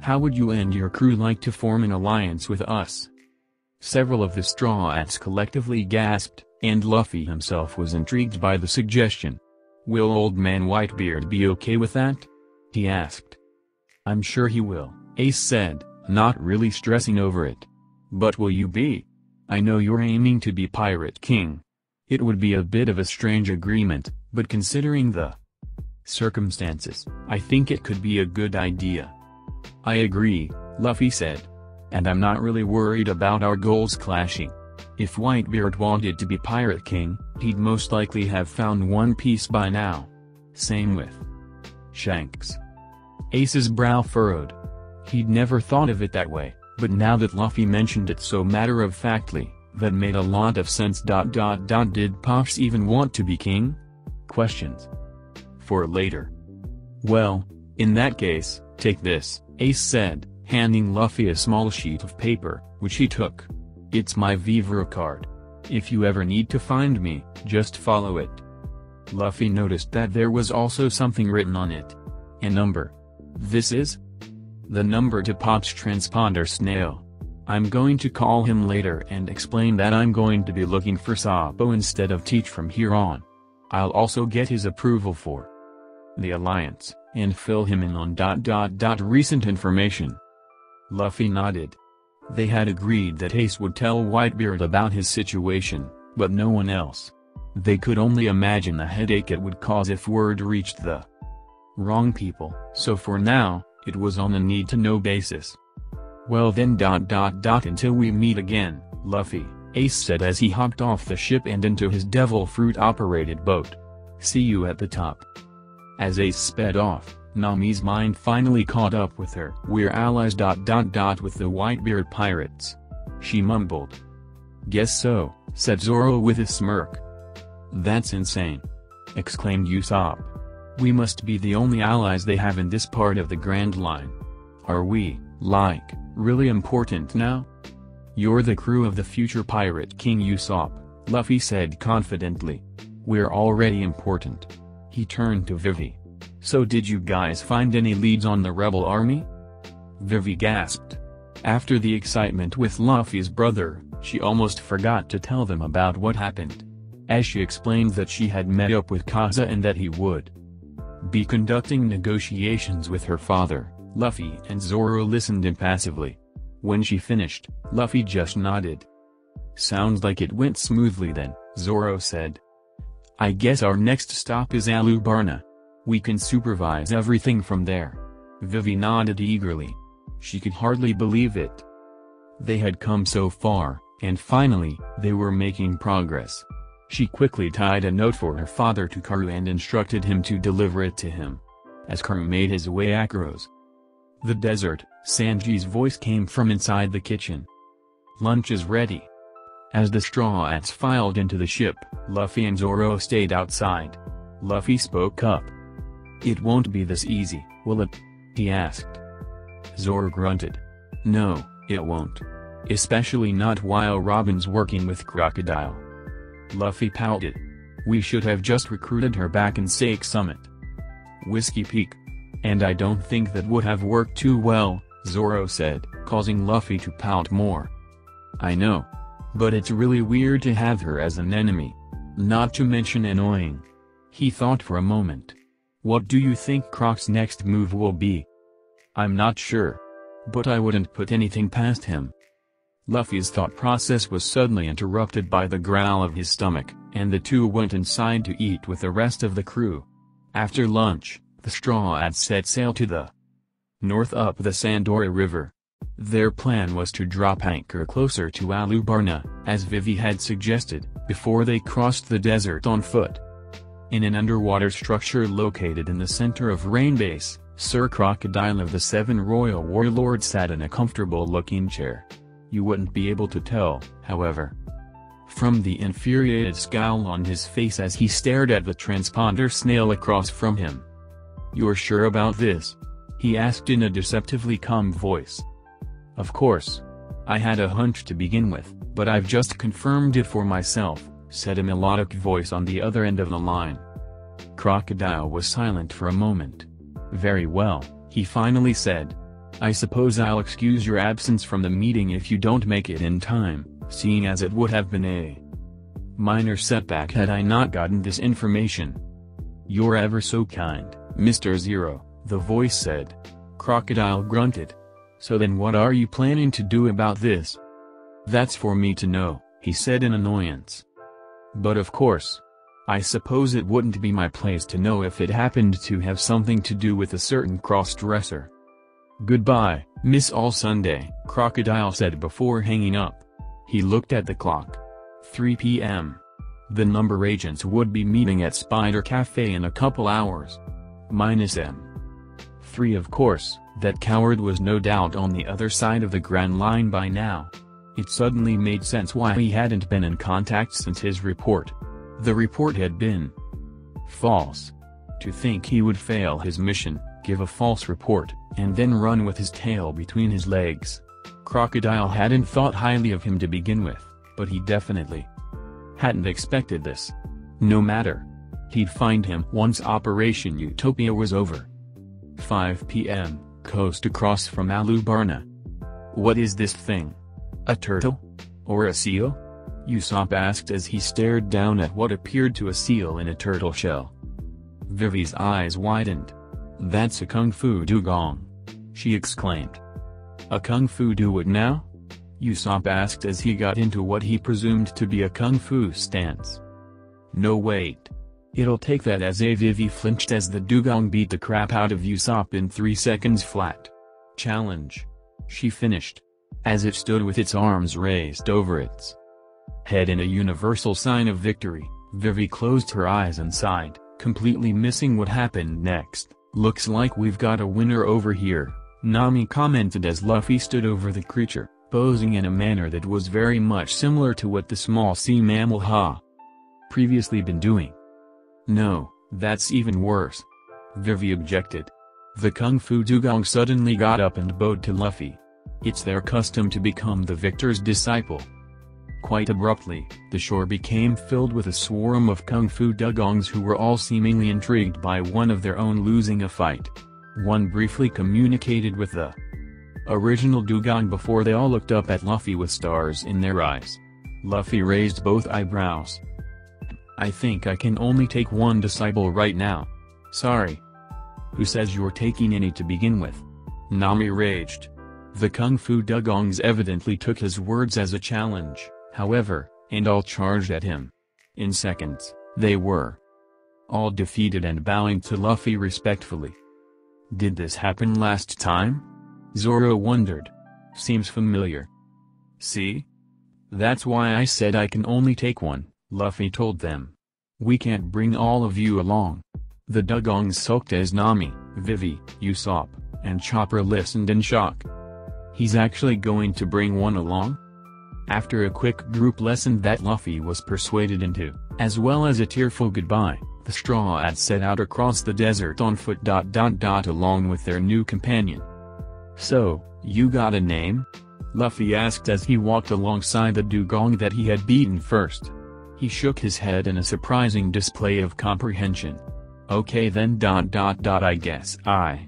How would you and your crew like to form an alliance with us? Several of the Straw Hats collectively gasped, and Luffy himself was intrigued by the suggestion. Will Old Man Whitebeard be okay with that? He asked. I'm sure he will, Ace said, not really stressing over it. But will you be? I know you're aiming to be Pirate King. It would be a bit of a strange agreement, but considering the circumstances, I think it could be a good idea. I agree, Luffy said. And I'm not really worried about our goals clashing. If Whitebeard wanted to be Pirate King, he'd most likely have found One Piece by now. Same with Shanks. Ace's brow furrowed. He'd never thought of it that way, but now that Luffy mentioned it so matter-of-factly, that made a lot of sense. Dot dot dot Did Pops even want to be king? Questions. For later. Well, in that case, take this, Ace said, handing Luffy a small sheet of paper, which he took. It's my Vivre card. If you ever need to find me, just follow it. Luffy noticed that there was also something written on it. A number. This is? The number to Pop's transponder snail. I'm going to call him later and explain that I'm going to be looking for Sabo instead of Teach from here on. I'll also get his approval for the Alliance, and fill him in on dot dot dot recent information. Luffy nodded. They had agreed that Ace would tell Whitebeard about his situation, but no one else. They could only imagine the headache it would cause if word reached the wrong people, so for now, it was on a need-to-know basis. Well then dot dot dot until we meet again, Luffy, Ace said as he hopped off the ship and into his devil fruit-operated boat. See you at the top. As Ace sped off, Nami's mind finally caught up with her. We're allies dot dot dot with the Whitebeard pirates. She mumbled. Guess so, said Zoro with a smirk. That's insane. Exclaimed Usopp. We must be the only allies they have in this part of the Grand Line. Are we, like, really important now? You're the crew of the future Pirate King Usopp, Luffy said confidently. We're already important. He turned to Vivi. So did you guys find any leads on the rebel army? Vivi gasped. After the excitement with Luffy's brother, she almost forgot to tell them about what happened. As she explained that she had met up with Koza and that he would be conducting negotiations with her father, Luffy and Zoro listened impassively. When she finished, Luffy just nodded. Sounds like it went smoothly then, Zoro said. I guess our next stop is Alubarna. We can supervise everything from there. Vivi nodded eagerly. She could hardly believe it. They had come so far, and finally, they were making progress. She quickly tied a note for her father to Karoo and instructed him to deliver it to him. As Karoo made his way across the desert, Sanji's voice came from inside the kitchen. Lunch is ready. As the straw hats filed into the ship, Luffy and Zoro stayed outside. Luffy spoke up. It won't be this easy, will it? He asked. Zoro grunted. No, it won't. Especially not while Robin's working with Crocodile. Luffy pouted. We should have just recruited her back in Sake Summit. Whiskey Peak. And I don't think that would have worked too well, Zoro said, causing Luffy to pout more. I know. But it's really weird to have her as an enemy. Not to mention annoying. He thought for a moment. What do you think Croc's next move will be? I'm not sure. But I wouldn't put anything past him. Luffy's thought process was suddenly interrupted by the growl of his stomach, and the two went inside to eat with the rest of the crew. After lunch, the Straw Hats set sail to the north up the Sandora River. Their plan was to drop anchor closer to Alubarna, as Vivi had suggested, before they crossed the desert on foot. In an underwater structure located in the center of Rainbase, Sir Crocodile of the Seven Royal Warlords sat in a comfortable-looking chair. You wouldn't be able to tell, however. From the infuriated scowl on his face as he stared at the transponder snail across from him. You're sure about this? He asked in a deceptively calm voice. Of course. I had a hunch to begin with, but I've just confirmed it for myself, said a melodic voice on the other end of the line. Crocodile was silent for a moment. Very well, he finally said. I suppose I'll excuse your absence from the meeting if you don't make it in time, seeing as it would have been a minor setback had I not gotten this information. You're ever so kind, Mr. Zero, the voice said. Crocodile grunted. So then what are you planning to do about this? That's for me to know, he said in annoyance. But of course. I suppose it wouldn't be my place to know if it happened to have something to do with a certain cross-dresser. Goodbye, Miss All Sunday, Crocodile said before hanging up. He looked at the clock. 3 p.m. The number agents would be meeting at Spider Cafe in a couple hours. Minus M. 3 of course, that coward was no doubt on the other side of the Grand Line by now. It suddenly made sense why he hadn't been in contact since his report. The report had been false. To think he would fail his mission, give a false report, and then run with his tail between his legs. Crocodile hadn't thought highly of him to begin with, but he definitely hadn't expected this. No matter. He'd find him once Operation Utopia was over. 5 p.m., coast across from Alubarna. What is this thing? A turtle? Or a seal? Usopp asked as he stared down at what appeared to a seal in a turtle shell. Vivi's eyes widened. That's a kung fu dugong. She exclaimed. A kung fu do what now? Usopp asked as he got into what he presumed to be a kung fu stance. No wait. It'll take that as a flinched as the dugong beat the crap out of Usopp in 3 seconds flat. Challenge. She finished. As it stood with its arms raised over its head in a universal sign of victory, Vivi closed her eyes and sighed, completely missing what happened next. Looks like we've got a winner over here, Nami commented as Luffy stood over the creature, posing in a manner that was very much similar to what the small sea mammal Ha previously been doing. No, that's even worse. Vivi objected. The Kung Fu Dugong suddenly got up and bowed to Luffy. It's their custom to become the victor's disciple. Quite abruptly, the shore became filled with a swarm of kung fu dugongs who were all seemingly intrigued by one of their own losing a fight. One briefly communicated with the original dugong before they all looked up at Luffy with stars in their eyes. Luffy raised both eyebrows. I think I can only take one disciple right now. Sorry. Who says you're taking any to begin with? Nami raged. The Kung Fu Dugongs evidently took his words as a challenge however, and all charged at him. In seconds, they were all defeated and bowing to Luffy respectfully. Did this happen last time? Zoro wondered. Seems familiar. See? That's why I said I can only take one, Luffy told them. We can't bring all of you along. The dugongs sulked as Nami, Vivi, Usopp, and Chopper listened in shock. He's actually going to bring one along? After a quick group lesson that Luffy was persuaded into, as well as a tearful goodbye, the Straw Hats set out across the desert on foot. Dot dot dot along with their new companion. So, you got a name? Luffy asked as he walked alongside the dugong that he had beaten first. He shook his head in a surprising display of comprehension. Okay then dot dot dot I guess I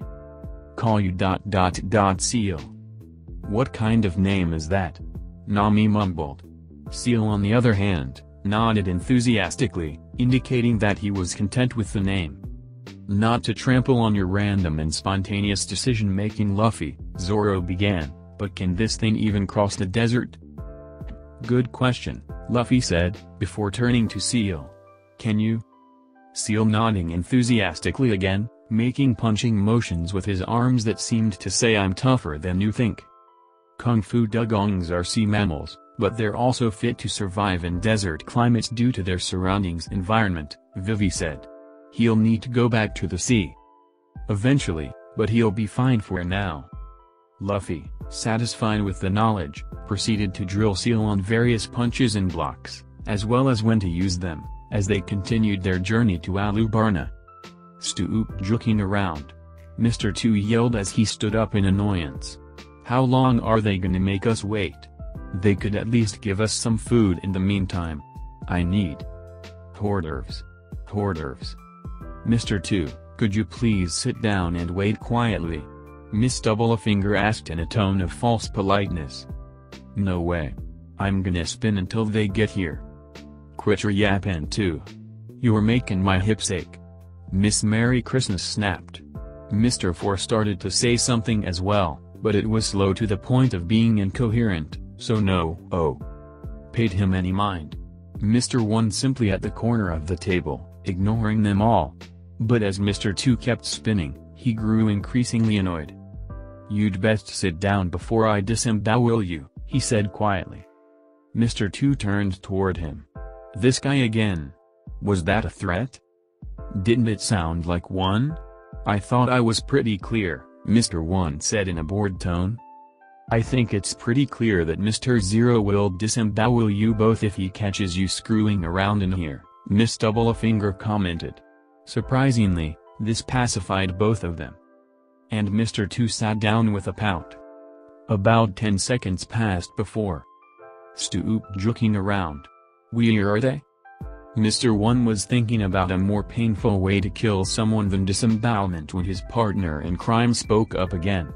call you dot dot dot seal. What kind of name is that? Nami mumbled. Seal on the other hand, nodded enthusiastically, indicating that he was content with the name. Not to trample on your random and spontaneous decision-making Luffy, Zoro began, but can this thing even cross the desert? Good question, Luffy said, before turning to Seal. Can you? Seal nodding enthusiastically again, making punching motions with his arms that seemed to say I'm tougher than you think. Kung Fu dugongs are sea mammals, but they're also fit to survive in desert climates due to their surroundings environment, Vivi said. He'll need to go back to the sea. Eventually, but he'll be fine for now. Luffy, satisfied with the knowledge, proceeded to drill Seal on various punches and blocks, as well as when to use them, as they continued their journey to Alubarna. Stoop joking around. Mr. Two yelled as he stood up in annoyance. How long are they gonna make us wait? They could at least give us some food in the meantime. I need. Hors d'oeuvres. Hors d'oeuvres. Mr. Two, could you please sit down and wait quietly? Miss Doublefinger asked in a tone of false politeness. No way. I'm gonna spin until they get here. Quit your yappin' too. You're making my hips ache. Miss Merry Christmas snapped. Mr. Four started to say something as well, but it was slow to the point of being incoherent, so no, oh. Paid him any mind. Mr. One simply at the corner of the table, ignoring them all. But as Mr. Two kept spinning, he grew increasingly annoyed. You'd best sit down before I disembowel you, he said quietly. Mr. Two turned toward him. This guy again. Was that a threat? Didn't it sound like one? I thought I was pretty clear, Mr. One said in a bored tone. I think it's pretty clear that Mr. Zero will disembowel you both if he catches you screwing around in here, Miss Double a Finger commented. Surprisingly, this pacified both of them. And Mr. Two sat down with a pout. About ten seconds passed before. Stoop joking around. Where are they? Mr. One was thinking about a more painful way to kill someone than disembowelment when his partner in crime spoke up again.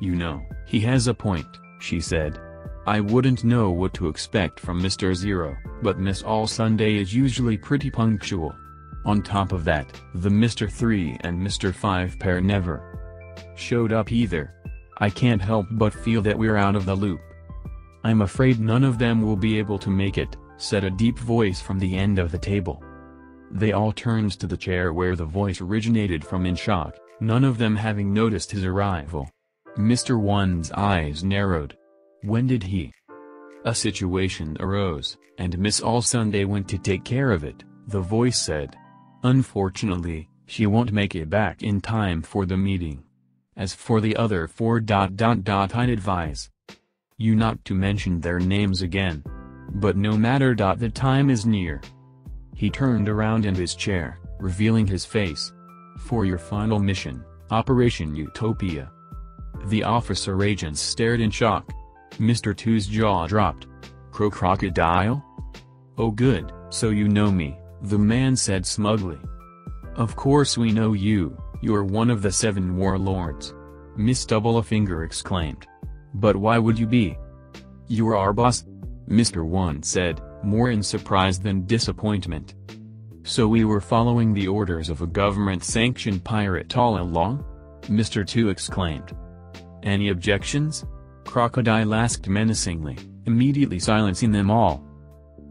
You know, he has a point, she said. I wouldn't know what to expect from Mr. Zero, but Miss All Sunday is usually pretty punctual. On top of that, the Mr. 3 and Mr. 5 pair never showed up either. I can't help but feel that we're out of the loop. I'm afraid none of them will be able to make it, said a deep voice from the end of the table. They all turned to the chair where the voice originated from in shock, none of them having noticed his arrival. Mr. One's eyes narrowed. When did he? A situation arose, and Miss All Sunday went to take care of it, the voice said. Unfortunately, she won't make it back in time for the meeting. As for the other four dot dot dot I'd advise you not to mention their names again. But no matter. dot The time is near. He turned around in his chair, revealing his face. For your final mission, Operation Utopia. The officer agents stared in shock. Mr. Two's jaw dropped. Crocodile? Oh good, so you know me, the man said smugly. Of course we know you, you're one of the seven warlords. Miss Doublefinger exclaimed. But why would you be? You're our boss, Mr. One said, more in surprise than disappointment. So we were following the orders of a government-sanctioned pirate all along? Mr. Two exclaimed. Any objections? Crocodile asked menacingly, immediately silencing them all.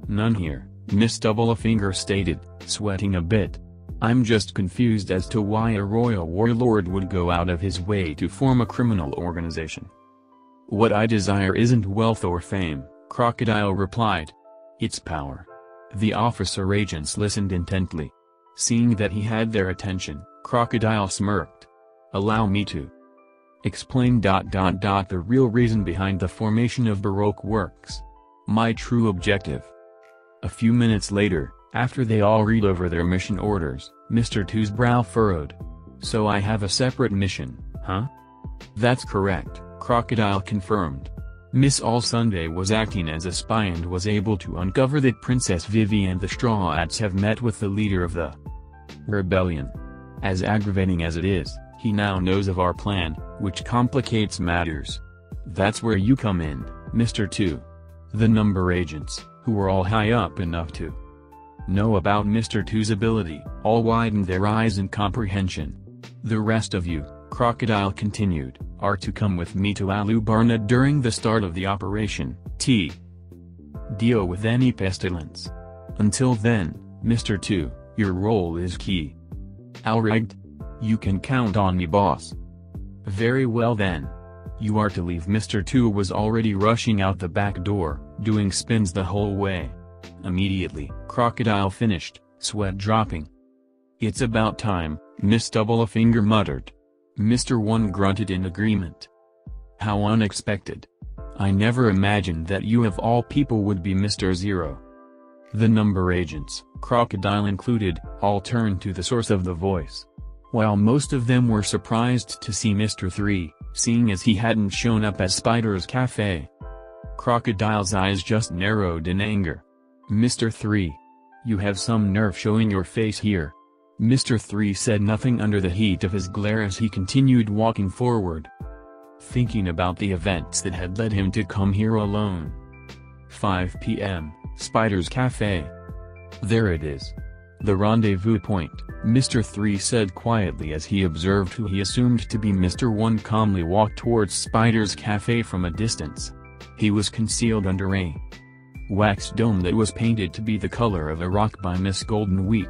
None here, Miss Doublefinger stated, sweating a bit. I'm just confused as to why a royal warlord would go out of his way to form a criminal organization. What I desire isn't wealth or fame, Crocodile replied. It's power. The officer agents listened intently. Seeing that he had their attention, Crocodile smirked. Allow me to explain dot dot dot the real reason behind the formation of Baroque works. My true objective. A few minutes later, after they all read over their mission orders, Mr. Two's brow furrowed. So I have a separate mission, huh? That's correct, Crocodile confirmed. Miss All Sunday was acting as a spy and was able to uncover that Princess Vivi and the Straw Hats have met with the leader of the rebellion. As aggravating as it is, he now knows of our plan, which complicates matters. That's where you come in, Mr. Two. The number agents, who were all high up enough to know about Mr. Two's ability, all widened their eyes in comprehension. The rest of you, Crocodile continued, are to come with me to Alubarna during the start of the operation, T. Deal with any pestilence. Until then, Mr. Two, your role is key. Alright? You can count on me boss. Very well then. You are to leave Mr. Two was already rushing out the back door, doing spins the whole way. Immediately, Crocodile finished, sweat dropping. It's about time, Miss Double a Finger muttered. Mr. One grunted in agreement. How unexpected. I never imagined that you of all people would be Mr. Zero. The number agents, Crocodile included, all turned to the source of the voice. While most of them were surprised to see Mr. 3, seeing as he hadn't shown up at Spider's Cafe. Crocodile's eyes just narrowed in anger. Mr. 3. You have some nerve showing your face here. Mr. 3 said nothing under the heat of his glare as he continued walking forward. Thinking about the events that had led him to come here alone. 5 p.m., Spider's Cafe. There it is. The rendezvous point, Mr. 3 said quietly as he observed who he assumed to be Mr. 1 calmly walk towards Spider's cafe from a distance. He was concealed under a wax dome that was painted to be the color of a rock by Miss Golden Week.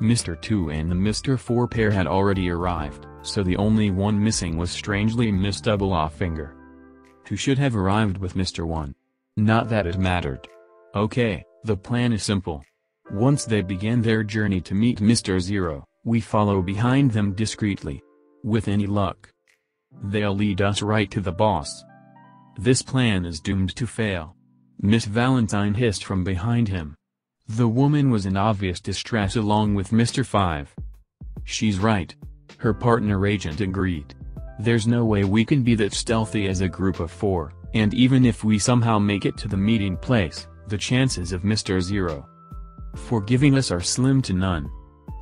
Mr. 2 and the Mr. 4 pair had already arrived, so the only one missing was strangely Miss Double Off Finger. Who should have arrived with Mr. 1. Not that it mattered. Okay, the plan is simple. Once they begin their journey to meet Mr. Zero, we follow behind them discreetly. With any luck. They'll lead us right to the boss. This plan is doomed to fail. Miss Valentine hissed from behind him. The woman was in obvious distress along with Mr. Five. She's right. Her partner agent agreed. There's no way we can be that stealthy as a group of four, and even if we somehow make it to the meeting place, the chances of Mr. Zero forgiving us are slim to none.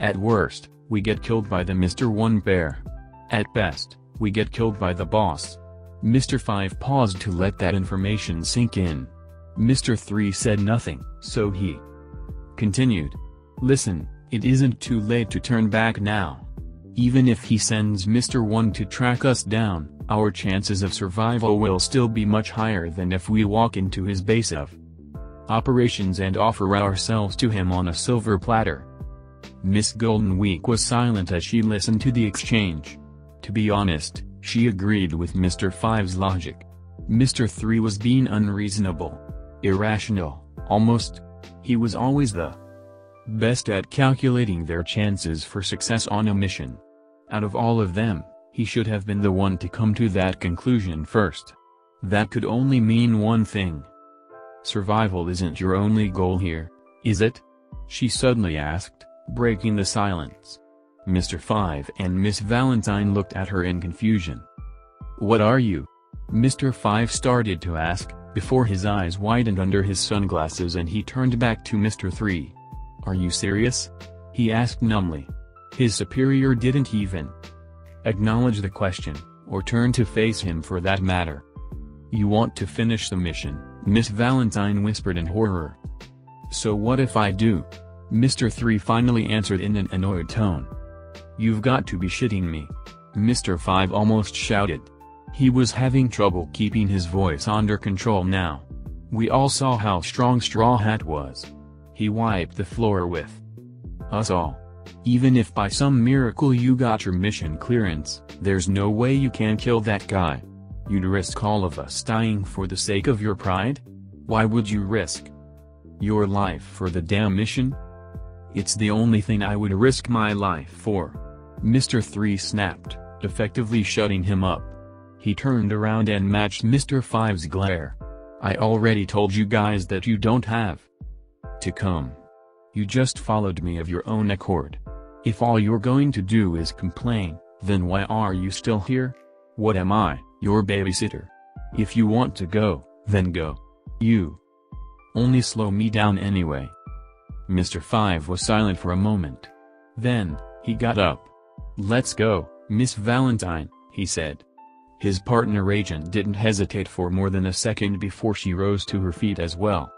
At worst, we get killed by the Mr. One Bear. At best, we get killed by the boss. Mr. 5 paused to let that information sink in. Mr. 3 said nothing, so he continued. Listen, it isn't too late to turn back now. Even if he sends Mr. 1 to track us down, our chances of survival will still be much higher than if we walk into his base of operations and offer ourselves to him on a silver platter. Miss Golden Week was silent as she listened to the exchange. To be honest, she agreed with Mr. Five's logic. Mr. Three was being unreasonable. Irrational, almost. He was always the best at calculating their chances for success on a mission. Out of all of them, he should have been the one to come to that conclusion first. That could only mean one thing. Survival isn't your only goal here, is it? She suddenly asked, breaking the silence. Mr. Five and Miss Valentine looked at her in confusion. What are you? Mr. Five started to ask, before his eyes widened under his sunglasses and he turned back to Mr. Three. Are you serious? He asked numbly. His superior didn't even acknowledge the question, or turn to face him for that matter. You want to finish the mission, Miss Valentine whispered in horror. So what if I do? Mr. 3 finally answered in an annoyed tone. You've got to be shitting me. Mr. 5 almost shouted. He was having trouble keeping his voice under control now. We all saw how strong Straw Hat was. He wiped the floor with us all. Even if by some miracle you got your mission clearance, there's no way you can kill that guy. You'd risk all of us dying for the sake of your pride? Why would you risk your life for the damn mission? It's the only thing I would risk my life for. Mr. 3 snapped, effectively shutting him up. He turned around and matched Mr. 5's glare. I already told you guys that you don't have to come. You just followed me of your own accord. If all you're going to do is complain, then why are you still here? What am I? your babysitter. If you want to go, then go. You only slow me down anyway. Mr. Five was silent for a moment. Then, he got up. Let's go, Miss Valentine, he said. His partner agent didn't hesitate for more than a second before she rose to her feet as well.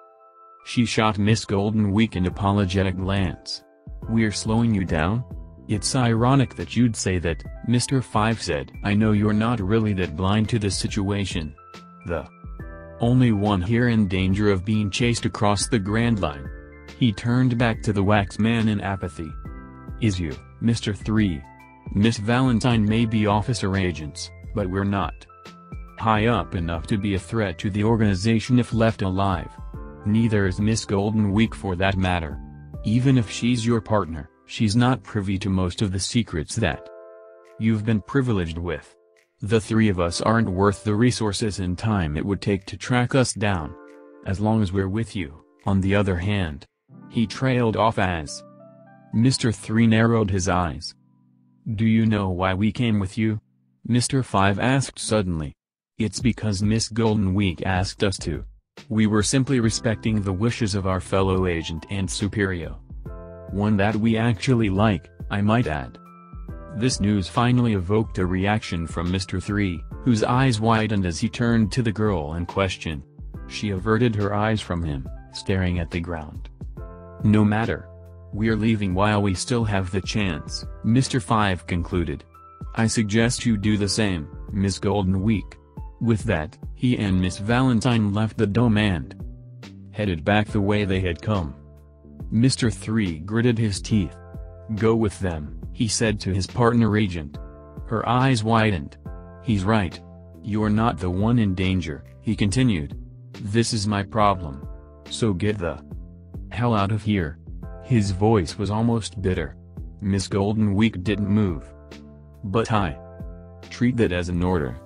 She shot Miss Golden Week an apologetic glance. We're slowing you down? It's ironic that you'd say that, Mr. Five said. I know you're not really that blind to the situation. The only one here in danger of being chased across the Grand Line. He turned back to the wax man in apathy. Is you, Mr. 3. Miss Valentine may be officer agents, but we're not high up enough to be a threat to the organization if left alive. Neither is Miss Golden Week for that matter. Even if she's your partner, she's not privy to most of the secrets that you've been privileged with. The three of us aren't worth the resources and time it would take to track us down. As long as we're with you, on the other hand. He trailed off as Mr. 3 narrowed his eyes. Do you know why we came with you? Mr. 5 asked suddenly. It's because Miss Golden Week asked us to. We were simply respecting the wishes of our fellow agent and superior. One that we actually like, I might add. This news finally evoked a reaction from Mr. 3, whose eyes widened as he turned to the girl in question. She averted her eyes from him, staring at the ground. No matter. We're leaving while we still have the chance, Mr. 5 concluded. I suggest you do the same, Miss Golden Week. With that, he and Miss Valentine left the dome and headed back the way they had come. Mr. 3 gritted his teeth. Go with them, he said to his partner agent. Her eyes widened. He's right. You're not the one in danger, he continued. This is my problem. So get the hell out of here. His voice was almost bitter. Miss Golden Week didn't move. But I treat that as an order.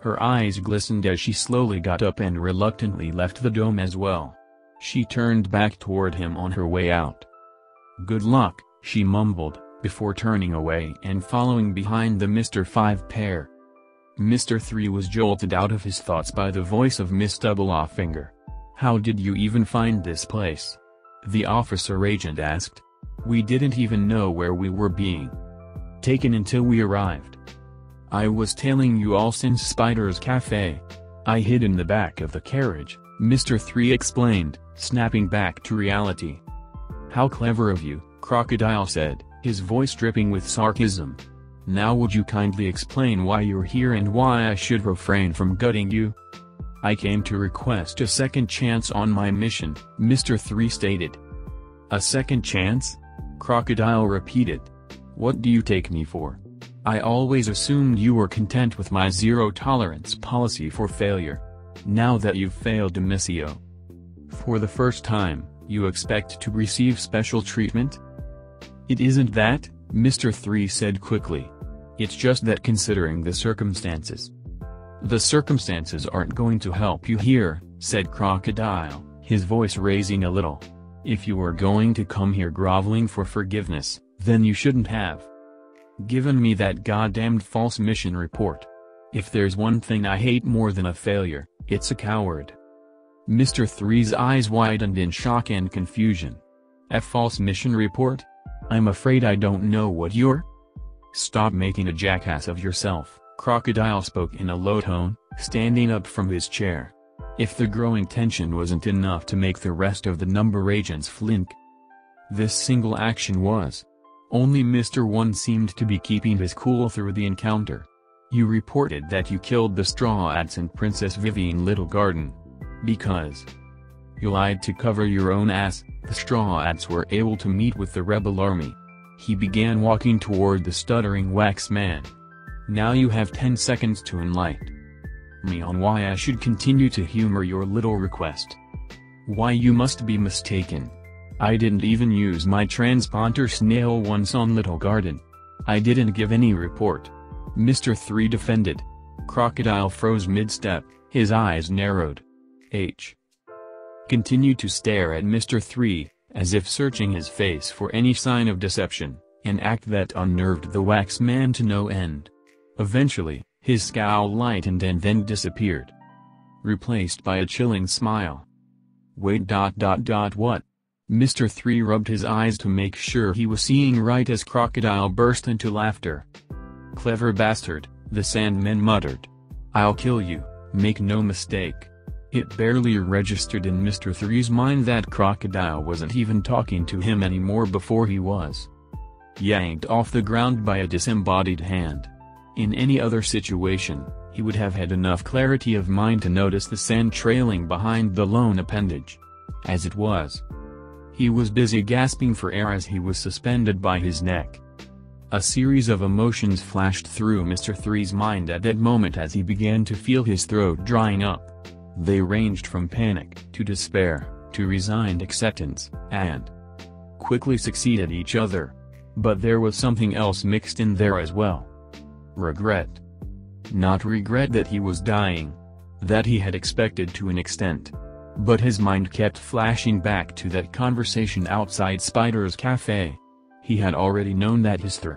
Her eyes glistened as she slowly got up and reluctantly left the dome as well. She turned back toward him on her way out. Good luck, she mumbled, before turning away and following behind the Mr. 5 pair. Mr. 3 was jolted out of his thoughts by the voice of Miss Doublefinger. How did you even find this place? The officer agent asked. We didn't even know where we were being taken until we arrived. I was tailing you all since Spider's Cafe. I hid in the back of the carriage, Mr. 3 explained, snapping back to reality. How clever of you, Crocodile said, his voice dripping with sarcasm. Now would you kindly explain why you're here and why I should refrain from gutting you? I came to request a second chance on my mission, Mr. 3 stated. A second chance? Crocodile repeated. What do you take me for? I always assumed you were content with my zero-tolerance policy for failure. Now that you've failed Demisio. For the first time, you expect to receive special treatment? It isn't that, Mr. 3 said quickly. It's just that considering the circumstances. The circumstances aren't going to help you here, said Crocodile, his voice raising a little. If you were going to come here groveling for forgiveness, then you shouldn't have given me that goddamned false mission report. If there's one thing I hate more than a failure, it's a coward. Mr. Three's eyes widened in shock and confusion. A false mission report? I'm afraid I don't know what you're... Stop making a jackass of yourself, Crocodile spoke in a low tone, standing up from his chair. If the growing tension wasn't enough to make the rest of the number agents flink, this single action was. Only Mr. One seemed to be keeping his cool through the encounter. You reported that you killed the Straw Hats in Princess Vivian Little Garden. Because you lied to cover your own ass, the Straw Hats were able to meet with the rebel army. He began walking toward the stuttering wax man. Now you have 10 seconds to enlighten me on why I should continue to humor your little request. Why you must be mistaken. I didn't even use my transponder snail once on Little Garden. I didn't give any report. Mr. 3 defended. Crocodile froze mid-step, his eyes narrowed. H. Continued to stare at Mr. 3, as if searching his face for any sign of deception, an act that unnerved the wax man to no end. Eventually, his scowl lightened and then disappeared. Replaced by a chilling smile. Wait dot dot dot what? Mr. 3 rubbed his eyes to make sure he was seeing right as Crocodile burst into laughter. Clever bastard, the Sandman muttered. I'll kill you, make no mistake. It barely registered in Mr. Three's mind that Crocodile wasn't even talking to him anymore before he was yanked off the ground by a disembodied hand. In any other situation, he would have had enough clarity of mind to notice the sand trailing behind the lone appendage. As it was, he was busy gasping for air as he was suspended by his neck. A series of emotions flashed through Mr. Three's mind at that moment as he began to feel his throat drying up. They ranged from panic, to despair, to resigned acceptance, and quickly succeeded each other. But there was something else mixed in there as well. Regret. Not regret that he was dying. That he had expected to an extent. But his mind kept flashing back to that conversation outside Spider's cafe. He had already known that his thr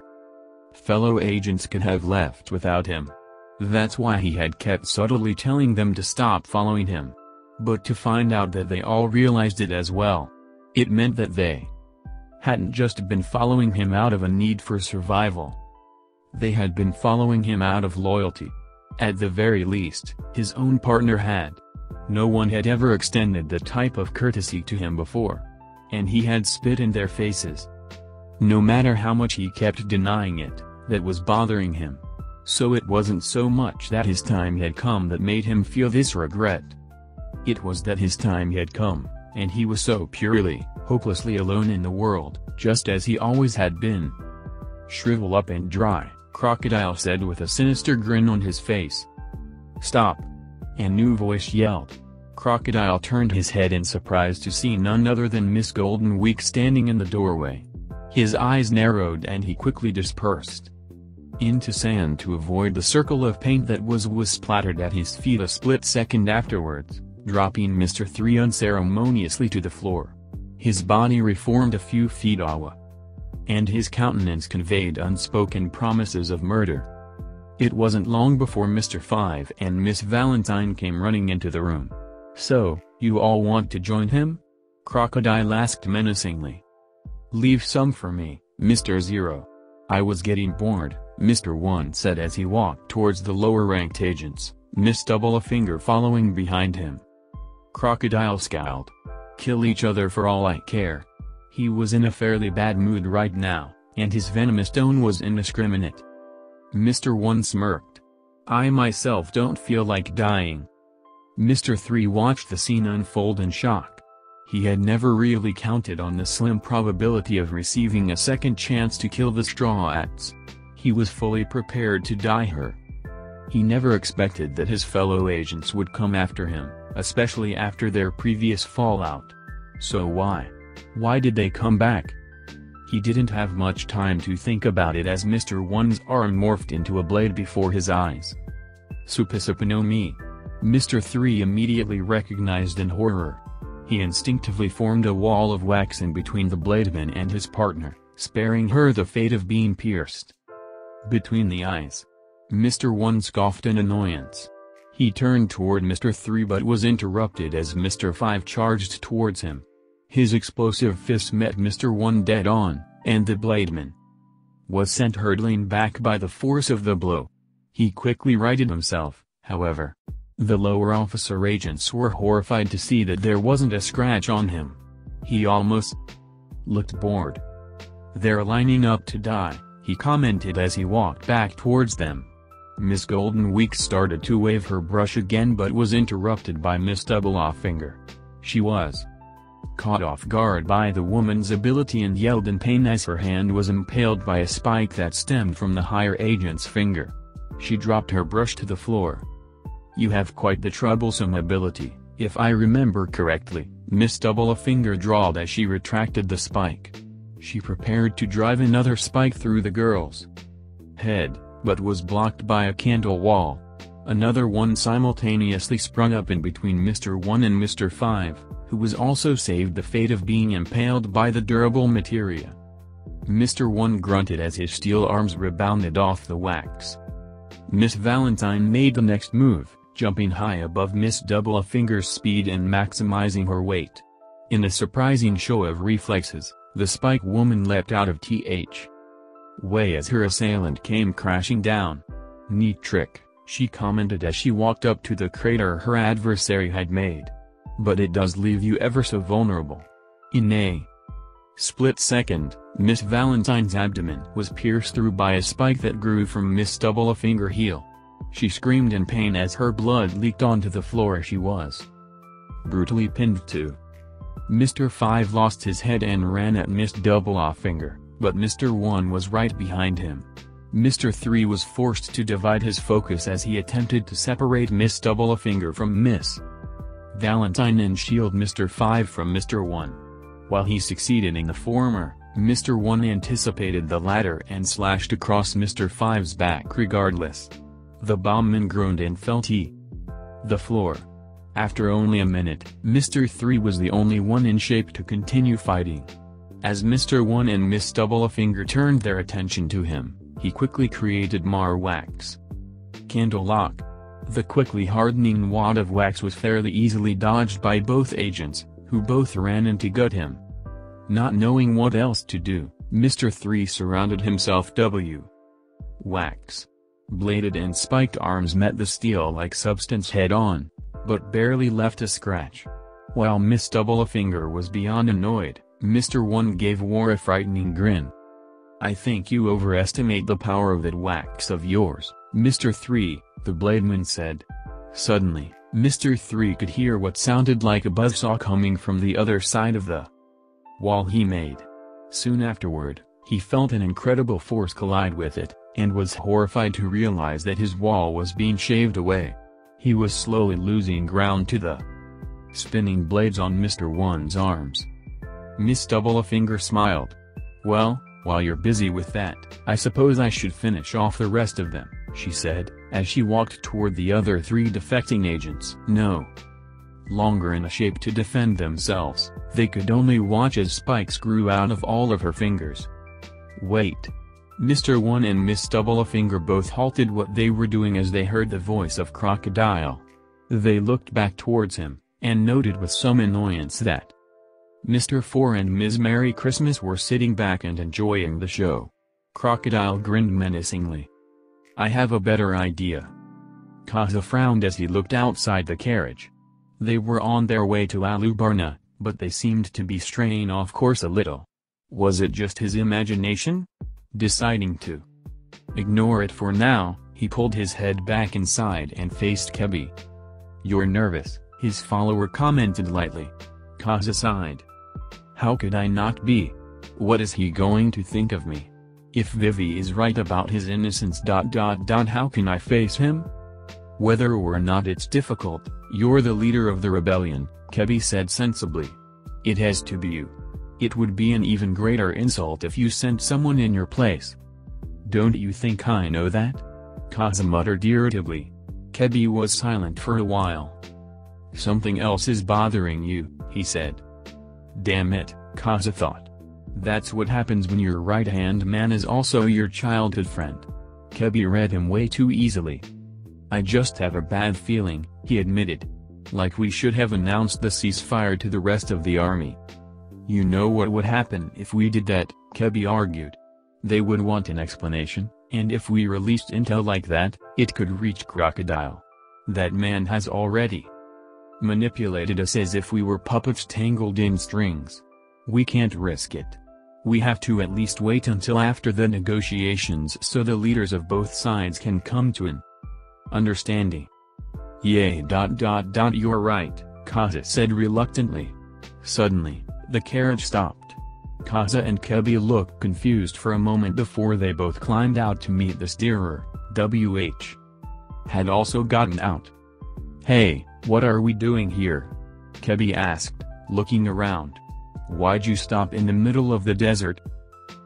fellow agents could have left without him. That's why he had kept subtly telling them to stop following him. But to find out that they all realized it as well. It meant that they hadn't just been following him out of a need for survival. They had been following him out of loyalty. At the very least, his own partner had. No one had ever extended the type of courtesy to him before. And he had spit in their faces. No matter how much he kept denying it, that was bothering him. So it wasn't so much that his time had come that made him feel this regret. It was that his time had come, and he was so purely, hopelessly alone in the world, just as he always had been. Shrivel up and dry, Crocodile said with a sinister grin on his face. Stop! A new voice yelled. Crocodile turned his head in surprise to see none other than Miss Golden Week standing in the doorway. His eyes narrowed and he quickly dispersed into sand to avoid the circle of paint that was was splattered at his feet a split second afterwards, dropping Mr. Three unceremoniously to the floor. His body reformed a few feet away. And his countenance conveyed unspoken promises of murder. It wasn't long before Mr. Five and Miss Valentine came running into the room. So, you all want to join him? Crocodile asked menacingly. Leave some for me, Mr. Zero. I was getting bored, Mr. One said as he walked towards the lower-ranked agents, Miss Double a Finger following behind him. Crocodile scowled. Kill each other for all I care. He was in a fairly bad mood right now, and his venomous tone was indiscriminate. Mr. One smirked. I myself don't feel like dying. Mr. Three watched the scene unfold in shock. He had never really counted on the slim probability of receiving a second chance to kill the Straw-Hats. He was fully prepared to die her. He never expected that his fellow agents would come after him especially after their previous fallout. So why? Why did they come back? He didn't have much time to think about it as Mr. One's arm morphed into a blade before his eyes. Supasupano Mr. Three immediately recognized in horror. He instinctively formed a wall of wax in between the blademan and his partner, sparing her the fate of being pierced. Between the eyes. Mr. One scoffed in annoyance. He turned toward Mr. 3 but was interrupted as Mr. 5 charged towards him. His explosive fist met Mr. 1 dead on, and the blademan was sent hurtling back by the force of the blow. He quickly righted himself, however. The lower officer agents were horrified to see that there wasn't a scratch on him. He almost looked bored. They're lining up to die, he commented as he walked back towards them. Miss Golden Week started to wave her brush again but was interrupted by Miss Double Off Finger. She was caught off guard by the woman's ability and yelled in pain as her hand was impaled by a spike that stemmed from the higher agent's finger. She dropped her brush to the floor. You have quite the troublesome ability, if I remember correctly, Miss Double a Finger drawled as she retracted the spike. She prepared to drive another spike through the girl's head but was blocked by a candle wall. Another one simultaneously sprung up in between Mr. 1 and Mr. 5, who was also saved the fate of being impaled by the durable materia. Mr. 1 grunted as his steel arms rebounded off the wax. Miss Valentine made the next move, jumping high above Miss Double a Finger's speed and maximizing her weight. In a surprising show of reflexes, the Spike Woman leapt out of TH way as her assailant came crashing down. Neat trick, she commented as she walked up to the crater her adversary had made. But it does leave you ever so vulnerable. In a split second, Miss Valentine's abdomen was pierced through by a spike that grew from Miss Double-A-Finger heel. She screamed in pain as her blood leaked onto the floor as she was brutally pinned to. Mr. Five lost his head and ran at Miss Double-A-Finger, but Mr. One was right behind him. Mr. 3 was forced to divide his focus as he attempted to separate Miss Double-A-Finger from Miss Valentine and shield Mr. 5 from Mr. 1. While he succeeded in the former, Mr. 1 anticipated the latter and slashed across Mr. 5's back regardless. The bombman groaned and fell to the floor. After only a minute, Mr. 3 was the only one in shape to continue fighting. As Mr. 1 and Miss Double-A-Finger turned their attention to him, he quickly created Mar Wax. Candle Lock. The quickly hardening wad of wax was fairly easily dodged by both agents, who both ran in to gut him. Not knowing what else to do, Mr. 3 surrounded himself W. Wax. Bladed and spiked arms met the steel-like substance head-on, but barely left a scratch. While Miss Double-A-Finger was beyond annoyed, Mr. 1 gave War a frightening grin. I think you overestimate the power of that wax of yours, Mr. 3, the blademan said. Suddenly, Mr. 3 could hear what sounded like a buzzsaw coming from the other side of the wall he made. Soon afterward, he felt an incredible force collide with it, and was horrified to realize that his wall was being shaved away. He was slowly losing ground to the spinning blades on Mr. One's arms. Miss Double-A-Finger smiled. Well, while you're busy with that, I suppose I should finish off the rest of them, she said, as she walked toward the other three defecting agents. No longer in a shape to defend themselves, they could only watch as spikes grew out of all of her fingers. Wait. Mr. One and Miss Double-A-Finger both halted what they were doing as they heard the voice of Crocodile. They looked back towards him, and noted with some annoyance that Mr. Four and Ms. Merry Christmas were sitting back and enjoying the show. Crocodile grinned menacingly. I have a better idea. Koza frowned as he looked outside the carriage. They were on their way to Alubarna, but they seemed to be straying off course a little. Was it just his imagination? Deciding to ignore it for now, he pulled his head back inside and faced Kebi. You're nervous, his follower commented lightly. Koza sighed. How could I not be? What is he going to think of me? If Vivi is right about his innocence dot dot dot how can I face him? Whether or not it's difficult, you're the leader of the rebellion, Kebi said sensibly. It has to be you. It would be an even greater insult if you sent someone in your place. Don't you think I know that? Koza muttered irritably. Kebi was silent for a while. Something else is bothering you, he said. Damn it, Koza thought. That's what happens when your right-hand man is also your childhood friend. Kebi read him way too easily. I just have a bad feeling, he admitted. Like we should have announced the ceasefire to the rest of the army. You know what would happen if we did that, Kebi argued. They would want an explanation, and if we released intel like that, it could reach Crocodile. That man has already manipulated us as if we were puppets tangled in strings. We can't risk it. We have to at least wait until after the negotiations so the leaders of both sides can come to an understanding. Yay dot dot dot you're right, Koza said reluctantly. Suddenly, the carriage stopped. Koza and Kebi looked confused for a moment before they both climbed out to meet the steerer, WH. Had also gotten out. Hey, what are we doing here? Kebi asked, looking around. Why'd you stop in the middle of the desert?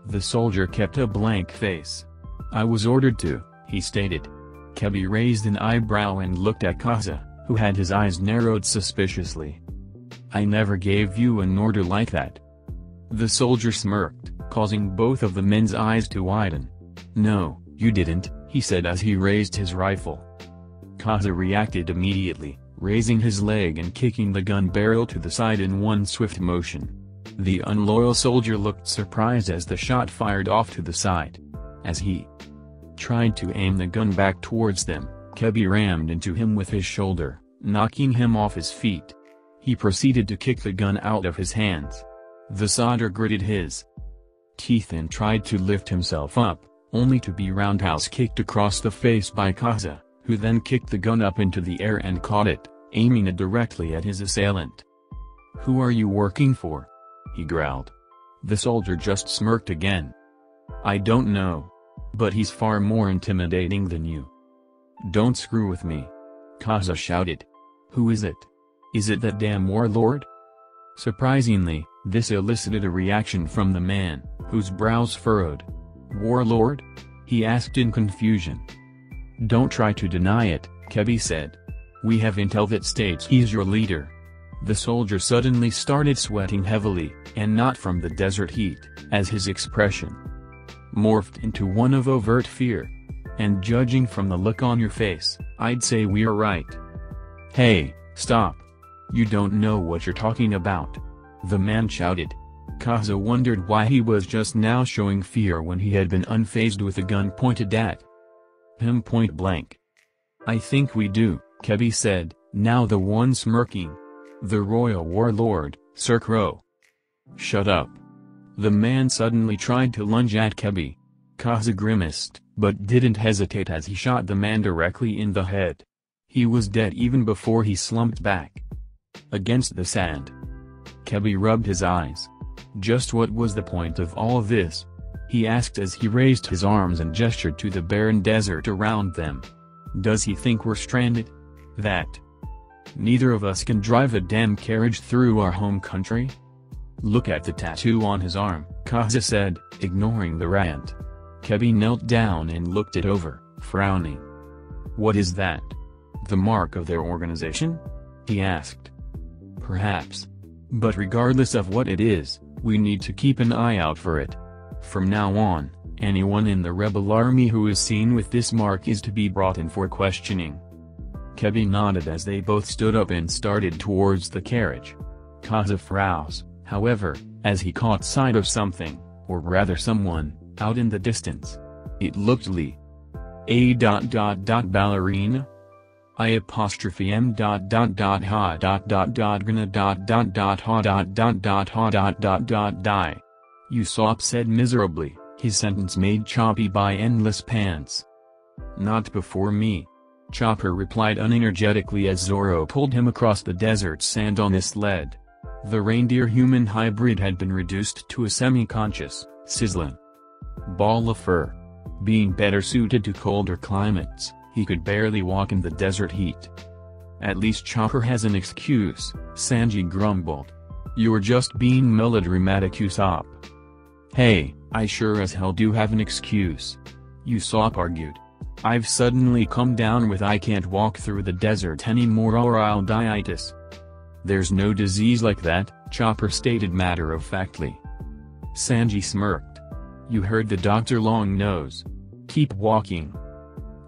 The soldier kept a blank face. I was ordered to, he stated. Kebi raised an eyebrow and looked at Koza, who had his eyes narrowed suspiciously. I never gave you an order like that. The soldier smirked, causing both of the men's eyes to widen. No, you didn't, he said as he raised his rifle. Koza reacted immediately, raising his leg and kicking the gun barrel to the side in one swift motion. The unloyal soldier looked surprised as the shot fired off to the side. As he tried to aim the gun back towards them, Kebi rammed into him with his shoulder, knocking him off his feet. He proceeded to kick the gun out of his hands. The soldier gritted his teeth and tried to lift himself up, only to be roundhouse kicked across the face by Koza, who then kicked the gun up into the air and caught it, aiming it directly at his assailant. Who are you working for? He growled. The soldier just smirked again. I don't know. But he's far more intimidating than you. Don't screw with me. Koza shouted. Who is it? Is it that damn warlord? Surprisingly, this elicited a reaction from the man, whose brows furrowed. Warlord? He asked in confusion. Don't try to deny it, Kebi said. We have intel that states he's your leader. The soldier suddenly started sweating heavily, and not from the desert heat, as his expression morphed into one of overt fear. And judging from the look on your face, I'd say we're right. Hey, stop. You don't know what you're talking about. The man shouted. Koza wondered why he was just now showing fear when he had been unfazed with a gun pointed at him point blank. I think we do, Kebi said, now the one smirking. The royal warlord, Sir Crow. Shut up. The man suddenly tried to lunge at Kebi. Koza grimaced, but didn't hesitate as he shot the man directly in the head. He was dead even before he slumped back against the sand. Kebi rubbed his eyes. Just what was the point of all this? He asked as he raised his arms and gestured to the barren desert around them. Does he think we're stranded? That neither of us can drive a damn carriage through our home country? Look at the tattoo on his arm, Koza said, ignoring the rant. Kebi knelt down and looked it over, frowning. What is that? The mark of their organization? He asked. Perhaps. But regardless of what it is, we need to keep an eye out for it. From now on, anyone in the rebel army who is seen with this mark is to be brought in for questioning. Kebi nodded as they both stood up and started towards the carriage. Koza frows, however, as he caught sight of something, or rather someone, out in the distance. It looked Lee. A dot dot dot ballerina? I apostrophe M dot dot dot ha dot dot dot gna dot dot dot ha dot dot dot ha dot dot dot die. Usopp said miserably, his sentence made choppy by endless pants. Not before me. Chopper replied unenergetically as Zoro pulled him across the desert sand on a sled. The reindeer-human hybrid had been reduced to a semi-conscious, sizzling ball of fur. Being better suited to colder climates, he could barely walk in the desert heat. At least Chopper has an excuse, Sanji grumbled. You're just being melodramatic Usopp. Hey, I sure as hell do have an excuse. Usopp argued. I've suddenly come down with I can't walk through the desert anymore or I'll die itis. There's no disease like that, Chopper stated matter-of-factly. Sanji smirked. You heard the doctor long nose. Keep walking.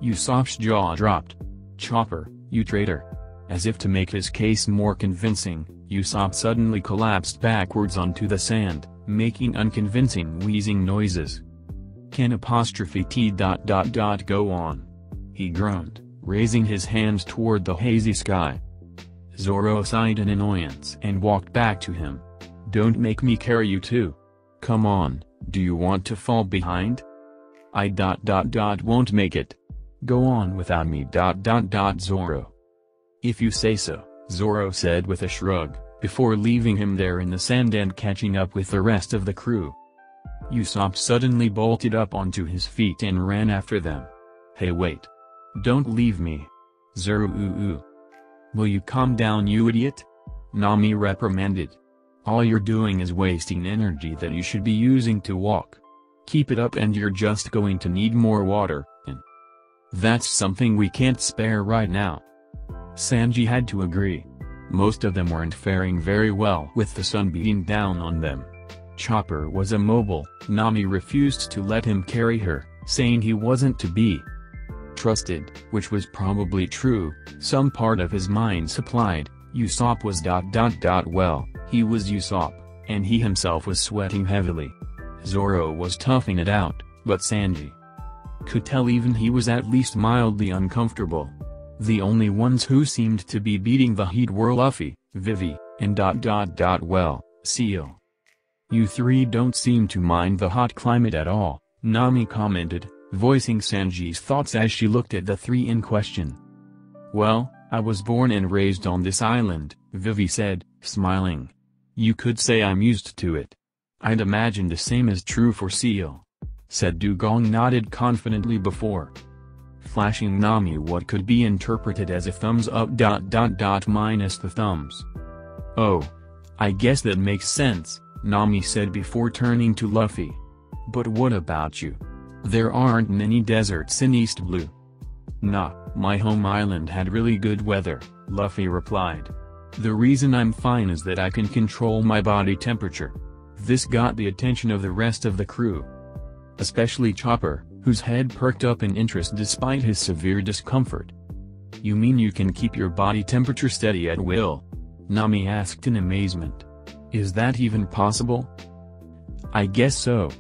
Usopp's jaw dropped. Chopper, you traitor. As if to make his case more convincing, Usopp suddenly collapsed backwards onto the sand, making unconvincing wheezing noises. Can apostrophe T dot dot dot go on? He groaned, raising his hands toward the hazy sky. Zoro sighed in annoyance and walked back to him. Don't make me carry you too. Come on, do you want to fall behind? I dot dot dot won't make it. Go on without me dot dot dot Zoro. If you say so, Zoro said with a shrug, before leaving him there in the sand and catching up with the rest of the crew. Usopp suddenly bolted up onto his feet and ran after them. Hey wait. Don't leave me. Zoro oo Will you calm down you idiot? Nami reprimanded. All you're doing is wasting energy that you should be using to walk. Keep it up and you're just going to need more water, and that's something we can't spare right now. Sanji had to agree. Most of them weren't faring very well with the sun beating down on them. Chopper was immobile, Nami refused to let him carry her, saying he wasn't to be trusted, which was probably true, some part of his mind supplied, Usopp was dot dot dot well, he was Usopp, and he himself was sweating heavily. Zoro was toughing it out, but Sanji could tell even he was at least mildly uncomfortable. The only ones who seemed to be beating the heat were Luffy, Vivi, and dot dot dot well, Seal. You three don't seem to mind the hot climate at all, Nami commented, voicing Sanji's thoughts as she looked at the three in question. Well, I was born and raised on this island, Vivi said, smiling. You could say I'm used to it. I'd imagine the same is true for Seal. Said Dugong nodded confidently before flashing Nami what could be interpreted as a thumbs up dot dot dot minus the thumbs. Oh. I guess that makes sense, Nami said before turning to Luffy. But what about you? There aren't many deserts in East Blue. Nah, my home island had really good weather, Luffy replied. The reason I'm fine is that I can control my body temperature. This got the attention of the rest of the crew. Especially Chopper, whose head perked up in interest despite his severe discomfort. You mean you can keep your body temperature steady at will? Nami asked in amazement. Is that even possible? I guess so.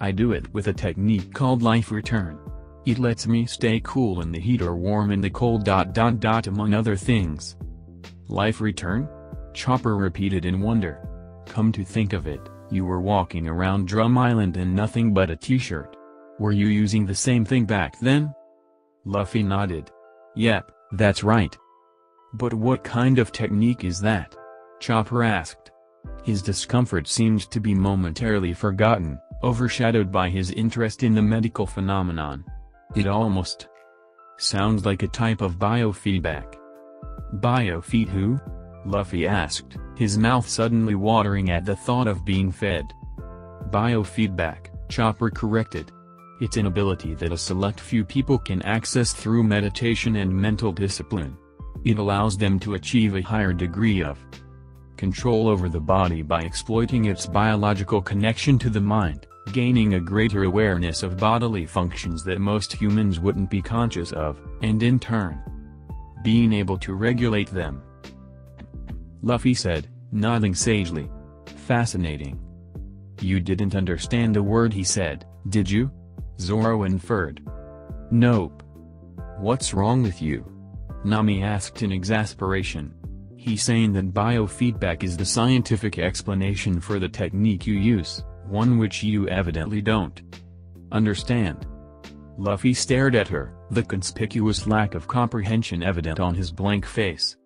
I do it with a technique called life return. It lets me stay cool in the heat or warm in the cold dot dot dot among other things. Life return? Chopper repeated in wonder. Come to think of it, you were walking around Drum Island in nothing but a t-shirt. Were you using the same thing back then? Luffy nodded. Yep, that's right. But what kind of technique is that? Chopper asked. His discomfort seemed to be momentarily forgotten, overshadowed by his interest in the medical phenomenon. It almost sounds like a type of biofeedback. Biofeed who? Luffy asked, his mouth suddenly watering at the thought of being fed. Biofeedback, Chopper corrected. It's an ability that a select few people can access through meditation and mental discipline. It allows them to achieve a higher degree of control over the body by exploiting its biological connection to the mind gaining a greater awareness of bodily functions that most humans wouldn't be conscious of, and in turn, being able to regulate them. Luffy said, nodding sagely. Fascinating. You didn't understand a word he said, did you? Zoro inferred. Nope. What's wrong with you? Nami asked in exasperation. He's saying that biofeedback is the scientific explanation for the technique you use one which you evidently don't understand. Luffy stared at her, the conspicuous lack of comprehension evident on his blank face.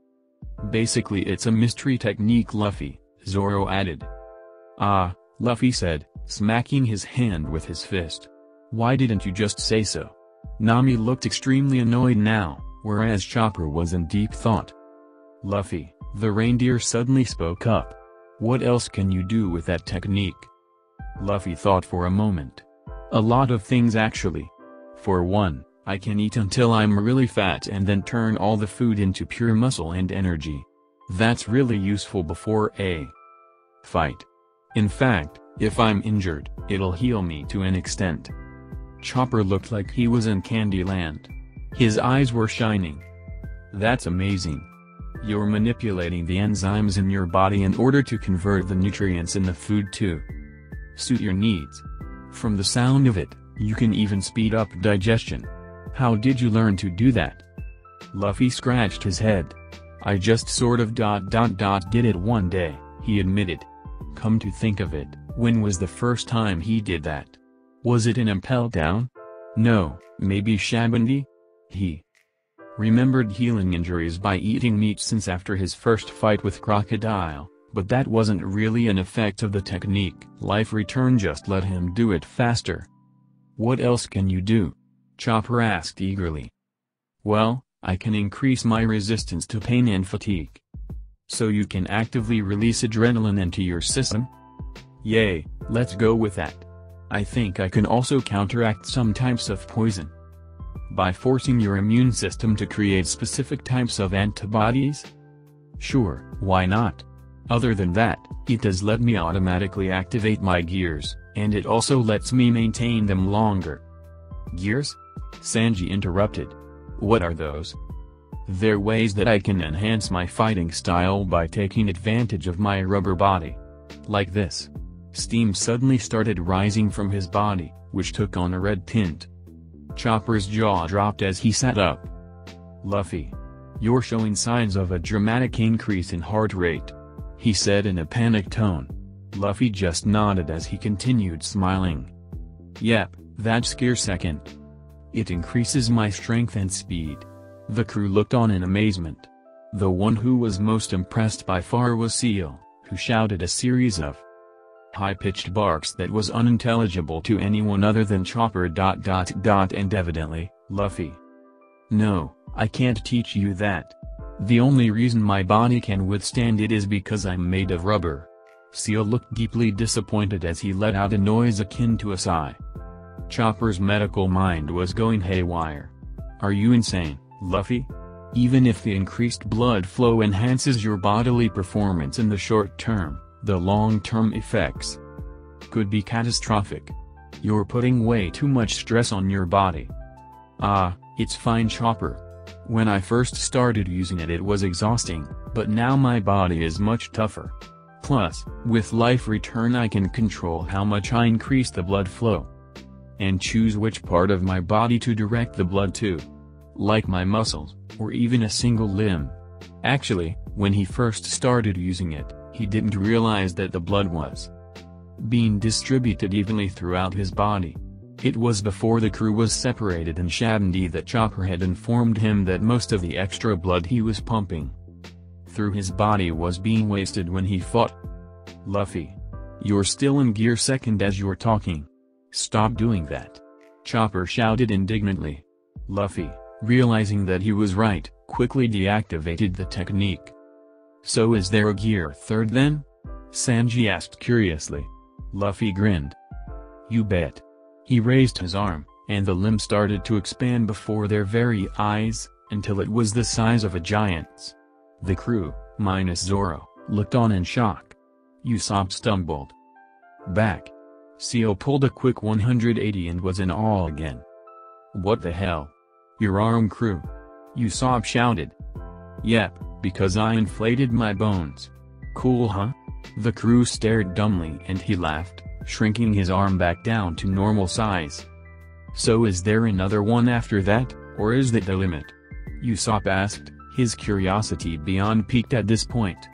Basically it's a mystery technique Luffy, Zoro added. Ah, Luffy said, smacking his hand with his fist. Why didn't you just say so? Nami looked extremely annoyed now, whereas Chopper was in deep thought. Luffy, the reindeer suddenly spoke up. What else can you do with that technique? Luffy thought for a moment. A lot of things actually. For one, I can eat until I'm really fat and then turn all the food into pure muscle and energy. That's really useful before a fight. In fact, if I'm injured, it'll heal me to an extent. Chopper looked like he was in Candyland. His eyes were shining. That's amazing. You're manipulating the enzymes in your body in order to convert the nutrients in the food to suit your needs. From the sound of it, you can even speed up digestion. How did you learn to do that? Luffy scratched his head. I just sort of dot dot dot did it one day, he admitted. Come to think of it, when was the first time he did that? Was it in Impel Down? No, maybe Sabaody? He remembered healing injuries by eating meat since after his first fight with Crocodile. But that wasn't really an effect of the technique. Life return just let him do it faster. What else can you do? Chopper asked eagerly. Well, I can increase my resistance to pain and fatigue. So you can actively release adrenaline into your system? Yay, let's go with that. I think I can also counteract some types of poison. By forcing your immune system to create specific types of antibodies? Sure, why not? Other than that, it does let me automatically activate my gears, and it also lets me maintain them longer. Gears? Sanji interrupted. What are those? They're ways that I can enhance my fighting style by taking advantage of my rubber body. Like this. Steam suddenly started rising from his body, which took on a red tint. Chopper's jaw dropped as he sat up. Luffy. You're showing signs of a dramatic increase in heart rate. He said in a panicked tone. Luffy just nodded as he continued smiling. Yep, that's Gear Second. It increases my strength and speed. The crew looked on in amazement. The one who was most impressed by far was Seal, who shouted a series of high-pitched barks that was unintelligible to anyone other than Chopper dot dot dot and evidently, Luffy. No, I can't teach you that. The only reason my body can withstand it is because I'm made of rubber. Seal looked deeply disappointed as he let out a noise akin to a sigh. Chopper's medical mind was going haywire. Are you insane, Luffy? Even if the increased blood flow enhances your bodily performance in the short term, the long-term effects could be catastrophic. You're putting way too much stress on your body. Ah, it's fine Chopper. When I first started using it it was exhausting, but now my body is much tougher. Plus, with Life Return I can control how much I increase the blood flow. And choose which part of my body to direct the blood to. Like my muscles, or even a single limb. Actually, when he first started using it, he didn't realize that the blood was being distributed evenly throughout his body. It was before the crew was separated in Shabondy that Chopper had informed him that most of the extra blood he was pumping through his body was being wasted when he fought. Luffy. You're still in gear second as you're talking. Stop doing that. Chopper shouted indignantly. Luffy, realizing that he was right, quickly deactivated the technique. So is there a gear third then? Sanji asked curiously. Luffy grinned. You bet. He raised his arm, and the limb started to expand before their very eyes, until it was the size of a giant's. The crew, minus Zoro, looked on in shock. Usopp stumbled back. Seal pulled a quick 180 and was in awe again. What the hell? Your arm crew. Usopp shouted. Yep, because I inflated my bones. Cool huh? The crew stared dumbly and he laughed shrinking his arm back down to normal size. So is there another one after that, or is that the limit? Usopp asked, his curiosity beyond piqued at this point.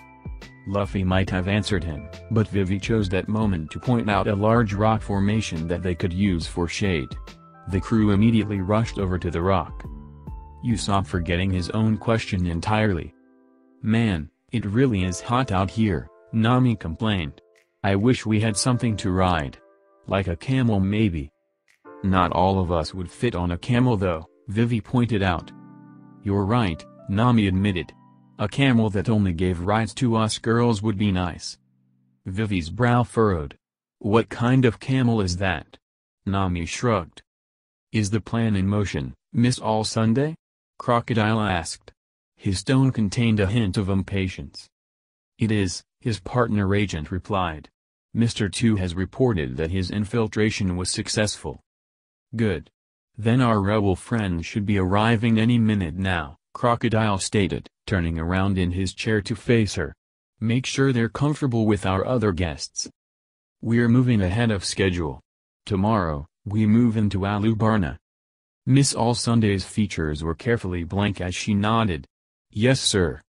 Luffy might have answered him, but Vivi chose that moment to point out a large rock formation that they could use for shade. The crew immediately rushed over to the rock. Usopp forgetting his own question entirely. Man, it really is hot out here, Nami complained. I wish we had something to ride. Like a camel maybe. Not all of us would fit on a camel though, Vivi pointed out. You're right, Nami admitted. A camel that only gave rides to us girls would be nice. Vivi's brow furrowed. What kind of camel is that? Nami shrugged. Is the plan in motion, Miss All Sunday? Crocodile asked. His tone contained a hint of impatience. It is, his partner agent replied. Mr. 2 has reported that his infiltration was successful. Good. Then our rebel friend should be arriving any minute now, Crocodile stated, turning around in his chair to face her. Make sure they're comfortable with our other guests. We're moving ahead of schedule. Tomorrow, we move into Alubarna. Miss All Sunday's features were carefully blank as she nodded. Yes sir.